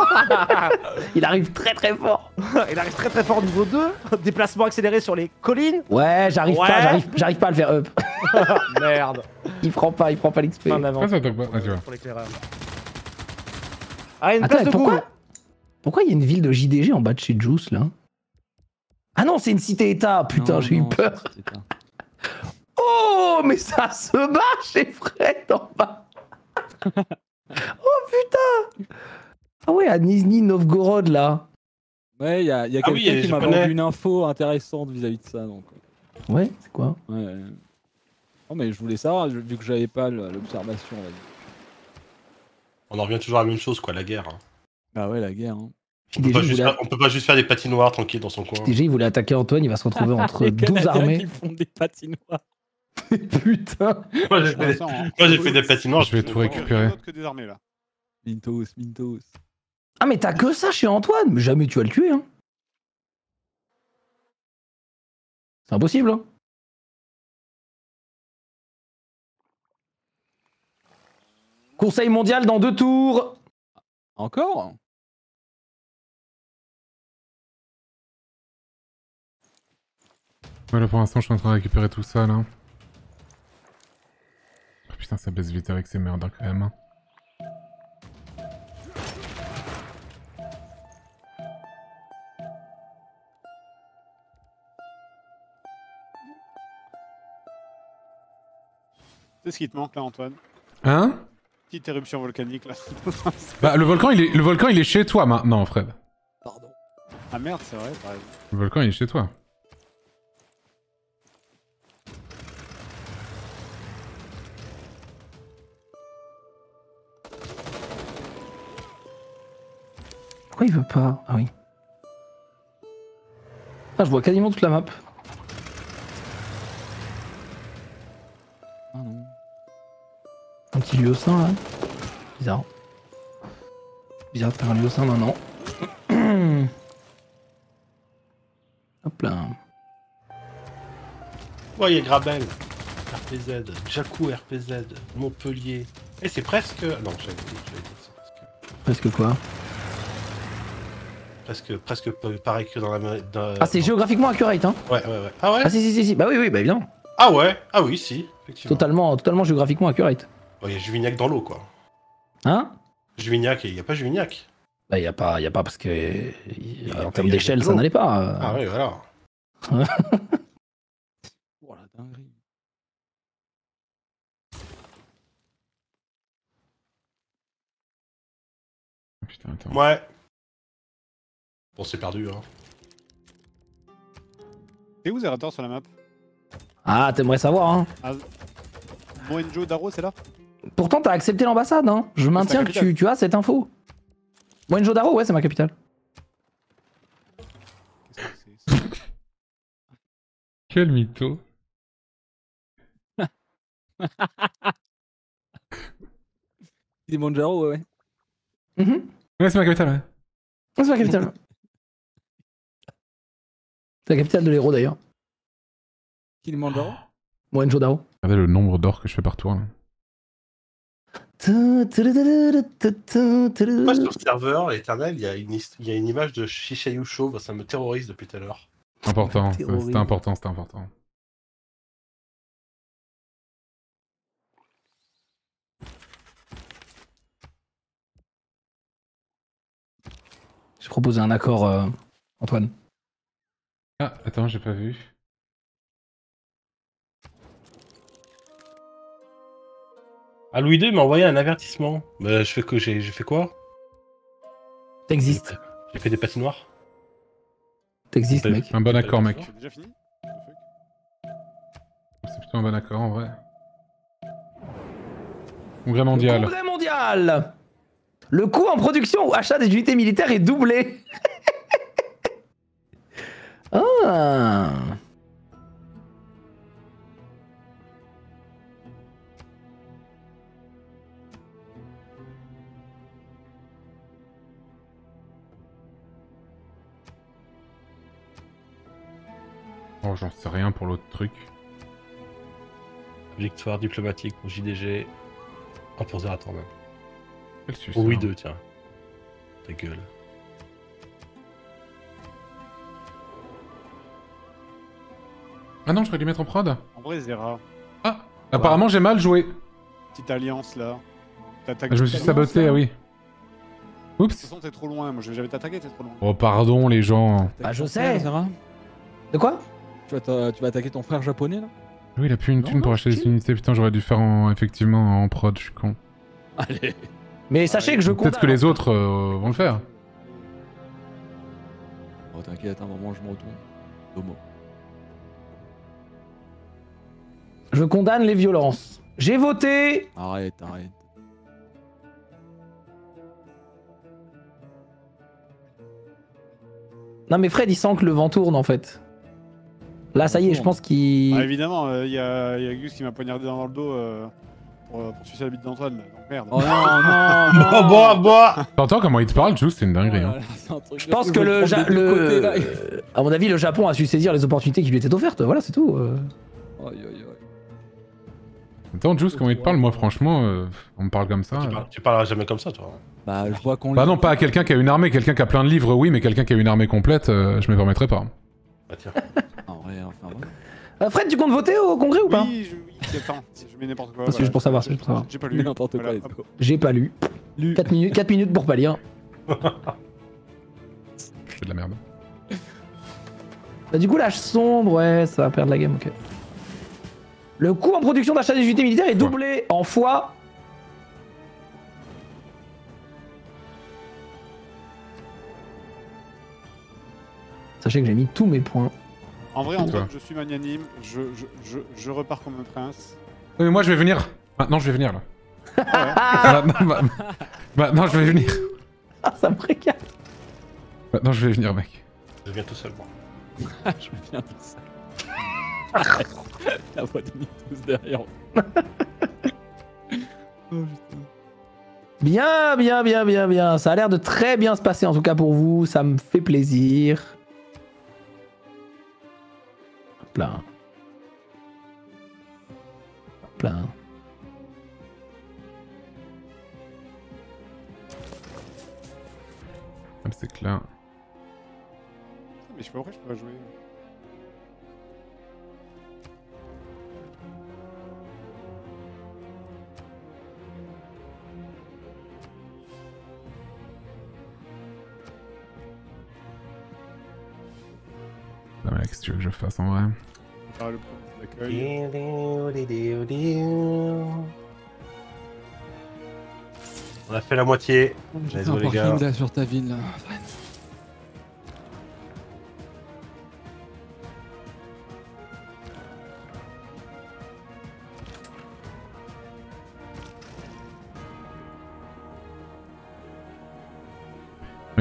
il arrive très très fort. Il arrive très très fort au niveau 2. Déplacement accéléré sur les collines. Ouais, j'arrive Ouais. pas, j'arrive, j'arrive pas à le faire up. Merde. Il prend pas, il prend pas l'XP. Fin d'avance pour l'éclaireur. Ah, une Attends, place de pourquoi goût. Pourquoi il y a une ville de JDG en bas de chez Juice là? Ah non, c'est une cité-état. Putain, j'ai eu peur. Oh, mais ça se bat chez Fred en bas. oh putain. Ah ouais, à Nizhny Novgorod là. Ouais, il y a, y a Ah oui, quelqu'un qui m'a vendu une info intéressante vis-à-vis de ça. Donc. Ouais, c'est quoi? Ouais. Non, mais je voulais savoir, vu que j'avais pas l'observation. on en revient toujours à la même chose, quoi, la guerre. hein. Bah ouais, la guerre. Hein. On peut, pas juste voulait... faire, on peut pas juste faire des patinoires tranquilles dans son coin. JDG, il voulait attaquer Antoine, il va se retrouver entre Les 12 Canadiens armées. qui font des patinoires. Putain. Moi, j'ai fait, Attends, moi, j'ai fait des patinoires. Je vais tout récupérer. que des armées là. Mintos, Mintos. Ah mais t'as que ça chez Antoine Mais jamais tu vas le tuer, hein. C'est impossible, hein. Conseil mondial dans deux tours. Encore? Ouais, là pour l'instant, je suis en train de récupérer tout ça là. Putain, ça baisse vite avec ces merdes hein, quand même. hein. C'est ce qui te manque là, Antoine. Hein? Petite éruption volcanique là. Bah, le volcan, il est, le volcan, il est chez toi maintenant, Fred. Pardon. ah merde, c'est vrai, pareil. Le volcan, il est chez toi. Pourquoi il veut pas Ah oui. Ah, je vois quasiment toute la map. Ah non. Un petit lieu au sein là. Bizarre. Bizarre de faire un lieu au sein maintenant. Hop là. Ouais, il y a Grabel, RPZ, Jacou RPZ, Montpellier. Et c'est presque. Non, j'avais dit, j'avais dit ça. Parce que... Presque quoi? Presque, presque pa- pareil que dans la. dans- Ah, c'est géographiquement accurate, hein Ouais, ouais, ouais. Ah ouais? Ah, si, si, si, si. Bah oui, oui, bah évidemment. Ah ouais? Ah oui, si, effectivement. Totalement, totalement géographiquement accurate. Ouais, Il y a Juvignac dans l'eau, quoi. Hein? Juvignac, il n'y a pas Juvignac. Bah, y a pas, y a pas parce que. y- y a en pas- termes d'échelle, ça n'allait pas. euh. Ah ouais, voilà. Oh la dinguerie. Oh, putain, attends. Ouais. Bon, c'est perdu, hein. T'es où Zerator sur la map? Ah, t'aimerais savoir, hein Mohenjo Daro, c'est là? Pourtant, t'as accepté l'ambassade, hein Je maintiens que tu, tu as cette info. Mohenjo-Daro, ouais, c'est ma capitale. Qu'est-ce que c'est Quel mytho. Kilimanjaro, ouais. Mhm. Ouais, c'est ma capitale, ouais. Ouais, c'est ma capitale. C'est la capitale de l'héros, d'ailleurs. Kilimanjaro Mohenjo-Daro. Regardez le nombre d'or que je fais par tour là. Moi, sur le serveur, l'éternel, il y, a une hist- il y a une image de Shishayu chauve, ça me terrorise depuis tout à l'heure. Important, C'est c'était important, c'était important. J'ai proposé un accord, euh, Antoine. Ah, attends, j'ai pas vu. Ah, Louis II m'a envoyé un avertissement. Bah, je fais que j'ai fait quoi? T'existes. J'ai fait des patinoires. T'existes, mec. Un bon accord, mec. C'est déjà fini? C'est plutôt un bon accord en vrai. Congrès mondial. Congrès mondial Le coût en production ou achat des unités militaires est doublé. ah Oh, j'en sais rien pour l'autre truc. Victoire diplomatique pour JDG. Ah, pour Zerator même. Quel Louis II, tiens. Ta gueule. Ah non, je vais les mettre en prod. En vrai, Zera, Ah, apparemment j'ai mal joué. petite alliance là. T'attaques Ah, je me suis saboté, ah oui. De toute Oups. façon, t'es trop loin. Moi, je vais jamais t'attaquer, t'es trop loin. Oh, pardon les gens. Bah, je sais. Zara De quoi tu vas, t'a- tu vas attaquer ton frère japonais là? Oui, il a plus une Non, thune pour acheter des unités. Putain, j'aurais dû faire en, effectivement en prod, je suis con. Allez Mais sachez que je Peut-être condamne. que les autres euh, vont le faire. Oh t'inquiète, un moment je me retourne. Domo. Je condamne les violences. J'ai voté Arrête, arrête. Non mais Fred il sent que le vent tourne en fait. Là ça y est, je pense qu'il... Ah, évidemment, il y, a, y a Gus qui m'a poignardé dans le dos euh, pour, euh, pour sucer la bite d'Antoine. Donc merde. Oh non, non, non Oh, bois, bois T'entends comment il te parle, juste, c'est une dinguerie. Oh hein. un Je pense que le, Ja- côtés, le... là. euh, À mon avis, le Japon a su saisir les opportunités qui lui étaient offertes. Voilà, c'est tout. euh. Aïe, aïe, aïe. Attends, Juice, comment il te parle Moi, franchement, euh, on me parle comme ça. tu, euh. parles- tu parleras jamais comme ça, toi. Bah, je vois qu'on Bah non, pas à quelqu'un qui a une armée. Quelqu'un qui a plein de livres, oui, mais quelqu'un qui a une armée complète, euh, je me permettrai pas. Bah tiens. En vrai, enfin, ouais. Euh, Fred, tu comptes voter au congrès ou pas Oui, je, oui, attends, je mets n'importe quoi. Ah, c'est juste pour savoir, c'est juste pour savoir. J'ai pas lu. N'importe quoi, Voilà, let's hop. go. J'ai pas lu. Lu. 4 minutes, 4 minutes pour pas lire. C'est de la merde. Bah, du coup, l'âge sombre, ouais, ça va perdre la game, ok. Le coût en production d'achat des unités militaires est doublé en fois. Sachez que j'ai mis tous mes points. En vrai. Antoine, je suis magnanime. Je, je, je, je repars comme un prince. Oui, mais moi je vais venir. Maintenant je vais venir là. Ah Maintenant, ma- maintenant, je vais venir. Ah, ça me régale. Maintenant je vais venir, mec. Je viens tout seul, moi. je viens tout ça. La voix de Mythos derrière. oh putain. Bien, bien, bien, bien, bien. Ça a l'air de très bien se passer en tout cas pour vous. Ça me fait plaisir. Hop là. Hop là. Comme c'est clair. Mais je sais pas pourquoi je peux pas jouer. Non, mais qu'est-ce que tu veux que je fasse en vrai le d'accueil. On a fait la moitié. Les gars. là sur ta ville là.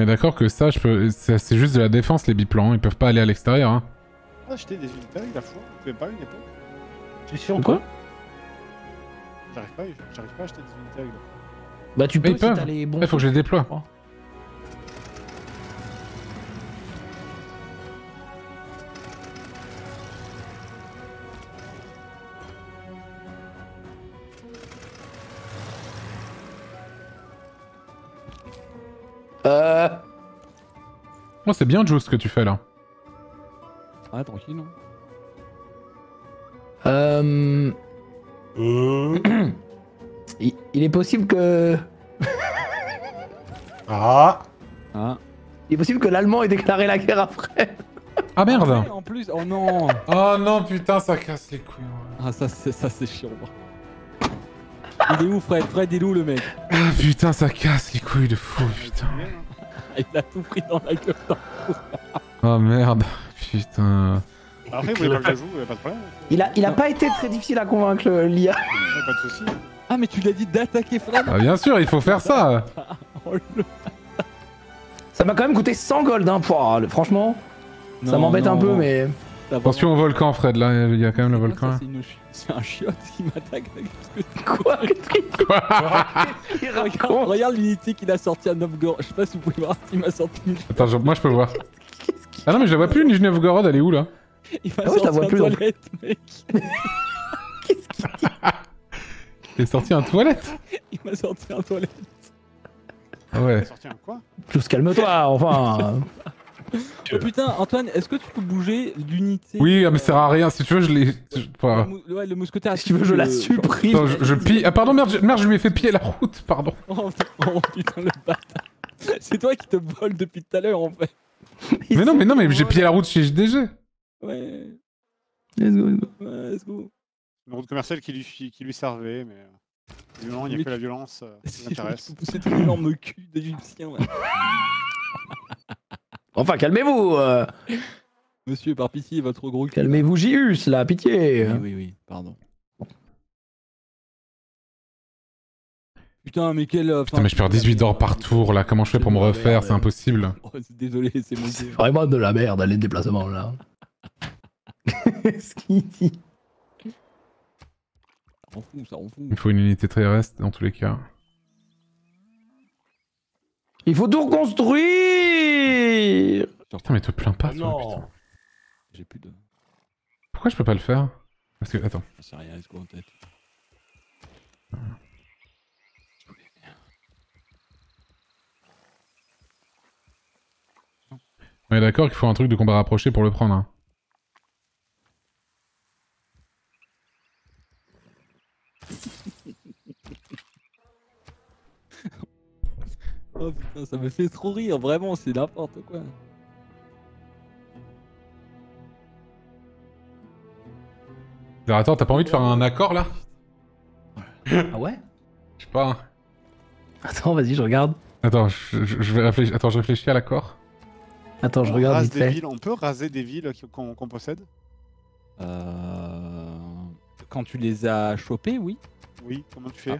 Est d'accord que ça, je peux... c'est c'est juste de la défense, les biplans. Ils peuvent pas aller à l'extérieur. Hein. Acheter des unités avec la foi. Vous pouvez pas une époque si, on Quoi. J'arrive pas, j'arrive pas à acheter des unités avec la foi. Bah tu Mais peux ils si peuvent. les bons. Il faut que je les déploie. Euh. Oh, c'est bien, Joe, ce que tu fais là. Ah, tranquille, non Euh. Mmh. Il, il est possible que. Ah Ah. Il est possible que l'Allemand ait déclaré la guerre après. Ah merde Ouais, En plus, oh non Oh non, putain, ça casse les couilles. Ah, ça c'est ça, c'est chiant. Il est où, Fred? Fred, il est où le mec? Ah putain, ça casse les couilles de fou, putain. Il a tout pris dans la gueule. Oh merde, putain. Après, vous voulez pas que je joue, y a pas de problème. Il a, il a pas été très difficile à convaincre le- l'IA. Pas de soucis. Ah, mais tu l'as dit d'attaquer Fred? Ah bien sûr, il faut faire ça. Oh, le- Ça m'a quand même coûté 100 gold, hein. Le- franchement, ça m'embête un peu, non. mais. Attention au volcan, Fred, là, il y a quand même le volcan. Ça, C'est un chiotte qui m'attaque. Quoi Qu'est-ce qu'il dit Il Regarde, l'unité qu'il a sorti à Novgorod. Je sais pas si vous pouvez voir, il m'a sorti une... Attends, je- moi je peux voir. Ah non, mais je la vois plus, Nijni Novgorod, elle est où là? Il m'a Ah ouais, je la sorti un plus non plus. toilette, mec. Elle est sortie un toilette? Il m'a sorti un toilette. Ah ouais. T'as sorti un quoi? Tous calme-toi, enfin. Oh, putain, Antoine, est-ce que tu peux bouger l'unité Oui, mais ça sert à rien, si tu veux, je l'ai. Le, ouais, le mousquetaire. Si tu veux, je la supprime. Attends, je, je pille. Ah pardon, merde, je, merde, je lui ai fait piller la route, pardon. Oh, oh, putain, le bâtard. C'est toi qui te vole depuis tout à l'heure en fait. Mais non, mais non, mais j'ai pillé la route chez JDG. Ouais, Let's go, let's go. ouais, let's go. Une route commerciale qui lui, qui lui servait, mais. euh, Évidemment, il n'y a Mais que tu- la violence euh, Si cul d'égyptien là. Enfin, calmez-vous. euh, Monsieur, par pitié, votre gros cul. Calmez-vous, Jius, là, pitié. Oui, oui, oui, pardon. Putain, mais quel. euh, Putain, mais je perds 18 d'or par tour là, comment je fais pour me refaire? C'est impossible. Oh, c'est- désolé, c'est mon C'est vraiment de la merde, les déplacements, là. Ce qu'il dit? Ça rend fou, ça rend fou. Il faut une unité terrestre dans tous les cas. Il faut tout reconstruire Putain, mais te plains pas, toi, putain. J'ai plus de. Pourquoi je peux pas le faire? Parce que, attends. On est d'accord qu'il faut un truc de combat rapproché pour le prendre. Hein. Fait trop rire, vraiment, c'est n'importe quoi. Attends, t'as pas envie de faire un accord là? Ah ouais? Je sais pas. hein. Attends, vas-y, je regarde. Attends, je, je- je vais réfléchir. Attends, je réfléchis à l'accord. Attends, je On regarde rase vite des fait. villes, on peut raser des villes qu'on qu'on possède? Euh... Quand tu les as chopés, oui. Oui, comment tu fais?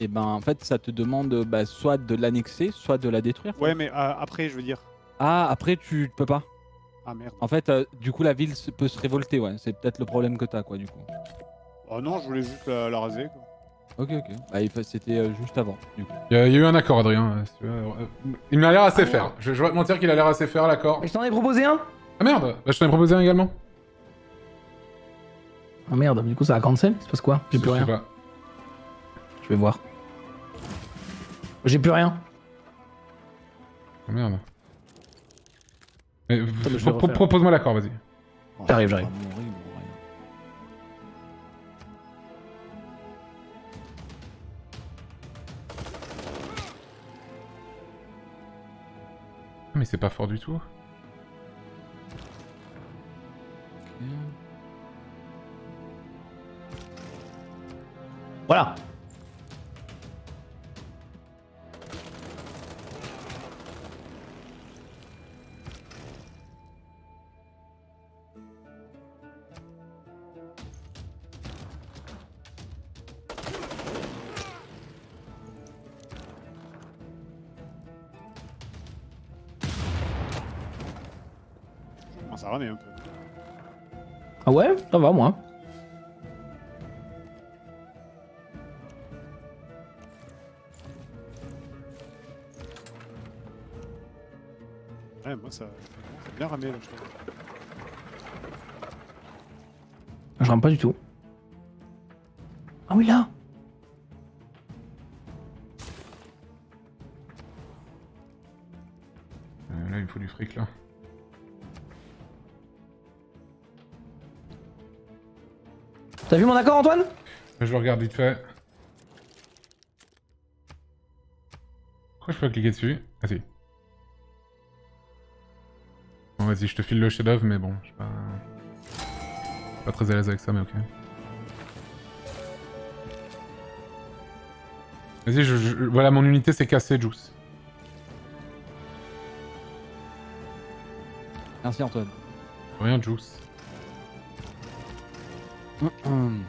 Et ben en fait, ça te demande bah, soit de l'annexer, soit de la détruire. Ouais, mais euh, après, je veux dire. Ah, après tu peux pas. Ah merde. En fait, euh, du coup, la ville se- peut se révolter, ouais. C'est peut-être le problème que t'as, quoi, du coup. Oh non, je voulais juste la, la raser. Quoi. Ok, ok. Bah, il fa- c'était euh, juste avant, du coup. Il y, a il y a eu un accord, Adrien. euh, si tu veux. Euh, Il m'a l'air assez faire. Je, je vais pas te mentir qu'il a l'air assez faire l'accord. Mais je t'en ai proposé un? Ah merde Bah, je t'en ai proposé un également. Oh merde, du coup ça a cancel? Il se passe quoi? J'ai plus Je sais rien. pas. Je vais voir. J'ai plus rien. Oh, merde. Mais, mais je vais pro- pro- refaire. Propose-moi l'accord, vas-y. J'arrive, j'arrive. Ah, Mais c'est pas fort du tout. Voilà. Va, moi. Ouais, moi ça. ça a bien ramé là, je trouve. Je rame pas du tout. Ah oui, là, T'as vu mon accord, Antoine? Je le regarde vite fait. Pourquoi je peux cliquer dessus? Ah si. Bon vas-y, je te file le chef-d'œuvre, mais bon, je suis pas... pas très à l'aise avec ça, mais ok. Vas-y, je, je- voilà, mon unité s'est cassée, Juice. Merci, Antoine. Rien, Juice. Putain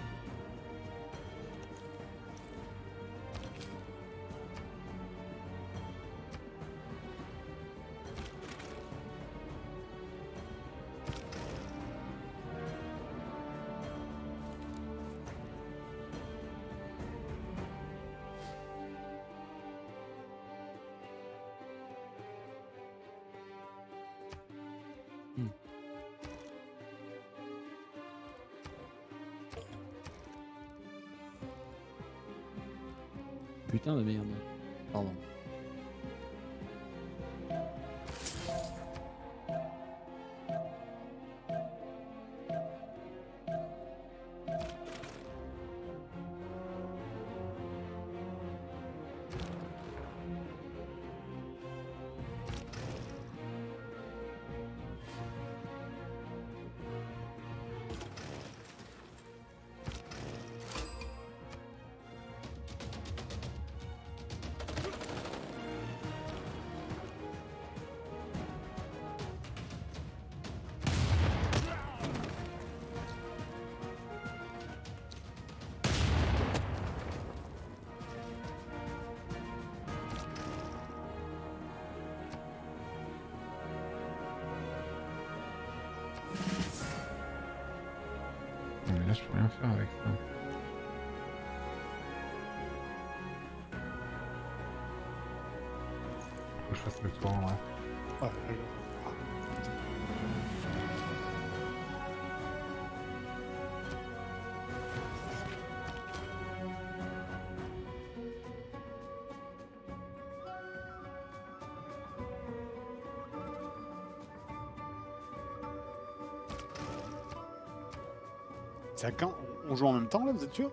à quand On joue en même temps là, vous êtes sûr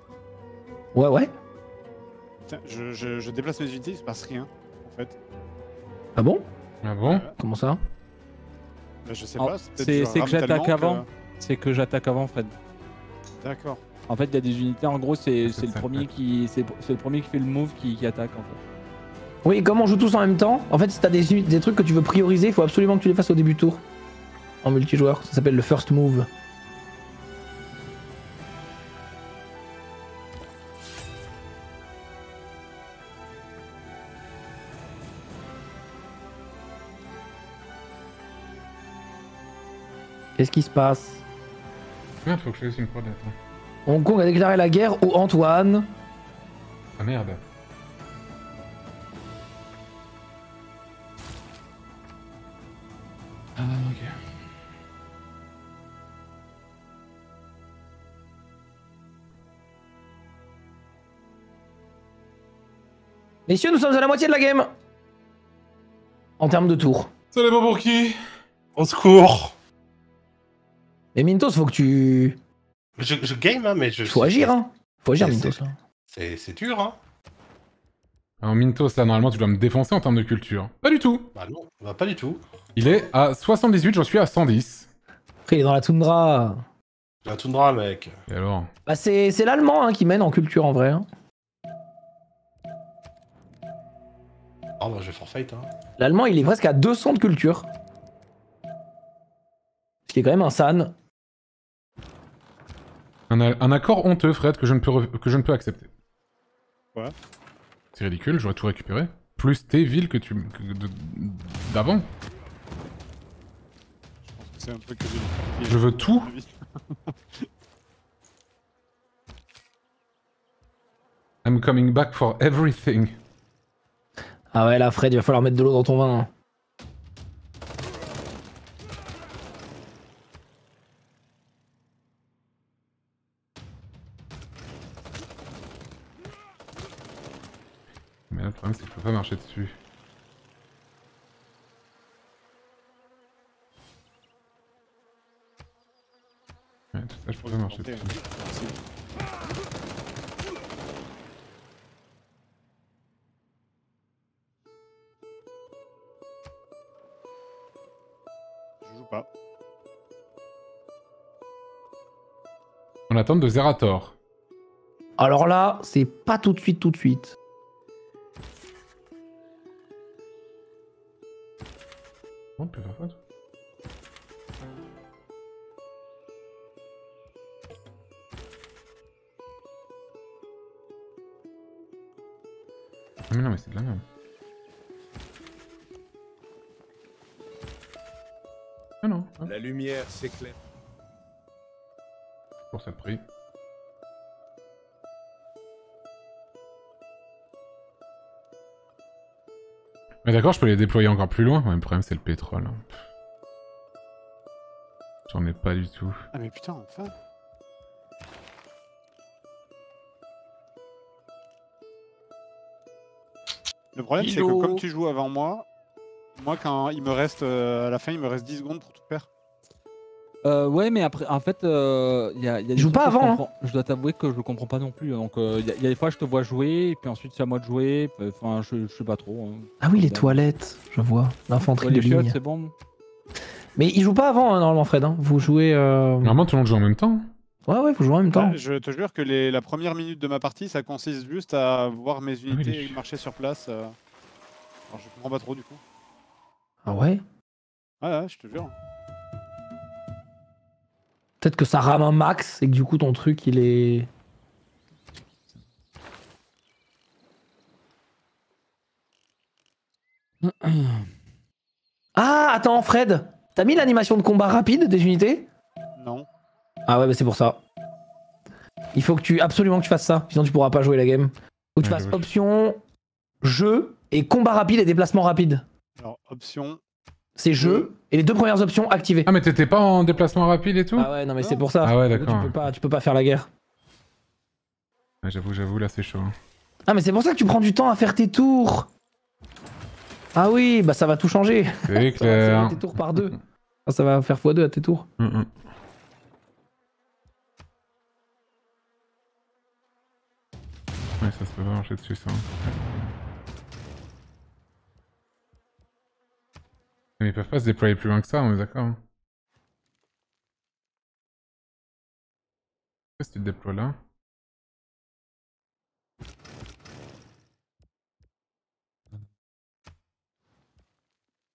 Ouais, ouais. Putain, je, je, je déplace mes unités, il se passe rien en fait. Ah bon? Ah bon? Comment ça? Bah, je sais Oh, pas. c'est- que rame j'attaque avant. C'est que j'attaque avant Fred. D'accord. En fait, il y a des unités. En gros, c'est le premier qui c'est c'est le premier qui fait le move qui, qui attaque en fait. Oui, comme on joue tous en même temps, en fait, si t'as des, des trucs que tu veux prioriser, il faut absolument que tu les fasses au début de tour. En multijoueur, ça s'appelle le first move. Qu'est-ce qui se passe Merde, faut que je laisse une attends. Hong Kong a déclaré la guerre au Antoine. Ah merde. Ah, ok. Messieurs, nous sommes à la moitié de la game. En termes de tours. Ça dépend pour qui? Au secours Mais Mintos, faut que tu. je, je game, hein, mais je. Faut agir, hein. Faut agir, C'est- Mintos. hein. C'est dur, hein. Alors Mintos, là, normalement, tu dois me défoncer en termes de culture. Pas du tout. Bah non, bah pas du tout. Il est à 78, j'en suis à 110. Après, il est dans la toundra. La toundra, mec. Et alors Bah, c'est c'est l'allemand hein, qui mène en culture en vrai. hein. Oh bah je vais forfait, hein. L'allemand, il est presque à 200 de culture. Ce qui est quand même un san. Un, accord honteux, Fred, que je ne peux, que je ne peux accepter. Quoi? C'est ridicule, j'aurais tout récupéré. Plus tes villes que tu... d'avant. C'est un truc que j'ai. Je veux tout. I'm coming back for everything. Ah ouais, là, Fred, il va falloir mettre de l'eau dans ton vin. hein. Problème, c'est que je peux pas marcher dessus. Ouais, tout ça, je peux pas marcher dessus. Je joue pas. En attente de Zerator. Alors là, c'est pas tout de suite, tout de suite. On peut faire ça, mais non, mais c'est de la merde. Ah non, hop, La lumière s'éclaire. pour ça le prix. Mais d'accord, je peux les déployer encore plus loin. Ouais, le problème, c'est le pétrole. hein. J'en ai pas du tout. Ah mais putain, enfin Le problème c'est que comme tu joues avant moi, moi quand il me reste euh, à la fin il me reste 10 secondes pour tout faire. Euh, ouais, mais après, en fait, euh, il y a, il y a des joue pas je avant, hein. Je dois t'avouer que je le comprends pas non plus. Donc, euh, il y, a- il y a des fois, je te vois jouer, et puis ensuite, c'est à moi de jouer. Enfin, je, je sais pas trop. hein. Ah oui, les Bon. toilettes, je vois. L'infanterie Ouais, de ligne. c'est bon. Mais il joue pas avant, hein, normalement, Fred. hein. Vous jouez. euh, Normalement, tout le monde joue en même temps. Ouais, ouais, vous jouez en même temps. Ah, je te jure que les, la première minute de ma partie ça consiste juste à voir mes oui, unités marcher sur place. euh. Alors je comprends pas trop du coup. Ah ouais? Ah ouais, je te jure. Peut-être que ça rame un max et que du coup, ton truc, il est. Ah, attends, Fred T'as mis l'animation de combat rapide des unités? Non. Ah ouais, bah c'est pour ça. Il faut que tu absolument que tu fasses ça, sinon tu pourras pas jouer la game. Faut que tu Ouais, fasses option, jeu et combat rapide et déplacement rapide. Alors option c'est jeu, et les deux premières options activées. Ah, mais t'étais pas en déplacement rapide et tout Ah ouais, non, mais c'est pour ça. Ah ouais, d'accord. Tu, peux pas, tu peux pas faire la guerre. J'avoue, j'avoue, là c'est chaud. Hein. Ah, mais c'est pour ça que tu prends du temps à faire tes tours Ah oui, bah ça va tout changer. C'est clair. ça va tes tours par deux. Enfin, ça va faire x2 à tes tours. Mm, mm. ça se peut pas marcher dessus, ça. Mais ils peuvent pas se déployer plus loin que ça, on est d'accord. hein. Qu'est-ce que tu te déploies là?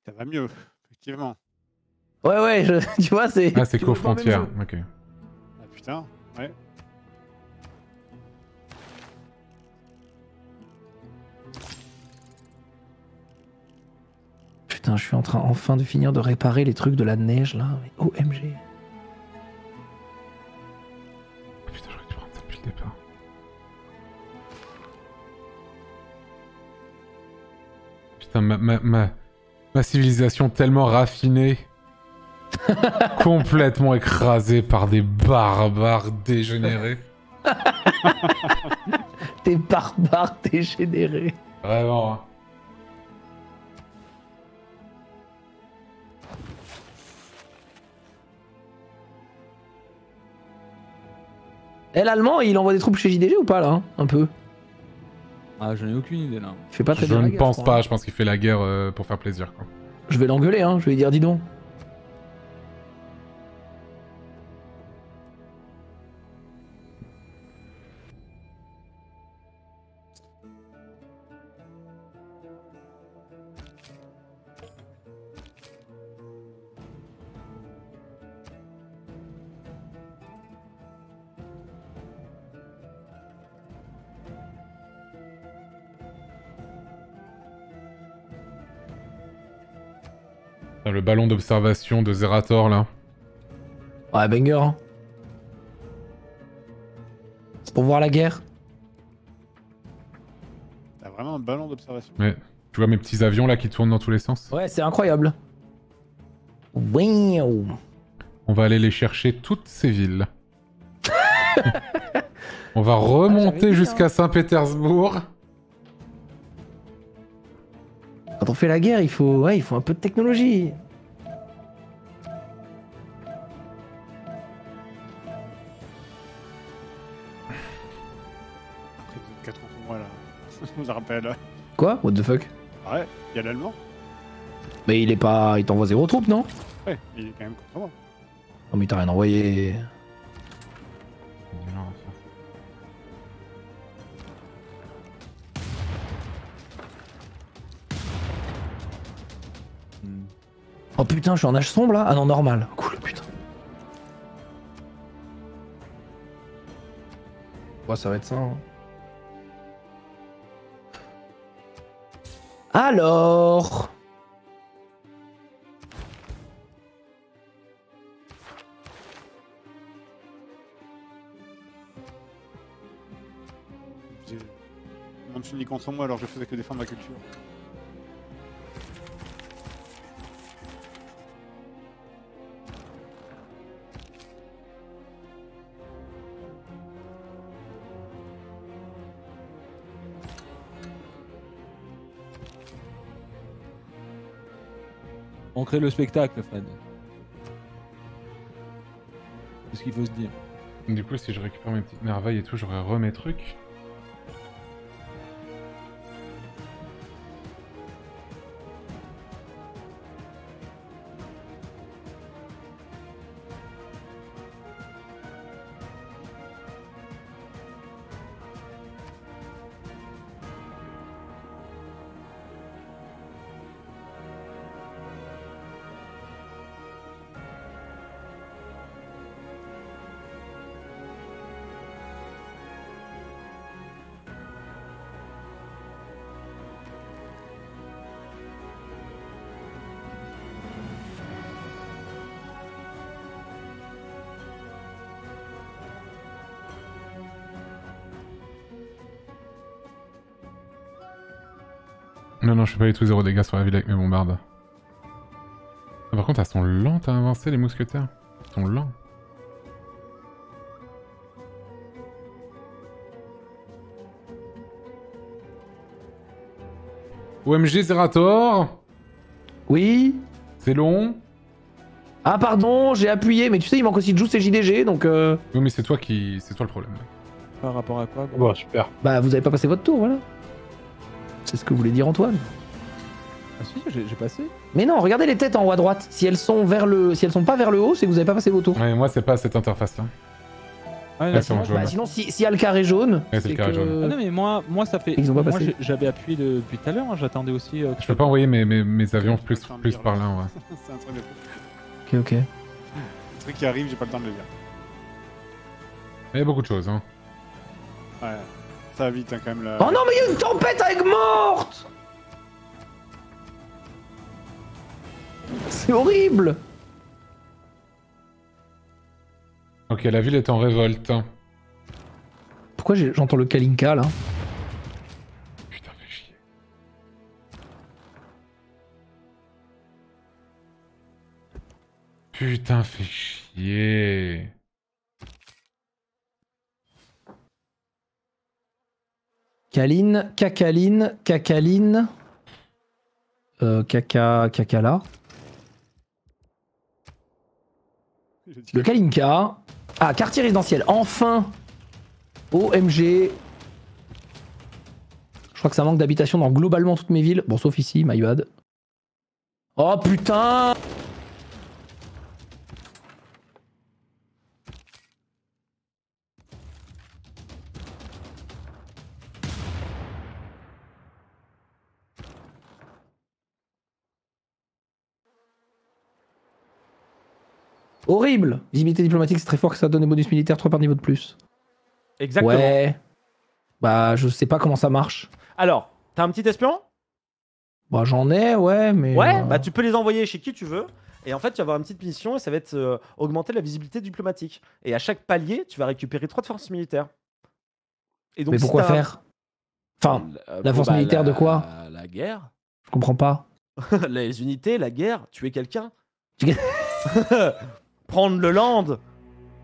Ça va mieux, effectivement. Ouais, ouais, je- tu vois, c'est. Ah, c'est qu'aux frontières. Ok. Ah putain, ouais. Putain, je suis en train enfin de finir de réparer les trucs de la neige là. Mais OMG. Putain, j'aurais dû prendre ça depuis le départ. Putain, ma, ma, ma, ma civilisation tellement raffinée. complètement écrasée par des barbares dégénérés. T'es barbare dégénéré. Vraiment. hein. Eh, l'allemand, il envoie des troupes chez JDG ou pas là hein Un peu? Ah, j'en ai aucune idée là. Il fait pas très Je bien la ne guerre, pense pas, hein. je pense qu'il fait la guerre euh, pour faire plaisir. Quoi. Je vais l'engueuler, hein. Je vais lui dire, dis donc. Le ballon d'observation de Zerator là. Ouais, banger, hein. C'est pour voir la guerre. T'as vraiment un ballon d'observation. Mais tu vois mes petits avions là qui tournent dans tous les sens? Ouais, c'est incroyable. Wow. On va aller les chercher toutes ces villes. On va remonter hein. jusqu'à Saint-Pétersbourg. Fait la guerre, il faut, ouais, il faut un peu de technologie. Après, vous êtes 4 ans pour moi là. Je me rappelle. Quoi? What the fuck? Ouais, il y a l'allemand. Mais il est pas. Il t'envoie zéro troupe, non? Ouais, il est quand même contre moi. Oh, mais t'as rien envoyé. Putain, je suis en âge sombre là Ah non, normal. Cool, putain. Ouais, ça va être ça. hein. Alors monde s'unit contre moi alors je faisais que défendre ma culture. Crée le spectacle, Fred. C'est ce qu'il faut se dire. Du coup, si je récupère mes petites merveilles et tout, j'aurais re mes trucs. Fais pas du tout zéro dégâts sur la ville avec mes bombardes. Ah, par contre, elles sont lentes à avancer, les mousquetaires. Elles sont lents. OMG Zerator Oui C'est long Ah pardon, j'ai appuyé, mais tu sais, il manque aussi de Juice et JDG, donc euh... Oui, mais c'est toi qui... C'est toi le problème. Par rapport à quoi quoi Bon, super. Bah, vous avez pas passé votre tour, voilà. C'est ce que voulait dire Antoine. Ah si, j'ai j'ai passé. Mais non, regardez les têtes en haut à droite. Si elles sont vers le, si elles sont pas vers le haut, c'est que vous avez pas passé vos tours. Ouais, moi, c'est pas cette interface-là. Ah, Ouais, là, c'est c'est en bon. jaune. Bah, sinon, si, si y a le carré jaune, Ouais, c'est le carré que- jaune. Ah non mais moi, moi ça fait. Ils ont pas moi passé. j'ai- j'avais appuyé depuis tout à l'heure. hein, J'attendais aussi. euh, que Je peux pas envoyer mes, mes, mes avions plus, plus par là. là, ouais. c'est un truc de fou. Ok, ok. Le truc qui arrive, j'ai pas le temps de le lire. Il y a beaucoup de choses, hein. Ouais. Ça va vite, hein, quand même. Là. Oh non, mais il y a une tempête avec morte C'est horrible Ok, la ville est en révolte. Pourquoi j'entends le Kalinka là Putain, fais chier. Putain, fais chier. Kaline, Kakaline, Kakaline. Euh, Kaka. Kakala. J'ai dit Le Kalinka. Ah, quartier résidentiel. Enfin OMG. Je crois que ça manque d'habitation dans globalement toutes mes villes. Bon, sauf ici, my bad. Oh putain Horrible Visibilité diplomatique, c'est très fort que ça donne des bonus militaires 3 par niveau de plus. Exactement. Ouais. Bah, je sais pas comment ça marche. Alors, t'as un petit espion? Bah, j'en ai, ouais, mais. Ouais, euh, bah tu peux les envoyer chez qui tu veux. Et en fait, tu vas avoir une petite mission et ça va être euh, augmenter la visibilité diplomatique. Et à chaque palier, tu vas récupérer 3 de force militaire. Et donc, mais pourquoi faire? Enfin, Euh, la bon, force militaire de la- quoi? La guerre. je comprends pas. Les unités, la guerre, tuer quelqu'un. Prendre le land.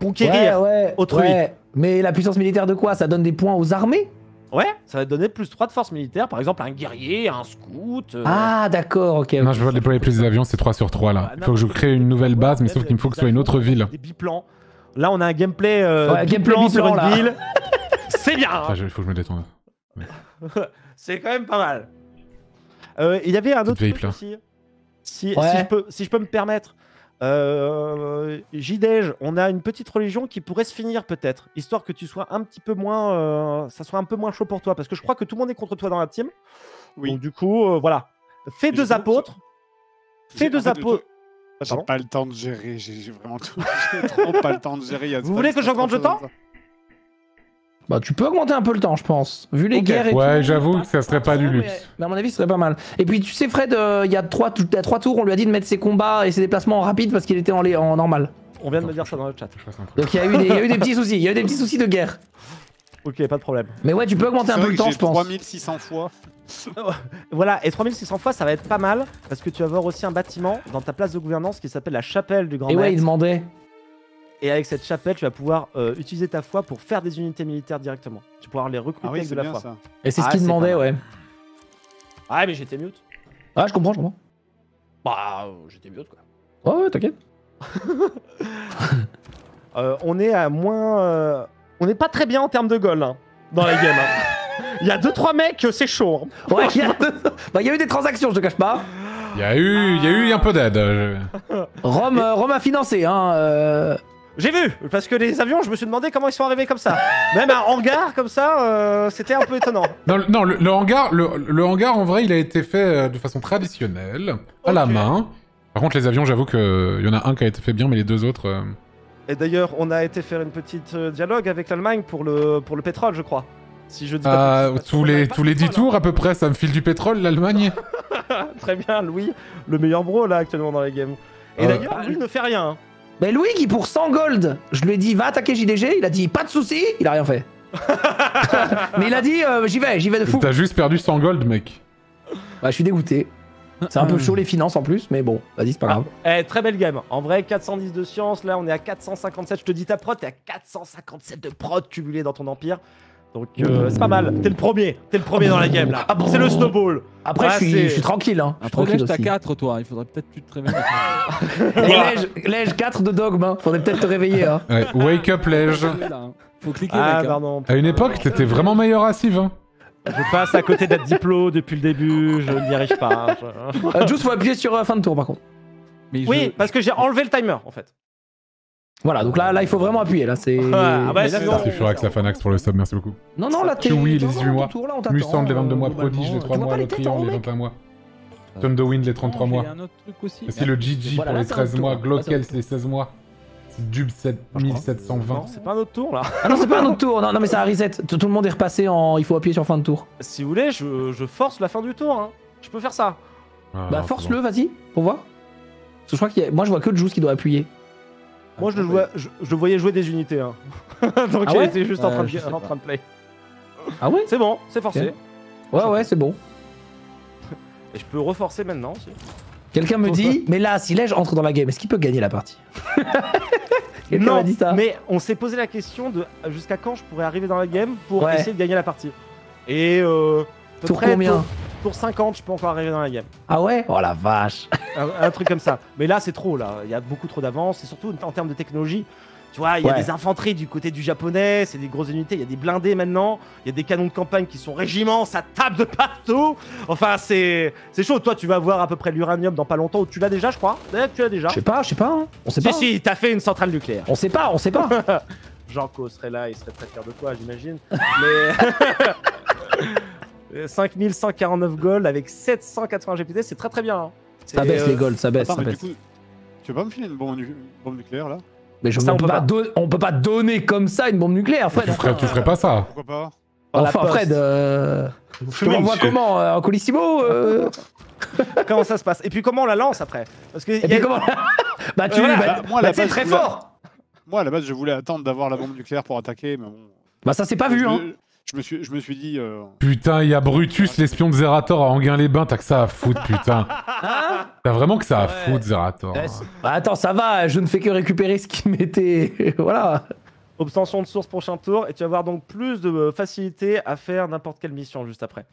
Conquérir. Ouais, ouais. autrui. ouais. Mais la puissance militaire de quoi? Ça donne des points aux armées? Ouais, ça va donner plus 3 de force militaire. Par exemple, un guerrier, un scout. euh, Ah, d'accord, ok. Non, je veux déployer plus d'avions, c'est 3 sur 3 là. Il faut que je crée une nouvelle base, mais sauf qu'il me faut que ce soit une autre ville. Des biplans. Là, on a un gameplay, euh, Ouais, gameplay biplan sur une là. ville. C'est bien. hein. Ah, Il faut que je me détourne. C'est quand même pas mal. Euh, Il y avait un autre truc aussi. Si, Ouais. si je peux, si je peux me permettre. Euh, JDEJ, on a une petite religion qui pourrait se finir peut-être, histoire que tu sois un petit peu moins, euh, ça soit un peu moins chaud pour toi, parce que je crois que tout le monde est contre toi dans la team. Oui. Donc du coup, euh, voilà. Fais deux apôtres. Fais deux apôtres. Ah, J'ai pardon pas le temps de gérer, j'ai vraiment tout. Trop pas le temps de gérer. Vous voulez que j'augmente le temps? Bah, tu peux augmenter un peu le temps, je pense. Vu les guerres et Ouais, tout. j'avoue que ça serait pas du luxe. Mais à mon avis, ce serait pas mal. Et puis, tu sais, Fred, euh, il y, a trois, il y a trois tours, on lui a dit de mettre ses combats et ses déplacements en rapide parce qu'il était en, en normal. On vient de me dire ça dans le chat. Donc, il y, a eu des- il y a eu des petits soucis. Il y a eu des petits soucis de guerre. Ok, pas de problème. Mais ouais, tu peux augmenter un peu le temps, je pense. 3600 fois. Voilà, et 3600 fois, ça va être pas mal, parce que tu vas avoir aussi un bâtiment dans ta place de gouvernance qui s'appelle la chapelle du Grand Et ouais, il demandait. Et avec cette chapelle, tu vas pouvoir euh, utiliser ta foi pour faire des unités militaires directement. Tu vas pouvoir les recruter Ah oui, avec de la foi. ça. Et c'est ce Ah, qu'il demandait, ouais. Ah, mais j'étais mute. Ah, je comprends, je comprends. Bah, euh, j'étais mute quoi. Ouais, ouais, t'inquiète. Euh, on est à moins. euh, On n'est pas très bien en termes de goal hein, dans la game. hein. Il y a 2-3 mecs, c'est chaud. hein. Ouais, il y a... bah, il y a eu des transactions, je te cache pas. Il y a eu, il y a eu un peu d'aide. Rome, Rome a financé, hein. Euh. J'ai vu, parce que les avions, je me suis demandé comment ils sont arrivés comme ça. Même un hangar comme ça, euh, c'était un peu étonnant. Non, le- non le, le hangar, le, le hangar en vrai, il a été fait euh, de façon traditionnelle, à la main. Par contre, les avions, j'avoue qu'il y en a un qui a été fait bien, mais les deux autres. euh, Et d'ailleurs, on a été faire une petite euh, dialogue avec l'Allemagne pour le, pour le pétrole, je crois. Si je dis ah, pas parce tous les tous les 10 pétrole, tours à peu près, ça me file du pétrole, l'Allemagne. hein. Très bien, Louis, le meilleur bro là actuellement dans les games. Et Euh, d'ailleurs, Louis ne fait rien. Mais Louis, qui pour 100 gold, je lui ai dit va attaquer JDG, il a dit pas de soucis, il a rien fait. Mais il a dit euh, j'y vais, j'y vais de fou. T'as juste perdu 100 gold, mec. Bah, je suis dégoûté. C'est un peu chaud les finances en plus, mais bon, vas-y, c'est pas grave. Eh, très belle game. En vrai, 410 de science, là on est à 457. Je te dis ta prod, t'es à 457 de prod cumulé dans ton empire. Donc euh, c'est pas mal. T'es le premier. T'es le premier dans la game là. Ah bon c'est le snowball. Après, Ouais, je, suis, c'est- je suis tranquille, hein. Je suis tranquille aussi. 4, toi. Il faudrait peut-être que tu te réveilles. Eh, Lège, Lège, 4 de dogme, hein. Faudrait peut-être te réveiller, hein. Ouais, wake up, Lège. Faut cliquer, Ah, mec. hein. pardon. À une époque, t'étais vraiment meilleur à Civ, hein. Je passe à côté d'être diplo depuis le début, je n'y arrive pas. je- Euh, Juste, faut appuyer sur euh, fin de tour par contre. Mais Oui, je- parce que j'ai enlevé le timer en fait. Voilà, donc là, là, il faut vraiment appuyer. Là, c'est. Ah, bah, c'est- Merci Furax la Fanax pour le sub, merci beaucoup. Non, non, là, t'es. Chewie, t'es les vraiment 18 mois. Mustang, les 22 mois, euh, globalement. Prodige, les Tu 3 vois mois, le Triangle, les mec 21 mois. Thunderwind, les 33 Non, mois. aussi. Le GG pour les c'est un 13 tour. mois. Là, c'est un Glockel, tour. c'est les 16 mois. Dub 7720. Non, c'est pas un autre tour là. Ah non, c'est pas un autre tour. Non, non, mais c'est un reset. Tout, tout le monde est repassé en. Il faut appuyer sur fin de tour. Si vous voulez, je, je force la fin du tour. Hein. Je peux faire ça. Ah, Bah, force-le, bon. vas-y, pour voir. Parce que je crois qu'il y a... Moi, je vois que Juice qui doit appuyer. Moi, je le, jouais- je, je le voyais jouer des unités. Hein. Donc, Ah il ouais était juste en, train de, sais en pas. train de play. Ah ouais C'est bon, c'est forcé. Ouais, ouais, c'est bon. Et je peux reforcer maintenant aussi. Quelqu'un me dit, mais là, si Lège entre dans la game, est-ce qu'il peut gagner la partie dit ça. mais on s'est posé la question de jusqu'à quand je pourrais arriver dans la game pour Ouais. essayer de gagner la partie. Et euh, Tour près, combien tour 50, je peux encore arriver dans la game. Ah ouais? Oh la vache. un, un truc comme ça. Mais là, c'est trop, là. Il y a beaucoup trop d'avance. Et surtout, en termes de technologie, tu vois, il y a Ouais. des infanteries du côté du japonais, c'est des grosses unités. Il y a des blindés maintenant. Il y a des canons de campagne qui sont régiments. Ça tape de partout. Enfin, c'est c'est chaud. Toi, tu vas voir à peu près l'uranium dans pas longtemps. Tu l'as déjà, je crois. D'ailleurs, tu l'as déjà. Je sais pas, je sais pas. hein. On sait Si, pas. si, t'as fait une centrale nucléaire. On sait pas, on sait pas. Jean-Co serait là, il serait très fier de toi, j'imagine. Mais. 5149 gold avec 780 GPT, c'est très très bien. hein. ça baisse euh, les golds, ça baisse, Attends, ça mais du baisse. coup, tu veux pas me filer une bombe, nu- bombe nucléaire là? Mais je, Ça, on, peut pas on peut pas donner comme ça une bombe nucléaire, Fred. Tu ferais, tu ferais pas ça. Pourquoi pas? Enfin. Fred, euh... je te Fumez, l'envoie monsieur. comment euh, En colissimo euh Comment ça se passe? Et puis comment on la lance après? Parce que Et y a- puis comment Bah tu... Voilà. bah, Bah, moi, à la bah, base, très fort Moi à la base je voulais attendre d'avoir la bombe nucléaire pour attaquer, mais bon. Bah ça c'est pas vu, je, hein je me suis, je me suis dit. euh, Putain, il y a Brutus, l'espion de Zerator à Anguin-les-Bains. T'as que ça à foutre, putain. Hein T'as vraiment que ça à Ouais. foutre, Zerator. C'est- Bah attends, ça va, je ne fais que récupérer ce qui m'était... voilà. obtention de source prochain tour, et tu vas avoir donc plus de euh, facilité à faire n'importe quelle mission juste après.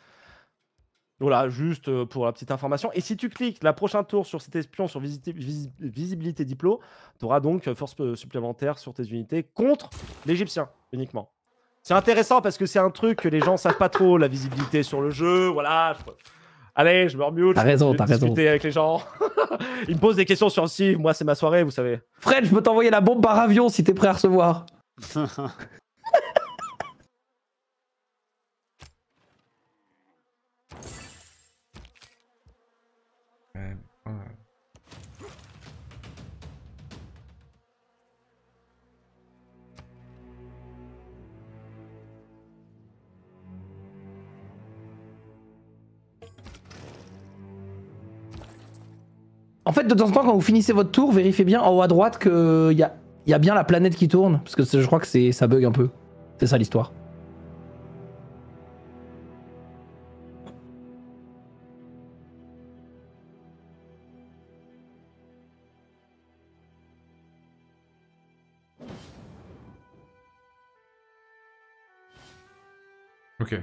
Voilà, juste euh, pour la petite information. Et si tu cliques la prochaine tour sur cet espion sur visibilité diplo, tu auras donc force supplémentaire sur tes unités contre l'Égyptien uniquement. C'est intéressant parce que c'est un truc que les gens savent pas trop, la visibilité sur le jeu. Voilà. je- Allez, je me remute. T'as raison, t'as raison. discuter avec les gens. Ils me posent des questions sur le site. Moi, c'est ma soirée, vous savez. Fred, je peux t'envoyer la bombe par avion si t'es prêt à recevoir. En fait, de temps en temps, quand vous finissez votre tour, vérifiez bien en haut à droite qu'il y a, y a bien la planète qui tourne. Parce que je crois que ça bug un peu. C'est ça l'histoire. Ok.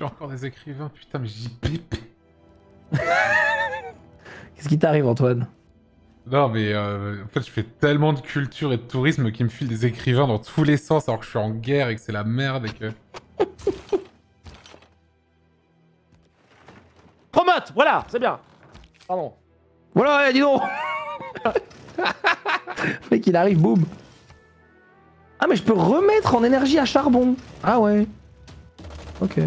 Y a encore des écrivains, putain, mais j'y pipe. Qu'est-ce qui t'arrive, Antoine? Non, mais euh, en fait, je fais tellement de culture et de tourisme qui me filent des écrivains dans tous les sens alors que je suis en guerre et que c'est la merde et que. Promote, voilà, c'est bien. Pardon. Voilà, ouais, dis donc Le mec, il arrive, boum Ah, mais je peux remettre en énergie à charbon Ah ouais. Ok.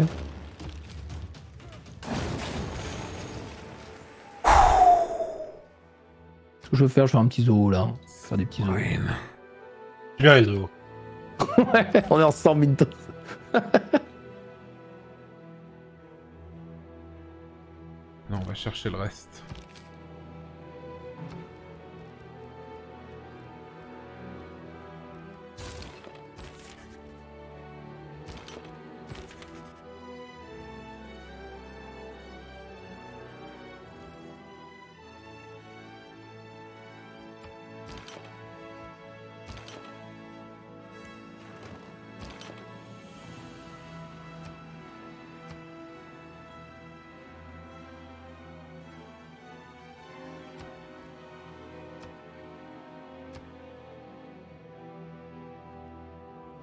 Que je veux faire, je fais un petit zoo, là. Faire des petits zoos. Bien les os. Ouais, on est en 100 minutes. Non, on va chercher le reste.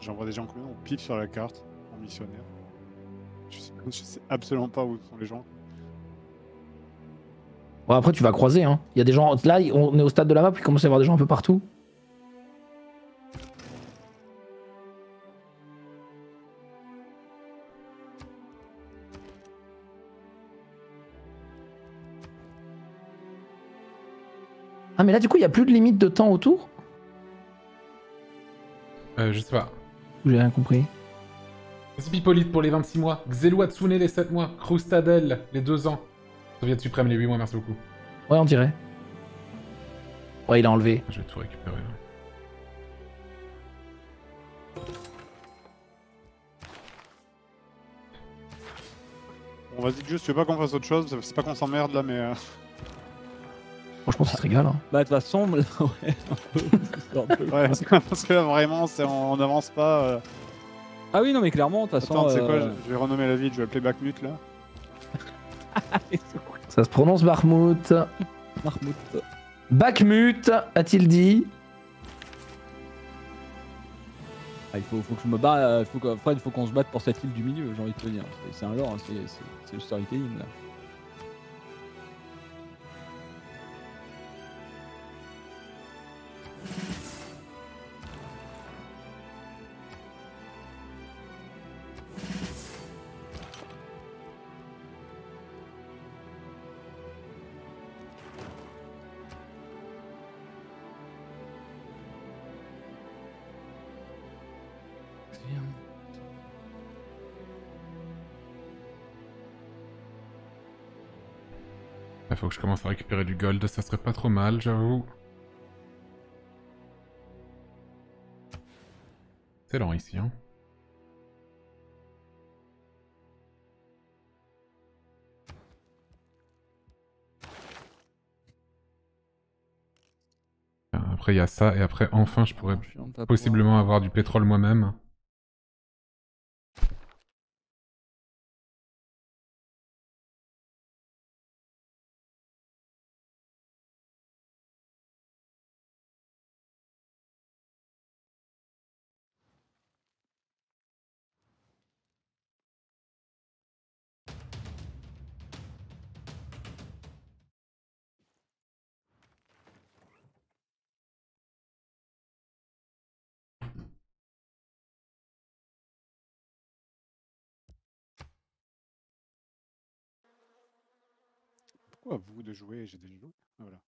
J'envoie des gens que on pif sur la carte en missionnaire. Je sais, je sais absolument pas où sont les gens. Bon, après, tu vas croiser. Hein. Il y a des gens. Là, on est au stade de la map, il commence à y avoir des gens un peu partout. Ah, mais là, du coup, il n'y a plus de limite de temps autour? Euh, je sais pas. J'ai rien compris. Merci Pipolite pour les 26 mois. Xelu Hatsune les 7 mois. Krustadel les 2 ans. Soviet Suprême les 8 mois, merci beaucoup. Ouais, on dirait. Ouais, il a enlevé. Je vais tout récupérer. là. Bon, vas-y, juste, tu veux pas qu'on fasse autre chose C'est pas qu'on s'emmerde là, mais. euh, Franchement, ça se régale. Hein. Bah, de toute façon, là, ouais, un peu. histoire de- Ouais, parce que, parce que là, vraiment, on n'avance pas. euh. Ah oui, non, mais clairement, de toute façon. Attends, c'est quoi euh, je- Je vais renommer la ville, je vais appeler Bakhmut là. Ça se prononce Barmouth. Marmout. Bakhmut, a-t-il dit? Ah, il faut, faut que je me barre. euh, faut que- Fred, il faut qu'on se batte pour cette île du milieu, j'ai envie de te dire. C'est- C'est un lore, hein, c'est- c'est c'est le storytelling là. Commence à récupérer du gold, ça serait pas trop mal, j'avoue. C'est lent ici, hein. Après, il y a ça, et après, enfin, je pourrais possiblement avoir du pétrole moi-même. À vous de jouer J'ai déjà joué. Voilà.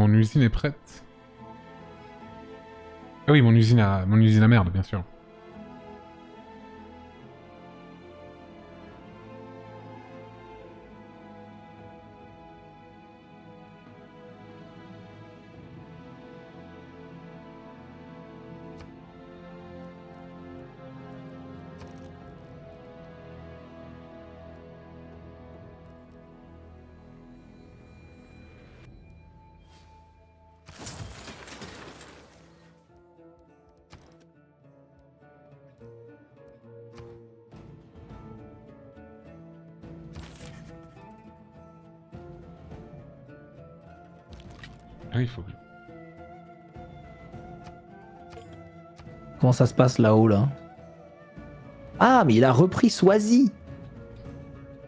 Mon usine est prête. Ah oui, mon usine à, mon usine à merde, bien sûr. Il faut que... Comment ça se passe là-haut, là Ah, mais il a repris Swazi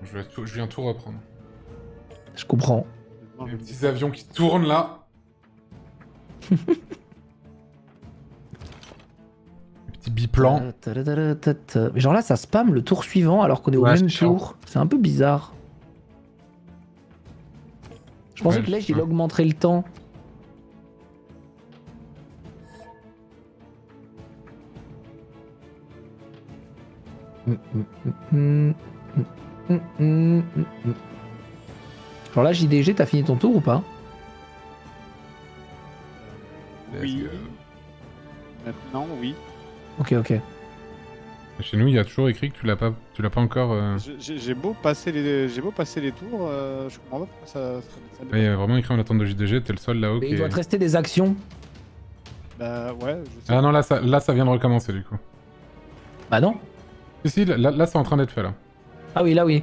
Je, vais tout- je viens tout reprendre. Je comprends. Les petits avions qui tournent là. biplan. Ta-ta-ta-ta-ta. Mais genre là, ça spam le tour suivant alors qu'on est au même tour. C'est un peu bizarre. Je pensais Ouais, que je- il augmenterait le temps. Mm, mm, mm. Genre là, JDG, t'as fini ton tour ou pas Oui. Maintenant, oui. Ok, ok. Chez nous, il y a toujours écrit que tu l'as pas, tu l'as pas encore. euh, J'ai- beau passer les, j'ai beau passer les tours, euh, je comprends pas pourquoi ça. ça, ça Il y a vraiment écrit en attente de JDG, t'es le seul là-haut il doit te rester des actions. Bah ouais, je sais. Ah non, là ça, là, ça vient de recommencer du coup. Bah non. Si, si, là, là c'est en train d'être fait là. Ah oui, là oui.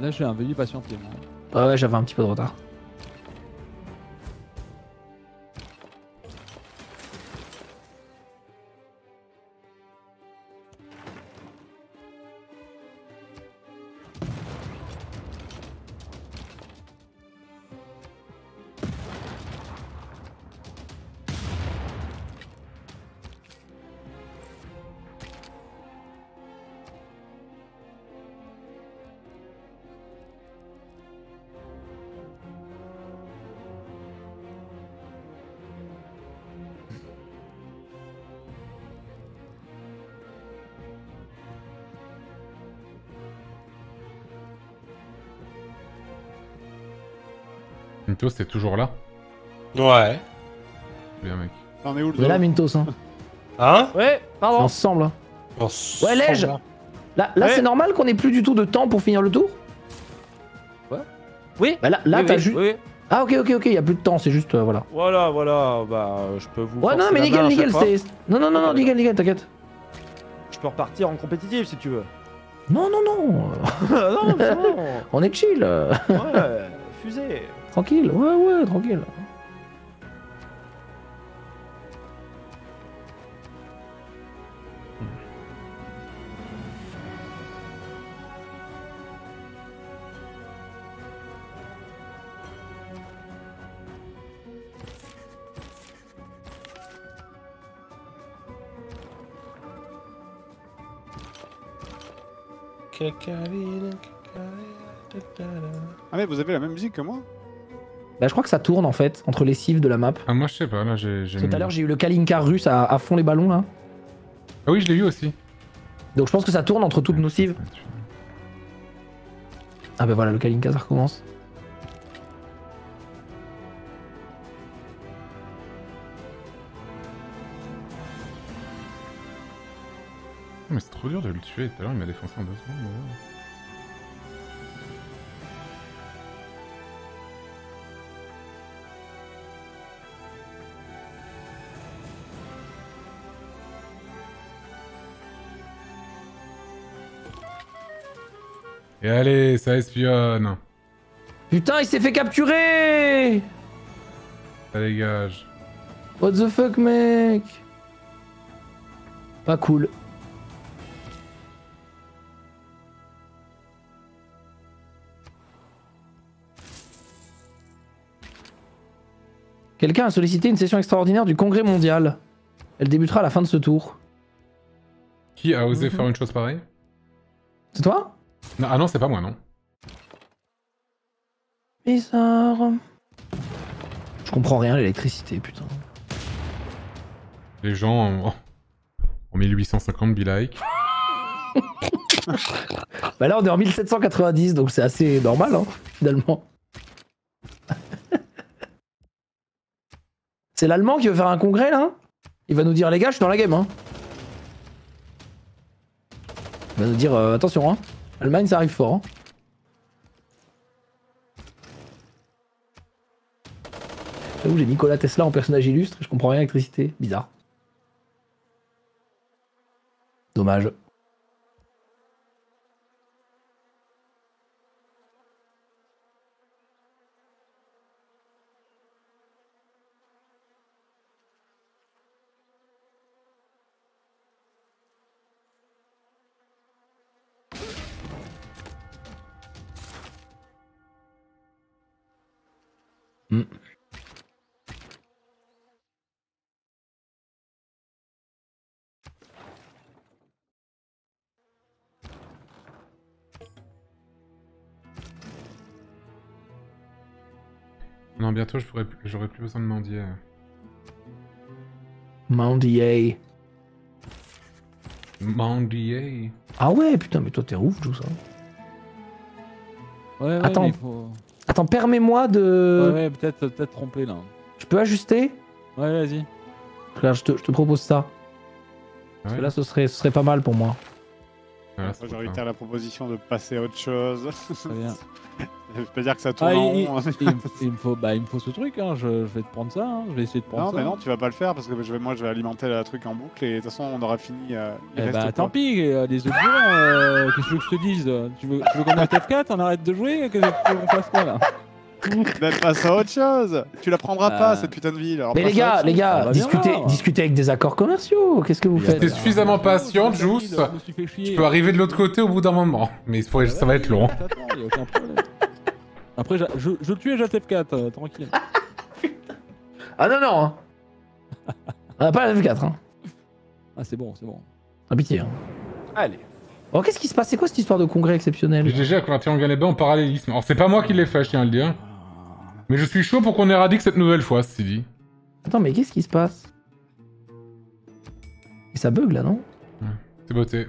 Là, j'ai un veuillez patienter. moi. Ah ouais, j'avais un petit peu de retard. Mintos, t'es toujours là Ouais. Bien, mec. T'en es où le là, Mintos, hein. Hein Ouais, pardon. Ensemble. hein. Ouais, Lège va. Là, là Ouais. c'est normal qu'on ait plus du tout de temps pour finir le tour Oui. Bah là, là oui, t'as oui, juste. oui. Ah ok, ok, ok, il y a plus de temps, c'est juste. euh, voilà. Voilà, voilà. Bah, je peux vous. Ouais, non, mais nickel, nickel, c'est. Non, non, non, non, nickel, nickel, t'inquiète. Je peux repartir en compétitif si tu veux. Non, non, non, non, c'est bon. on est chill, Ouais. Tranquille, ouais, ouais, tranquille. Ah mais vous avez la même musique que moi? Bah, je crois que ça tourne en fait, entre les cives de la map. Ah, moi je sais pas, là j'ai. Tout à l'heure, j'ai eu le Kalinka russe à, à fond les ballons là. Ah oui, je l'ai eu aussi. Donc je pense que ça tourne entre toutes nos cives. Ah bah voilà, le Kalinka ça recommence. Mais c'est trop dur de le tuer. Tout à l'heure, il m'a défoncé en deux secondes. Et allez, ça espionne. Putain, il s'est fait capturer Ça dégage. What the fuck, mec Pas cool. Quelqu'un a sollicité une session extraordinaire du Congrès mondial. Elle débutera à la fin de ce tour. Qui a osé Mhm. faire une chose pareille? C'est toi? Non, Ah non, c'est pas moi, non. Bizarre. Je comprends rien l'électricité, putain. Les gens en, en 1850, be like. Bah là, on est en 1790, donc c'est assez normal, hein, finalement. c'est l'Allemand qui veut faire un congrès, là? Il va nous dire, les gars, je suis dans la game, hein. Il va nous dire, euh, attention, hein. Allemagne, ça arrive fort, hein. J'avoue, j'ai Nikola Tesla en personnage illustre, je comprends rien à l'électricité. Bizarre. Dommage. Hmm. Non, bientôt j'aurais plus, plus besoin de mendier. Euh. Mendier. Mendier? Ah ouais, putain, mais toi t'es ouf, tout ça. Ouais, ouais, Attends. Attends, permets-moi de. Ouais, ouais, peut-être peut trompé là. Je peux ajuster? Ouais, vas-y. Là, je te, je te propose ça. Parce que là, ce serait, ce serait pas mal pour moi. Voilà, Moi, ça. faire la proposition de passer à autre chose. Très bien. Je peux dire que ça tourne Ah, en il, rond. hein. il- il me- faut, bah, il me faut ce truc, hein. je, je vais te prendre ça, hein. je vais essayer de prendre Non, ça. mais non, tu vas pas le faire parce que je vais, moi je vais alimenter le truc en boucle et de toute façon on aura fini. euh, il Eh reste bah tant pis, euh, les autres joueurs, euh, qu'est-ce que tu veux que je te dise? Tu veux, tu veux qu'on mette F4, on arrête de jouer? Qu'est-ce qu'on fasse quoi là? passe à autre chose Tu la prendras pas Euh. cette putain de ville. alors Mais les gars, les gars, va bien discutez, discutez avec des accords commerciaux. Qu'est-ce que vous faites T'es suffisamment patient, suis fait chier. Tu peux arriver de l'autre côté au bout d'un moment. Mais ça va être long. Attends, y a aucun problème. Après, je, je le tue et jette F4, euh, tranquille. Ah non, non hein. On a pas la F4, hein. Ah, c'est bon, c'est bon. Ah, pitié. Hein. Allez. Oh, qu'est-ce qui se passe? C'est quoi cette histoire de congrès exceptionnel? GG a converti en Galéba en parallélisme. Alors, c'est pas moi qui l'ai fait, je tiens à le dire. Mais je suis chaud pour qu'on éradique cette nouvelle fois, ceci dit. Attends, mais qu'est-ce qui se passe? Et ça bug là, non? C'est beauté.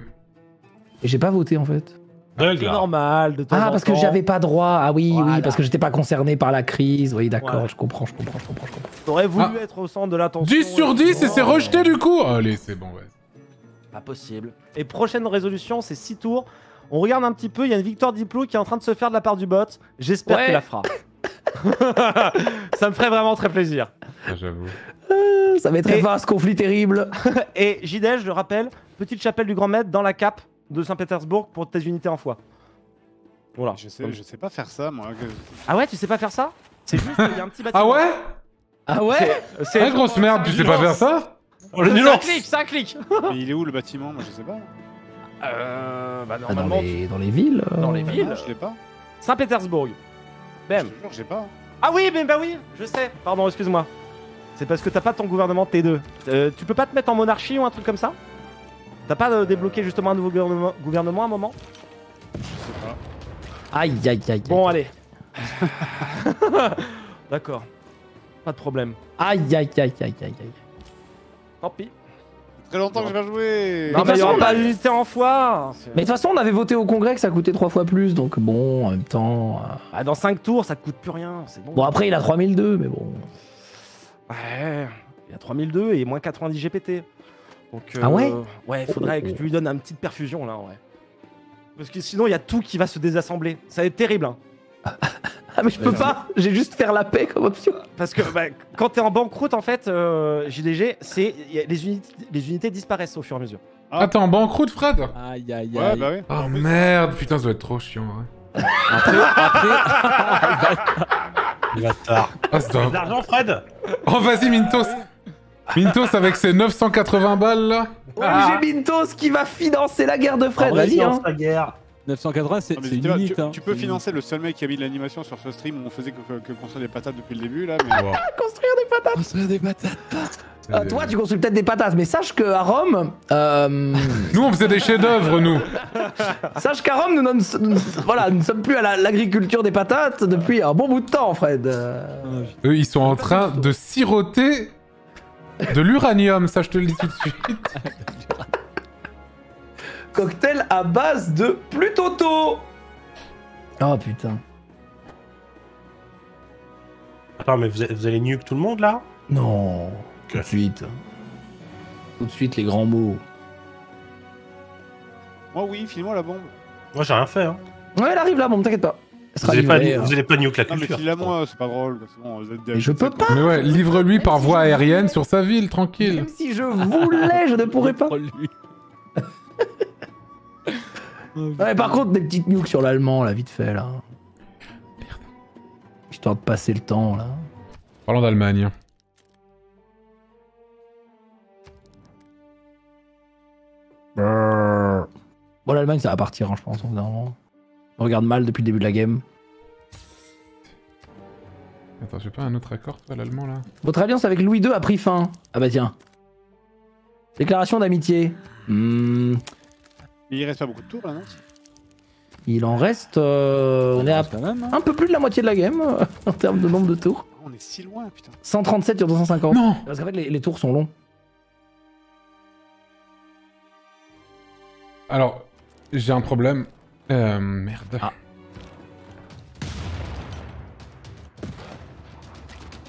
Et j'ai pas voté en fait. Bug, C'est là. normal de temps Ah, en parce que j'avais pas droit. Ah oui, Voilà. oui, parce que j'étais pas concerné par la crise. Oui, d'accord, je comprends, je comprends, je comprends, je comprends. T'aurais voulu Ah. être au centre de l'attention. 10 sur 10 et c'est rejeté du coup Allez, c'est bon, ouais. Pas possible. Et prochaine résolution, c'est 6 tours. On regarde un petit peu, il y a une victoire Diplo qui est en train de se faire de la part du bot. J'espère Ouais. qu'il la fera. Ça me ferait vraiment très plaisir. Ah, J'avoue. Euh, Ça mettrait Et- fin à ce conflit terrible. Et JDL, je le rappelle, petite chapelle du Grand Maître dans la cape de Saint-Pétersbourg pour tes unités en foi. Voilà. Je sais, je sais pas faire ça moi. Ah ouais, tu sais pas faire ça? C'est juste, il y a un petit bâtiment. Ah ouais? Ah ouais? C'est Ah, grosse merde, tu sais pas faire ça? Oh, le nul un clic, c'est un clic Mais il est où le bâtiment? Moi je sais pas. Euh. Bah Ah, dans, normalement, les, dans les villes euh, dans les Bah villes. je l'ai pas. Saint-Pétersbourg. Je Bam. te jure, j'ai pas. Ah oui, mais bah oui, je sais. Pardon, excuse-moi. C'est parce que t'as pas ton gouvernement T2. Euh, tu peux pas te mettre en monarchie ou un truc comme ça? T'as pas euh, débloqué justement un nouveau gouvernement, gouvernement à un moment? Je sais pas. Aïe, aïe, aïe, aïe. Bon, allez. D'accord. Pas de problème. Aïe, aïe, aïe, aïe, aïe, aïe. Tant pis. Très longtemps que j'ai pas joué. Non, de mais il y toute aura façon, pas d'unité en foi. C'est- Mais de toute façon, on avait voté au congrès que ça coûtait trois fois plus, donc bon, en même temps. euh, Ah, dans 5 tours, ça te coûte plus rien. C'est bon. Bon, après, il a 3002, mais bon. Ouais. Il a 3002 et moins 90 GPT. Donc, euh, Ah ouais Ouais, il faudrait que tu lui donnes une petite perfusion là, ouais. Parce que sinon, il y a tout qui va se désassembler. Ça va être terrible, hein. Ah, mais je peux pas J'ai juste faire la paix comme option. Parce que bah, quand t'es en banqueroute, en fait, euh, JDG, c'est y a- les, unités, les unités disparaissent au fur et à mesure. Ah, t'es en banqueroute, Fred? Aïe, aïe, Ouais, aïe. bah oui. Oh merde, putain, ça doit être trop chiant, ouais. Après, après. Ah, doit- De l'argent, Fred? Oh, vas-y, Mintos Mintos avec ses 980 balles, là j'ai Mintos qui va financer la guerre de Fred, vas-y, hein. la guerre. 980, c'est tu, tu- hein. tu peux financer le seul mec qui a mis de l'animation sur ce stream où on faisait que, que, que construire des patates depuis le début là. Mais... Construire des patates. Construire des patates. Ah, toi, tu construis peut-être des patates, mais sache qu'à Rome, euh, Nous, on faisait des chefs-d'œuvre, nous sache qu'à Rome, nous, voilà, nous ne sommes plus à la- l'agriculture des patates depuis un bon bout de temps, Fred. Euh, Eux, ils sont en train de siroter de l'uranium, ça, je te le dis tout de suite. Cocktail à base de Plutoto. Oh putain. Attends, mais vous, vous allez nuke tout le monde là? Non. Tout de suite. Tout de suite, les grands mots. Moi oui, file-moi la bombe. Moi j'ai rien fait. Hein. Ouais, elle arrive là, bon, t'inquiète pas. Vous sera allez pas, vous euh. allez pas nuke la Non mais culture. file-la moi, c'est pas drôle. quoi, C'est bon, vous êtes Mais je peux pas. Mais ouais, livre-lui par voie aérienne sur sa ville, tranquille. Même si je voulais, je ne pourrais pas. Ouais, par contre, des petites nukes sur l'allemand, là, vite fait, là. Histoire de passer le temps, là. Parlons d'Allemagne. Bon, l'Allemagne, ça va partir, hein, je pense, au bout d'un moment. On regarde mal depuis le début de la game. Attends, j'ai pas un autre accord, toi, l'allemand, là Votre alliance avec Louis II a pris fin. Ah bah tiens. Déclaration d'amitié. Hmm, Mais il reste pas beaucoup de tours là, non? Il en reste... euh, on est à même. hein. un peu plus de la moitié de la game, en termes de nombre de tours. On on est si loin, putain. 137 sur 250. Non Parce qu'en fait, les, les tours sont longs. Alors, j'ai un problème. Euh, merde. Ah.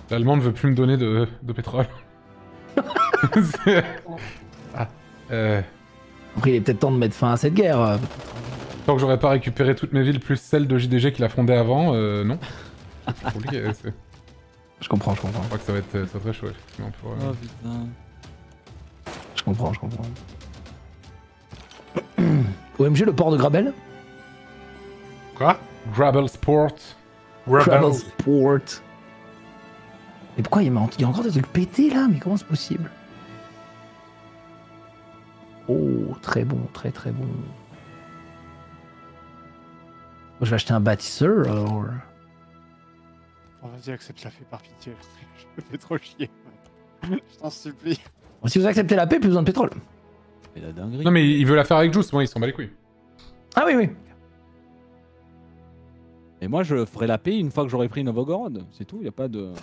L'Allemand ne veut plus me donner de, de pétrole. Ah. Euh, Après, il est peut-être temps de mettre fin à cette guerre. euh. tant que j'aurais pas récupéré toutes mes villes plus celles de JDG qu'il a fondées avant, euh, non. C'est compliqué, c'est- Je comprends, je comprends. Je crois que ça va être, ça va être très chaud, effectivement. Pour, euh, Oh putain. Je comprends, je comprends. OMG, le port de Grabel? Quoi? Grabble Sport. Grabel Sport. Mais pourquoi il y a il y a encore des trucs pétés là? Mais comment c'est possible? Oh, très bon, très très bon. Moi, je vais acheter un bâtisseur alors. Oh, vas-y, accepte la paix par pitié. Je me fais trop chier. Je t'en supplie. Si vous acceptez la paix, plus besoin de pétrole. Mais la dinguerie. Non, mais il veut la faire avec Juice, moi, ils s'en bat les couilles. Ah oui, oui. Et moi, je ferai la paix une fois que j'aurai pris Novogorod. C'est tout, y a pas de.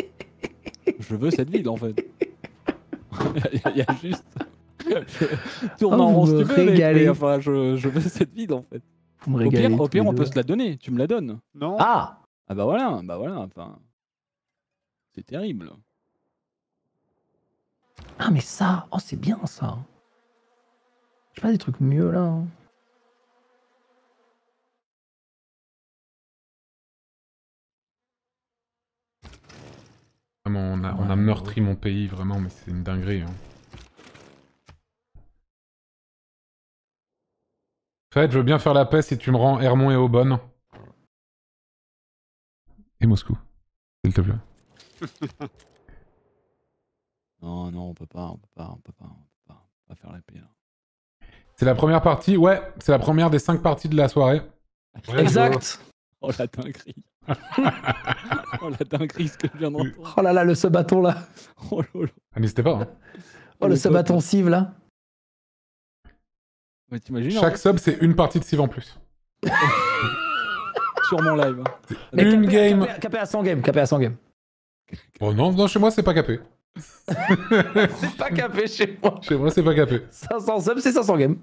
je veux cette ville en fait. Il y, a juste. Tourne Oh, en rond si tu veux, mais- enfin, je, je veux cette ville en fait. Vous me Au pire, au pire on peut se la donner. Tu me la donnes. Non Ah Ah bah voilà, bah voilà, enfin. C'est terrible. Ah, mais ça Oh, c'est bien ça J'ai pas des trucs mieux là hein. Vraiment, on a, on a meurtri mon pays, vraiment, mais c'est une dinguerie. Hein. Fred, je veux bien faire la paix si tu me rends Hermon et Aubonne. Et Moscou. S'il te plaît. Non, non, on peut pas, on peut pas, on peut pas, on peut pas, on peut pas faire la paix là. C'est la première partie, ouais, c'est la première des cinq parties de la soirée. Exact Oh la dinguerie. oh la dinguerie ce que je viens d'entendre. Oh là là, le là Oh là là. Ah, N'hésitez pas. Hein. Oh, le Le sub-bâton cive là Mais t'imagines en Chaque sub, c'est une partie de Civ en plus. sur mon live. hein. Mais Une capé- game. capé- Capé à 100 games, capé à 100 games. Oh non, non, chez moi, c'est pas capé. C'est pas capé chez moi. Chez moi, c'est pas capé. 500 subs, c'est 500 games.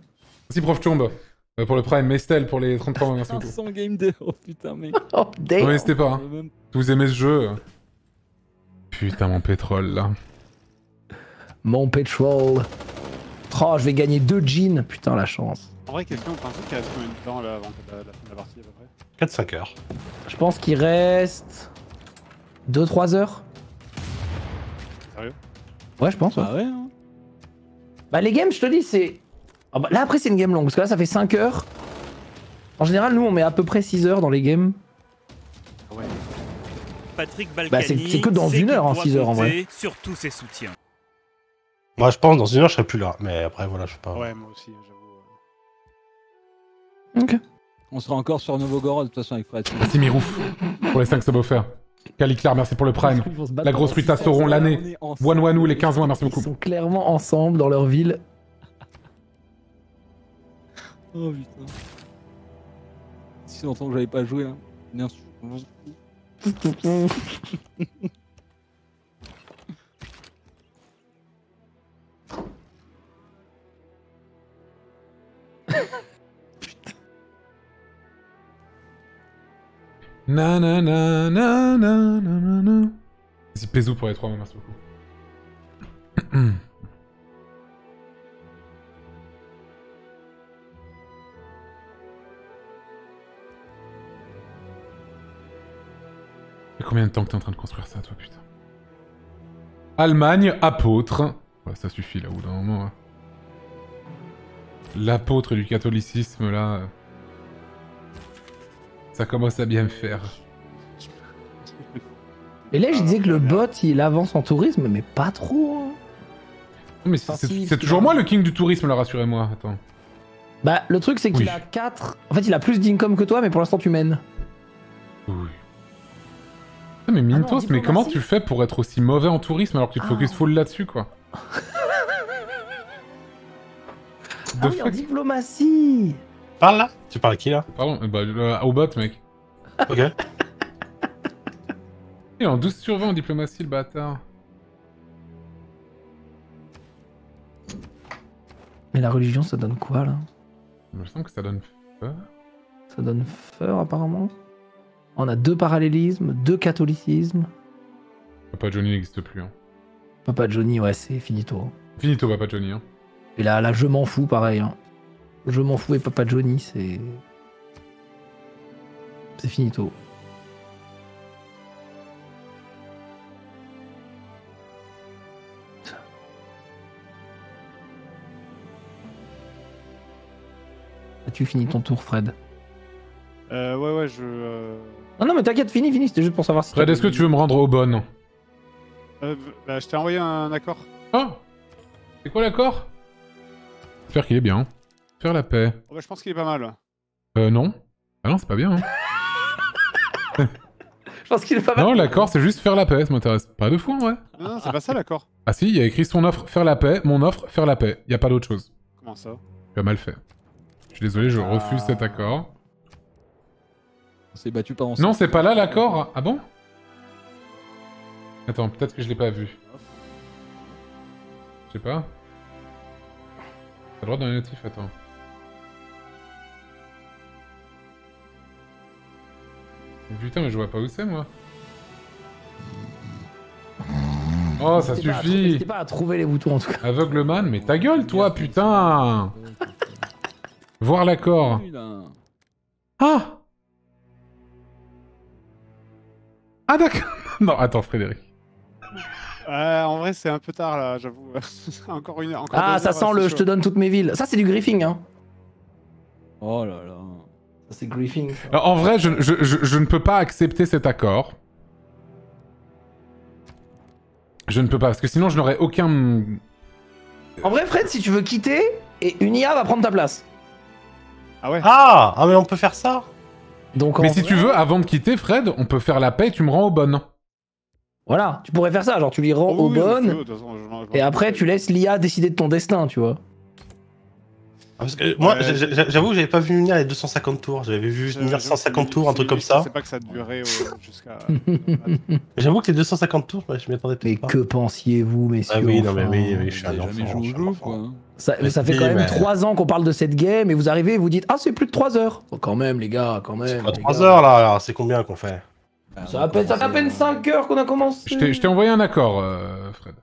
Si, prof Chombe. Euh, pour le Prime, Mestel pour les 33 mois, merci beaucoup. 500 game de. Oh putain, mec. Oh Non, damn. n'hésitez pas. Hein. Même- Si vous aimez ce jeu. euh. Putain, mon pétrole là. Mon petrol. Oh, je vais gagner deux jeans. Putain, la chance. En vrai, question, vous pensez qu'il reste combien de temps là avant la, la fin de la partie à peu près 4-5 heures. Je pense qu'il reste 2-3 heures. Sérieux Ouais, je pense. ouais. Ah ouais, hein. Bah, les games, je te dis, c'est. Ah bah, là, après, c'est une game longue. Parce que là, ça fait 5 heures. En général, nous, on met à peu près 6 heures dans les games. Ouais. Patrick Bah, Balkany. c'est- c'est que dans une heure, hein, pourra six heures, en vrai. Sur tous ses soutiens. Moi, je pense dans une heure, je serai plus là. Mais après, voilà, je sais pas. Ouais, moi aussi, j'avoue. Ok. On sera encore sur Novogorod de toute façon avec Fred. Merci Mirouf pour les 5 subs offerts. Caliclar, merci pour le Prime. Ils La grosse six Sauron, l'année. One Wanou, les 15 mois, merci Ils beaucoup. sont clairement ensemble dans leur ville. Oh putain. Si longtemps que j'avais pas joué là. Bien Na na na na na na na. Vas-y, Pézou pour les 3 mois, merci beaucoup. Et combien de temps que t'es en train de construire ça, toi, putain? Allemagne, apôtre. Ouais, ça suffit là, au bout d'un moment. hein. L'apôtre du catholicisme, là. euh, Ça commence à bien me faire. Et là, je disais que le bot, il avance en tourisme, mais pas trop. hein. Non, mais c'est Enfin, si, toujours moi le king du tourisme, là, rassurez-moi. Attends. Bah, le truc, c'est qu'il Oui. a 4. En fait, il a plus d'income que toi, mais pour l'instant, tu mènes. Oui. Ah, mais Mintos, en mais comment tu fais pour être aussi mauvais en tourisme alors que tu te Ah. focuses full là-dessus, quoi? Ah oui, en diplomatie Parle là Tu parles à qui là Pardon, euh, bah, euh, au bot, mec. Ok. Il est en 12 sur 20 en diplomatie, le bâtard. Mais la religion, ça donne quoi là? Il me semble que ça donne peur. Ça donne peur apparemment. On a deux parallélismes, deux catholicismes. Papa Johnny n'existe plus. Hein. Papa Johnny, ouais, c'est finito. Finito, Papa Johnny. Hein. Et là, là, je m'en fous, pareil. hein. Je m'en fous et Papa Johnny, c'est. C'est finito. As-tu fini ton tour, Fred? Euh, ouais, ouais, je. euh, Non, non, mais t'inquiète, fini, fini, c'était juste pour savoir si. Fred, est-ce que tu veux me rendre au bon? Euh, bah, je t'ai envoyé un accord. Oh C'est quoi l'accord? J'espère qu'il est bien. Faire la paix. Oh, bah, je pense qu'il est pas mal. Euh, non. Ah non, c'est pas bien. Hein. Je pense qu'il est pas mal. non, l'accord, c'est juste faire la paix, ça m'intéresse. Pas de fou, en vrai. Non, non, c'est pas ça l'accord. Ah si, il y a écrit son offre, faire la paix, mon offre, faire la paix. Y a pas d'autre chose. Comment ça? Tu as mal fait. Je suis désolé, je Ah. refuse cet accord. On s'est battu pendant Non, c'est pas là l'accord Ah bon? Attends, peut-être que je l'ai pas vu. Je sais pas. T'as le droit dans les notifs, attends. Mais Putain, mais je vois pas où c'est, moi. Oh, ça N'hésitez pas à trou- suffit N'hésitez pas à trouver les boutons en tout cas. Aveugleman, mais ta gueule, toi, putain Voir l'accord. Ah Ah d'accord Non, attends, Frédéric. Euh, en vrai, c'est un peu tard là, j'avoue. encore une encore Ah, ça heures, sent c'est le je te donne toutes mes villes. Ça, c'est du griefing, hein. Oh là là. Ça, c'est ça. Alors, En vrai, je, je- je- je ne peux pas accepter cet accord. Je ne peux pas, parce que sinon je n'aurais aucun... En vrai, Fred, si tu veux quitter, et une IA va prendre ta place. Ah ouais Ah Ah, mais on peut faire ça Donc, en Mais si vrai- tu veux, avant de quitter, Fred, on peut faire la paix et tu me rends aux bonnes. Voilà, tu pourrais faire ça. Genre, tu lui rends Oh, aux oui, bonnes, je façon, je je et après, tu laisses l'IA décider de ton destin, tu vois. Ah, Parce que moi, Ouais. j'avoue que j'avais pas vu venir les 250 tours. J'avais vu Je- venir je- 150 je- tours, un je- truc comme Je ça. sais pas que ça durait au- jusqu'à. J'avoue que les 250 tours, ouais, je m'y attendais Mais peut-être pas. que pensiez-vous, messieurs Ah oui, non, mais oui, oui, je suis un enfant. joué je enfant. quoi. Ça, Mais ça fait quand même mais- 3 ans qu'on parle de cette game, et vous arrivez et vous dites Ah, c'est plus de 3 heures. Oh, quand même, les gars, quand même. C'est pas les 3 gars. heures là, alors c'est combien qu'on fait? Ça, à peine, ça fait à peine 5 heures qu'on a commencé. Je t'ai envoyé un accord, euh, Fred.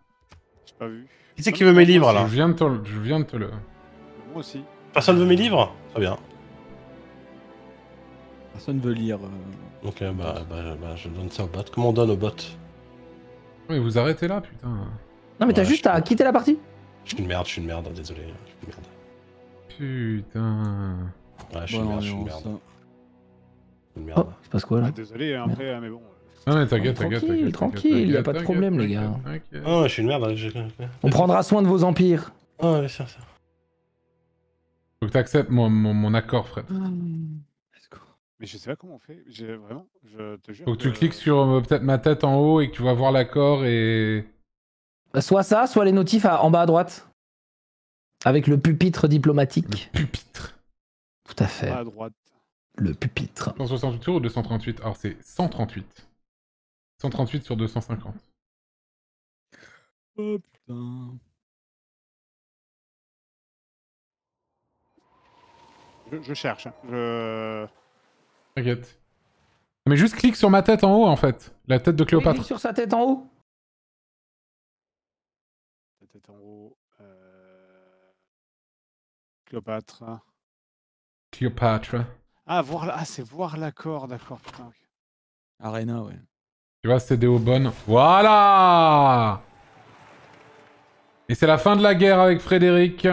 J'ai pas vu. Qui c'est qui veut mes livres là Je viens de te, le- je viens de te le... Moi aussi. Personne veut mes livres Très bien. Personne veut lire. euh. Ok, bah, bah, bah, je donne ça au bot. Comment on donne au bot? Mais vous arrêtez là, putain. Non, mais t'as Ouais, juste à quitter la partie? Je suis une merde, je suis une merde, désolé. Je suis une merde. Putain... Ouais, je suis une merde, je suis une merde. ça- Oh, merde. il se passe quoi là Ah, désolé, hein, après, mais bon. Non mais t'inquiète, Tranquille, t'inquiète, t'inquiète. tranquille, t'inquiète, y a pas de problème, les gars. Ah, je suis une merde. Je... On prendra soin de vos empires. Ah, bien sûr, ça. Faut que t'acceptes mon, mon, mon accord, Fred. Let's go. Mais je sais pas comment on fait. J'ai vraiment. Je te jure. Faut que tu que- cliques sur euh, peut-être ma tête en haut et que tu vas voir l'accord et... Soit ça, soit les notifs à- en bas à droite. Avec le pupitre diplomatique. Pupitre. Tout à fait. À droite. Le pupitre. 168 tours ou 238 Alors c'est 138. 138 sur 250. Oh putain. Je, je cherche. hein. Je. T'inquiète. Mais juste clique sur ma tête en haut en fait. La tête de Cléopâtre. clique sur sa tête en haut. Peut-être en haut. Euh... Cléopâtre. Cléopâtre. Ah, voir... ah c'est voir l'accord, d'accord. Putain. Arena, ouais. Tu vois, c'est des hauts bonnes. Voilà Et c'est la fin de la guerre avec Frédéric.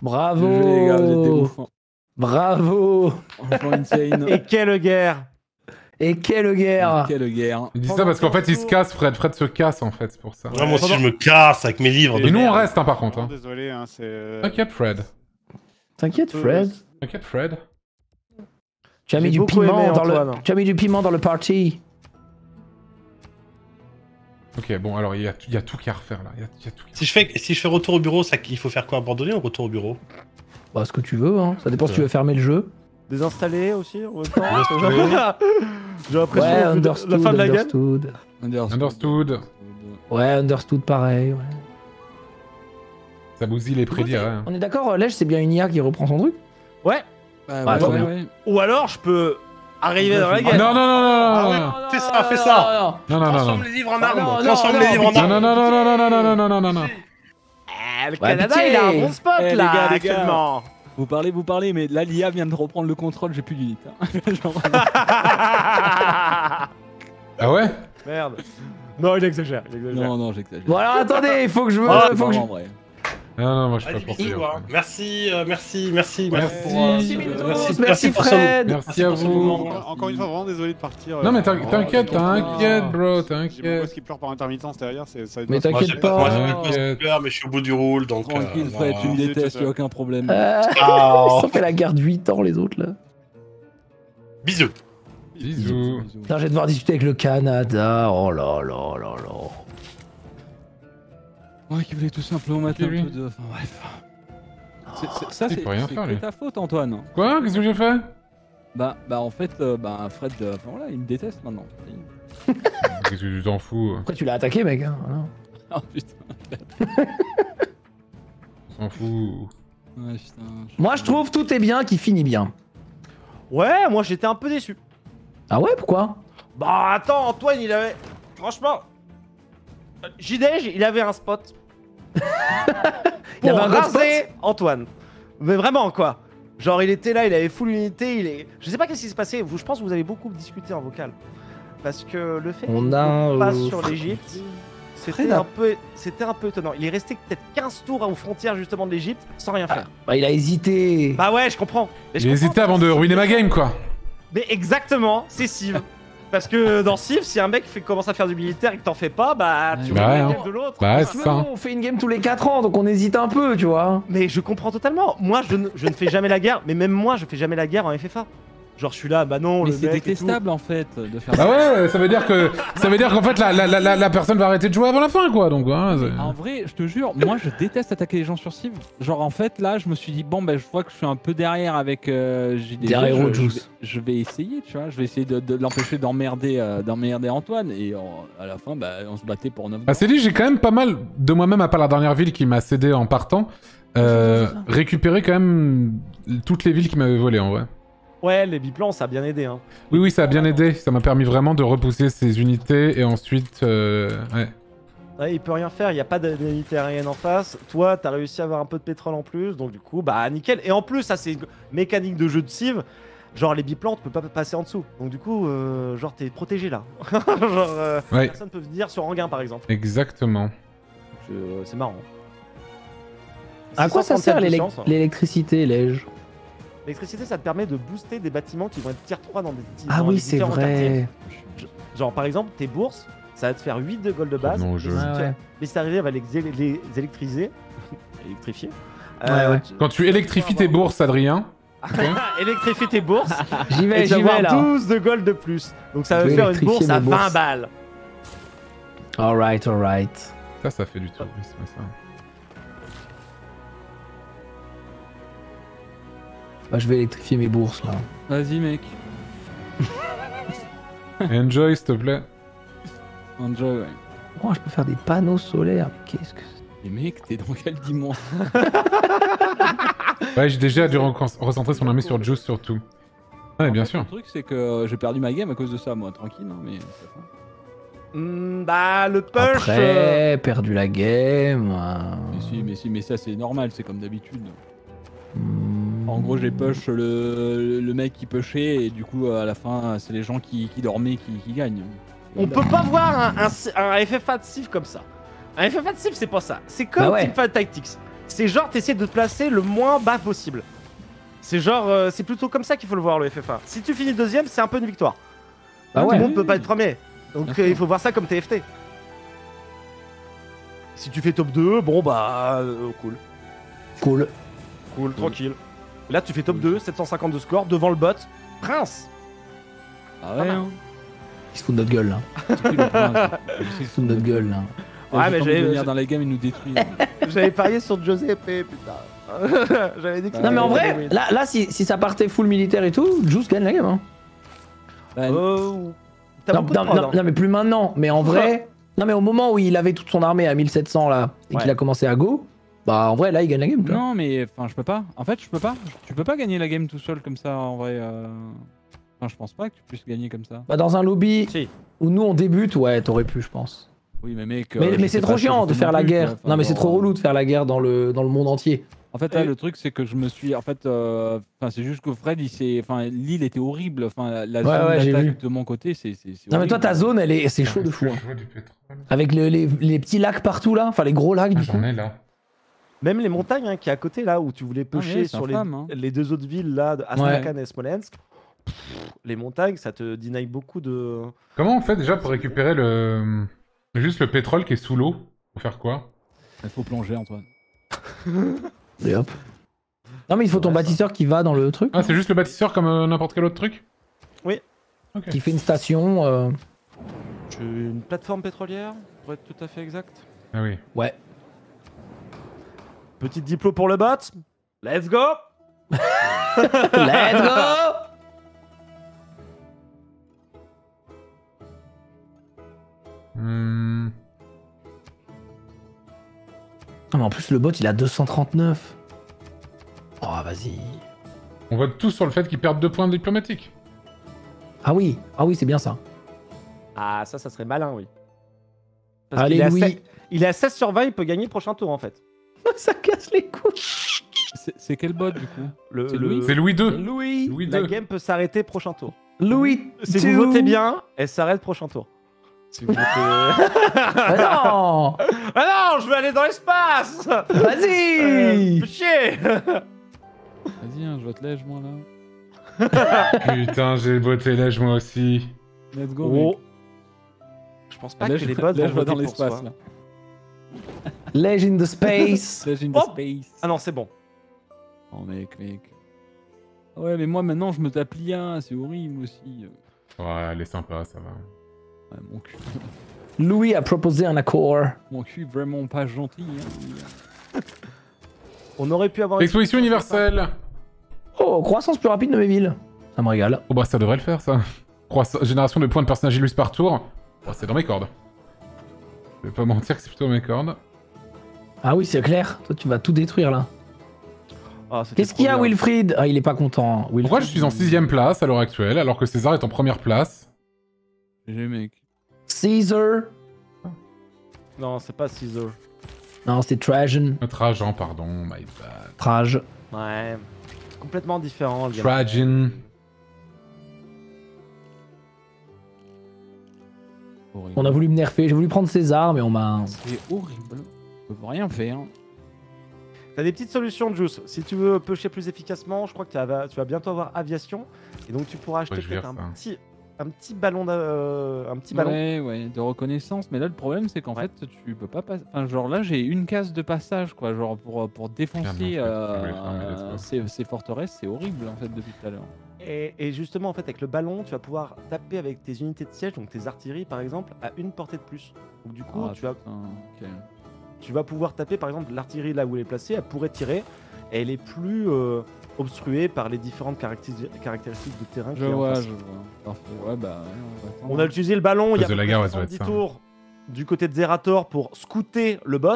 Bravo. Les gars, vous êtes des ouf. hein. Bravo. Et quelle guerre Et quelle guerre. Quelle guerre. Il dit ça parce qu'en fait, il se casse, Fred. Fred se casse en fait, c'est pour ça. Ouais, moi aussi, je me casse avec mes livres. de Et nous, on reste hein, par contre. Vraiment Hein. Désolé, hein, c'est. T'inquiète, Fred. T'inquiète, Euh, Fred. T'inquiète, Fred. Tu as mis du piment aimé, dans le. Tu as mis du piment dans le party. Ok, bon, alors il y a, il y a tout qu'à refaire là. Il y a, y a tout Si je, fais, si je fais retour au bureau, ça, il faut faire quoi Abandonner ou retour au bureau? Bah, ce que tu veux, hein. Ça dépend si tu veux fermer le jeu. Désinstallé aussi en même temps J'ai l'impression Ouais, understood, la fin de la game. understood. Understood. Ouais, understood pareil. Ouais. Ça bousille les prédits, ouais. On est d'accord, Lèche, c'est bien une IA qui reprend son truc? Ouais. Bah, Ah, ouais, trop ouais, bien. ouais. Ou alors je peux arriver dans la Ah, game. non, non, non, non, non, non, Fais ça, fais ça non, non, non, non, non, Transforme les livres en Ah, armes non, non, Transforme non, les livres en armes non, non, non, non, non, non, non, non, non, non, non. Eh, le Canada, il a un bon spot Eh, les là gars, les gars. actuellement. Vous parlez, vous parlez, mais là l'IA vient de reprendre le contrôle, j'ai plus d'unité. hein. Genre, Ah ouais Merde. Non, il exagère. Il exagère. non, non, j'exagère. Bon alors attendez, il faut que je me... Ah, faut que je... Non, non, moi je suis Allez, pas pour bisous, ça. hein. Merci, euh, merci, merci, Merci. pour, euh, Merci, euh, merci, merci, pour ce- Fred. Merci à vous. Encore, encore une fois, vraiment désolé de partir. Non, mais euh, t'inquiète, j'ai t'inquiète, bro, J'ai t'inquiète. gosse qui pleure par intermittence derrière, c'est ça. Mais t'inquiète j'ai pas. Moi, j'ai T'inquiète. pas de peur, mais je suis au bout du rôle, donc. euh, Tranquille. Fred, tu me détestes, y'a aucun problème. Euh. Ils ont fait la guerre de 8 ans les autres là. Bisous. Bisous. Putain, je vais devoir discuter avec le Canada. Oh là là là là. Ouais, qui voulait tout simplement mettre un lui peu de. Enfin, bref. C'est- c'est- ça, Il c'est peut rien c'est ta faute, Antoine. Quoi? Qu'est-ce que j'ai fait? Bah, bah en fait, euh, bah, Fred, euh, enfin, voilà, il me déteste maintenant. Qu'est-ce que tu t'en fous? Pourquoi tu l'as attaqué mec hein. Oh putain. On s'en fout. Ouais, putain. Moi je trouve tout est bien qui finit bien. Ouais, moi j'étais un peu déçu. Ah ouais pourquoi? Bah attends, Antoine, il avait. Franchement. JDG, il avait un spot. Il avait un raser Antoine. Mais vraiment quoi. Genre il était là, il avait full unité, il est. Je sais pas qu'est-ce qui s'est passé. Vous, je pense que vous avez beaucoup discuté en vocal. Parce que le fait On qu'il a, passe euh, sur l'Egypte, c'était a- un peu, c'était un peu étonnant. Il est resté peut-être 15 tours aux frontières justement de l'Egypte sans rien faire. Bah il a hésité. Bah ouais, je comprends. Mais je J'ai comprends hésité avant de ruiner ma game, quoi. Mais exactement, c'est Civ. Parce que dans Civ, si un mec fait, commence à faire du militaire et que t'en fais pas, bah tu. Bah vois ouais, la hein. gueule de l'autre. Bah, c'est ça. hein. On fait une game tous les 4 ans donc on hésite un peu tu vois. Mais je comprends totalement. Moi, je ne, je ne fais jamais la guerre, mais même moi, je fais jamais la guerre en FFA. Genre, je suis là, bah non, Mais le c'est mec détestable en fait de faire Bah ça. ouais, ça veut dire que ça veut dire qu'en fait la, la, la, la- personne va arrêter de jouer avant la fin, quoi. Donc c'est- En vrai, je te jure, moi je déteste attaquer les gens sur Civ. Genre en fait là, je me suis dit bon ben je vois que je suis un peu derrière avec euh, JDG. Derrière je, je vais, je vais essayer, tu vois, je vais essayer de, de l'empêcher d'emmerder euh, d'emmerder Antoine et à la fin bah, on se battait pour 9 Ah, c'est dit, j'ai quand même pas mal de moi-même, à part la dernière ville qui m'a cédé en partant, euh, récupéré quand même toutes les villes qui m'avaient volé en vrai. Ouais, les biplans, ça a bien aidé. Hein. Oui, oui, ça a bien aidé. Ça m'a permis vraiment de repousser ces unités et ensuite. euh, ouais. Ouais, il peut rien faire, il n'y a pas d'unité aérienne en face. Toi, t'as réussi à avoir un peu de pétrole en plus, donc du coup, bah nickel. Et en plus, ça c'est une mécanique de jeu de Civ. Genre, les biplans, tu peux pas passer en dessous. Donc du coup, euh, genre, t'es protégé là. genre, euh, Ouais, personne peut venir sur Anguin par exemple. exactement. Euh, C'est marrant. À quoi ça 637 sert hein. l'électricité Lège? L'électricité, ça te permet de booster des bâtiments qui vont être tier 3 dans des Ah dans oui c'est quartiers. vrai. Genre, par exemple, tes bourses, ça va te faire 8 de gold de base. Mais si Ouais, tu- ouais. Mais si t'arrives à les, les électriser, électrifier, Ouais, ouais. tu- Quand tu électrifies tes bourses, Adrien. électrifier tes bourses, J'y vais, tu j'y vas avoir vais là. 12 de gold de plus. Donc ça va faire une bourse à mes 20 bourses. balles. Alright, alright. Ça, ça fait du tourisme, ça. Bah je vais électrifier mes bourses là. Vas-y mec, Enjoy, s'il te plaît. enjoy. Ouais. Oh je peux faire des panneaux solaires? Mais qu'est-ce que c'est? Et mec, t'es dans quelle dimension Ouais, j'ai déjà dû recon- recentrer son armée sur Juice surtout. Ouais, bien sûr. Le truc c'est que euh, j'ai perdu ma game à cause de ça, moi, tranquille, hein, mais. Hmm, bah, le push. euh, Après, perdu la game. euh, Mais si, mais si, mais ça c'est normal, c'est comme d'habitude. hmm. En gros, j'ai push le, le mec qui pushait et du coup, à la fin, c'est les gens qui, qui dormaient qui, qui gagnent. On peut pas voir un, un, un FFA de Civ comme ça. Un FFA de Civ, c'est pas ça. C'est comme Bah ouais. Teamfight Tactics. C'est genre, t'essaies de te placer le moins bas possible. C'est genre, euh, c'est plutôt comme ça qu'il faut le voir le FFA. Si tu finis deuxième, c'est un peu une victoire. Bah Tout ouais. le monde peut pas être premier. Donc euh, il faut voir ça comme TFT. Si tu fais top 2, bon bah euh, cool. Cool. Cool, tranquille. Là tu fais top 2, 750 de score devant le bot. Prince Ah ouais, hein. Ils se foutent de notre gueule là. Ils se foutent de notre gueule là. Ouais, mais j'ai j'ai- venir dans la game et nous détruire. J'avais parié sur Giuseppe, putain. J'avais dit que Non mais en vrai, là, là si, si ça partait full militaire et tout, Juice gagne la game. Hein. Bah, Euh, T'as Non, hein. non, mais plus maintenant. Mais en vrai, non mais au moment où il avait toute son armée à 1700 là et qu'il Ouais. a commencé à go, bah en vrai là il gagne la game. tu vois. Non, mais enfin, je peux pas. En fait, je peux pas. Tu peux pas gagner la game tout seul comme ça en vrai. euh. Enfin, je pense pas que tu puisses gagner comme ça. Bah dans un lobby Si. où nous on débute, ouais, t'aurais pu, je pense. Oui, mais mec. mais euh, mais c'est trop chiant de faire la plus, guerre. Enfin, non mais c'est trop relou de faire la guerre dans le dans le monde entier. En fait, là, Et- le truc, c'est que je me suis. En fait, euh, enfin, c'est juste que Fred, il s'est. Enfin, l'île était horrible. Enfin, la Ouais, zone ouais, j'ai vu. d'attaque de mon côté, c'est. Non mais toi ta zone elle est c'est chaud de fou. hein. Avec le- les, les petits lacs partout là, enfin les gros lacs Ah, du coup. J'en ai là. Même les montagnes hein, qui est à côté là où tu voulais Ah, c'est sur les, hein. les deux autres villes là, de Astrakhan et Smolensk. pff, Les montagnes, ça te deny beaucoup de. Comment on fait déjà pour récupérer le. Juste le pétrole qui est sous l'eau? Pour faire quoi? Il faut plonger, Antoine. Et hop. Non mais il faut ton Ouais, ça. bâtisseur qui va dans le truc, Ah, c'est juste le bâtisseur comme euh, n'importe quel autre truc? Oui. Ok. qui fait une station. euh, Une plateforme pétrolière, pour être tout à fait exact? Ah oui. Ouais. Petit diplôme pour le bot. Let's go Let's go Hmm. Ah mais en plus le bot il a 239. Oh vas-y. On vote tous sur le fait qu'ils perdent deux points diplomatiques. Ah oui, ah oui c'est bien ça. Ah, ça, ça serait malin, oui. Parce Allez qu'il est à Louis. sept- Il est à 16 sur 20, il peut gagner le prochain tour en fait. ça casse les couilles. C'est quel bot, du coup Le, C'est le- Louis C'est Louis II. Louis, Louis la game peut s'arrêter prochain tour. Louis. Si two. vous votez bien, elle s'arrête prochain tour. Si vous votez... Ah non ah non, je veux aller dans l'espace Euh, Vas-y fais chier Vas-y, hein, je vote lège, moi, là. Putain, j'ai voté lège moi aussi. Let's go, Oh. Je pense pas Lège, que les bots lège vont voter dans pour l'espace, là. In the space. The Oh space. Ah non, c'est bon. Oh, mec, mec. Ouais, mais moi, maintenant, je me tape l'IA, c'est horrible aussi. Ouais, elle est sympa, ça va. Ouais, mon cul. Louis a proposé un accord. Mon cul, vraiment pas gentil, hein. On aurait pu avoir... une Exposition universelle Oh, croissance plus rapide de mes villes. Ça me régale. Oh bah ça devrait le faire ça. Croissance- Génération de points de personnages illustres par tour. Bon, c'est dans mes cordes. Je vais pas mentir que c'est plutôt dans mes cordes. Ah oui, c'est clair. Toi, tu vas tout détruire là. Ah, Qu'est-ce qu'il y a. Wilfried? Ah, il est pas content. Wilfried. Pourquoi je suis en sixième place à l'heure actuelle alors que César est en première place? GG, mec. Caesar. Non, c'est pas Caesar. Non, c'est Trajan. Notre agent, pardon, my bad. Traj. Ouais. C'est complètement différent, le gars. Trajan. On a voulu me nerfer. J'ai voulu prendre César, mais on m'a. C'est horrible. On peut rien faire. T'as des petites solutions, Juice. Si tu veux pêcher plus efficacement, je crois que tu vas, tu vas bientôt avoir aviation. Et donc tu pourras acheter peut-être un petit, un petit ballon, euh, un petit ballon. Ouais, ouais, de reconnaissance. Mais là, le problème, c'est qu'en Ouais. fait, tu peux pas passer. Enfin, genre là, j'ai une case de passage, quoi. Genre pour, pour défoncer euh, ces, ces forteresses, c'est horrible, en fait, depuis tout à l'heure. Et, et justement, en fait, avec le ballon, tu vas pouvoir taper avec tes unités de siège, donc tes artilleries par exemple, à une portée de plus. Donc du coup, Ah, tu, vas, putain, ok. Tu vas pouvoir taper par exemple l'artillerie là où elle est placée, elle pourrait tirer, et elle est plus euh, obstruée par les différentes caractéris- caractéristiques de terrain Je qu'il y a en vois, face. je vois. Parfait. Ouais, bah, ouais, on a utilisé le ballon, il y a de la guerre, près ouais, ça doit être 70 ça. tours du côté de Zerator pour scouter le bot.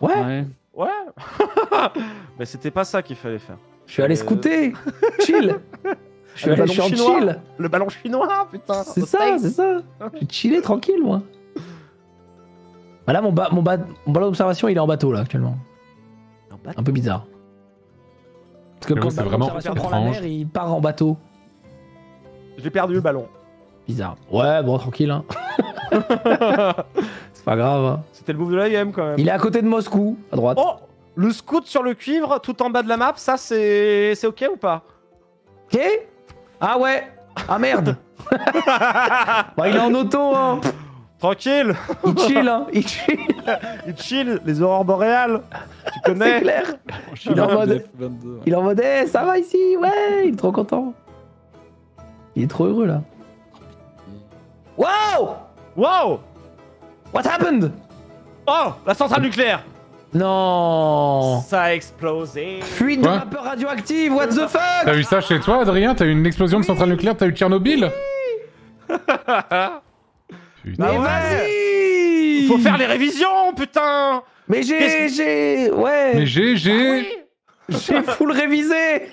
Ouais, Ouais. Ouais Mais c'était pas ça qu'il fallait faire. je suis allé Euh, scouter. chill. Je suis Le allé en chill. Le ballon chinois, putain C'est ça, c'est ça. J'ai chillé tranquille, moi. Bah là, mon, ba- mon, ba- mon ballon d'observation, il est en bateau, là, actuellement. Un peu bizarre. Parce que quand le c'est ballon vraiment d'observation prend la mer, il part en bateau. J'ai perdu le ballon. Bizarre. Ouais, bon, tranquille, hein. c'est pas grave. hein. C'était le move de la game quand même. Il est à côté de Moscou, à droite. Oh Le scout sur le cuivre tout en bas de la map, ça c'est c'est ok ou pas? Ok Ah ouais Ah merde Bah, il est en auto, hein Tranquille. Il chill, hein. Il chill, Il chill, les aurores boréales. Tu c'est connais clair. Il est en mode... F22. Il est en mode, Eh, ça va ici, ouais, il est trop content. Il est trop heureux là. Wow! Wow! What happened? Oh La centrale nucléaire. Non. Ça a explosé. Fuite de vapeur radioactive, what the fuck? T'as eu ça chez toi, Adrien? T'as eu une explosion de centrale nucléaire? T'as eu Tchernobyl? Putain. Mais ouais. vas-y. Faut faire les révisions, putain. Mais j'ai... J'ai... Ouais. Mais GG J'ai. Full révisé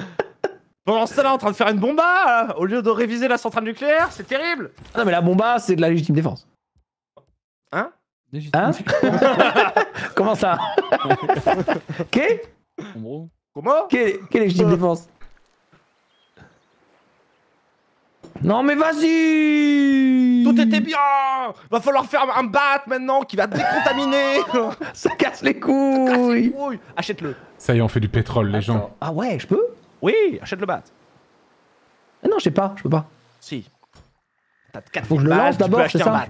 Pendant ce temps-là, en train de faire une bomba, euh, au lieu de réviser la centrale nucléaire, c'est terrible. Ah Non mais la bomba, c'est de la légitime défense. Légitime. Hein? Comment ça? Qu'est. Comment? Qu'est qu'est légitime défense? Non mais vas-y Tout était bien Va falloir faire un bat maintenant qui va décontaminer Ça casse les couilles Oui, Achète-le. Ça y est, on fait du pétrole, les gens. Ah ouais, je peux? Oui, achète le bat. Ah Non, je sais pas, je peux pas. Si. T'as 4 Faut que je le lance d'abord, c'est ça.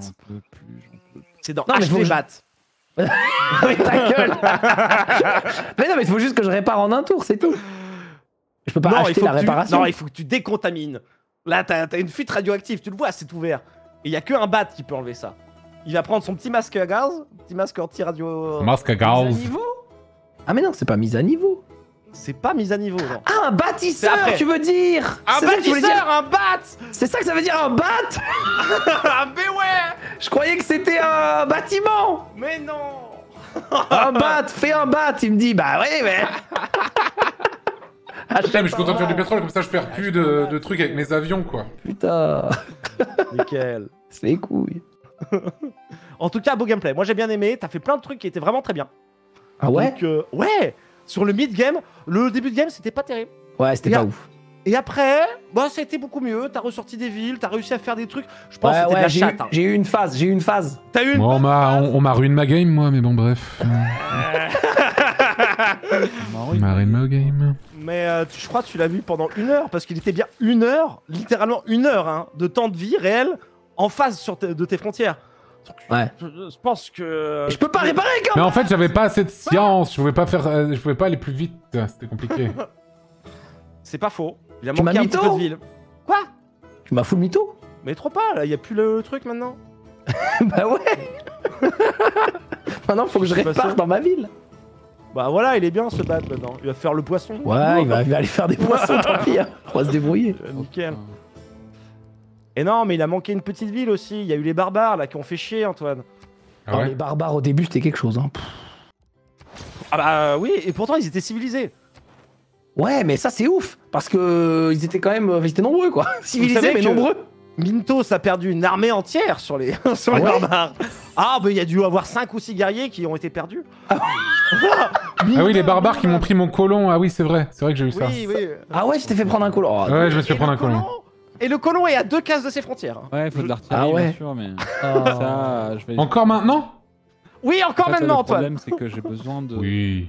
C'est dans Non, mais faut acheter je- bat. mais ta gueule Mais non, mais il faut juste que je répare en un tour, c'est tout. Je peux pas non, acheter la tu... réparation. non, il faut que tu décontamines. Là, t'as as une fuite radioactive, tu le vois, c'est ouvert. Et il y a que un bat qui peut enlever ça. Il va prendre son petit masque à gaz, petit masque anti-radio. Masque à Mise à gaz. niveau Ah mais non, c'est pas mise à niveau. C'est pas mise à niveau. Ah, un bâtisseur, tu veux dire Un dire bâtisseur, un bat C'est ça que ça veut dire un bat Ah, mais ouais Je croyais que c'était un bâtiment Mais non Un bat, fais un bat Il me dit, bah oui, mais... Ah, Putain, mais je suis content de faire du pétrole, comme ça je perds plus de, de trucs avec mes avions, quoi. Putain, Nickel. c'est les couilles. En tout cas, beau gameplay. Moi, j'ai bien aimé. T'as fait plein de trucs qui étaient vraiment très bien. Ah ouais Donc, euh, ouais Sur le mid-game, le début de game, c'était pas terrible. Ouais, c'était pas ouf. Et après, bah, ça a été beaucoup mieux. T'as ressorti des villes, t'as réussi à faire des trucs. Je pense Ouais, que c'était de ouais, j'ai eu, hein. j'ai eu une phase, j'ai eu une phase. T'as eu une phase. on, on m'a ruiné ma game, moi, mais bon, bref. On m'a ruiné ma game. Mais euh, tu- je crois que tu l'as vu pendant une heure, parce qu'il était bien une heure, littéralement une heure, hein, de temps de vie réel en face sur de tes frontières. Donc, Ouais. Je, je pense que. Je peux pas réparer quand Mais en fait, j'avais pas assez de science, je pouvais pas faire, euh, je pouvais pas aller plus vite, c'était compliqué. C'est pas faux. Il a Tu manqué un petit peu de ville. Quoi? Tu m'as full mytho Mais trop pas, là, y a plus le truc maintenant. Bah ouais Maintenant, faut que je Je répare dans ma ville. Bah voilà, il est bien ce bat maintenant. Il va faire le poisson. Ouais, il va, il va aller faire des poissons, tant pis. hein. On va se débrouiller. Euh, Nickel. Et non, mais il a manqué une petite ville aussi. Il y a eu les barbares là qui ont fait chier, Antoine. Ah Alors, ouais les barbares au début, c'était quelque chose. Hein. Ah bah oui, et pourtant ils étaient civilisés. Ouais, mais ça, c'est ouf. Parce que euh, ils étaient quand même. Ils étaient nombreux, quoi. Civilisés, mais que- nombreux. Mintos a perdu une armée entière sur les, sur les Ah ouais barbares. Ah bah il y a dû avoir 5 ou 6 guerriers qui ont été perdus. Ah oui, les barbares qui m'ont pris mon colon, ah oui, c'est vrai, c'est vrai que j'ai eu ça. Oui, oui. Ah ouais, tu t'es fait prendre un colon. Oh, Ouais, je me suis fait prendre le un colon. Et le colon est à deux cases de ses frontières. Ouais, faut de Ah l'artillerie, ouais. bien sûr, mais oh. ça, je vais. Encore maintenant? Oui, encore En fait, ça, maintenant, Le Antoine. problème, c'est que j'ai besoin de. Oui.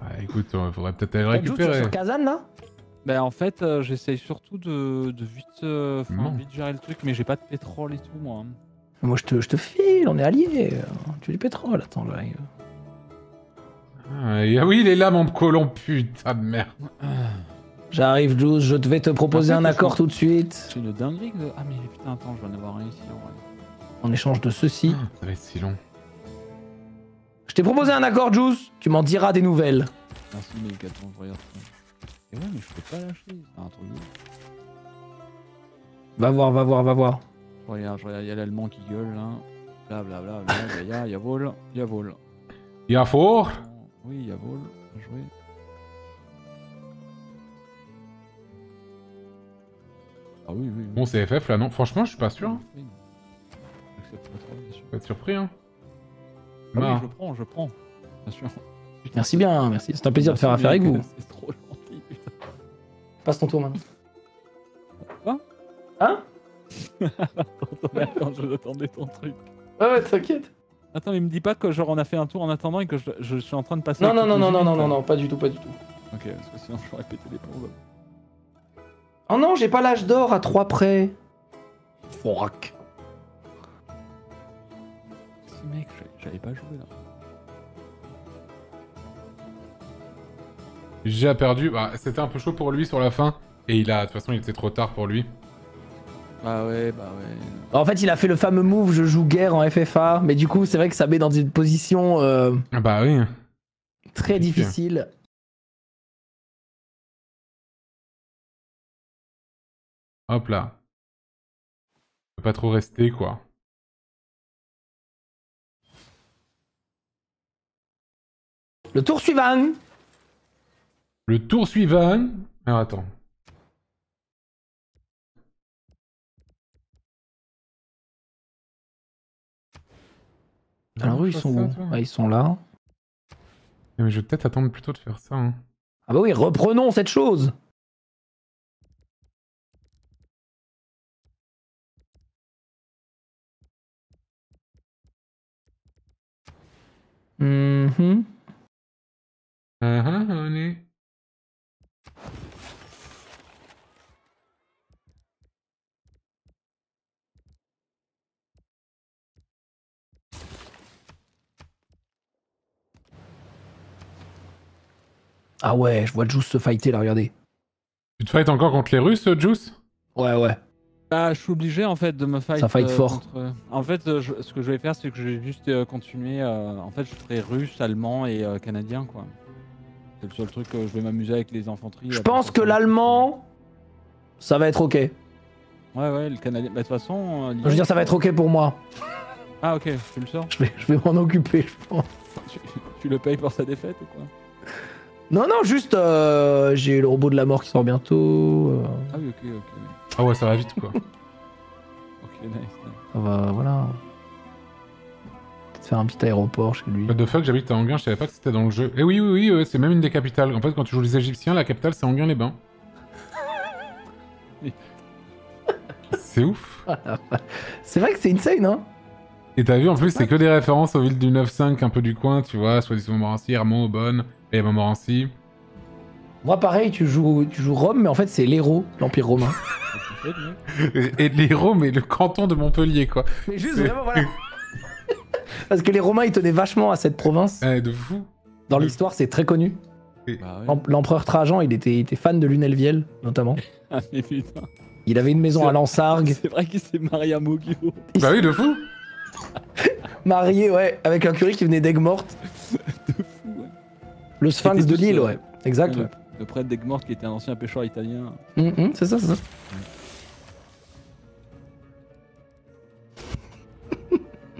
Ah, écoute, faudrait peut-être aller le Tu joues récupérer. sur Kazan, là? Bah, en fait, euh, j'essaye surtout de, de vite, euh, enfin, Non. vite gérer le truc, mais j'ai pas de pétrole et tout, moi. Moi, je te, je te file, on est alliés. Tu veux du pétrole, attends, j'arrive. Ah, et- ah oui, il est là, mon colon, putain de merde. J'arrive, Jules, je vais te proposer En fait, un accord tout de suite. J'ai une dinguerie de. Ah, mais putain, attends, je vais en avoir un ici en vrai. En échange de ceci. Ça va être si long. Je t'ai proposé un accord, Jules. Tu m'en diras des nouvelles. Merci, mec, attends, je regarde ça. Et ouais, mais je peux pas lâcher, c'est un truc. Va voir, va voir, va voir. Je regarde, je regarde, il y a l'allemand qui gueule là. Bla bla bla bla, il y a, y a vol, il y a vol. Il y a fort. Oui, il y a vol, bien joué. Ah oui, oui. oui. Bon, c'est FF là, non? Franchement, je suis pas sûr. hein. Oui. J'accepte pas trop, bien sûr. Je vais être surpris, hein. Ah oui, je prends, je prends. Bien sûr. Merci bien, merci. C'est un plaisir de faire affaire avec vous. C'est trop. Passe ton tour maintenant. Quoi Hein Attends, je attendais ton truc. Ouais, ouais, t'inquiète. Attends, mais me dis pas que genre on a fait un tour en attendant et que je, je suis en train de passer. Non, non, non, non, non, non, non, non, pas du tout, pas du tout. Ok, parce que sinon j'aurais pété les plombs. Oh non, j'ai pas l'âge d'or à 3 près. Fuck. Si mec, j'avais pas joué là. J'ai perdu. Bah, c'était un peu chaud pour lui sur la fin. Et il a, de toute façon, il était trop tard pour lui. Ah ouais, bah ouais. En fait, il a fait le fameux move je joue guerre en FFA, mais du coup, c'est vrai que ça met dans une position euh, Ah bah oui. très difficile. Hop là. Faut pas trop rester, quoi. Le tour suivant. Le tour suivant. Alors attends. Alors eux, ils sont ça, où. Ah, Ils sont là. Mais je vais peut-être attendre plutôt de faire ça. hein. Ah bah oui, reprenons cette chose. Mhm. Ah, ah, Ah ouais, je vois Juice se fighter là, regardez. Tu te fights encore contre les Russes, Juice? Ouais, ouais. Bah, je suis obligé en fait de me fight. Ça fight euh, fort. contre- En fait, euh, je- ce que je vais faire, c'est que je vais juste euh, continuer. euh, En fait, je ferai russe, allemand et euh, canadien, quoi. C'est le seul truc que je vais m'amuser avec les infanteries. Je pense que l'allemand, ça va être ok. Ouais, ouais, le canadien. Bah, de toute façon. euh, Je veux dire, ça va être ok pour moi. Ah, ok, tu le sors. Je vais, je vais m'en occuper, je pense. Tu, tu le payes pour sa défaite ou quoi? Non, non, juste, euh, j'ai le robot de la mort qui sort bientôt. euh, Ah oui, ok, ok. oui. Ah ouais, ça va vite, quoi. Ok, nice. nice. ça va, voilà. Peut-être faire un petit aéroport chez lui. What the fuck, j'habite à Anguin, je savais pas que c'était dans le jeu. Eh oui, oui, oui, ouais, c'est même une des capitales. En fait, quand tu joues les Égyptiens, la capitale c'est Anguin-les-Bains. c'est ouf. C'est vrai que c'est insane, hein Et t'as vu, en plus, c'est que des références aux villes du 9-5, un peu du coin, tu vois, soit Montmorency, Hermont, Aubonne, et Montmorency. Moi, pareil, tu joues, tu joues Rome, mais en fait, c'est l'héros, l'Empire romain. Et l'héros, mais le canton de Montpellier, quoi. mais juste vraiment, voilà. Parce que les Romains, ils tenaient vachement à cette province. Eh, de fou. Dans l'histoire, c'est très connu. Bah ouais. L'empereur Trajan, il était, il était fan de Lunelviel, notamment. Ah, mais putain. Il avait une maison à Lansargues, C'est vrai qu'il s'est marié à Mogio. Bah oui, de fou. marié, ouais, avec un curé qui venait d'Aigues-Mortes. Le Sphinx de Lille, ouais. Exact, le, ouais. le prêtre d'Aigues-Mortes qui était un ancien pêcheur italien. Hum, hum, c'est ça, c'est ça.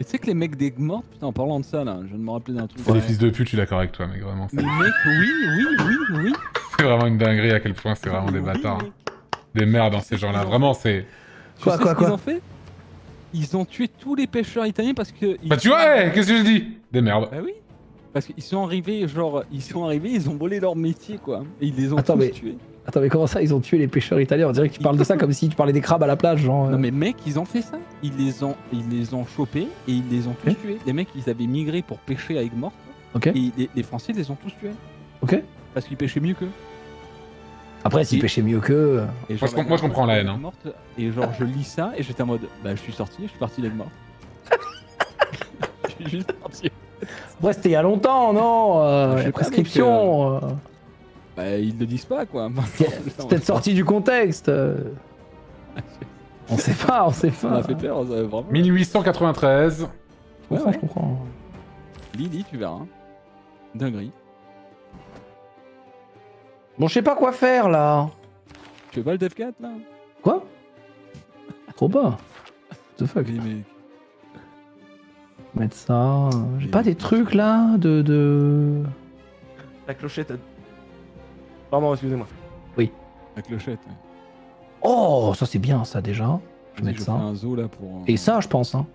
Et tu sais que les mecs d'Aigues-Mortes, putain, en parlant de ça là, je viens de me rappeler d'un truc. C'est des fils de pute, je suis d'accord avec toi, mec, vraiment. Mais mec, oui, oui, oui, oui. C'est vraiment une dinguerie à quel point c'est vraiment des Oui, bâtards. mec. Des merdes, hein, ces gens-là. Vraiment, c'est. Tu Quoi, sais quoi, ce qu'ils quoi ont fait? Ils ont tué tous les pêcheurs italiens parce que. Bah tu vois, eh, qu'est-ce que je dis? Des merdes. Bah oui. Parce qu'ils sont arrivés, genre, ils sont arrivés, ils ont volé leur métier, quoi. Et ils les ont Attends, tous mais- tués. Attends, mais comment ça, ils ont tué les pêcheurs italiens? On dirait que tu parles de ça comme si tu parlais des crabes à la plage, genre. euh. Non mais mec, ils ont fait ça. Ils les ont, ils les ont chopés et ils les ont tous tués. Les mecs, ils avaient migré pour pêcher à Aigues-Mortes. Ok. Et les, les Français les ont tous tués. Ok. Parce qu'ils pêchaient mieux qu'eux. Après, s'ils pêchaient mieux qu'eux. euh, Et Moi, je moi, je comprends la haine, hein. Et genre, je lis ça et j'étais en mode, bah je suis sorti, je suis parti d'Aigues-Mortes. je suis juste parti. Après, c'était il y a longtemps, non euh, Je sais La pas, prescription. euh, Bah ils le disent pas, quoi. C'est peut-être sorti du contexte. euh. On sait pas, on sait Ça pas. m'a fait peur, ça, vraiment. 1893. Je comprends, Ouais, je comprends. Lis, tu verras. Dinguerie. Bon, je sais pas quoi faire là. Tu veux pas le Dev 4 là Quoi? Trop pas. What the fuck? Mais Mettre ça. J'ai pas des trucs là de. de... La clochette. Pardon, excusez-moi. la clochette. ouais. Oh, ça c'est bien ça déjà. Je vais mettre je ça. fais un zoo là pour. euh, Et ça, je pense. Hein.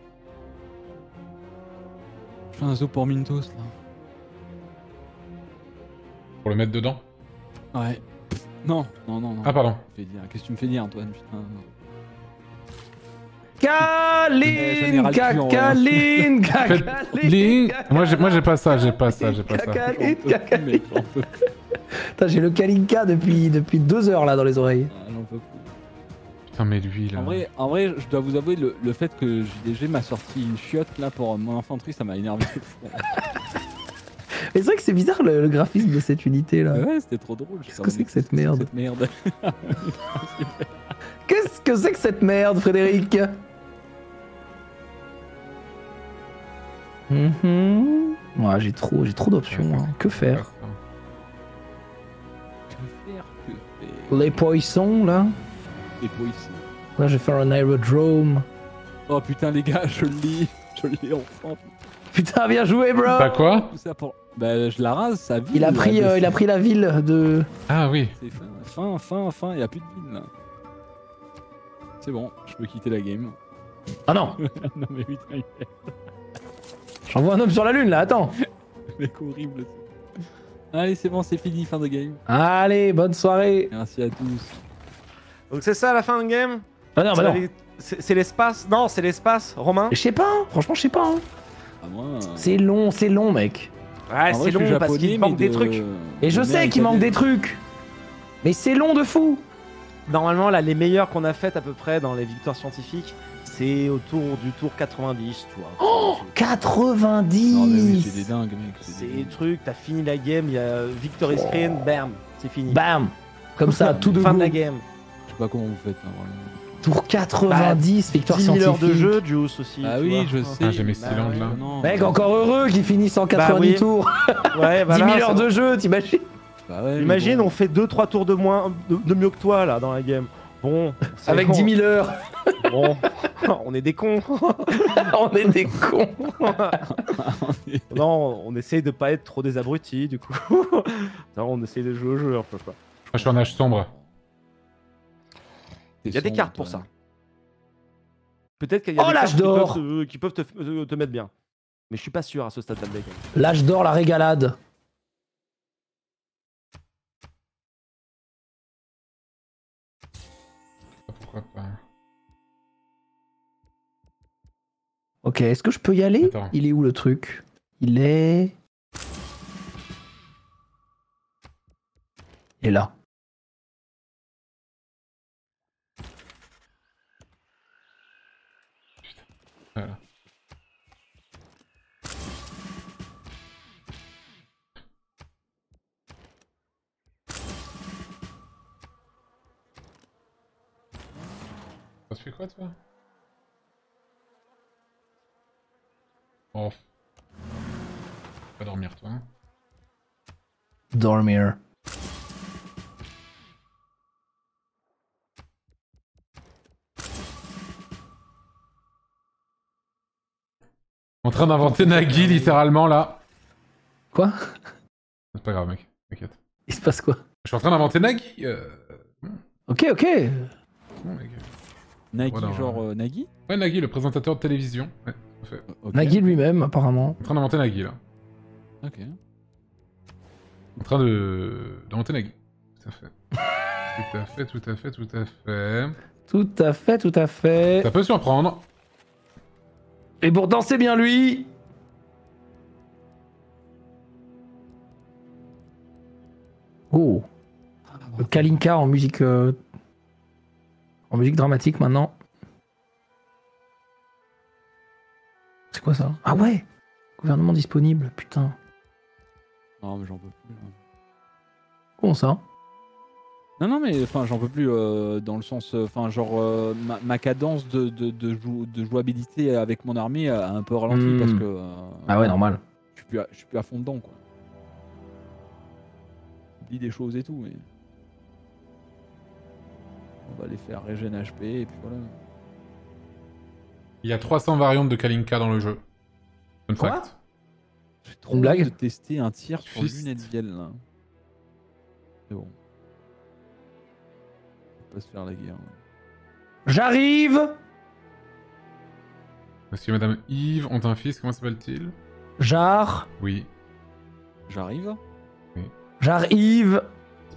Je fais un zoo pour Mintos là. Pour le mettre dedans? Ouais. Non, non, non, non. Ah, pardon. Qu'est-ce que tu me fais dire, Antoine? Putain. Faites- cacaline. Link- Moi, j'ai moi, j'ai pas ça, j'ai pas ça, j'ai pas ça. Putain, j'ai le Kalinka depuis, depuis deux heures là dans les oreilles. Ah. Putain, mais lui, là. En vrai, en vrai, je dois vous avouer, le, le fait que JDG m'a sorti une chiotte là pour mon infanterie, ça m'a énervé. Mais c'est vrai que c'est bizarre le, le graphisme de cette unité là. ouais, c'était trop drôle. Qu'est-ce que c'est que cette merde Cette merde. Qu'est-ce que c'est que cette merde, Frédéric? Mhm. Ouais, j'ai trop, j'ai trop d'options. hein. Que faire? Que faire Que faire Les poissons, là Et poissons. Là, je vais faire un aérodrome. Oh putain, les gars, je l'ai. Je l'ai enfin. Putain, bien joué, bro Bah quoi? Bah, je la rase, sa ville. il a, pris, euh, il a pris la ville de... Ah oui. C'est fin, fin, fin, fin, y a plus de ville là. C'est bon, je peux quitter la game. Ah non non mais putain, il est J'envoie un homme sur la lune, là, attends mec horrible. Allez, c'est bon, c'est fini, fin de game. Allez, bonne soirée Merci à tous. Donc c'est ça la fin de game Ah non, bah non C'est l'espace Non, c'est l'espace, Romain Je sais pas, hein. franchement, je sais pas. hein. À moi. C'est long, c'est long, mec. Ouais, c'est long parce qu'il manque des trucs. Et je sais qu'il manque des trucs. Mais c'est long de fou. Normalement, là, les meilleurs qu'on a faites à peu près dans les victoires scientifiques, c'est autour du tour 90, tu vois. Oh, Non, mais oui, 90 c'est des dingues, mec. C'est des trucs, t'as fini la game, il y a victory screen, bam, c'est fini. Bam Comme ça, tout de fin de la game. Je sais pas comment vous faites, hein, vraiment. Tour 90, victoire 10 000 heures scientifique. de jeu, Juice aussi. Ah oui, vois. je sais. Ah, j'ai mes Bah ouais. là. Non, Mec, encore heureux qu'il finisse en 90 Bah oui. tours. Ouais, 10 voilà, 000 heures de jeu, t'imagines Bah ouais, Imagine, bon. on fait 2-3 tours de moins, de, de mieux que toi là dans la game. Bon, Avec bon. 10 000 heures. Bon, on est des cons. On est des cons. non, on essaye de pas être trop des abrutis du coup. non, on essaye de jouer au jeu un peu quoi. Moi, je suis en âge sombre. Il y a des cartes pour ça. Peut-être qu'il y a Oh, des l'âge cartes qui d'or. peuvent, te- qui peuvent te, te- te mettre bien. Mais je suis pas sûr à ce stade de la game. L'âge d'or, la régalade. Pourquoi pas Ok, est-ce que je peux y aller? Attends. Il est où le truc? Il est... Il est là. Voilà. Ça se fait quoi, toi? Oh. Va dormir, toi. hein. Dormir. En train d'inventer Nagui, littéralement, là. Quoi? C'est pas grave, mec. T'inquiète. Il se passe quoi? Je suis en train d'inventer Nagui. euh, Ok, ok. bon, mec. Nagui, Voilà, genre euh, Nagui? Ouais, Nagui, le présentateur de télévision. Ouais, Ok. Nagui lui-même, apparemment. En train d'inventer Nagui, là. Ok. En train de... d'inventer Nagui. Tout à fait. tout à fait, tout à fait, tout à fait. Tout à fait, tout à fait. Ça peut surprendre. Et pourtant, c'est bien lui Oh Le Kalinka en musique... euh, En musique dramatique, maintenant. C'est quoi ça Ah ouais Gouvernement disponible, putain. Non, mais j'en peux plus. hein. Comment ça Non, non, mais enfin, j'en peux plus euh, dans le sens, euh, enfin, genre, euh, ma, ma cadence de, de, de, jou- de jouabilité avec mon armée a un peu ralenti Hmm. parce que. euh, Ah ouais, normal. Je suis plus à, je suis plus à fond dedans, quoi. J'oublie des choses et tout, mais. On va les faire régène HP et puis voilà. Il y a 300 variantes de Kalinka dans le jeu. Fun Quoi fact. J'ai trop Une blague de tester un tir sur Fist. Lunetviel là. C'est bon. On va pas se faire la guerre. J'arrive Monsieur et Madame Yves ont un fils, comment s'appelle-t-il? Jar Oui. J'arrive? J'arrive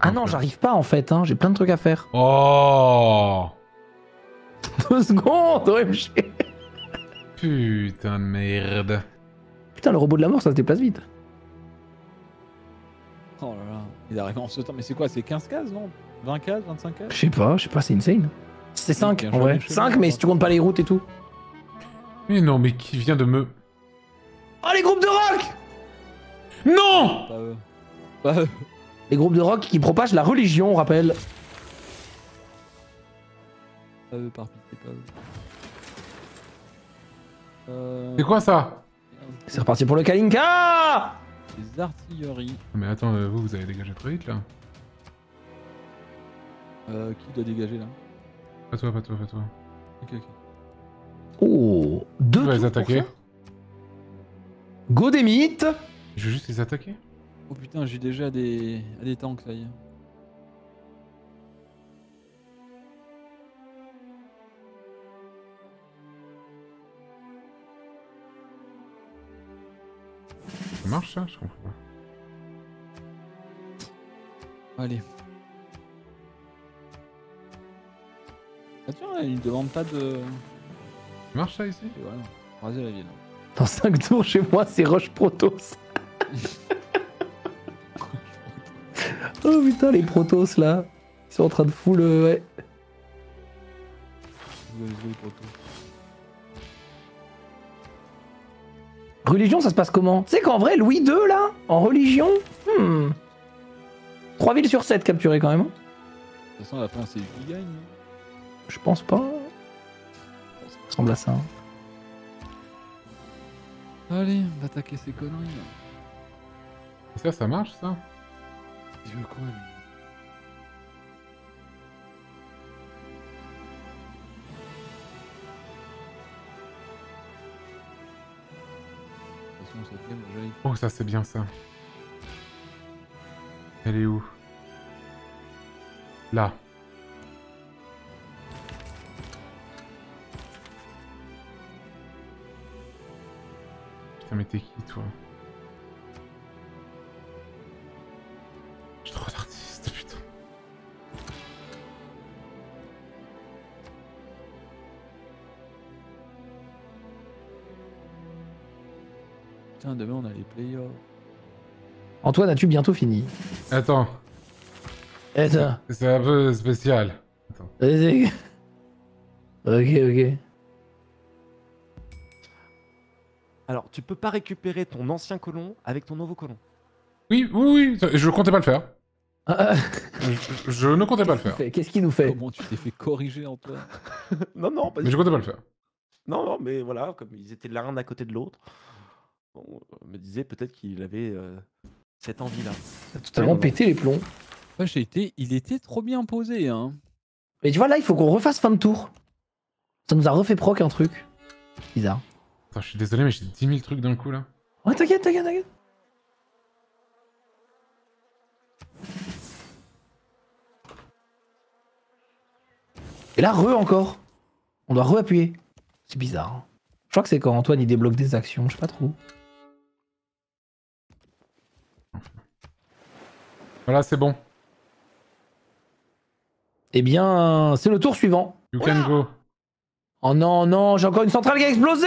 Ah non, j'arrive pas en fait, hein. j'ai plein de trucs à faire. Oh Deux secondes, OMG Putain de merde. Putain, le robot de la mort, ça se déplace vite. Oh là là. Il arrive en ce temps. Mais c'est quoi C'est 15 cases, non? 20 cases 25 cases? Je sais pas, je sais pas, c'est insane. C'est 5 bien en vrai. chez 5, moi, mais si tu comptes pas les routes et tout. Mais non, mais qui vient de me... Oh, les groupes de rock Non Pas eux. Pas eux. Les groupes de rock qui propagent la religion, on rappelle. Pas eux, par pitié, pas eux. Euh, C'est quoi ça C'est reparti pour le Kalinka Les artilleries. Mais attends, euh, vous, vous avez dégagé trop vite là Euh, qui doit dégager là Pas toi, pas toi, pas toi. Ok, ok. Oh Deux Tu vas les tours pour attaquer ça Go des mythes Je vais juste les attaquer Oh putain, j'ai déjà des... à des tanks, ça y est. Ça marche ça Je comprends pas. Allez. Ah tiens, ils ne demandent pas de... Ça marche ça ici Et voilà, raser la ville. Dans 5 tours chez moi, c'est Roche Protoss. oh putain, les Protoss là. Ils sont en train de full. ouais. Vous tout. Religion, ça se passe comment? Tu sais qu'en vrai, Louis II là, en religion, hmm. 3 villes sur 7 capturées quand même. hein. De toute façon, la fin, c'est lui qui gagne. hein. Je pense pas. Ça ressemble à ça. hein. Allez, on va attaquer ces conneries là. Et ça, ça marche ça quoi Oh, ça c'est bien ça. Elle est où? Là. Putain, mais t'es qui toi? Putain, demain on a les playoffs. Antoine, as-tu bientôt fini? Attends, Attends. c'est un peu spécial. Vas-y. Ok, ok. Alors, tu peux pas récupérer ton ancien colon avec ton nouveau colon. Oui, oui, oui, je comptais pas le faire. Ah, Je, je ne comptais pas le faire. ah, Qu'est-ce qu'il nous fait? Comment tu t'es fait corriger, Antoine? Non, non, pas Mais je comptais pas le faire. Non, non, mais voilà, comme ils étaient l'un à côté de l'autre, on me disait peut-être qu'il avait euh, cette envie-là. T'as totalement pété les plombs. Ouais, j'ai été... Il était trop bien posé, hein. Mais tu vois, là, il faut qu'on refasse fin de tour. Ça nous a refait proc un truc. Bizarre. Attends, je suis désolé, mais j'ai 10 000 trucs d'un coup là. Ouais, t'inquiète, t'inquiète, t'inquiète. Et là, re encore. On doit re-appuyer. C'est bizarre. Je crois que c'est quand Antoine il débloque des actions, je sais pas trop. Voilà, c'est bon. Eh bien, c'est le tour suivant. You can go. Oh non, non, j'ai encore une centrale qui a explosé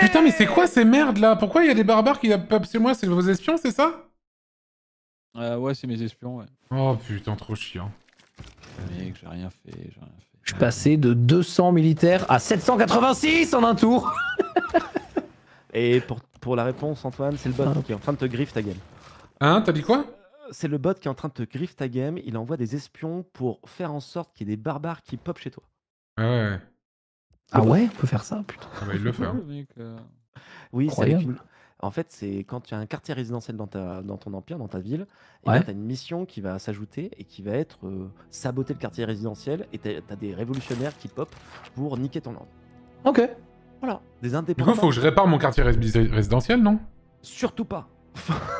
Putain, mais c'est quoi ces merdes là? Pourquoi il y a des barbares qui tapent sur moi? C'est vos espions, c'est ça? Euh, ouais, c'est mes espions, ouais. Oh putain, trop chiant. Mec, j'ai rien fait, j'ai rien fait. Je suis passé de 200 militaires à 786 en un tour Et pour, pour la réponse, Antoine, c'est le bot Ah. qui est en train de te griffe ta game. Hein, t'as dit quoi? C'est le bot qui est en train de te griffe ta game. Il envoie des espions pour faire en sorte qu'il y ait des barbares qui pop chez toi. Ah ouais, Ah ouais, on peut faire ça, putain. ah bah, il le fait. hein. Oui, c'est avec Incroyable. une... En fait, c'est quand tu as un quartier résidentiel dans, ta... dans ton empire, dans ta ville, et Ouais. tu as une mission qui va s'ajouter et qui va être euh, saboter le quartier résidentiel et tu as des révolutionnaires qui pop pour niquer ton land. Ok. Voilà, des Du coup, indépendants. faut que je répare mon quartier rés- résidentiel, non? Surtout pas.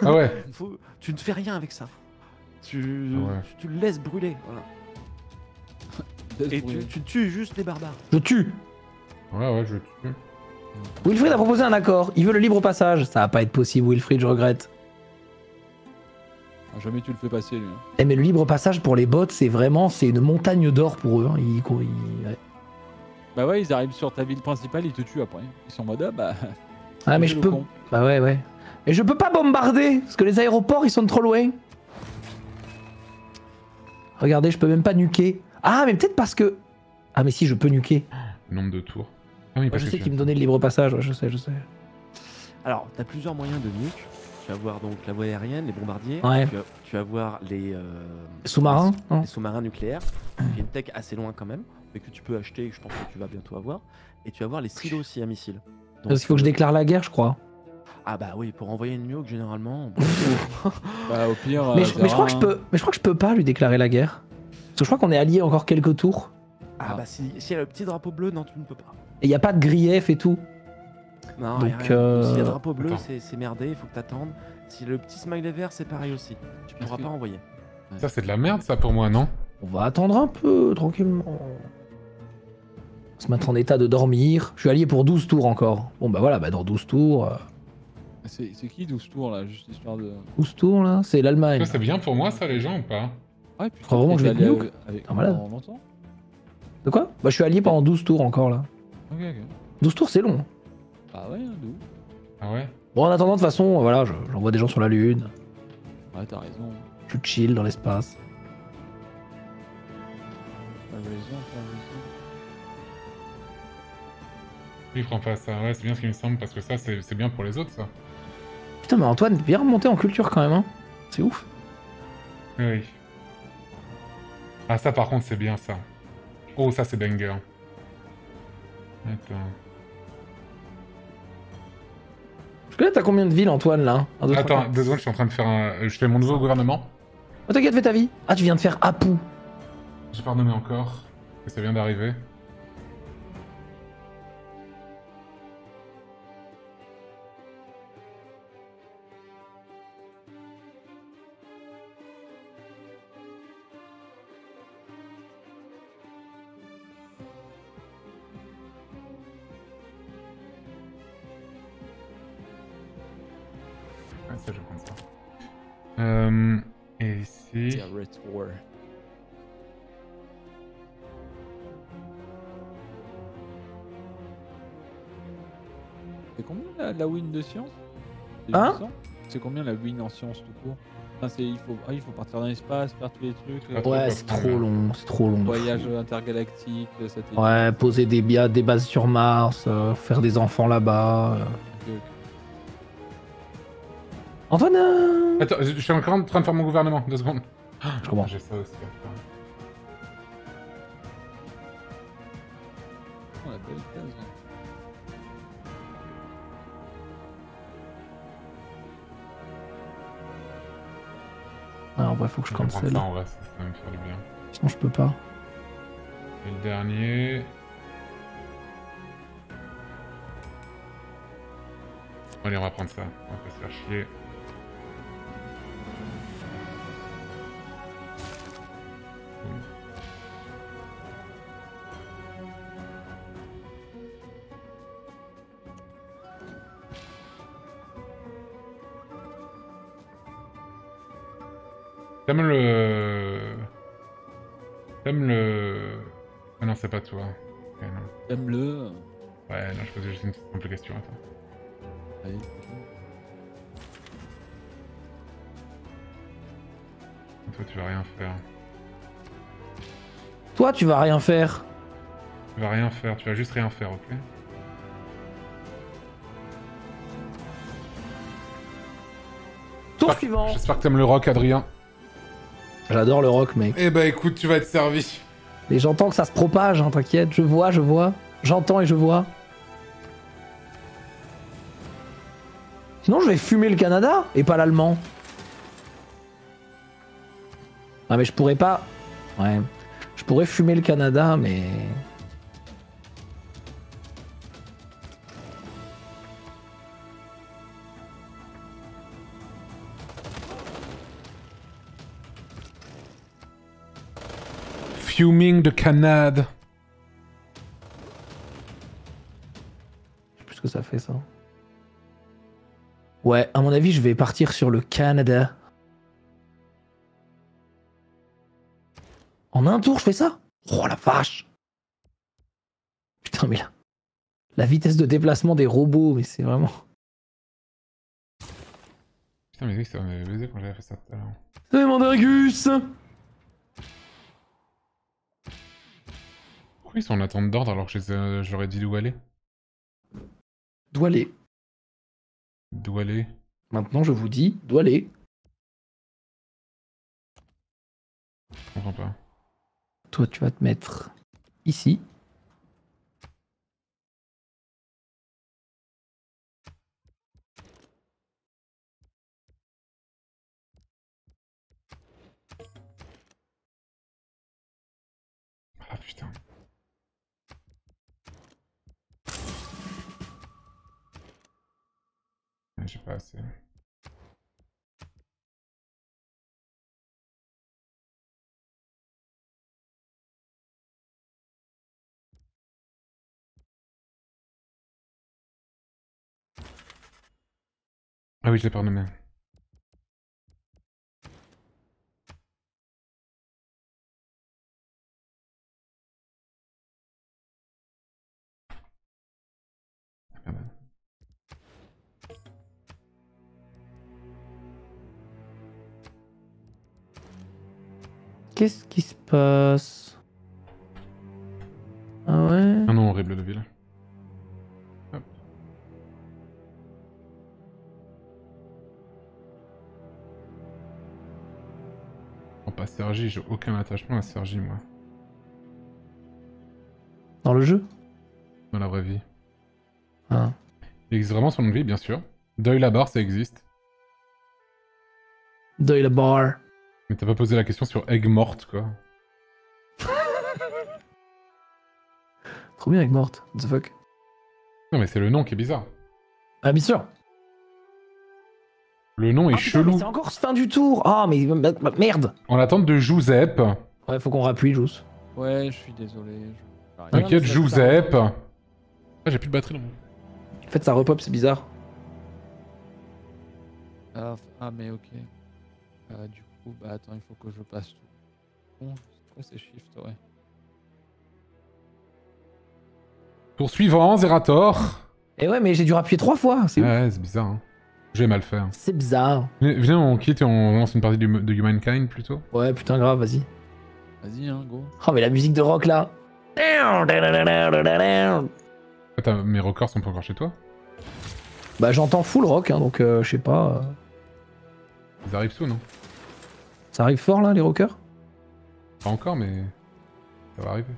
Ah ouais Faut- Tu ne fais rien avec ça. Tu, Ah ouais. tu, tu le laisses brûler. Voilà. laisse Et brûler. tu, tu tues juste les barbares. Je tue. Ouais, ouais, je tue. Wilfried a proposé un accord. Il veut le libre passage. Ça va pas être possible, Wilfried, je regrette. Ah, jamais tu le fais passer, lui. hein. Eh, mais le libre passage pour les bots, c'est vraiment c'est une montagne d'or pour eux. hein. Ils- ils- ouais. Bah ouais, ils arrivent sur ta ville principale, ils te tuent après. Ils sont en mode, ah bah... Ah, mais je peux. con. Bah ouais, ouais. Mais je peux pas bombarder parce que les aéroports ils sont trop loin. Regardez, je peux même pas nuquer. Ah, mais peut-être parce que. Ah, mais si, je peux nuquer. Nombre de tours. Ah oui, parce je sais qu'il me donnait le libre passage. ouais, je sais, je sais. Alors, tu as plusieurs moyens de nuke. tu vas voir donc la voie aérienne, les bombardiers. Ouais. Tu, vas, tu vas voir les, euh, Sous-marin les, non les sous-marins nucléaires. Il y a une tech assez loin quand même, mais que tu peux acheter, que je pense que tu vas bientôt avoir. Et tu vas voir les silos aussi à missiles. Donc, Parce qu'il faut que je déclare la guerre, je crois. Ah bah oui, pour envoyer une nuke généralement. Bah, au pire. Mais, euh, je, mais je crois que je peux, mais je crois que je peux pas lui déclarer la guerre. Parce que je crois qu'on est alliés encore quelques tours. ah Ah. bah si, si elle a le petit drapeau bleu, non, tu ne peux pas. Et il y a pas de grief et tout. Non, Donc, y a rien. euh, S'il y a drapeau bleu, c'est c'est merdé, il faut que t'attendes. Si le petit smiley vert, c'est pareil aussi. Tu pourras pas envoyer. Ça, c'est de la merde, ça, pour moi, non? On va attendre un peu, tranquillement. Se mettre en état de dormir. Je suis allié pour 12 tours encore. Bon bah voilà, bah dans 12 tours. euh, C'est qui 12 tours là Juste histoire de. 12 tours là, c'est l'Allemagne. Ça, c'est bien pour moi, ça, les gens, ou pas Ouais, putain, crois vraiment que je vais nuke avec Ah, malade. pendant longtemps De quoi Bah je suis allié pendant 12 tours encore là. Ok, ok. 12 tours c'est long. Bah ouais, d'où Ah ouais Bon en attendant de toute façon, voilà, je- j'envoie des gens sur la Lune. Ouais, t'as raison. Je chill dans l'espace. T'as raison, t'as raison. Lui, il prend pas ça. Ouais, c'est bien ce qu'il me semble, parce que ça, c'est c'est bien pour les autres, ça. Putain mais Antoine, bien remonté en culture quand même hein. C'est ouf. Oui. Ah, ça, par contre, c'est bien, ça. Oh, ça, c'est banger. Attends. Parce que là t'as combien de villes Antoine là Un, deux, trois, Attends, quatre. deux secondes, je suis en train de faire un... Je fais mon nouveau gouvernement. Oh t'inquiète, fais ta vie. Ah tu viens de faire Apu. J'ai pas renommé encore, que ça vient d'arriver. Euh, et. C'est. C'est combien la, la win de science? C'est Hein? 800 C'est combien la win en science tout court? Enfin, c'est- il, faut, ah, il faut partir dans l'espace, faire tous les trucs. Euh, Ouais c'est trop long, c'est trop long. voyage fou. intergalactique, satellite. Ouais, poser des, des bases sur Mars, euh, faire des enfants là-bas. euh. Antoine euh, Attends, je je suis encore en train de faire mon gouvernement, deux secondes. Je comprends. J'ai ça aussi. Oh, la belle case. Ah, en vrai, faut que je cancel. ça en vrai, ça, ça va me faire du bien. Sinon, je peux pas. Et le dernier... Allez, on va prendre ça. On va pas se faire chier. T'aimes le... T'aimes le... Ah non, c'est pas toi. Ok, non. Aime-le. Ouais, non, je posais juste une petite simple question, attends. Allez. Toi, tu vas rien faire. Toi, tu vas rien faire. Tu vas rien faire, tu vas juste rien faire, ok? Tour suivant. J'espère que t'aimes le rock, Adrien. J'adore le rock, mec. Eh bah écoute, tu vas être servi. Et j'entends que ça se propage, hein, t'inquiète. Je vois, je vois. J'entends et je vois. Sinon, je vais fumer le Canada et pas l'allemand. Ah, mais je pourrais pas. Ouais. Je pourrais fumer le Canada, mais. Fuming de Canade. Je sais plus ce que ça fait, ça. Ouais, à mon avis, je vais partir sur le Canada. En un tour, je fais ça? Oh la vache Putain, mais là. La vitesse de déplacement des robots, mais c'est vraiment. Putain, mais oui, ça m'avait baisé quand j'avais fait ça tout à l'heure. C'est Mandargus Pourquoi ils sont en attente d'ordre alors que ai- j'aurais dit d'où aller Doit aller. D'où aller Maintenant, je vous dis, doit aller. Je comprends pas. Toi, tu vas te mettre ici. Ah putain. Ouais, J'ai pas. Ah oui, je l'ai pas renommé. Qu'est-ce qui se passe? Ah ouais Ah non, horrible de ville. Hop. Oh, pas Sergi, j'ai aucun attachement à Sergi, moi. Dans le jeu? Dans la vraie vie. Ah. Il existe vraiment son nom de vie, bien sûr. Deuil la barre, ça existe. Deuil la bar. Mais t'as pas posé la question sur Egg morte, quoi. Trop bien avec morte. What the fuck? Non, mais c'est le nom qui est bizarre. Ah, bien sûr. Le nom est Ah, putain, mais chelou. c'est encore fin du tour. Ah, mais bah, bah, merde. En attente de Giuseppe. Ouais, faut qu'on rappuie, Jous. Ouais, je suis désolé. je- T'inquiète, mais ça- Giuseppe. Ah, j'ai plus de batterie dans mon. En fait, ça repop, c'est bizarre. Ah, f- ah, mais ok. Euh, du coup, bah attends, il faut que je passe tout. Bon, c'est quoi ces shift, ouais. Tour suivant, Zerator. Et ouais, mais j'ai dû rappuyer trois fois. C'est. Ouais, c'est bizarre, hein. J'ai mal fait. hein. C'est bizarre. Venez, venez, on quitte et on lance une partie du- de Humankind plutôt. Ouais, putain, grave, vas-y. Vas-y, hein, go. Oh, mais la musique de rock là. Attends, mes records sont pas encore chez toi? Bah, j'entends full rock, hein, donc euh, je sais pas. euh, Ils arrivent sous, non? Ça arrive fort là, les rockers? Pas encore, mais. Ça va arriver.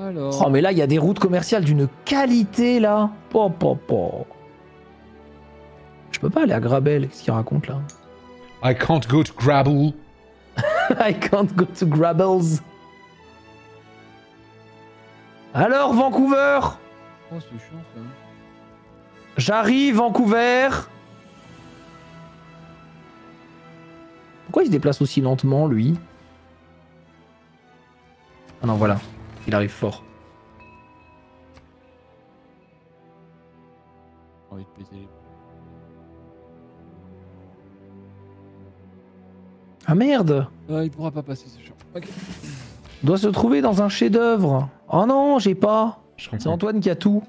Alors. Oh, mais là, il y a des routes commerciales d'une qualité là. Po, po, po. Je peux pas aller à Grabel, qu'est-ce qu'il raconte là? I can't go to Grabble. I can't go to Grabbles. Alors, Vancouver Oh, c'est chiant ça. J'arrive, Vancouver Pourquoi il se déplace aussi lentement, lui Ah non, voilà. Il arrive fort. J'ai envie de péter les. Ah merde Ah, il pourra pas passer, c'est chiant. Ok. Doit se trouver dans un chef-d'œuvre. Oh non, j'ai pas. Je C'est comprends. Antoine qui a tout.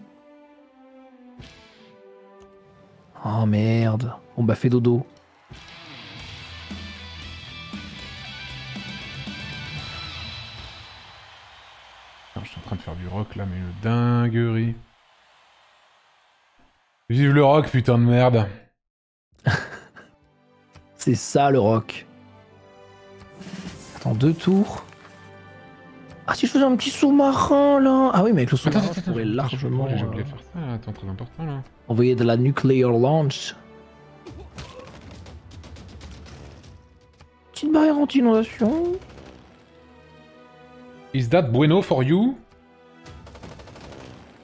Oh merde. On bah fait dodo. Du rock là, mais une dinguerie. Vive le rock, putain de merde. C'est ça le rock. Attends, deux tours. Ah si je faisais un petit sous-marin là Ah oui mais avec le sous-marin je pourrais largement J'ai oublié euh, de faire ça, attends, très important là. envoyer de la nuclear launch. Petite barrière anti-inondation. Is that bueno for you?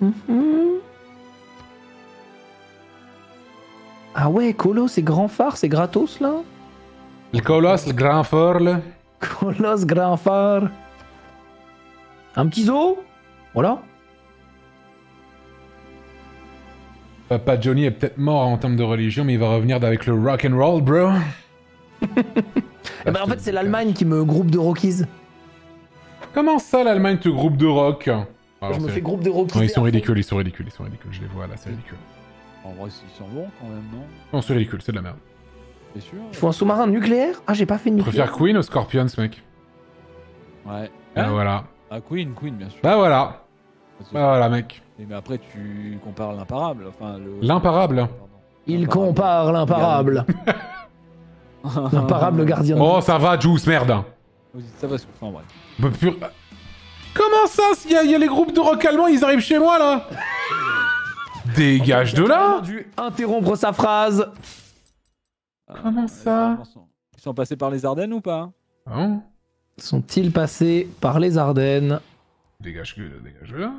Mhm. Ah ouais, Colosse et Grand Phare, c'est gratos là? Le colosse, le grand forle. Colosse, Grand Phare. Un petit zoo? Voilà. Papa Johnny est peut-être mort en termes de religion, mais il va revenir avec le rock and roll, bro. Eh ben, en fait, c'est l'Allemagne qui me groupe de Rockies. Comment ça, l'Allemagne te groupe de rock? Alors, je me fais groupe de. Non, ils sont ridicules, ils sont ridicules, ils sont ridicules. Je les vois là, c'est ridicule. En vrai, ils sont bons quand même, non Non, c'est ridicule, c'est de la merde. T'es sûr Il faut un sous-marin nucléaire? Ah, j'ai pas fait de Je nucléaire. préfère Queen aux Scorpions, mec. Ouais. Bah Hein voilà. Ah, Queen, Queen, bien sûr. Bah voilà. Que- Bah voilà, mec. Mais mais après, tu compares l'imparable. Enfin, le... L'imparable. Il compare l'imparable. L'imparable gardien. de Oh, ça va, Juice, merde. Ça va se enfin, bref. Comment ça Il y, a- y a les groupes de rock allemands, ils arrivent chez moi là Dégage de Il a là dû interrompre sa phrase. Comment ça Ils sont passés par les Ardennes ou pas? Ah bon Sont-ils passés par les Ardennes? Dégage, que- dégage de là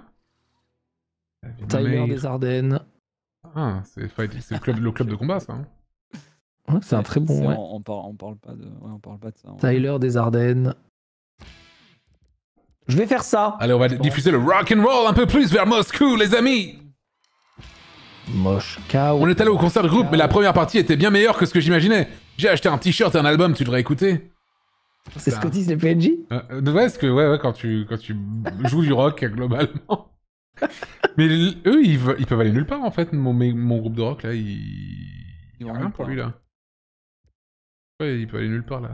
Tyler des Ardennes. Ah, c'est le club, le club de combat ça. hein. Ouais, c'est un très bon, ouais. On, on parle, on parle pas de, ouais, on parle pas de ça. hein. Tyler des Ardennes. Je vais faire ça. Allez, on va diffuser le rock and roll un peu plus vers Moscou, les amis. Moche cow. On est allé au concert de groupe, mais la première partie était bien meilleure que ce que j'imaginais. J'ai acheté un t-shirt et un album, tu devrais écouter. C'est ce que disent les PNJ Euh, euh, ouais, parce que ouais, ouais, quand tu quand tu joues du rock globalement. mais eux, ils, ve- ils peuvent aller nulle part en fait. Mon, groupe de rock là, il, il y a rien pour lui là. Ouais, il peut aller nulle part là.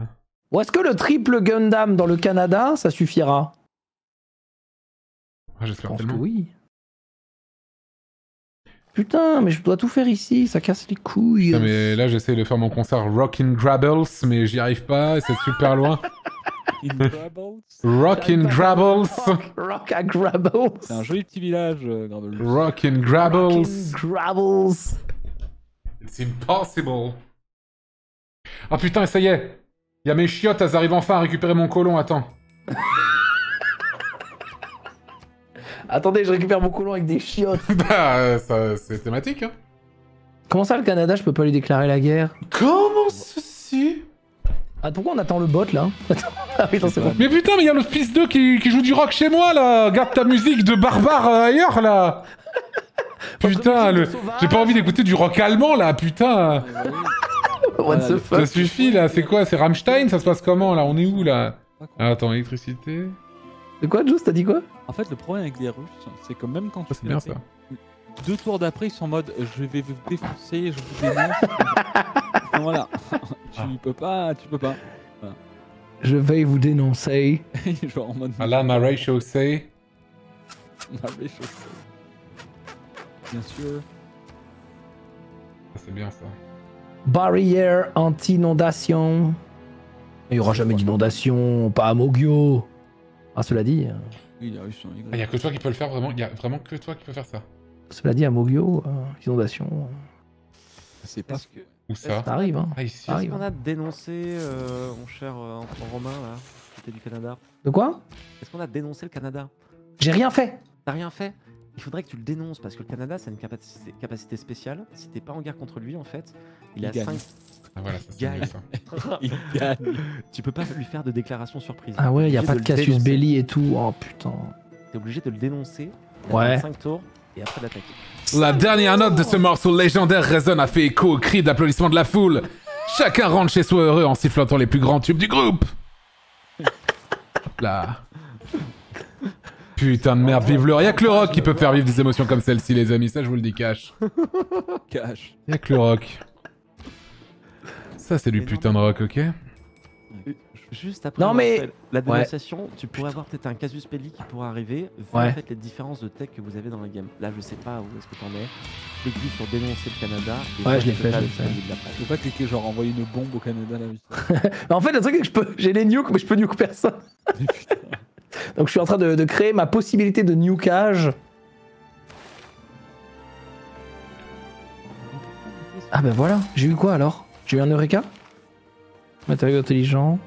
Ou est-ce que le triple Gundam dans le Canada, ça suffira? Ah, Je J'espère pense que tellement. oui. Putain, mais je dois tout faire ici, ça casse les couilles. Putain, mais là, j'essaie de faire mon concert Rockin' Grabbles, mais j'y arrive pas, et c'est super loin. Rockin' Grabbles. Rock, à Grabbles. C'est un joli petit village, euh. Rockin' Grabbles. It's impossible. Ah putain, ça y est. Il y a mes chiottes, elles arrivent enfin à récupérer mon colon, attends. Attendez, je récupère mon colon avec des chiottes. bah, euh, ça, c'est thématique, hein. Comment ça, le Canada, je peux pas lui déclarer la guerre Comment ceci Ah, pourquoi on attend le bot là Attends. Ah c'est bon. Mais putain, mais il y a le fils d'eux qui, qui joue du rock chez moi, là. Garde ta musique de barbare euh, ailleurs, là. Putain, le... j'ai pas envie d'écouter du rock allemand, là, putain. What the Ça fuck suffit, là, c'est quoi? C'est Rammstein? Ça se passe comment, là? On est où, là? Ah, Attends, électricité... De quoi, Juice T'as dit quoi? En fait, le problème avec les Russes, c'est que même quand tu Ça, c'est fais bien, la ça. Deux tours d'après, ils sont en mode je vais vous défoncer, je vous dénonce. Enfin, voilà. tu peux pas, tu peux pas. Je vais vous dénoncer. Genre en mode. Ah là, ma. Bien sûr. Ça, C'est bien, ça. Barrière anti-inondation. Il y aura jamais d'inondation, pas à Mogyo. Ah, cela dit, euh, Russes sont Ah, a que toi qui peux le faire, vraiment Y a vraiment que toi qui peux faire ça cela dit à Mogyo, euh, inondation, C'est pas. Est-ce que- Où ça ça arrive. Hein. Ah, ici est-ce arrive. qu'on a dénoncé, euh, mon cher euh, enfant romain, là, qui était du Canada De quoi Est-ce qu'on a dénoncé le Canada J'ai rien fait. T'as rien fait Il faudrait que tu le dénonces parce que le Canada, c'est une capacité, capacité spéciale. Si t'es pas en guerre contre lui, en fait, il, Il a gagne. 5. Ah, voilà, ça Gagne. Il gagne. Tu peux pas lui faire de déclaration surprise. Ah ouais, il y a pas de Cassius. Belli et tout. Oh putain. T'es obligé de le dénoncer. Ouais. 5 tours et après d'attaquer. La dernière note de ce morceau légendaire résonne a fait écho aux cris d'applaudissements de la foule. Chacun rentre chez soi heureux en sifflotant les plus grands tubes du groupe. Là. Putain de merde, vive le rock. Y'a que le rock qui peut faire vivre des émotions comme celle-ci, les amis. Ça, je vous le dis cash. Cash. Y'a que le rock. Ça, c'est du putain de rock, ok Juste après Non, mais- la dénonciation, tu pourrais avoir peut-être un casus belli qui pourrait arriver, vu Ouais. en fait les différences de tech que vous avez dans la game. Là, je sais pas où est-ce que t'en es. Clique juste sur dénoncer le Canada. Et Ouais, je l'ai fait, je l'ai fait. disponible après. Je peux pas cliquer genre envoyer une bombe au Canada là. En fait, le truc, c'est que je peux, j'ai les nukes, mais je peux nuke personne. Donc je suis en train de, de créer ma possibilité de nukage. Ah ben voilà, j'ai eu quoi alors? J'ai eu un Eureka Matériau intelligent.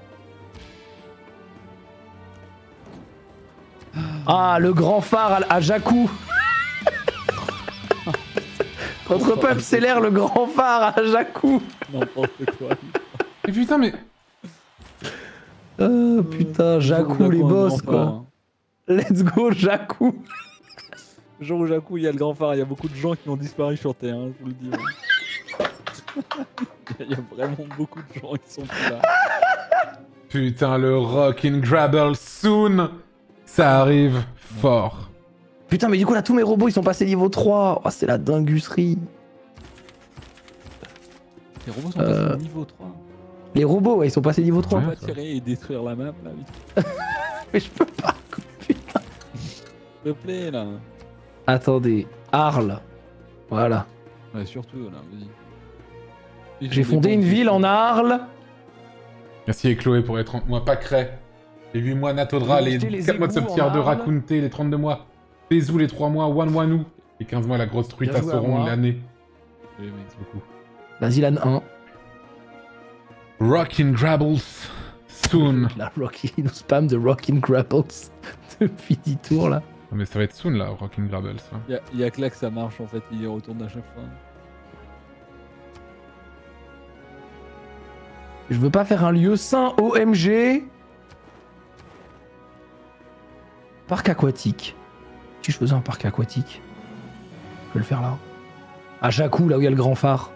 Ah, le grand phare à, à Jakku Votre peuple célère le grand phare à Jakku N'importe quoi. Mais putain, mais. Oh putain, Jakku les boss quoi Let's go Jakku Jour où Jakku, il y a le grand phare, il y a beaucoup de gens qui ont disparu sur Terre, hein, je vous le dis. ouais. Il y a vraiment beaucoup de gens qui sont plus là. Putain, le rock in Grabble soon. Ça arrive fort. Putain mais du coup là tous mes robots ils sont passés niveau 3 Oh c'est la dinguserie Les robots sont Euh, passés au niveau 3. Les robots ouais ils sont passés niveau 3 On Ouais. va tirer et détruire la map là, vite. Mais je peux pas Putain S'il te plaît là. Attendez, Arles. Voilà. Ouais, surtout là, vas-y. J'ai fondé une ville en Arles. Merci et Chloé pour les 30 mois. Pacret. Les 8 mois Natodra, les acheté les 4 mois de en de Arles. Rakunte, les 32 mois. Pézou, les 3 mois. Wan Wanou. Les 15 mois, la grosse truite à Sauron, l'année. Vas-y, lan 1. Rockin' Grabbles. Soon. La Rocky, il nous spam de Rockin' Grapples depuis 10 tours là. Non, mais ça va être soon là, Rockin' Grabbles. Il y a, il y a que là que ça marche en fait, il y retourne à chaque fois. Je veux pas faire un lieu sain OMG. Parc aquatique. Si je faisais un parc aquatique, je peux le faire là. À Jacou, là où il y a le grand phare.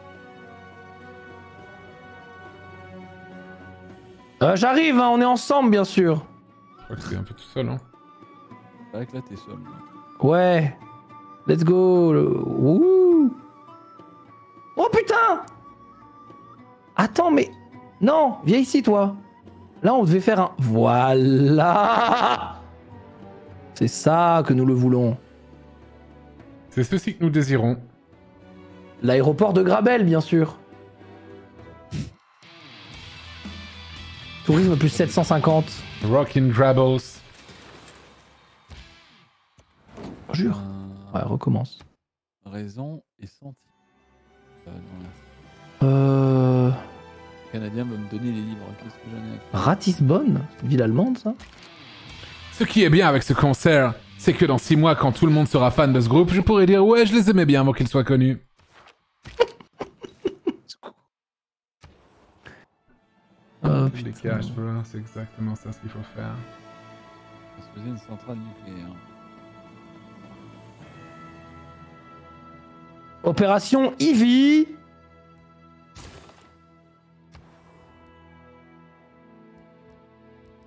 Euh, J'arrive, hein, on est ensemble bien sûr. Je crois que un peu tout seul. Hein. C'est vrai que là t'es seul. là. Ouais. Let's go. le- Wouh. Oh putain Attends, mais... Non, viens ici toi. Là, on devait faire un... Voilà C'est ça que nous le voulons. C'est ceci que nous désirons. L'aéroport de Grabel, bien sûr. Tourisme plus 750. Rockin' Grabbles. Jure. Ouais, recommence. Raison et senti. Euh, non, là. Euh... Le Canadien va me donner les livres. Qu'est-ce que j'en ai Ratisbonne C'est une ville allemande, ça Ce qui est bien avec ce concert, c'est que dans 6 mois, quand tout le monde sera fan de ce groupe, je pourrais dire ouais, je les aimais bien avant qu'ils soient connus. Oh, Les putain. caches, voilà, c'est exactement ça ce qu'il faut faire. On se faisait une centrale nucléaire. Opération Ivy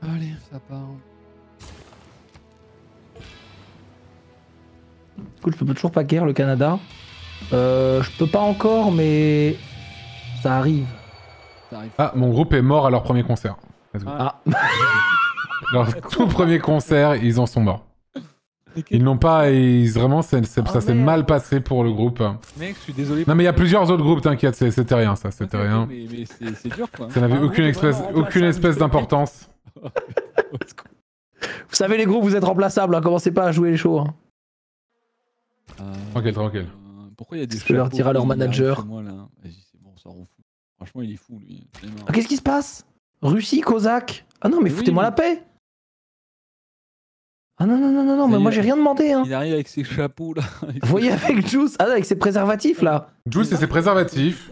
Allez, ça part. Écoute, je peux toujours pas guerre le Canada. Euh, je peux pas encore, mais ça arrive. Ça arrive. Ah, mon groupe est mort à leur premier concert. Go. Ah, Leur tout premier concert, ils en sont morts. Ils n'ont pas, ils, vraiment, Ah, ça s'est mal passé pour le groupe. Mec, je suis désolé. Non mais il y a plusieurs autres groupes, t'inquiète, c'était rien ça, c'était rien. Mais, mais c'est dur quoi. Ça n'avait Un aucune espèce d'importance. Vous savez les groupes, vous êtes remplaçables, hein, commencez pas à jouer les shows. hein. Euh, Tranquille, tranquille. euh, Pourquoi il y a des que leur dire à leur manager. chez Moi, là? Vas-y, c'est bon, ça rend fou. Franchement, il est fou lui. C'est. Ah, Qu'est-ce qui se passe? Russie, Cosaque? Ah non, mais Mais foutez-moi oui. la paix Ah non, non, non, non, non, mais moi j'ai rien demandé. Hein. Il arrive avec ses chapeaux là. Vous voyez avec Juice? Ah non, avec ses préservatifs là Jules et ses préservatifs.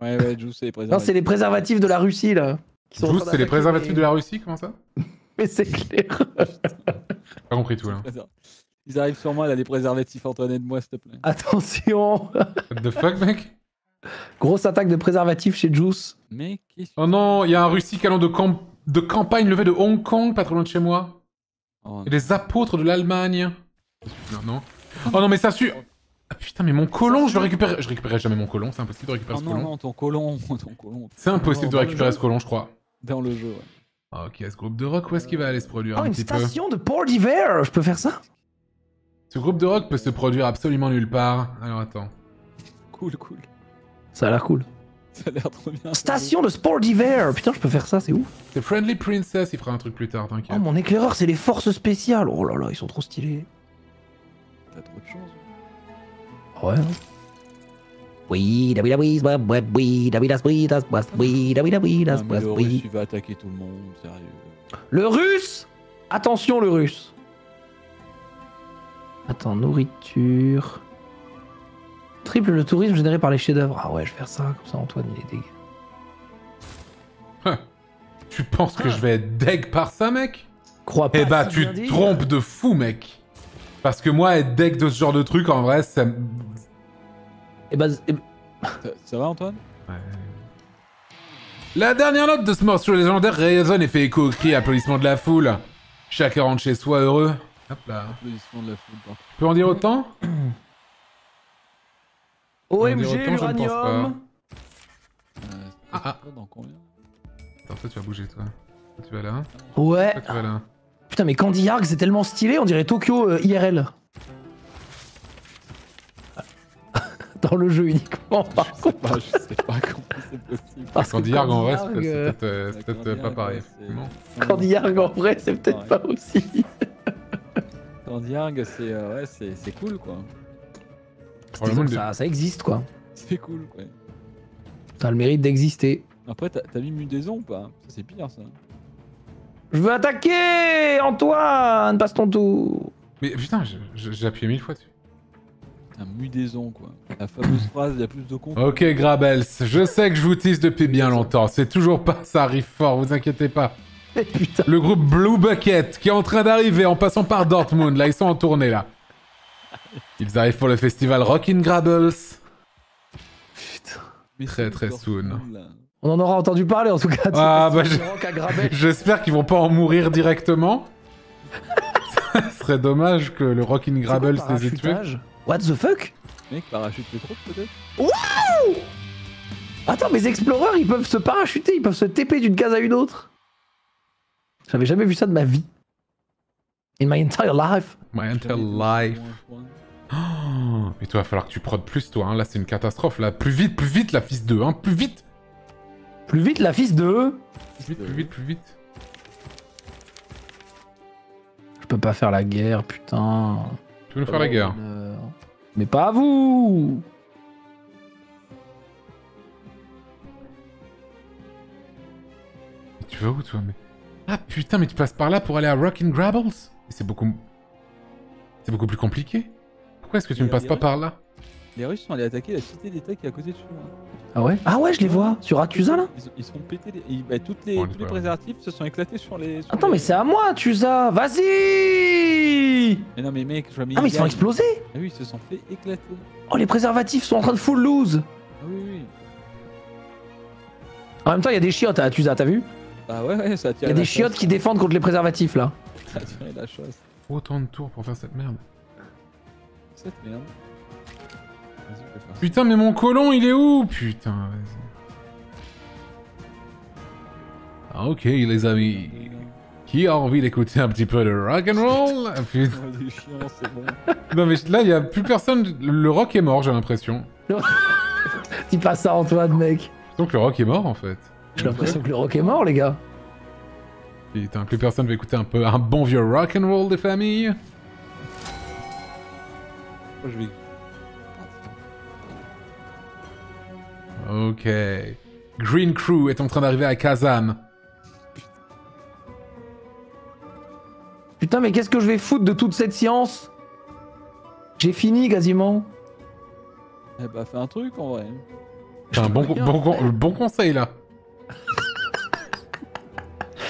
Ouais, ouais, Juice, c'est les Non, préservatifs. c'est les préservatifs de la Russie là. Qui sont c'est les préservatifs les- de la Russie, comment ça Mais c'est clair. Pas compris tout là. Ils arrivent sur moi là, les préservatifs, Antoine, aide-moi s'il te plaît. Attention What the fuck, mec Grosse attaque de préservatifs chez Juice. Mais qu'est-ce Oh non, il y a un Russie allant de, camp- de campagne levée de Hong Kong, pas trop loin de chez moi. Oh, Et les apôtres de l'Allemagne. Non, non. Oh non, mais ça suit. Ah, putain, mais mon colon, je le récupère. Je récupérerai jamais mon colon, c'est impossible de récupérer Oh ce non, colon. non, ton colon, ton colon. C'est impossible de récupérer ce colon, je crois. Dans le jeu, ouais. Ah, ok, ce groupe de rock, où est-ce qu'il va aller se produire Oh, un une petit peu station de Port d'hiver Je peux faire ça Ce groupe de rock peut se produire absolument nulle part. Alors attends. Cool, cool. Ça a l'air cool. Ça a l'air trop bien. Station de sport d'hiver Putain, je peux faire ça, c'est ouf. C'est Friendly Princess, il fera un truc plus tard, Oh, t'inquiète. mon éclaireur, c'est les forces spéciales. Oh là là, ils sont trop stylés. T'as trop de chance. Ouais. Hein. Oui, da oui, da oui, da oui, oui, da oui, le russe, il va attaquer tout le monde, sérieux. Le russe Attention, le russe. Attends, nourriture. Triple le tourisme généré par les chefs-d'œuvre. Ah ouais, je vais faire ça, comme ça Antoine il est dégueu. Tu penses que je vais être deg par ça, mec? Crois pas. Eh bah, tu te trompes de fou, mec. Parce que moi, être deg de ce genre de truc, en vrai, ça. Me- Eh bah, eh bah, Ça, ça va, Antoine? La dernière note de ce morceau légendaire résonne et fait écho au cri et applaudissements de la foule. Chacun rentre chez soi heureux. Hop là. Applaudissements de la foule. Tu peux en dire autant? OMG, l'uranium Euh, Ah, ah. Dans combien Attends, toi, tu vas bouger, toi. Toi, tu vas là. Ouais. Toi, tu vas là. Putain, mais Candy Yarg, c'est tellement stylé, on dirait Tokyo euh, IRL. Dans le jeu uniquement. Par Je sais contre. pas, je sais pas comment c'est possible. Parce que Candy Yarg en vrai, c'est peut-être euh, euh, pas pareil. Non Candy Yarg en vrai, c'est peut-être pas aussi. Candy Yarg, c'est euh, ouais, c'est cool quoi. Le- ça, ça existe quoi. C'est cool quoi. Ça a le mérite d'exister. Après, t'as t'as mis Mudaison ou pas? Ça c'est pire ça. Je veux attaquer Antoine, passe ton tour. Mais putain, j'ai appuyé mille fois dessus. Un Mudaison quoi. La fameuse phrase, il y a plus de con. Ok, Grabels, je sais que je vous tease depuis bien longtemps. C'est toujours pas, ça arrive fort, vous inquiétez pas. Eh, putain. Le groupe Blue Bucket qui est en train d'arriver en passant par Dortmund, là, ils sont en tournée là. Ils arrivent pour le festival Rockin' Grabbles. Putain. Mais Très, très soon. là. On en aura entendu parler en tout cas. ce Ah, bah. J'espère qu'ils vont pas en mourir directement. Ça serait dommage que le Rockin' Grabbles les ait tués. What the fuck? Mec, parachute les troupes peut-être Attends, mes explorers, ils peuvent se parachuter, ils peuvent se TP d'une case à une autre. J'avais jamais vu ça de ma vie. In my entire life. My entire life. Oh, mais toi, va falloir que tu prodes plus, toi. hein. Là, c'est une catastrophe. Là, plus vite, plus vite, la fils 2. Hein. Plus vite. Plus vite, la fils de. Plus vite, plus vite, plus vite. Je peux pas faire la guerre, putain. Nous faire la guerre. Euh, Mais pas à vous. Mais Tu vas où, toi mais... Ah putain, mais tu passes par là pour aller à Rockin' Grabbles C'est beaucoup... C'est beaucoup plus compliqué. Pourquoi est-ce que tu ne passes pas Russes par là? Les Russes sont allés attaquer la cité d'État qui est à côté de chez moi. Ah ouais Ah ouais, je les vois. Sur Atusa là Ils, ils se font péter les... ils- bah, toutes les... Bon, on est tous les pas- préservatifs se sont éclatés sur les... sur Attends, les- mais c'est à moi, Atusa Vas-y Mais non mais mec, je vois mes Ah, mais ils sont gars, explosés Ah oui, ils se sont fait éclater. Oh, les préservatifs sont en train de full lose Ah oui, oui. En même temps, il y a des chiottes à Atusa, t'as vu Bah ouais, ouais, ça a Il tiré y a des chiottes qui défendent contre les préservatifs là. Ça a tiré la chasse. Autant de tours pour faire cette merde. Cette merde. Faire. Putain, mais mon colon, il est où Putain, vas-y. Ah, ok, les amis. Qui a envie d'écouter un petit peu de rock'n'roll Ah, Putain. Oh, des chiens, c'est bon. Non, mais là, il y a plus personne. Le rock est mort, j'ai l'impression. Dis pas ça, Antoine, mec. Donc le rock est mort, en fait. J'ai l'impression que le rock est mort, les gars. Putain, plus personne va écouter un peu un bon vieux rock'n'roll des familles. Moi, je vais... Ok. Green Crew est en train d'arriver à Kazan. Putain, mais qu'est-ce que je vais foutre de toute cette science? J'ai fini quasiment. Eh bah, fais un truc en vrai. C'est un bon, rien bon, con- bon conseil là.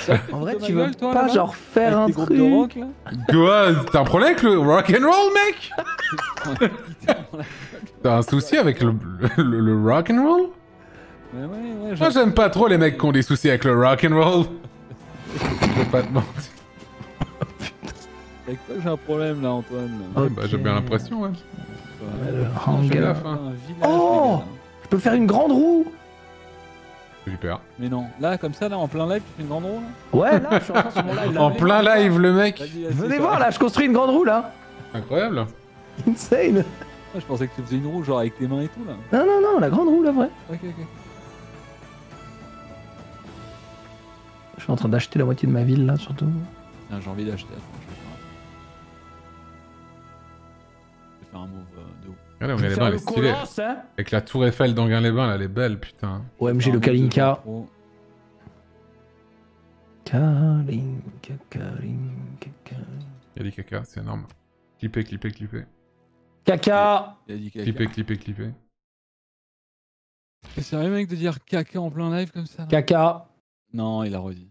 En vrai, tu veux toi, pas genre faire un truc de rock là Quoi T'as un problème avec le rock'n'roll, mec T'as un souci avec le, le, Ouais, ouais, ouais. Moi, j'aime pas trop les mecs qui ont des soucis avec le rock'n'roll. Je vais pas te mentir. Avec quoi j'ai un problème là, Antoine Ouais, bah, j'ai bien l'impression, ouais. Ouais, le hangar. village, Oh. Je peux faire une grande roue Super. Mais non, là comme ça, là en plein live, tu fais une grande roue là Ouais, là, je suis en train sur mon live. là. En plein live, le mec Venez voir, là, je construis une grande roue, là. Incroyable. Insane. Ah, Je pensais que tu faisais une roue genre avec tes mains et tout là. Non, non, non, la grande roue, la vraie. Ok, ok. Je suis en train d'acheter la moitié de ma ville, là, surtout. Tiens, j'ai envie d'acheter. Attends, je vais faire un... Move. Regardez, Je vais les faire bains, elle le est stylée. colosse, hein. Avec la tour Eiffel d'Anguin-les-Bains, là, elle est belle, putain. OMG, le Kalinka. Kalinka, Kalinka, Kalinka. Il y a des caca, c'est énorme. Clipper, clipper, clipper. Caca Il a dit caca. Clipper, clipper, clipper. C'est sérieux mec de dire caca en plein live comme ça là Caca. Non, il a redit.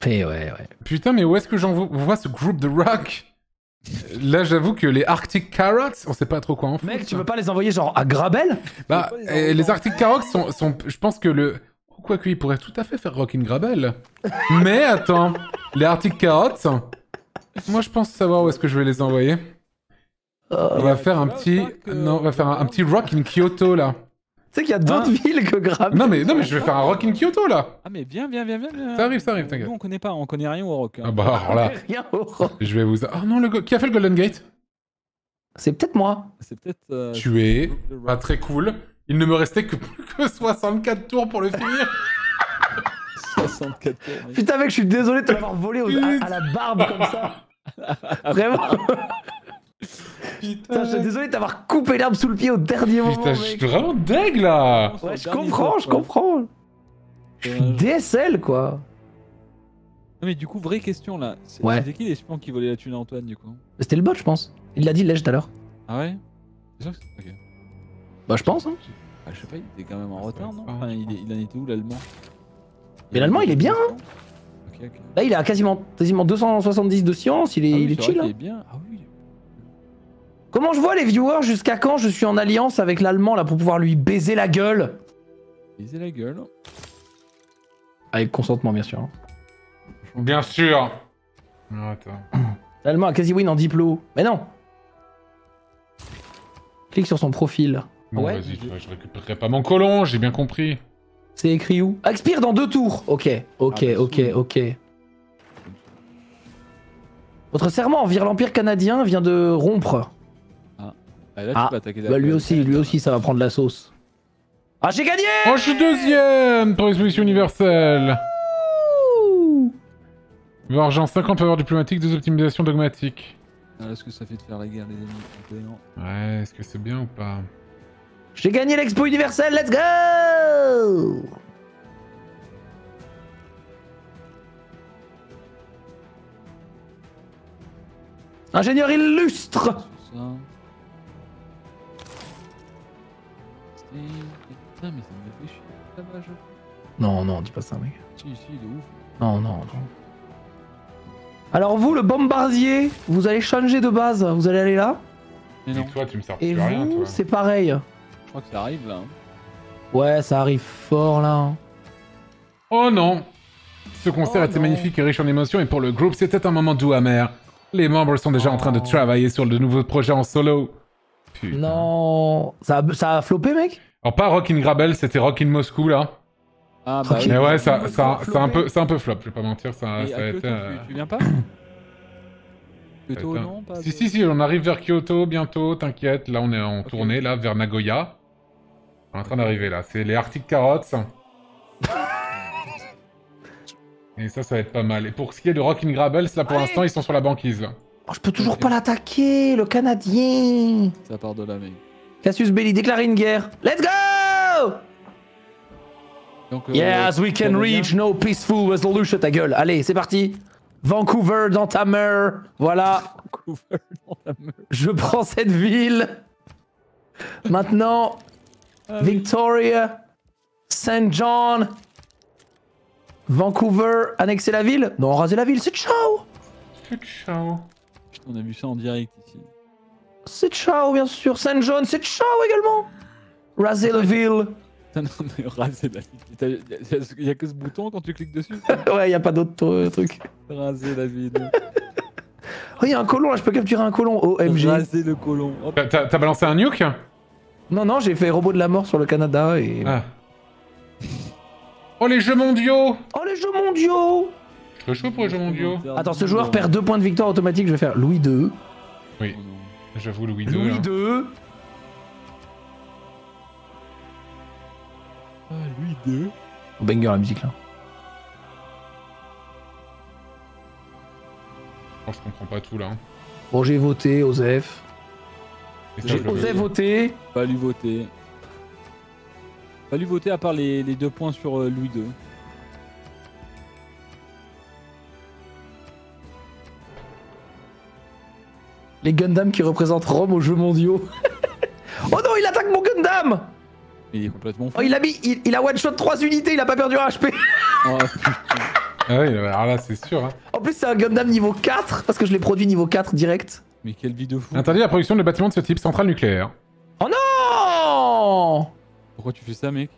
Fait, ouais, ouais. Putain, mais où est-ce que j'en vo- vois ce groupe de rock? Là, j'avoue que les Arctic Carrots, on sait pas trop quoi en faire. Mec, tu veux pas les envoyer, genre, à Grabel? Bah, les euh, en- Arctic Carrots sont, sont- Je pense que le. Quoique, ils pourraient tout à fait faire Rockin' Grabel. Mais attends, les Arctic Carrots. Moi, je pense savoir où est-ce que je vais les envoyer. On va faire un petit. Non, on va faire un, un petit Rock in Kyoto là. Tu sais qu'il y a d'autres Hein villes que Grabel. Non, mais, non, mais je vais faire un Rock in Kyoto là. Ah mais viens, viens, viens, viens. viens. Ça arrive, ça arrive, t'inquiète. Nous on connaît pas, on connaît rien au rock. hein. Ah bah, alors là, Rien au rock. je vais vous. Ah non, le go- qui a fait le Golden Gate? C'est peut-être moi. C'est peut-être. euh, Tu es pas très cool. Il ne me restait que plus que 64 tours pour le finir. 64 tours. Putain, mec, je suis désolé de te l'avoir volé aux- à, à la barbe comme ça. Vraiment. Putain, je suis désolé de t'avoir coupé l'herbe sous le pied au dernier moment. Putain, je suis vraiment deg là. Ouais, je comprends, je comprends. Je suis Dommage. DSL, quoi. Non, mais du coup, vraie question là. Ouais. c'était qui les espions qui volaient la thune à Antoine du coup C'était le bot, je pense. Il l'a dit, Lèche, tout à l'heure. Ah ouais? C'est sûr que c'est. Ok. Bah, je pense. Hein. Ah, je sais pas, il était quand même en retard, non? Enfin, il, est- il en était où l'allemand? Mais l'allemand, il est bien, hein Ok, ok. Là, il a quasiment, quasiment 270 de science. Il est, Ah oui, il est chill. hein. qu'il est bien. Ah oui. Comment je vois les viewers jusqu'à quand je suis en alliance avec l'allemand là pour pouvoir lui baiser la gueule? Baiser la gueule. Avec consentement, bien sûr. Bien sûr. Attends. L'allemand a quasi win en diplo. Mais non Clique sur son profil. Bon, Ouais. vas-y, je, je récupérerai pas mon colon, j'ai bien compris. C'est écrit où? Expire dans deux tours Ok, ok, Ah, bah, ok, ok. Votre serment envers l'Empire canadien vient de rompre. Ah, là, Ah, tu peux attaquer Bah, lui aussi, lui aussi, ça va prendre la sauce. Ah, j'ai gagné Oh, je suis deuxième pour l'exposition universelle. Argent 50 faveur diplomatique, deux optimisations dogmatiques. Ah, Est-ce que ça fait de faire la guerre, les amis. Ouais, est-ce que c'est bien ou pas? J'ai gagné l'expo universelle, let's go Ingénieur illustre ça. Putain, mais ça me fait chier. Ça va, je. Non, non, dis pas ça, mec. Si, si, de ouf. Non, non, non. Alors vous, le bombardier, vous allez changer de base, vous allez aller là. Mais Et non, toi, tu me sers Et plus à rien, vous, toi. c'est pareil. je crois que ça arrive là. hein. Ouais, ça arrive fort là. Oh non Ce concert Oh était non. magnifique et riche en émotions, et pour le groupe, c'était un moment doux amer. Les membres sont déjà en train de Oh. travailler sur de nouveaux projets en solo. Putain. Non, ça a, ça a floppé, mec? Alors, pas Rock in Grabel, c'était Rock in Moscou, là. Ah, bah. Mais ouais, ça, ça, un flopé. peu, c'est un peu flop, je vais pas mentir, ça, a été... euh, tu, tu viens pas? Kyoto, non pas Si, de- si, si, on arrive vers Kyoto bientôt, t'inquiète. Là, on est en tournée, là, vers Nagoya. On est en train d'arriver, là. C'est les Arctic Carrots. Et ça, ça va être pas mal. Et pour ce qui est de Rock in Grabels, là, pour l'instant, ils sont sur la banquise, là. Oh, Je peux toujours pas l'attaquer, le Canadien Ça part de là, mec. Cassius Belli déclare une guerre. Let's go Donc, euh, Yes, we can reach no peaceful resolution. Ta gueule. Allez, c'est parti. Vancouver dans ta mère. Voilà, Vancouver dans la meule. je prends cette ville. Maintenant, Ah. Victoria, Saint John, Vancouver, annexer la ville? Non, raser la ville, c'est ciao Ciao. On a vu ça en direct ici. C'est ciao, bien sûr. Saint John, c'est ciao également. Raser la ville. Putain, non, mais raser la ville. T'as- y a- que ce bouton quand tu cliques dessus ouais, y a pas d'autre euh, truc. Raser la ville. Oh, y a un colon là, je peux capturer un colon. OMG. Raser le colon. T'as balancé un nuke Non, non, j'ai fait robot de la mort sur le Canada et. Ah. Oh, les jeux mondiaux Oh, les jeux mondiaux Je serais chaud pour les jeux mondiaux. Attends, ce joueur perd deux points de victoire automatique. Je vais faire Louis II. Oui, non. j'avoue, Louis II. Louis là. II. Ah, lui deux. Oh, banger la musique là. Oh, je comprends pas tout, là. hein. Bon, j'ai voté, Osef. J'ai osé veux. voter. Pas lui voter. Pas lui voter à part les, les deux points sur euh, Louis II. Les Gundam qui représentent Rome aux Jeux mondiaux. oh non, il attaque mon Gundam il est complètement fou. Oh, il a mis. Il, il a one shot 3 unités, il a pas perdu un HP. Oh, putain. Ah oui, alors là, c'est sûr. Hein. En plus, c'est un Gundam niveau 4 parce que je l'ai produit niveau 4 direct. Mais quelle vie de fou. Interdit la production de bâtiments de ce type, centrale nucléaire. Oh non Pourquoi tu fais ça, mec?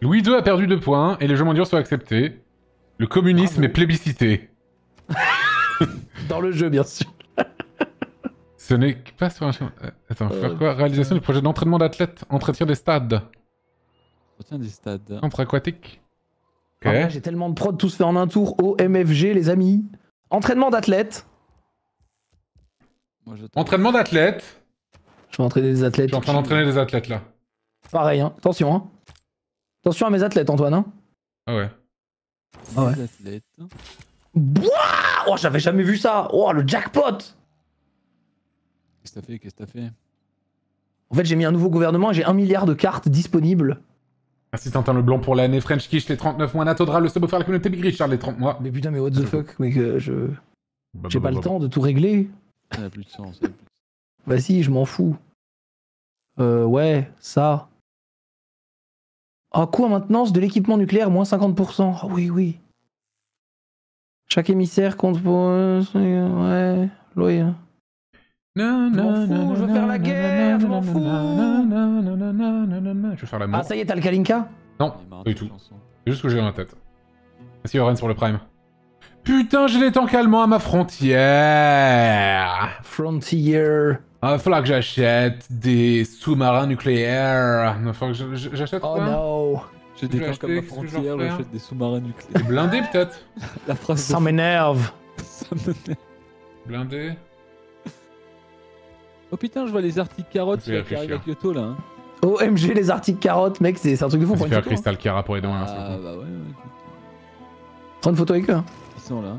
Louis II a perdu deux points et les jeux mondiaux sont acceptés. Le communisme est plébiscité. Dans le jeu, bien sûr. Ce n'est pas sur un... chemin- euh, Attends, faire Euh, quoi? Réalisation du projet d'entraînement d'athlètes, entretien des stades, Retiens des stades. centre aquatique. Ok. Ah J'ai tellement de prod, tous fait en un tour. OMFG, les amis. Entraînement d'athlète. Moi, j'attends. Entraînement d'athlète. Je vais entraîner des Je athlètes. suis en train d'entraîner les athlètes là. Pareil, hein. Attention, hein. Attention à mes athlètes, Antoine, hein. Ah ouais. Ah ouais. Bouah Oh, j'avais jamais vu ça. Oh, le jackpot. Qu'est-ce que t'as fait? Qu'est-ce que t'as fait? En fait, j'ai mis un nouveau gouvernement et j'ai un milliard de cartes disponibles. Merci Tintin le Blanc pour l'année. French Kish les 39 mois. Natodra le sub offert à la communauté Big Richard les 30 mois. Mais putain, mais what the fuck, mec, euh, je... Bah, J'ai bah, pas bah, le temps de tout régler. Ça n'a plus de sens. plus. Vas-y, je m'en fous. Euh, ouais, ça. Ah, coût à maintenance de l'équipement nucléaire, moins 50%. Ah oui, oui. Chaque émissaire compte pour... euh, Ouais, oui. Non, non, fous, non, je veux faire la non, guerre, non, je m'en non, fous. non, non, non, non, non, non, non, non. Je vais faire la mort. Ah, ça y est, t'as le Kalinka Non, pas du tout. C'est juste ce que j'ai dans la tête. Merci Oren sur le prime. Putain, j'ai les tanks allemands à ma frontière. Frontier. Ah, il va falloir que j'achète des sous-marins nucléaires. Il va falloir que j'achète Oh quoi no. J'ai des temps comme la frontière, j'achète des sous-marins nucléaires. blindés peut-être La phrase Ça m'énerve. ça me- Blindés Oh putain, je vois les articles carottes Je vais là, qui arrivent à réfléchir. Kyoto là. Hein. OMG, les articles carottes, mec, c'est un truc de fou. La photo. hein. cristal Kara pour aider moi. Ah hein, bah ouais, ouais, écoute. Prends une photo avec eux. hein. Ils sont là.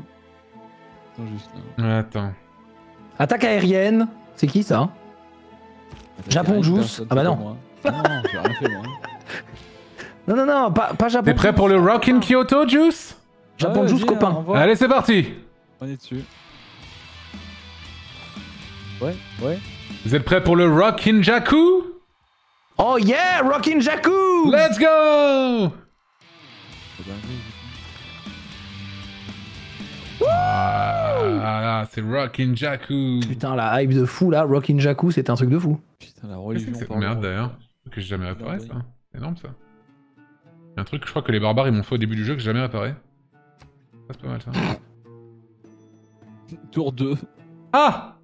Ils sont juste là. Attends. Attaque aérienne. C'est qui ça Attends, Japon Juice. Ah bah non. Non, j'ai rien fait moi. Non, non, non, pas, pas Japon. T'es prêt pour le Rock in Kyoto, Juice? Japon Juice, viens, copain. va. Allez, c'est parti On est dessus. Ouais, ouais. Vous êtes prêts pour le Rock in Jakku? Oh yeah, Rockin' Jakku Let's go. Ah, c'est Rock in Jakku Putain, la hype de fou là, Rockin' Jakku, c'était un truc de fou. Putain, la Qu'est-ce religion. que c'est Merde le- d'ailleurs. Que j'ai jamais réparé ça. C'est énorme ça. Il y a un truc que je crois que les barbares ils m'ont fait au début du jeu que j'ai jamais réparé. Ça, c'est pas mal ça. Tour 2. Ah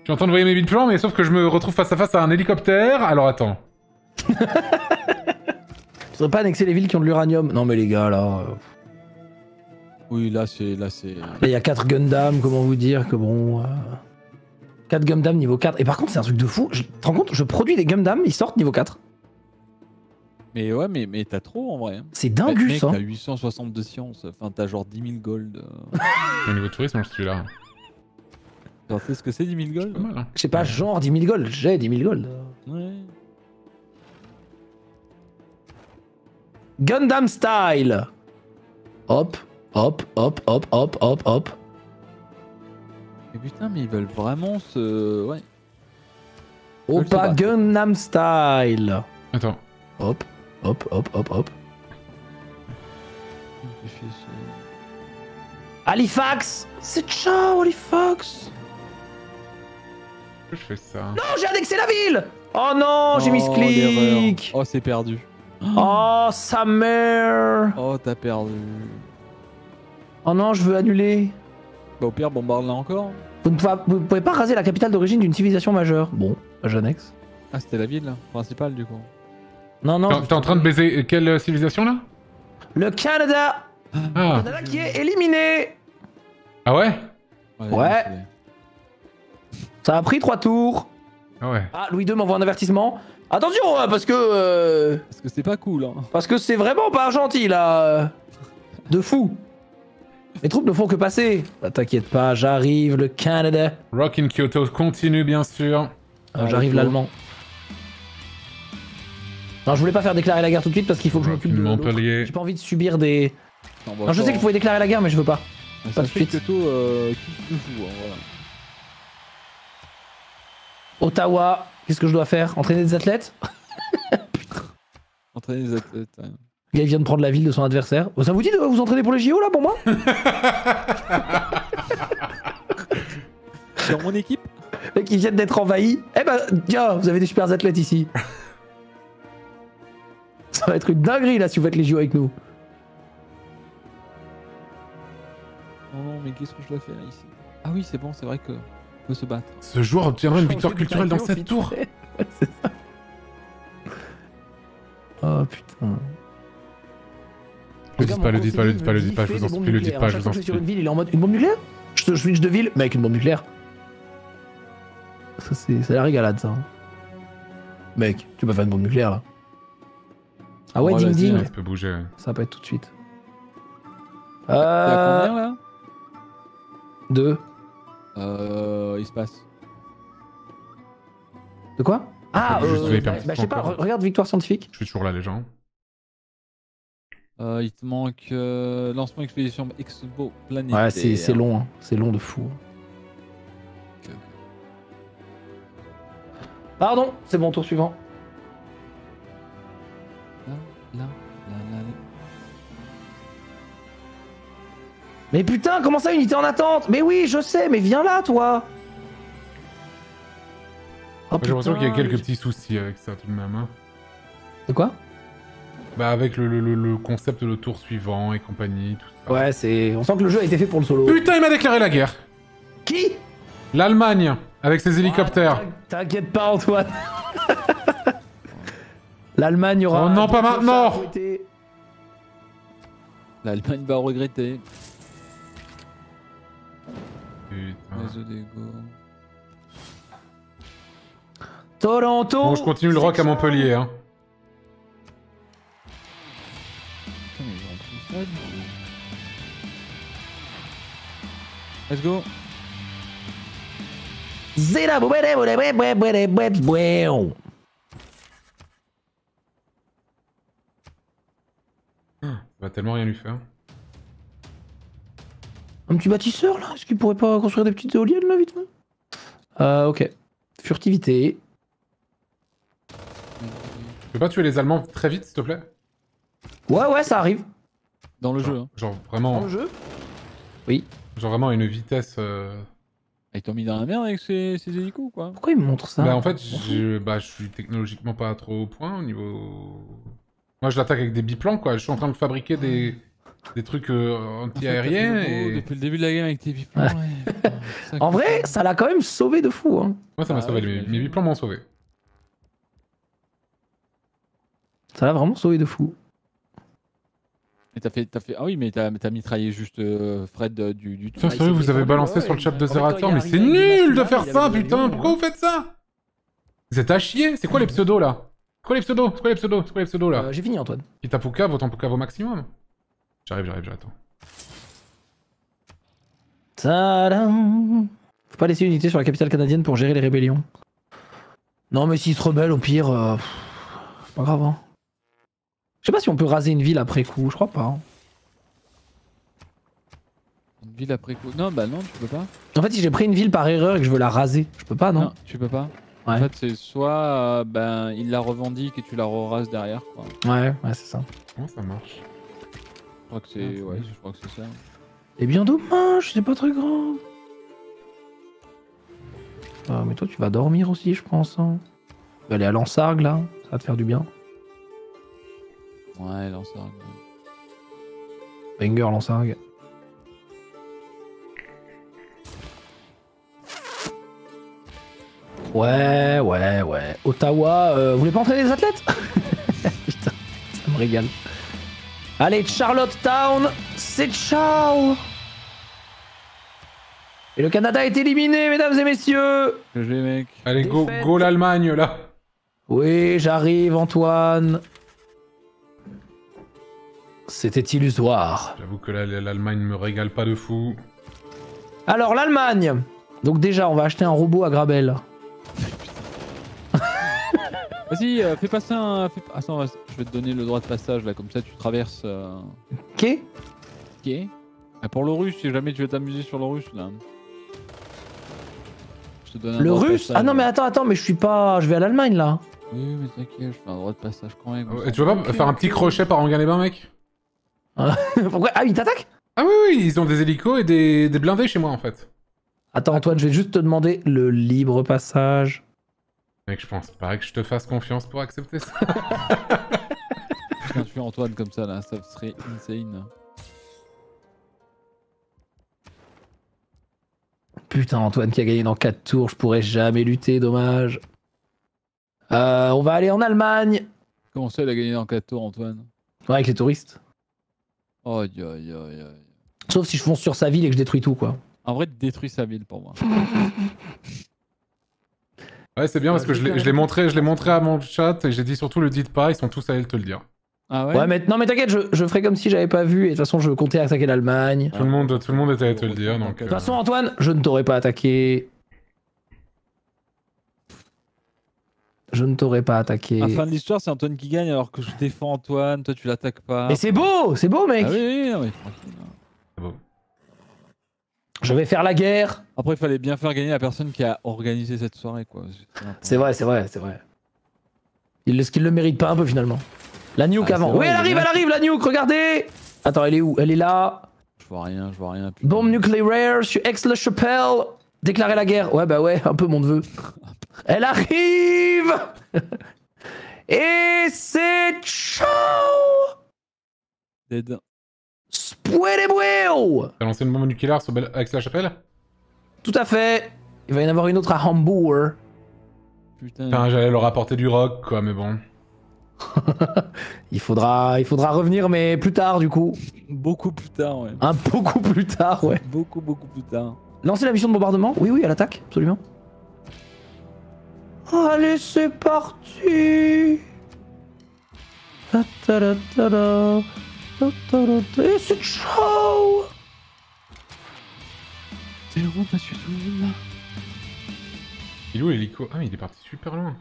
Je suis en train de voyer mes bits plans, mais sauf que je me retrouve face à face à un hélicoptère. Alors attends. Faudrait pas annexer les villes qui ont de l'uranium? Non mais les gars là. euh, Oui, là c'est. Là c'est. Là il y a 4 Gundam, comment vous dire que bon. euh, 4 Gundam niveau 4. Et par contre c'est un truc de fou. Je... Tu te rends compte Je produis des Gundam, ils sortent niveau 4. Mais ouais, mais, mais t'as trop en vrai. hein. C'est Mec, dingus mec, hein. T'as 860 de science. Enfin, t'as genre 10 000 gold. Au niveau tourisme, je suis là. Genre, tu sais ce que c'est 10 000 gold? Hein. Je sais pas, genre 10 000 gold. J'ai 10 000 gold. Ouais. Gundam style. Hop, hop, hop, hop, hop, hop, hop. Mais putain, mais ils veulent vraiment se. Ouais. Opa. Gundam style. Attends. Hop, hop, hop, hop, hop. Halifax C'est ciao Halifax Pourquoi je fais ça? Non, j'ai annexé la ville Oh non, j'ai mis ce Oh, clic Oh, c'est perdu. Oh, sa mère Oh, t'as perdu. Oh non, je veux annuler. Bah, au pire, bombarde-la encore. Vous ne pouvez, vous pouvez pas raser la capitale d'origine d'une civilisation majeure. Bon, j'annexe. Ah, c'était la ville là, principale du coup. Non, non. T'es en train de baiser quelle euh, civilisation là? Le Canada Ah. Canada qui est éliminé Ah ouais? Ouais. Ça a pris trois tours. Ah ouais. Ah, Louis II m'envoie un avertissement. Attention, hein, parce que... euh, Parce que c'est pas cool, hein. Parce que c'est vraiment pas gentil là. euh, De fou. Les troupes ne font que passer. Ah, T'inquiète pas, j'arrive, le Canada. Rock in Kyoto continue bien sûr. Ah, j'arrive l'allemand. Non, je voulais pas faire déclarer la guerre tout de suite parce qu'il faut que je m'occupe de. Montpellier. J'ai pas envie de subir des. Non, bah, Non, je sais attends. qu'il faut déclarer la guerre, mais je veux pas. Mais pas ça de fait suite. Kyoto euh, hein, voilà. Ottawa, qu'est-ce que je dois faire? Entraîner des athlètes? Entraîner les athlètes. hein. Le gars il vient de prendre la ville de son adversaire. Oh, Ça vous dit de vous entraîner pour les JO là pour moi? Sur mon équipe? Les qui viennent d'être envahis. Eh ben, tiens, vous avez des super athlètes ici. Ça va être une dinguerie là si vous faites les JO avec nous. Non, non, mais qu'est-ce que je dois faire ici? Ah oui, c'est bon, c'est vrai que. on peut se battre. Ce joueur obtiendra une victoire culturelle dans cette tour. c'est ça. Oh putain. Le dites pas, le dites pas, le dites pas, le dites pas, je vous en supplie, le dites pas, je vous en sur supplie. une ville, il est en mode une bombe nucléaire Je te switch de ville Mec, une bombe nucléaire. Ça, c'est c'est la régalade, ça. Mec, tu peux faire une bombe nucléaire, là. Ah ouais, Oh, ding vas-y, ding. Peut bouger. Ça va pas être tout de suite. T'es à Euh... combien là Deux. Euh. Il se passe. De quoi Ah, euh, bah, bah, je sais pas, re- regarde Victoire Scientifique. Je suis toujours là, les gens. Euh, il te manque euh, lancement expédition Expo planétaire. Ouais, c'est c'est long, hein. c'est long de fou. Pardon, c'est bon, tour suivant. Mais putain, comment ça, unité en attente? Mais oui, je sais, mais viens là, toi Oh, J'ai l'impression qu'il y a quelques petits soucis avec ça tout de même. hein. De quoi? Bah avec le, le- le- le concept de tour suivant et compagnie, tout ça. Ouais, c'est. On sent que le jeu a été fait pour le solo. Putain, il m'a déclaré la guerre Qui? L'Allemagne, avec ses hélicoptères. T'inquiète pas, Antoine. L'Allemagne aura. Oh non, pas maintenant. L'Allemagne va regretter. Réseau d'ego. Toronto Bon, je continue le rock à Montpellier. Hein. Putain, mais ils ont pris ça, du coup. Let's go. Ça va tellement rien lui faire. Un petit bâtisseur là? Est-ce qu'il pourrait pas construire des petites éoliennes là vite fait? Euh, ok. Furtivité. Tu peux pas tuer les Allemands très vite, s'il te plaît? Ouais, ouais, ça arrive. Dans le jeu. Hein. Genre vraiment, jeu? Genre vraiment à une vitesse. euh, Ah, Ils t'ont mis dans la merde avec ces, ces hélicos, quoi. Pourquoi il me montre ça? Bah en fait, je, bah, je suis technologiquement pas trop au point au niveau. Moi, je l'attaque avec des biplans, quoi. Je suis en train de fabriquer des, des trucs euh, anti-aériens et. Depuis le début de la game avec tes biplans, ouais. En vrai, ça l'a quand même sauvé de fou. Hein. Moi, ça m'a Ah sauvé. ouais, mes, mes biplans m'ont sauvé. Ça l'a vraiment sauvé de fou. Mais t'as fait, t'as fait. Ah oui, mais t'as mitraillé juste euh, Fred euh, du, du tout. Putain, sérieux, vous avez balancé sur le chat de Zerator, mais est c'est nul de faire ça, putain Pourquoi vous faites ça? Vous êtes à chier C'est quoi les pseudos là? Quoi les pseudos? C'est quoi les pseudos? C'est quoi les pseudos là? Euh, J'ai fini, Antoine. Kitapuka, votre Puka au maximum J'arrive, j'arrive, j'attends. Tadam Faut pas laisser une unité sur la capitale canadienne pour gérer les rébellions. Non, mais s'ils se rebellent, au pire, euh, pas grave. Hein. Je sais pas si on peut raser une ville après coup, je crois pas. hein. Une ville après coup. Non, bah non, tu peux pas. En fait, si j'ai pris une ville par erreur et que je veux la raser, je peux pas, non, Non, tu peux pas. Ouais. En fait, c'est soit euh, ben il la revendique et tu la rases derrière, quoi. Ouais, ouais, c'est ça. Comment ça marche crois que c'est, Ah, ouais, oui. je crois que c'est ça. Eh bien dommage, c'est pas très grave. Ah, mais toi, tu vas dormir aussi, je pense. Hein. Tu vas aller à Lansargue, là. Ça va te faire du bien. Ouais, ça. Banger, Lansargue. Ouais, ouais, ouais. Ottawa, euh, vous voulez pas entraîner des athlètes? Putain, ça me régale. Allez, Charlottetown, c'est ciao Et le Canada est éliminé, mesdames et messieurs GG, mec. Allez, go, go l'Allemagne là Oui, j'arrive, Antoine. C'était illusoire. J'avoue que l'Allemagne me régale pas de fou. Alors, l'Allemagne. Donc déjà, on va acheter un robot à Grabel. Vas-y, euh, fais passer un. Fais... Attends, vas- je vais te donner le droit de passage là, comme ça tu traverses. euh, Ok Ok. Ah, pour le russe, si jamais tu veux t'amuser sur le russe là. Je te donne un Le droit de russe passage. Ah non, mais attends, attends, mais je suis pas. Je vais à l'Allemagne là. Oui, mais t'inquiète, je fais un droit de passage quand même. Et tu veux pas faire un petit crochet par Angalébin, mec? Pourquoi? Ah, il t'attaque Ah oui, oui, ils ont des hélicos et des, des blindés chez moi en fait. Attends, Antoine, je vais juste te demander le libre passage. Mec, je pense pas que je te fasse confiance pour accepter ça. Quand tu fais Antoine comme ça là, ça serait insane. Putain, Antoine qui a gagné dans 4 tours, je pourrais jamais lutter, dommage. Euh, on va aller en Allemagne. Comment ça, il a gagné dans 4 tours, Antoine? Ouais, avec les touristes. Oh, aïe, aïe, aïe, aïe. Sauf si je fonce sur sa ville et que je détruis tout, quoi. En vrai, tu détruis sa ville pour moi. Ouais, c'est bien parce Ouais, que je l'ai je faire l'ai montré, je l'ai montré à mon chat et j'ai dit surtout le dites pas, ils sont tous allés te le dire. Ah Ouais, mais non, mais t'inquiète, je, je ferai comme si j'avais pas vu. Et de toute façon, je comptais attaquer l'Allemagne. Tout le monde, tout le monde était allé te le dire, donc. De toute euh, façon, Antoine, je ne t'aurais pas attaqué. Je ne t'aurais pas attaqué. À la fin de l'histoire, c'est Antoine qui gagne alors que je défends Antoine, toi tu l'attaques pas. Mais c'est beau, c'est beau, mec. Ah oui, oui, non, mais tranquille. hein. c'est beau. Je vais faire la guerre. Après, il fallait bien faire gagner la personne qui a organisé cette soirée, quoi. C'est vrai, c'est vrai, c'est vrai. Il, est-ce qu'il le mérite pas un peu finalement La nuke Ah, avant. oui, elle arrive, elle arrive, la nuke, regardez Attends, elle est où? Elle est là. Je vois rien, je vois rien. putain. Bombe nucléaire sur Aix-la-Chapelle. Déclarer la guerre. Ouais, bah ouais, un peu mon neveu. Elle arrive Et c'est ciao Dead. Spuelebueo T'as lancé une bombe nucléaire sur Bel- Aix-la-Chapelle Tout à fait. Il va y en avoir une autre à Hambourg. Putain. Putain, j'allais leur apporter du rock, quoi, mais bon. Il faudra, il faudra revenir, mais plus tard du coup. Beaucoup plus tard, ouais. Un beaucoup plus tard, ouais. Beaucoup, beaucoup plus tard. Lancer la mission de bombardement? Oui, oui, à l'attaque, absolument. Allez, c'est parti Ta ta ta ta ta. Ta. Et c'est monsieur tout le monde. Il est où l'hélico? Ah, il est parti super loin.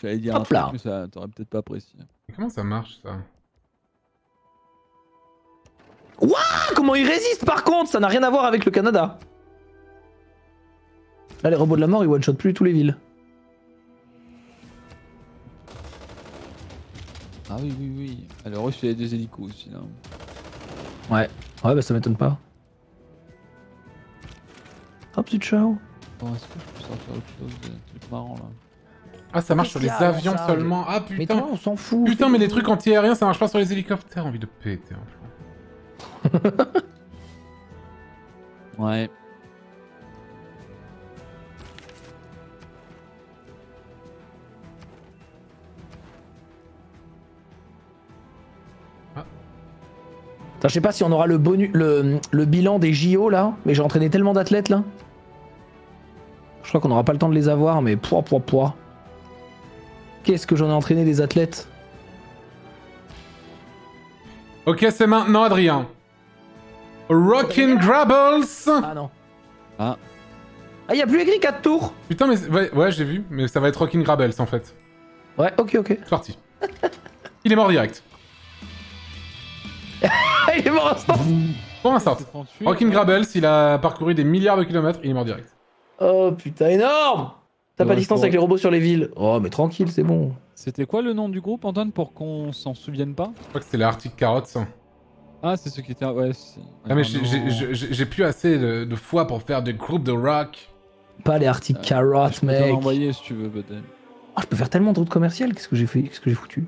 J'allais dire Hop un truc, là. mais ça t'aurais peut-être pas apprécié. Mais comment ça marche, ça? Ah, comment il résiste par contre? Ça n'a rien à voir avec le Canada. Là, les robots de la mort, ils one-shot plus tous les villes. Oui, oui, oui. Alors, Russe, il y a des hélicos aussi, là. Ouais. Ouais, bah ça m'étonne pas. Hop, c'est ciao. Bon, est-ce que je peux sortir autre chose de truc marrant, là? Ah, ça marche sur les avions ça seulement. Ah, Mais putain toi, on s'en fout. Putain, mais les trucs anti-aériens, ça marche pas sur les hélicoptères. Envie de péter. Ouais. Je sais pas si on aura le, bonus, le, le bilan des JO là, mais j'ai entraîné tellement d'athlètes là. Je crois qu'on aura pas le temps de les avoir, mais poids, poids, poids. Qu'est-ce que j'en ai entraîné des athlètes? Ok, c'est maintenant, Adrien. Rockin' Grabbles Ah non. Ah. Ah, y a plus écrit 4 tours Putain, mais ouais, ouais j'ai vu, mais ça va être Rockin' Grabbles en fait. Ouais, ok, ok. C'est parti. Il est mort direct. Ah, il est mort instant Pour un sort. Rockin' Grabbles, il a parcouru des milliards de kilomètres, il est mort direct. Oh putain, énorme T'as pas Ouais, distance avec les robots sur les villes Oh, mais tranquille, c'est bon. C'était quoi le nom du groupe, Antoine, pour qu'on s'en souvienne pas Je crois que c'était les Arctic Carrots. Ah, c'est ceux qui étaient. Ouais, c'est. Ah, mais j'ai- plus assez de, de foi pour faire des groupes de rock. Pas les Arctic Carrots, Je peux t'en mec. envoyer si tu veux, peut-être. Oh, je peux faire tellement de routes commerciales, qu'est-ce que j'ai fait Qu'est-ce que j'ai foutu?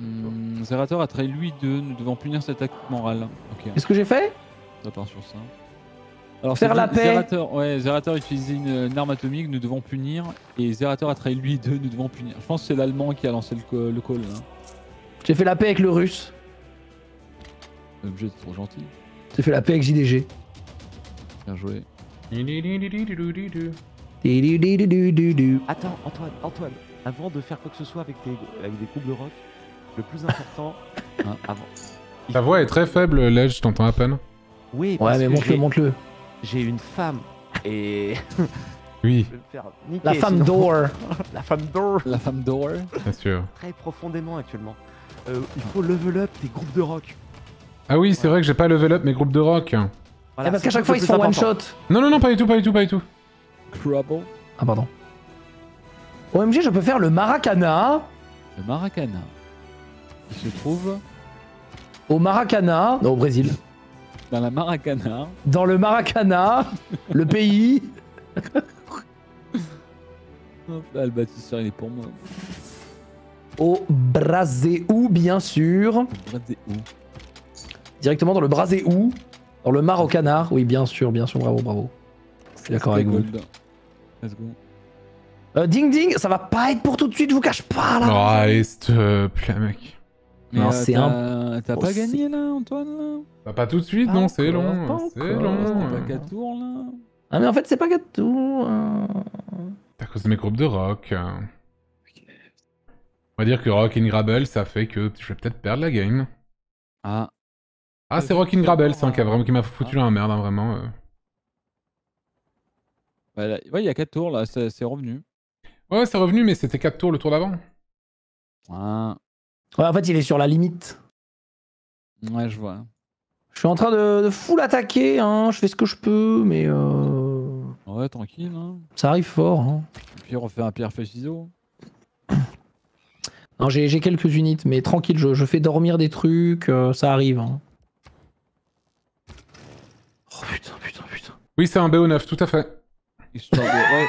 Hmm, Zerator a trahi lui 2, nous devons punir cet acte moral. Ok, Qu'est-ce que j'ai fait ça part sur ça. Alors, Faire la paix. Zerator, ouais, Zerator utilisait une, une arme atomique, nous devons punir. Et Zerator a trahi lui 2, nous devons punir. Je pense que c'est l'allemand qui a lancé le, call. Là. J'ai fait la paix avec le russe. L'objet est trop gentil. J'ai fait la paix avec JDG. Bien joué. Attends, Antoine, Antoine, avant de faire quoi que ce soit avec, tes, avec des groupes de rock, le plus important, Hein avant. il Ta faut- voix est très faible, Ledge, je t'entends à peine. Oui, parce Ouais, mais que montre-le, j'ai- montre-le. J'ai une femme et Oui, je vais me faire niquer. La femme sinon. d'or. La femme d'or. La femme d'or. bien sûr. Très profondément actuellement. Euh, il faut level up tes groupes de rock. Ah oui, c'est vrai que j'ai pas level up mes groupes de rock. Voilà, Eh, parce c'est qu'à chaque le fois, ils se plus font one important. shot. Non, non, non, pas du tout, pas du tout, pas du tout. Crubble. Ah, pardon. OMG, je peux faire le Maracana. Le Maracana. Il se trouve Au Maracana. Non, au Brésil. dans la Maracana. Dans le Maracana. le pays. Hop là, le bâtisseur, il est pour moi. Au Braséou, bien sûr. Directement dans le Braséou. Dans le Mar au canard. Oui, bien sûr, bien sûr. Bravo, bravo. Je suis d'accord avec vous. Let's go. Euh, ding ding, ça va pas être pour tout de suite, je vous cache pas là. Oh, allez, s'il te plaît, mec. Non, Mais, euh, c'est t'as- un- T'as Oh, pas c'est- gagné là, Antoine là Bah, pas tout de suite, Pas non, c'est long. C'est long. T'as pas euh. 4 tours là Ah, mais en fait, c'est pas 4 tours. hein. C'est à cause de mes groupes de rock. On va dire que Rock and Grabble, ça fait que je vais peut-être perdre la game. Ah, Ah, c'est Rock and Grabble, ça, qui a vraiment qui m'a foutu dans la merde, hein, vraiment. euh. bah, là- ouais, il y a 4 tours là, c'est c'est revenu. Ouais, c'est revenu, mais c'était 4 tours le tour d'avant. Ah, Ouais, en fait, il est sur la limite. ouais, je vois. Je suis en train de, de full attaquer, hein. je fais ce que je peux, mais euh, Ouais, tranquille. Hein. ça arrive fort. Hein. Et puis on refait un pierre feuille ciseaux. Non, j'ai quelques unités, mais tranquille, je, je fais dormir des trucs, euh, ça arrive. hein. Oh putain, putain, putain. Oui, c'est un BO9, tout à fait. Histoire de... Ouais,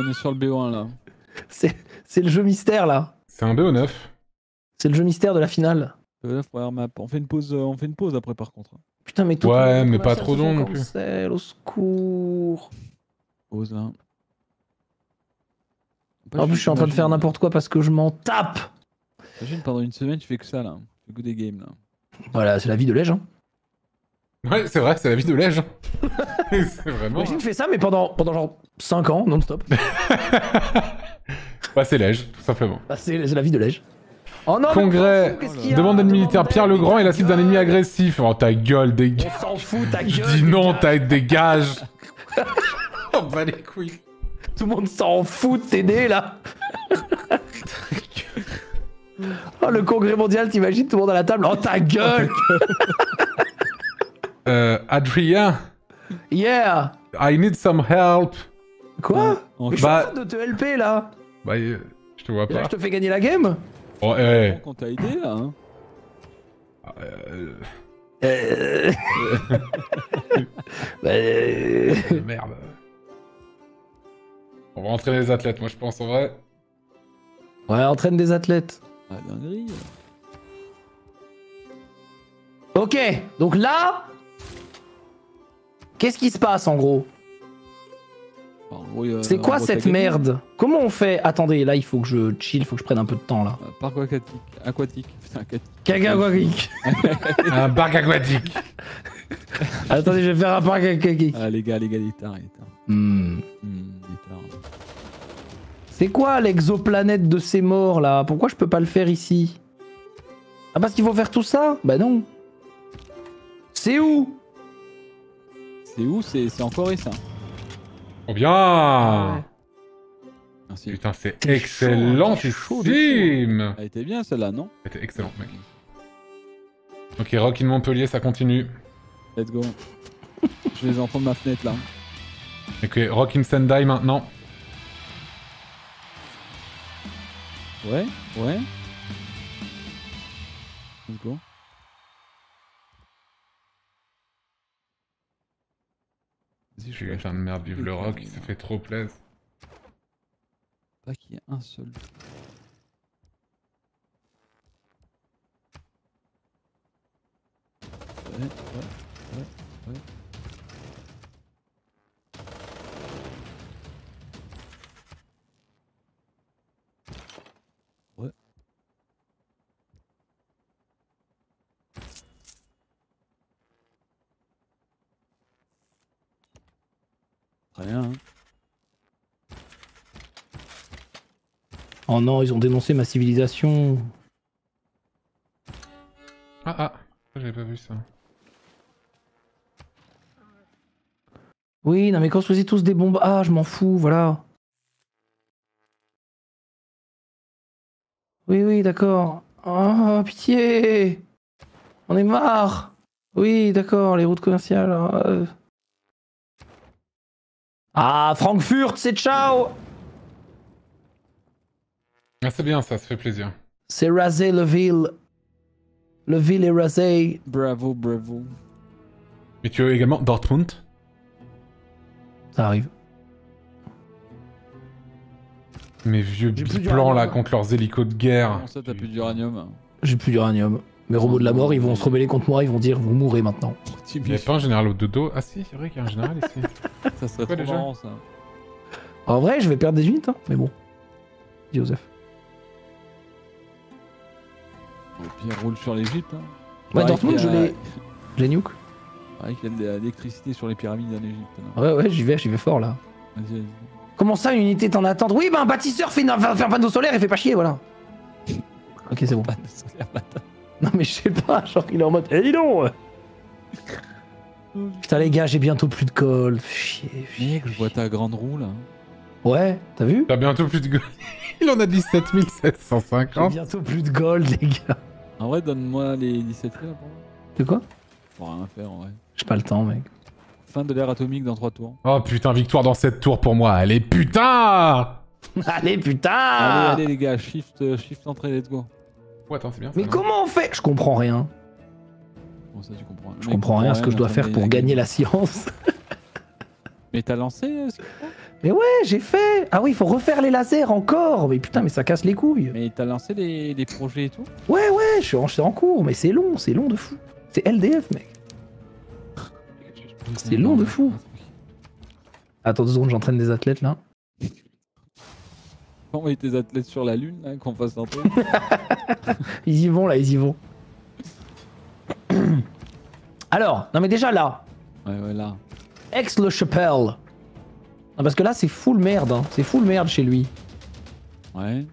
on est sur le BO1 là. C'est c'est le jeu mystère là. C'est un BO9. C'est le jeu mystère de la finale. BO9 première map. On fait une pause, euh, on fait une pause après par contre. Putain, mais tout Ouais, tout mais pas trop long non plus. cancel, Au secours. Pause là. En plus, je suis en train de faire n'importe quoi parce que je m'en tape. Imagine pendant une semaine, tu fais que ça là. Tu fais que des games là. Voilà, c'est la vie de Lège. Hein. Ouais, c'est vrai, c'est la vie de Lège. c'est vraiment. Imagine, je fais ça, mais pendant, pendant genre 5 ans, non-stop. Bah, c'est Lège, tout simplement. Bah, c'est c'est la vie de Lège. Oh non, on Congrès, fout, demande d'ennemi militaire Pierre d'aide, Legrand et la cible d'un ennemi agressif. Oh, ta gueule, dégage. On s'en fout, ta Je gueule. dis non, t'as dégage. oh, bah les couilles. Tout le monde s'en fout de t'aider là. oh, le congrès mondial, t'imagines tout le monde à la table. Oh, ta gueule. Euh, Adrien, Yeah. I need some help. Quoi? Je suis Bah- en train de te LP là. Bah, euh, je te vois Et là, pas. je te fais gagner la game. Oh, eh. Quand t'as aidé là. Hein. Euh, Euh... Bah, euh, merde. On va entraîner les athlètes, moi je pense en vrai. Ouais, entraîne des athlètes. Ah, dinguerie. Ok, donc là, qu'est-ce qui se passe en gros? C'est quoi cette merde Comment on fait Attendez, là il faut que je chill, il faut que je prenne un peu de temps là. Euh, Parc aquatique. Aquatique. Putain, aquatique. Un parc aquatique. Attendez, je vais faire un parc kagawagik. Ah, les gars, les gars, les tards. Hmm. Hmm, les tards. C'est quoi l'exoplanète de ces morts là? Pourquoi je peux pas le faire ici? Ah parce qu'il faut faire tout ça? Bah non. C'est où? C'est où? C'est c'est en Corée ça. Oh bien Merci. Putain, c'est excellent, c'est chaud Elle était bien celle-là, non C'était excellent, mec. Ok, Rock in Montpellier, ça continue. Let's go. Je les entends de ma fenêtre là. Ok, Rock in Sendai maintenant. Ouais, ouais. Let's go. Je suis de merde, vive le rock, il se fait trop plaisir. Pas qu'il y ait un seul. Ouais, ouais, ouais. Ouais. Très bien, hein. Oh non, ils ont dénoncé ma civilisation. Ah ah, j'avais pas vu ça. Oui, non mais construisez tous des bombes. Ah, je m'en fous, voilà. Oui, oui, d'accord. Oh, pitié. On est marre. Oui, d'accord, les routes commerciales. euh. Ah, Frankfurt, c'est ciao Ah, c'est bien ça, ça fait plaisir. C'est rasé le ville. Le ville est rasé. Bravo, bravo. Mais tu as également Dortmund? Ça arrive. Mes vieux plans là contre leurs hélicos de guerre. Comment ça, t'as plus d'uranium? J'ai plus d'uranium. Mes robots de la mort, ils vont se rebeller contre moi, ils vont dire vous mourrez maintenant. Il n'y a pas un général au dodo? Ah si, c'est vrai qu'il y a un général ici. Ça serait trop déjà marrant ça. En vrai, je vais perdre des unités, hein, mais bon. Joseph. Et puis il roule sur l'Egypte. Hein. Ouais, Pareil Dortmund, je l'ai. Je l'ai nuke. Pareil qu'il y a de l'électricité sur les pyramides en Égypte. là. Ouais, ouais, j'y vais, j'y vais fort là. Vas-y, vas-y. Comment ça, une unité est en attente Oui, bah un bâtisseur fait, un panneau solaire et fait pas chier, voilà. Ok, c'est bon. De solaire, bâtard. Non, mais je sais pas, genre il est en mode. Eh, dis donc Putain, les gars, j'ai bientôt plus de gold. Chier, chier. Mec, je vois ta grande roue là. Ouais, t'as vu T'as bientôt plus de gold. Il en a 17 J'ai 750. bientôt plus de gold, les gars. En vrai, donne-moi les 17 là pour moi. De quoi Pour rien faire en vrai. J'ai pas le temps, mec. Fin de l'ère atomique dans 3 tours. Oh putain, victoire dans cette tour pour moi. Allez, putain Allez, putain Allez, allez les gars, shift, euh, shift entrée, let's go. Ouais, attends, c'est bien ça. Mais comment on fait? Je comprends rien. Bon, ça tu comprends. Je comprends rien à ce que je dois faire pour gagner la science. Mais t'as lancé euh, ce- Mais ouais, j'ai fait Ah oui, il faut refaire les lasers encore Mais putain, mais ça casse les couilles Mais t'as lancé les, les projets et tout? Ouais, ouais, je suis en, en cours, mais c'est long, c'est long de fou. C'est LDF, mec. C'est long de fou. Attends deux secondes, j'entraîne des athlètes là. Envoyer tes athlètes sur la lune là, qu'on fasse un truc. Ils y vont là, ils y vont. Alors, non mais déjà là, ouais, ouais, là. Aix-le-Chapelle. Non, parce que là, c'est full merde, hein. c'est full merde chez lui. Ouais,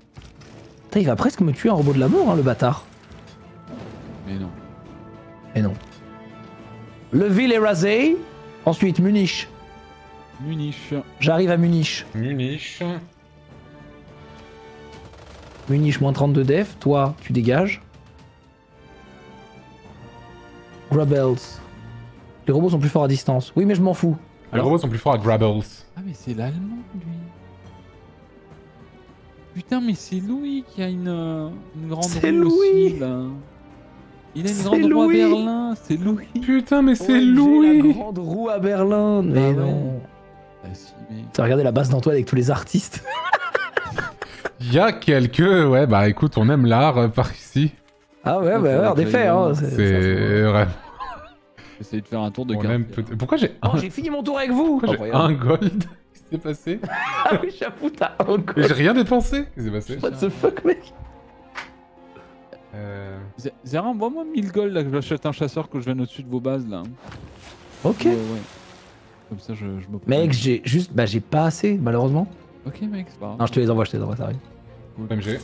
Putain, il va presque me tuer un robot de la mort, hein, le bâtard. mais non. Et non. Le ville est rasé. Ensuite, Munich. Munich. J'arrive à Munich. Munich. Munich, moins 32 def. Toi, tu dégages. Grubbles. Les robots sont plus forts à distance. Oui, mais je m'en fous. Les Alors robots sont plus forts à Grabbles. Ah, mais c'est l'allemand lui. Putain, mais c'est Louis qui a une, euh, une grande C'est roue Louis. aussi là. Il a une grande roue à Louis. Berlin, c'est Louis. Putain, mais c'est OMG, La Louis grande roue à Berlin. Mais Ah ouais. non. Ah si. T'as regardé la base d'Antoine avec tous les artistes. Il y a quelques... Ouais, bah écoute, on aime l'art euh, par ici. Ah ouais, Ouais, bah ouais, en effet. Hein, c'est- C'est vraiment... J'essaie de faire un tour de On peut- Pourquoi j'ai un... Oh, j'ai fini mon tour avec vous. Pourquoi j'ai Incroyable. un gold Qu'est-ce qui s'est passé Ah oui, j'avoue, t'as un goal. J'ai rien dépensé Qu'est-ce qui s'est passé What the fuck, mec Euh... Z- Zera, envoie-moi 1000 gold là que j'achète un chasseur que je viens au-dessus de vos bases là. Ok. Ouais, ouais. Comme ça, je, je me. Mec, j'ai juste. Bah, j'ai pas assez, malheureusement. Ok, mec, c'est pas grave. Non, je te les envoie, je te les envoie, ça arrive. MG.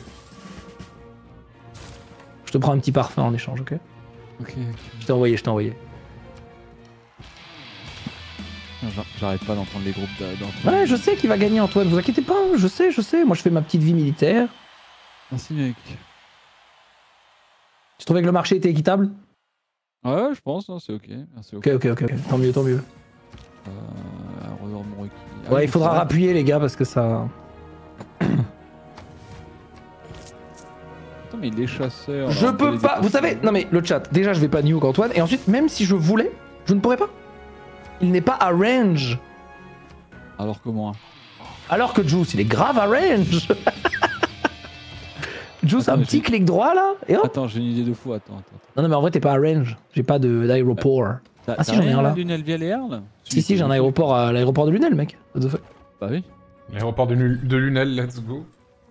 Je te prends un petit parfum en échange, ok Ok, ok. Je t'ai envoyé, je t'ai envoyé. J'a- J'arrête pas d'entendre les groupes d'a- d'entre Ouais, je sais qu'il va gagner, Antoine, vous inquiétez pas, hein, je sais, je sais. Moi, je fais ma petite vie militaire. Merci, mec. Tu trouvais que le marché était équitable? Ouais, je pense, hein, c'est ok. Ok. Ok, ok, ok, ok. Tant mieux, tant mieux. Euh. Ah Ouais, il faudra rappuyer, les gars, parce que ça. Attends, mais les chasseurs. Je peux pas. Vous savez, non mais le chat, déjà, je vais pas nuke Antoine. Et ensuite, même si je voulais, je ne pourrais pas. Il n'est pas à range. Alors que moi. Alors que Juice, il est grave à range. Juice, un petit clic droit là, et hop. Attends, j'ai une idée de fou. Attends, attends. Non, non, mais en vrai, t'es pas à range. J'ai pas d'aéroport. Ah, si, j'en ai un, là. D'une LVLR là Si, si, j'ai un aéroport à l'aéroport de Lunel, mec. What the fuck Bah oui. L'aéroport de, Lu- de Lunel, let's go.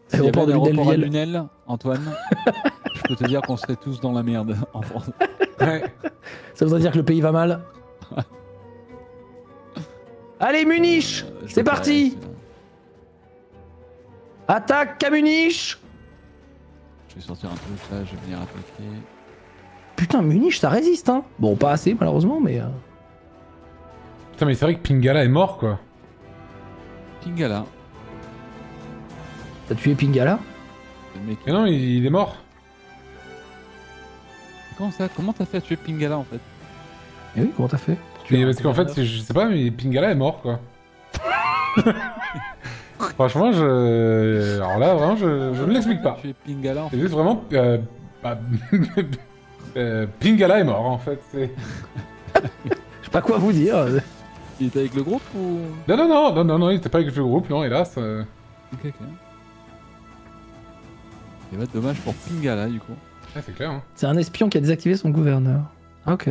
S'il y avait Aéroport un de Lunel, à Antoine, je peux te dire qu'on serait tous dans la merde en France. Ouais. Ça voudrait dire que le pays va mal. Allez, Munich Euh, C'est parti. Attaque à Munich Je vais sortir un truc là, je vais venir attaquer. Putain, Munich, ça résiste, hein Bon, pas assez, malheureusement, mais... euh, Putain, mais c'est vrai que Pingala est mort, quoi. Pingala. T'as tué Pingala mec. Mais non, il, il est mort. Comment ça Comment t'as fait à tuer Pingala en fait Eh oui, comment t'as fait Mais parce qu'en fait, je sais pas, mais Pingala est mort, quoi. Franchement, je... Alors là, vraiment, je, je ne l'explique pas. Tu es Pingala en C'est fait. juste vraiment... euh, bah, euh, Pingala est mort, en fait. c'est- Je sais pas quoi vous dire. Il était avec le groupe ou? Non, non, non, non, non, non, il était pas avec le groupe, non, hélas. euh. Ok, ok. Et bah dommage pour Pingala du coup. Ouais, c'est clair, hein. C'est un espion qui a désactivé son gouverneur. Ok.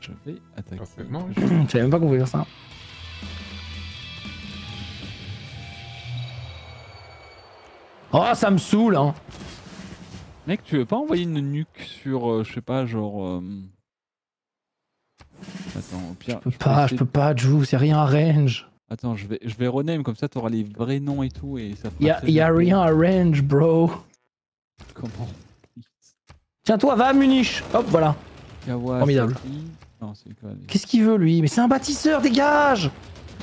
Je vais attaquer. Je savais même pas qu'on pouvait faire ça. Oh, ça me saoule, hein Mec, tu veux pas envoyer une nuque sur, euh, je sais pas, genre. euh, Attends, au pire. Je peux pas, je peux pas, Juice, y'a rien à range. Attends, je vais, je vais rename comme ça, t'auras les vrais noms et tout et ça Y'a y a rien à range, bro. Comment Tiens, toi, va à Munich. Hop, voilà. Formidable. C'est Qu'est-ce qu'il veut, lui? Mais c'est un bâtisseur, dégage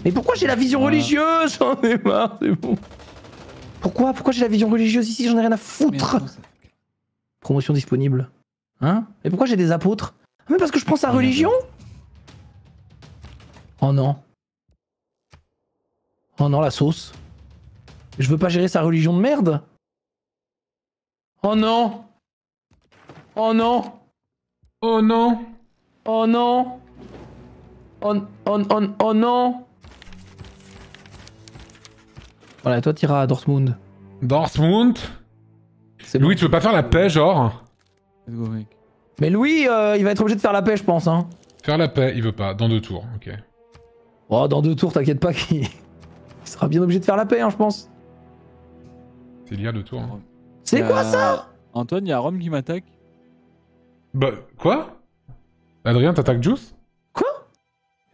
Mais pourquoi j'ai la vision religieuse? J'en ai marre, c'est bon. Pourquoi? Pourquoi j'ai la vision religieuse ici? J'en ai rien à foutre. attends, Promotion disponible. Hein? Mais pourquoi j'ai des apôtres? Ah, Mais parce que je prends sa religion? Oh non. Oh non, la sauce. Je veux pas gérer sa religion de merde Oh non Oh non Oh non Oh non Oh, oh, oh, oh non Voilà, toi t'iras à Dortmund. Dortmund bon. Louis, tu veux pas faire la paix, genre Let's go, mec. Mais Louis, euh, il va être obligé de faire la paix, je pense. Hein. Faire la paix, il veut pas, dans deux tours, ok. Oh, dans deux tours, t'inquiète pas qu'il il sera bien obligé de faire la paix, hein, je pense. C'est il y a deux tours. hein. C'est quoi ça? Antoine, il y a Rome qui m'attaque. Bah, quoi? Adrien, t'attaques Juice?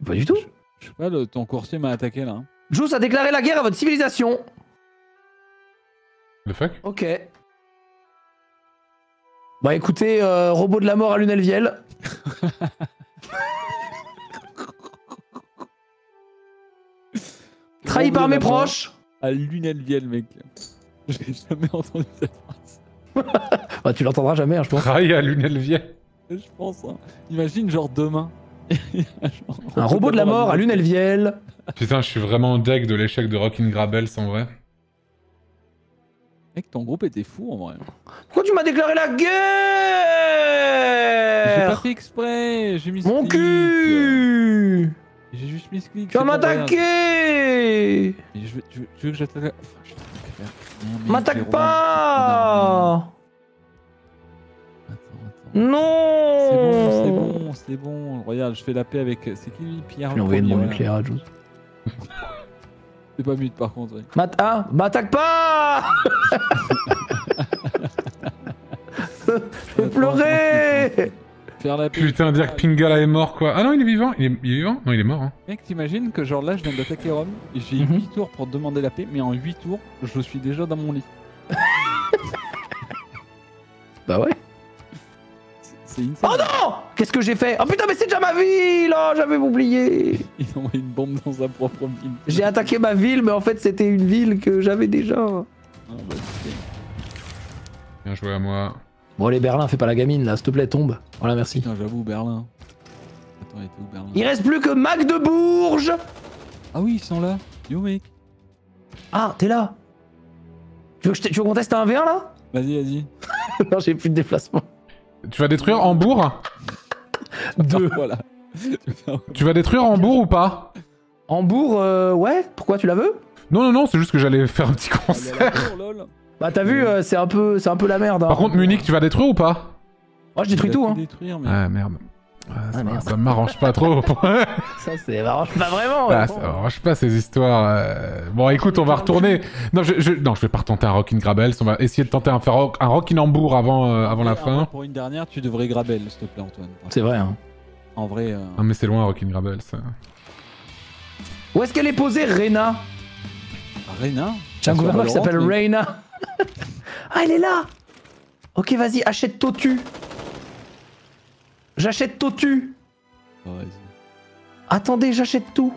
Pas du tout. Je sais pas, le- ton coursier m'a attaqué là. hein. Juice a déclaré la guerre à votre civilisation. Le fuck? Ok. Bah écoutez, euh, robot de la mort à Lunelviel. Trahi par mes proches. À Lunelviel, mec. J'ai jamais entendu cette phrase. Bah tu l'entendras jamais, hein, je pense. Trahi à Lunelvier. Je pense. hein. Imagine, genre demain. Genre, Un robot de la mort à Lunelviel. Putain, je suis vraiment deg de l'échec de Rockin' Grabels en vrai. Mec, ton groupe était fou en vrai. Pourquoi tu m'as déclaré la J'ai pas guerre fait exprès, j'ai mis Mon cul J'ai juste mis clic. Tu vas m'attaquer je veux, tu, veux, tu veux que j'attaque M'attaque pas. Non C'est bon, c'est bon, c'est bon. Regarde, je fais la paix avec. C'est qui lui Pierre Je lui ai envoyé bombe voilà. nucléaire à Juice. C'est pas mute par contre. Mat- ah, m'attaque pas Je peux pleurer Faire la. Putain, dire que Pingala est mort quoi. Ah non, il est vivant Il est, il est vivant Non, il est mort. Hein. Mec, t'imagines que genre là, je viens d'attaquer Rome. et J'ai Mhm. 8 tours pour demander la paix, mais en 8 tours, je suis déjà dans mon lit. Bah ouais. C'est-. Oh non Qu'est-ce que j'ai fait? Oh putain, mais c'est déjà ma ville Oh, j'avais oublié Ils ont envoyé une bombe dans sa propre ville. J'ai attaqué ma ville, mais en fait, c'était une ville que j'avais déjà. Ah, bah, Bien joué à moi. Bon, les Berlin, fais pas la gamine là, s'il te plaît, tombe. Voilà, merci. Putain, j'avoue, Berlin. Attends, il était où Berlin Il reste plus que Magdebourg Ah oui, ils sont là. Yo, mec? Ah, t'es là Tu veux, que je tu veux qu'on teste un V1 là? Vas-y, vas-y. Non, j'ai plus de déplacement. Tu vas détruire Hambourg? Deux. voilà. Tu vas détruire Hambourg ou pas? Hambourg, euh, ouais Pourquoi tu la veux? Non, non, non, c'est juste que j'allais faire un petit Allez, concert. à la cour, lol. Bah, t'as vu, euh, c'est un, peu- c'est un peu la merde. Hein. Par contre, Munich, tu vas détruire ou pas? Moi je détruis tout, hein. détruire, mais... Ah merde. Ah, ça Ah, merde. ça m'arrange pas trop. Ça, c'est m'arrange pas vraiment. Ah, ouais. ça m'arrange pas ces histoires. euh. Bon, écoute, on va retourner. Non, je, je... non, je vais pas retenter un Rockin' Grabels. On va essayer de tenter un, faire rock- un Rockin' Hambourg avant, euh, avant la fin. Pour une dernière, tu devrais Grabel, s'il te plaît, Antoine. C'est vrai, hein. En vrai, euh... Non, mais c'est loin, Rockin' Grabels. Où est-ce qu'elle est posée, Reyna? Reina J'ai un gouverneur qui s'appelle mais- Reyna. Ah, elle est là Ok, vas-y, achète Totu. J'achète Totu. Vas-y. Attendez, j'achète tout.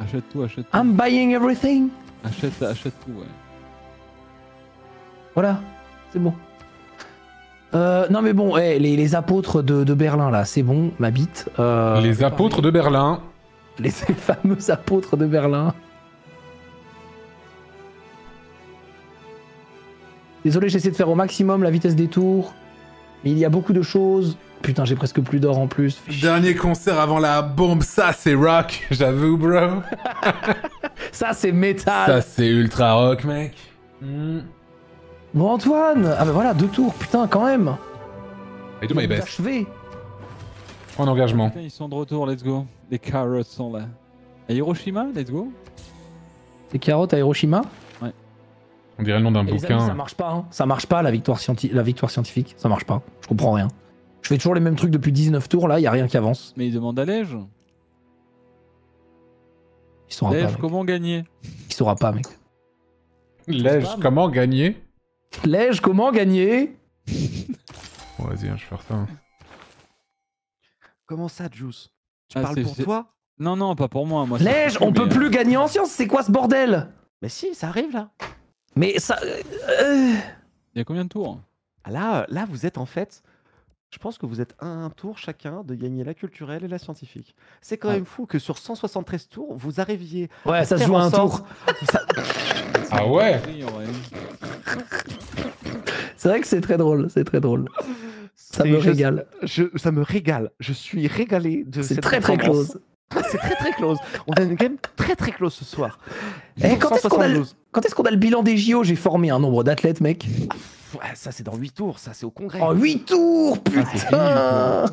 Achète tout, achète tout. I'm buying everything. Achète, achète tout, ouais. Voilà, c'est bon. Euh, non mais bon, eh, les, les apôtres de, de Berlin là, c'est bon, ma bite. Euh, Les apôtres de Berlin. les fameux apôtres de Berlin. Désolé, j'essaie de faire au maximum la vitesse des tours. Mais il y a beaucoup de choses. Putain, j'ai presque plus d'or en plus. Dernier concert avant la bombe, ça c'est rock, j'avoue, bro. Ça, c'est métal. Ça c'est ultra rock, mec. Hmm. Bon, Antoine Ah bah voilà, deux tours, putain, quand même. Et tout my best. Je prends un engagement. Putain, ils sont de retour, let's go. Les carrots sont là. À Hiroshima, let's go. Des carottes à Hiroshima? On dirait le nom d'un amis, ça bouquin. marche pas, hein. ça marche pas la victoire, scienti- la victoire scientifique, ça marche pas. Je comprends rien. Je fais toujours les mêmes trucs depuis 19 tours, là, y a rien qui avance. Mais il demande à Lège. Il saura pas, Lège, mec. comment gagner? Il saura pas, mec. Lège, comment gagner? Lège, comment gagner? Bon, Vas-y, hein, je faire ça. hein. Comment ça, Juice? Tu Ah, parles pour toi? Non, non, pas pour moi. moi Lège, on peut plus gagner en science, c'est quoi ce bordel? Mais si, ça arrive là. Mais ça. euh, euh, Il y a combien de tours? Là, euh, là, vous êtes en fait. Je pense que vous êtes à un tour chacun de gagner la culturelle et la scientifique. C'est quand Ah. même fou que sur 173 tours, vous arriviez. Ouais, à ça se joue à un tour. Ça- Ah ouais? C'est vrai que c'est très drôle, c'est très drôle. Ça me je- régale. je- ça me régale. Je suis régalé de C'est très très close. C'est très très close. On a une game très très close ce soir. Eh, quand est-ce qu'on a, le- 172. quand est-ce qu'on a le bilan des JO J'ai formé un nombre d'athlètes, mec. Ouais, ça c'est dans 8 tours, ça c'est au congrès. En 8 tours, Ah, putain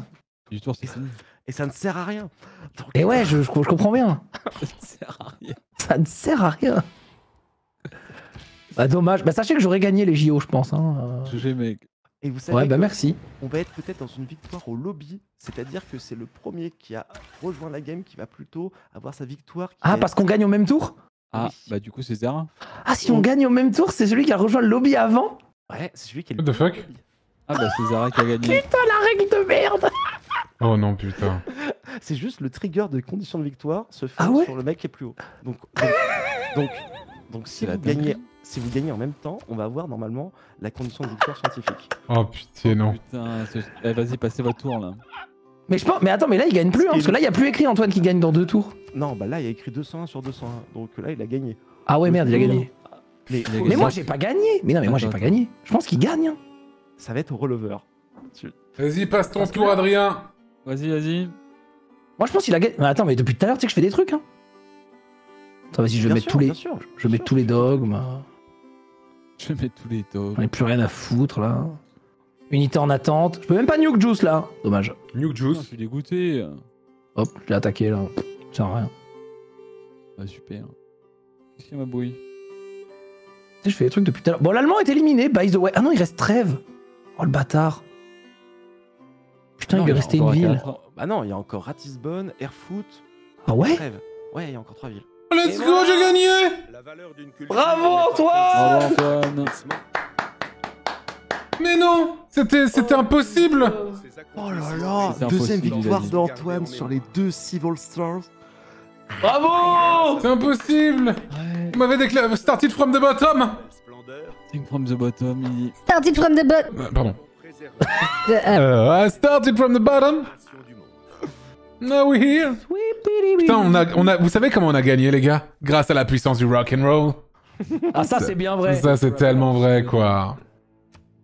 Du tour, c'est fini. Et ça ne sert à rien. Donc, Et ouais, je, je- je comprends bien. Ça ne sert à rien. Ça ne sert à rien. Bah dommage. Bah sachez que j'aurais gagné les JO, je pense. Hein. euh. GG, mec. Et vous savez Ouais, bah merci. on va être peut-être dans une victoire au lobby, c'est-à-dire que c'est le premier qui a rejoint la game qui va plutôt avoir sa victoire. qui Ah, parce être- qu'on gagne au même tour? Ah, Oui. bah du coup, c'est Zera. Ah, si on gagne au même tour, c'est celui qui a rejoint le lobby avant? Ouais, c'est celui qui est What le the premier fuck? Ah, bah c'est Zera qui a gagné. Putain, la règle de merde Oh non, putain. C'est juste le trigger de condition de victoire se fait Ah ouais? sur le mec qui est plus haut. Donc, donc, donc, donc si vous gagnez. Si vous gagnez en même temps, on va avoir normalement la condition de victoire scientifique. Oh pitié, non. Putain, c'est- eh, vas-y, passez votre tour là. mais, je pense... mais attends, mais là, il gagne plus, hein, parce que là, il y a plus écrit Antoine qui gagne dans deux tours. Non, bah là il y a écrit 201 sur 201, donc là il a gagné. Ah ouais, merde, il a gagné. Mais, moi, j'ai pas gagné. Mais non, mais moi, j'ai pas gagné. Je pense qu'il gagne. hein. ça va être au relever. Vas-y, passe ton tour, Adrien. Vas-y, vas-y. Moi, je pense qu'il a gagné. Mais attends, mais depuis tout à l'heure, tu sais que je fais des trucs. Hein. Attends, vas-y, je vais mettre sûr, tous les. bien sûr, Je vais bien mettre sûr. tous les dogmes. Je vais mettre tous les J'en togs. ai plus rien à foutre là. Unité en attente. Je peux même pas nuke juice là. Dommage. Nuke Juice. Je suis dégoûté. Hop, je l'ai attaqué là. Ça sert à rien. Ah, super. Qu'est-ce qu'il y a ma bouille Tu sais, je fais des trucs depuis tout à l'heure. Bon, l'allemand est éliminé, by the way. Ah non, il reste Trèves. Oh le bâtard. Putain, Non, il lui restait une ville. Bah non, il y a encore Ratisbonne, Erfurt, Ah ouais? Trèves. Ouais, il y a encore trois villes. Let's Et go, j'ai gagné Bravo, Antoine Bravo Antoine. Mais non C'était c'était impossible Oh là là, deuxième victoire d'Antoine sur les deux Civil Stars. Bravo C'est impossible Vous m'avez déclaré started from the bottom Think from the bottom, il. Started from the bottom. Euh, Pardon. Euh, I started from the bottom. Now we're here. Putain, on a, on a, vous savez comment on a gagné, les gars? Grâce à la puissance du rock and roll. Ah ça c'est bien vrai. Ça, c'est tellement vrai, quoi.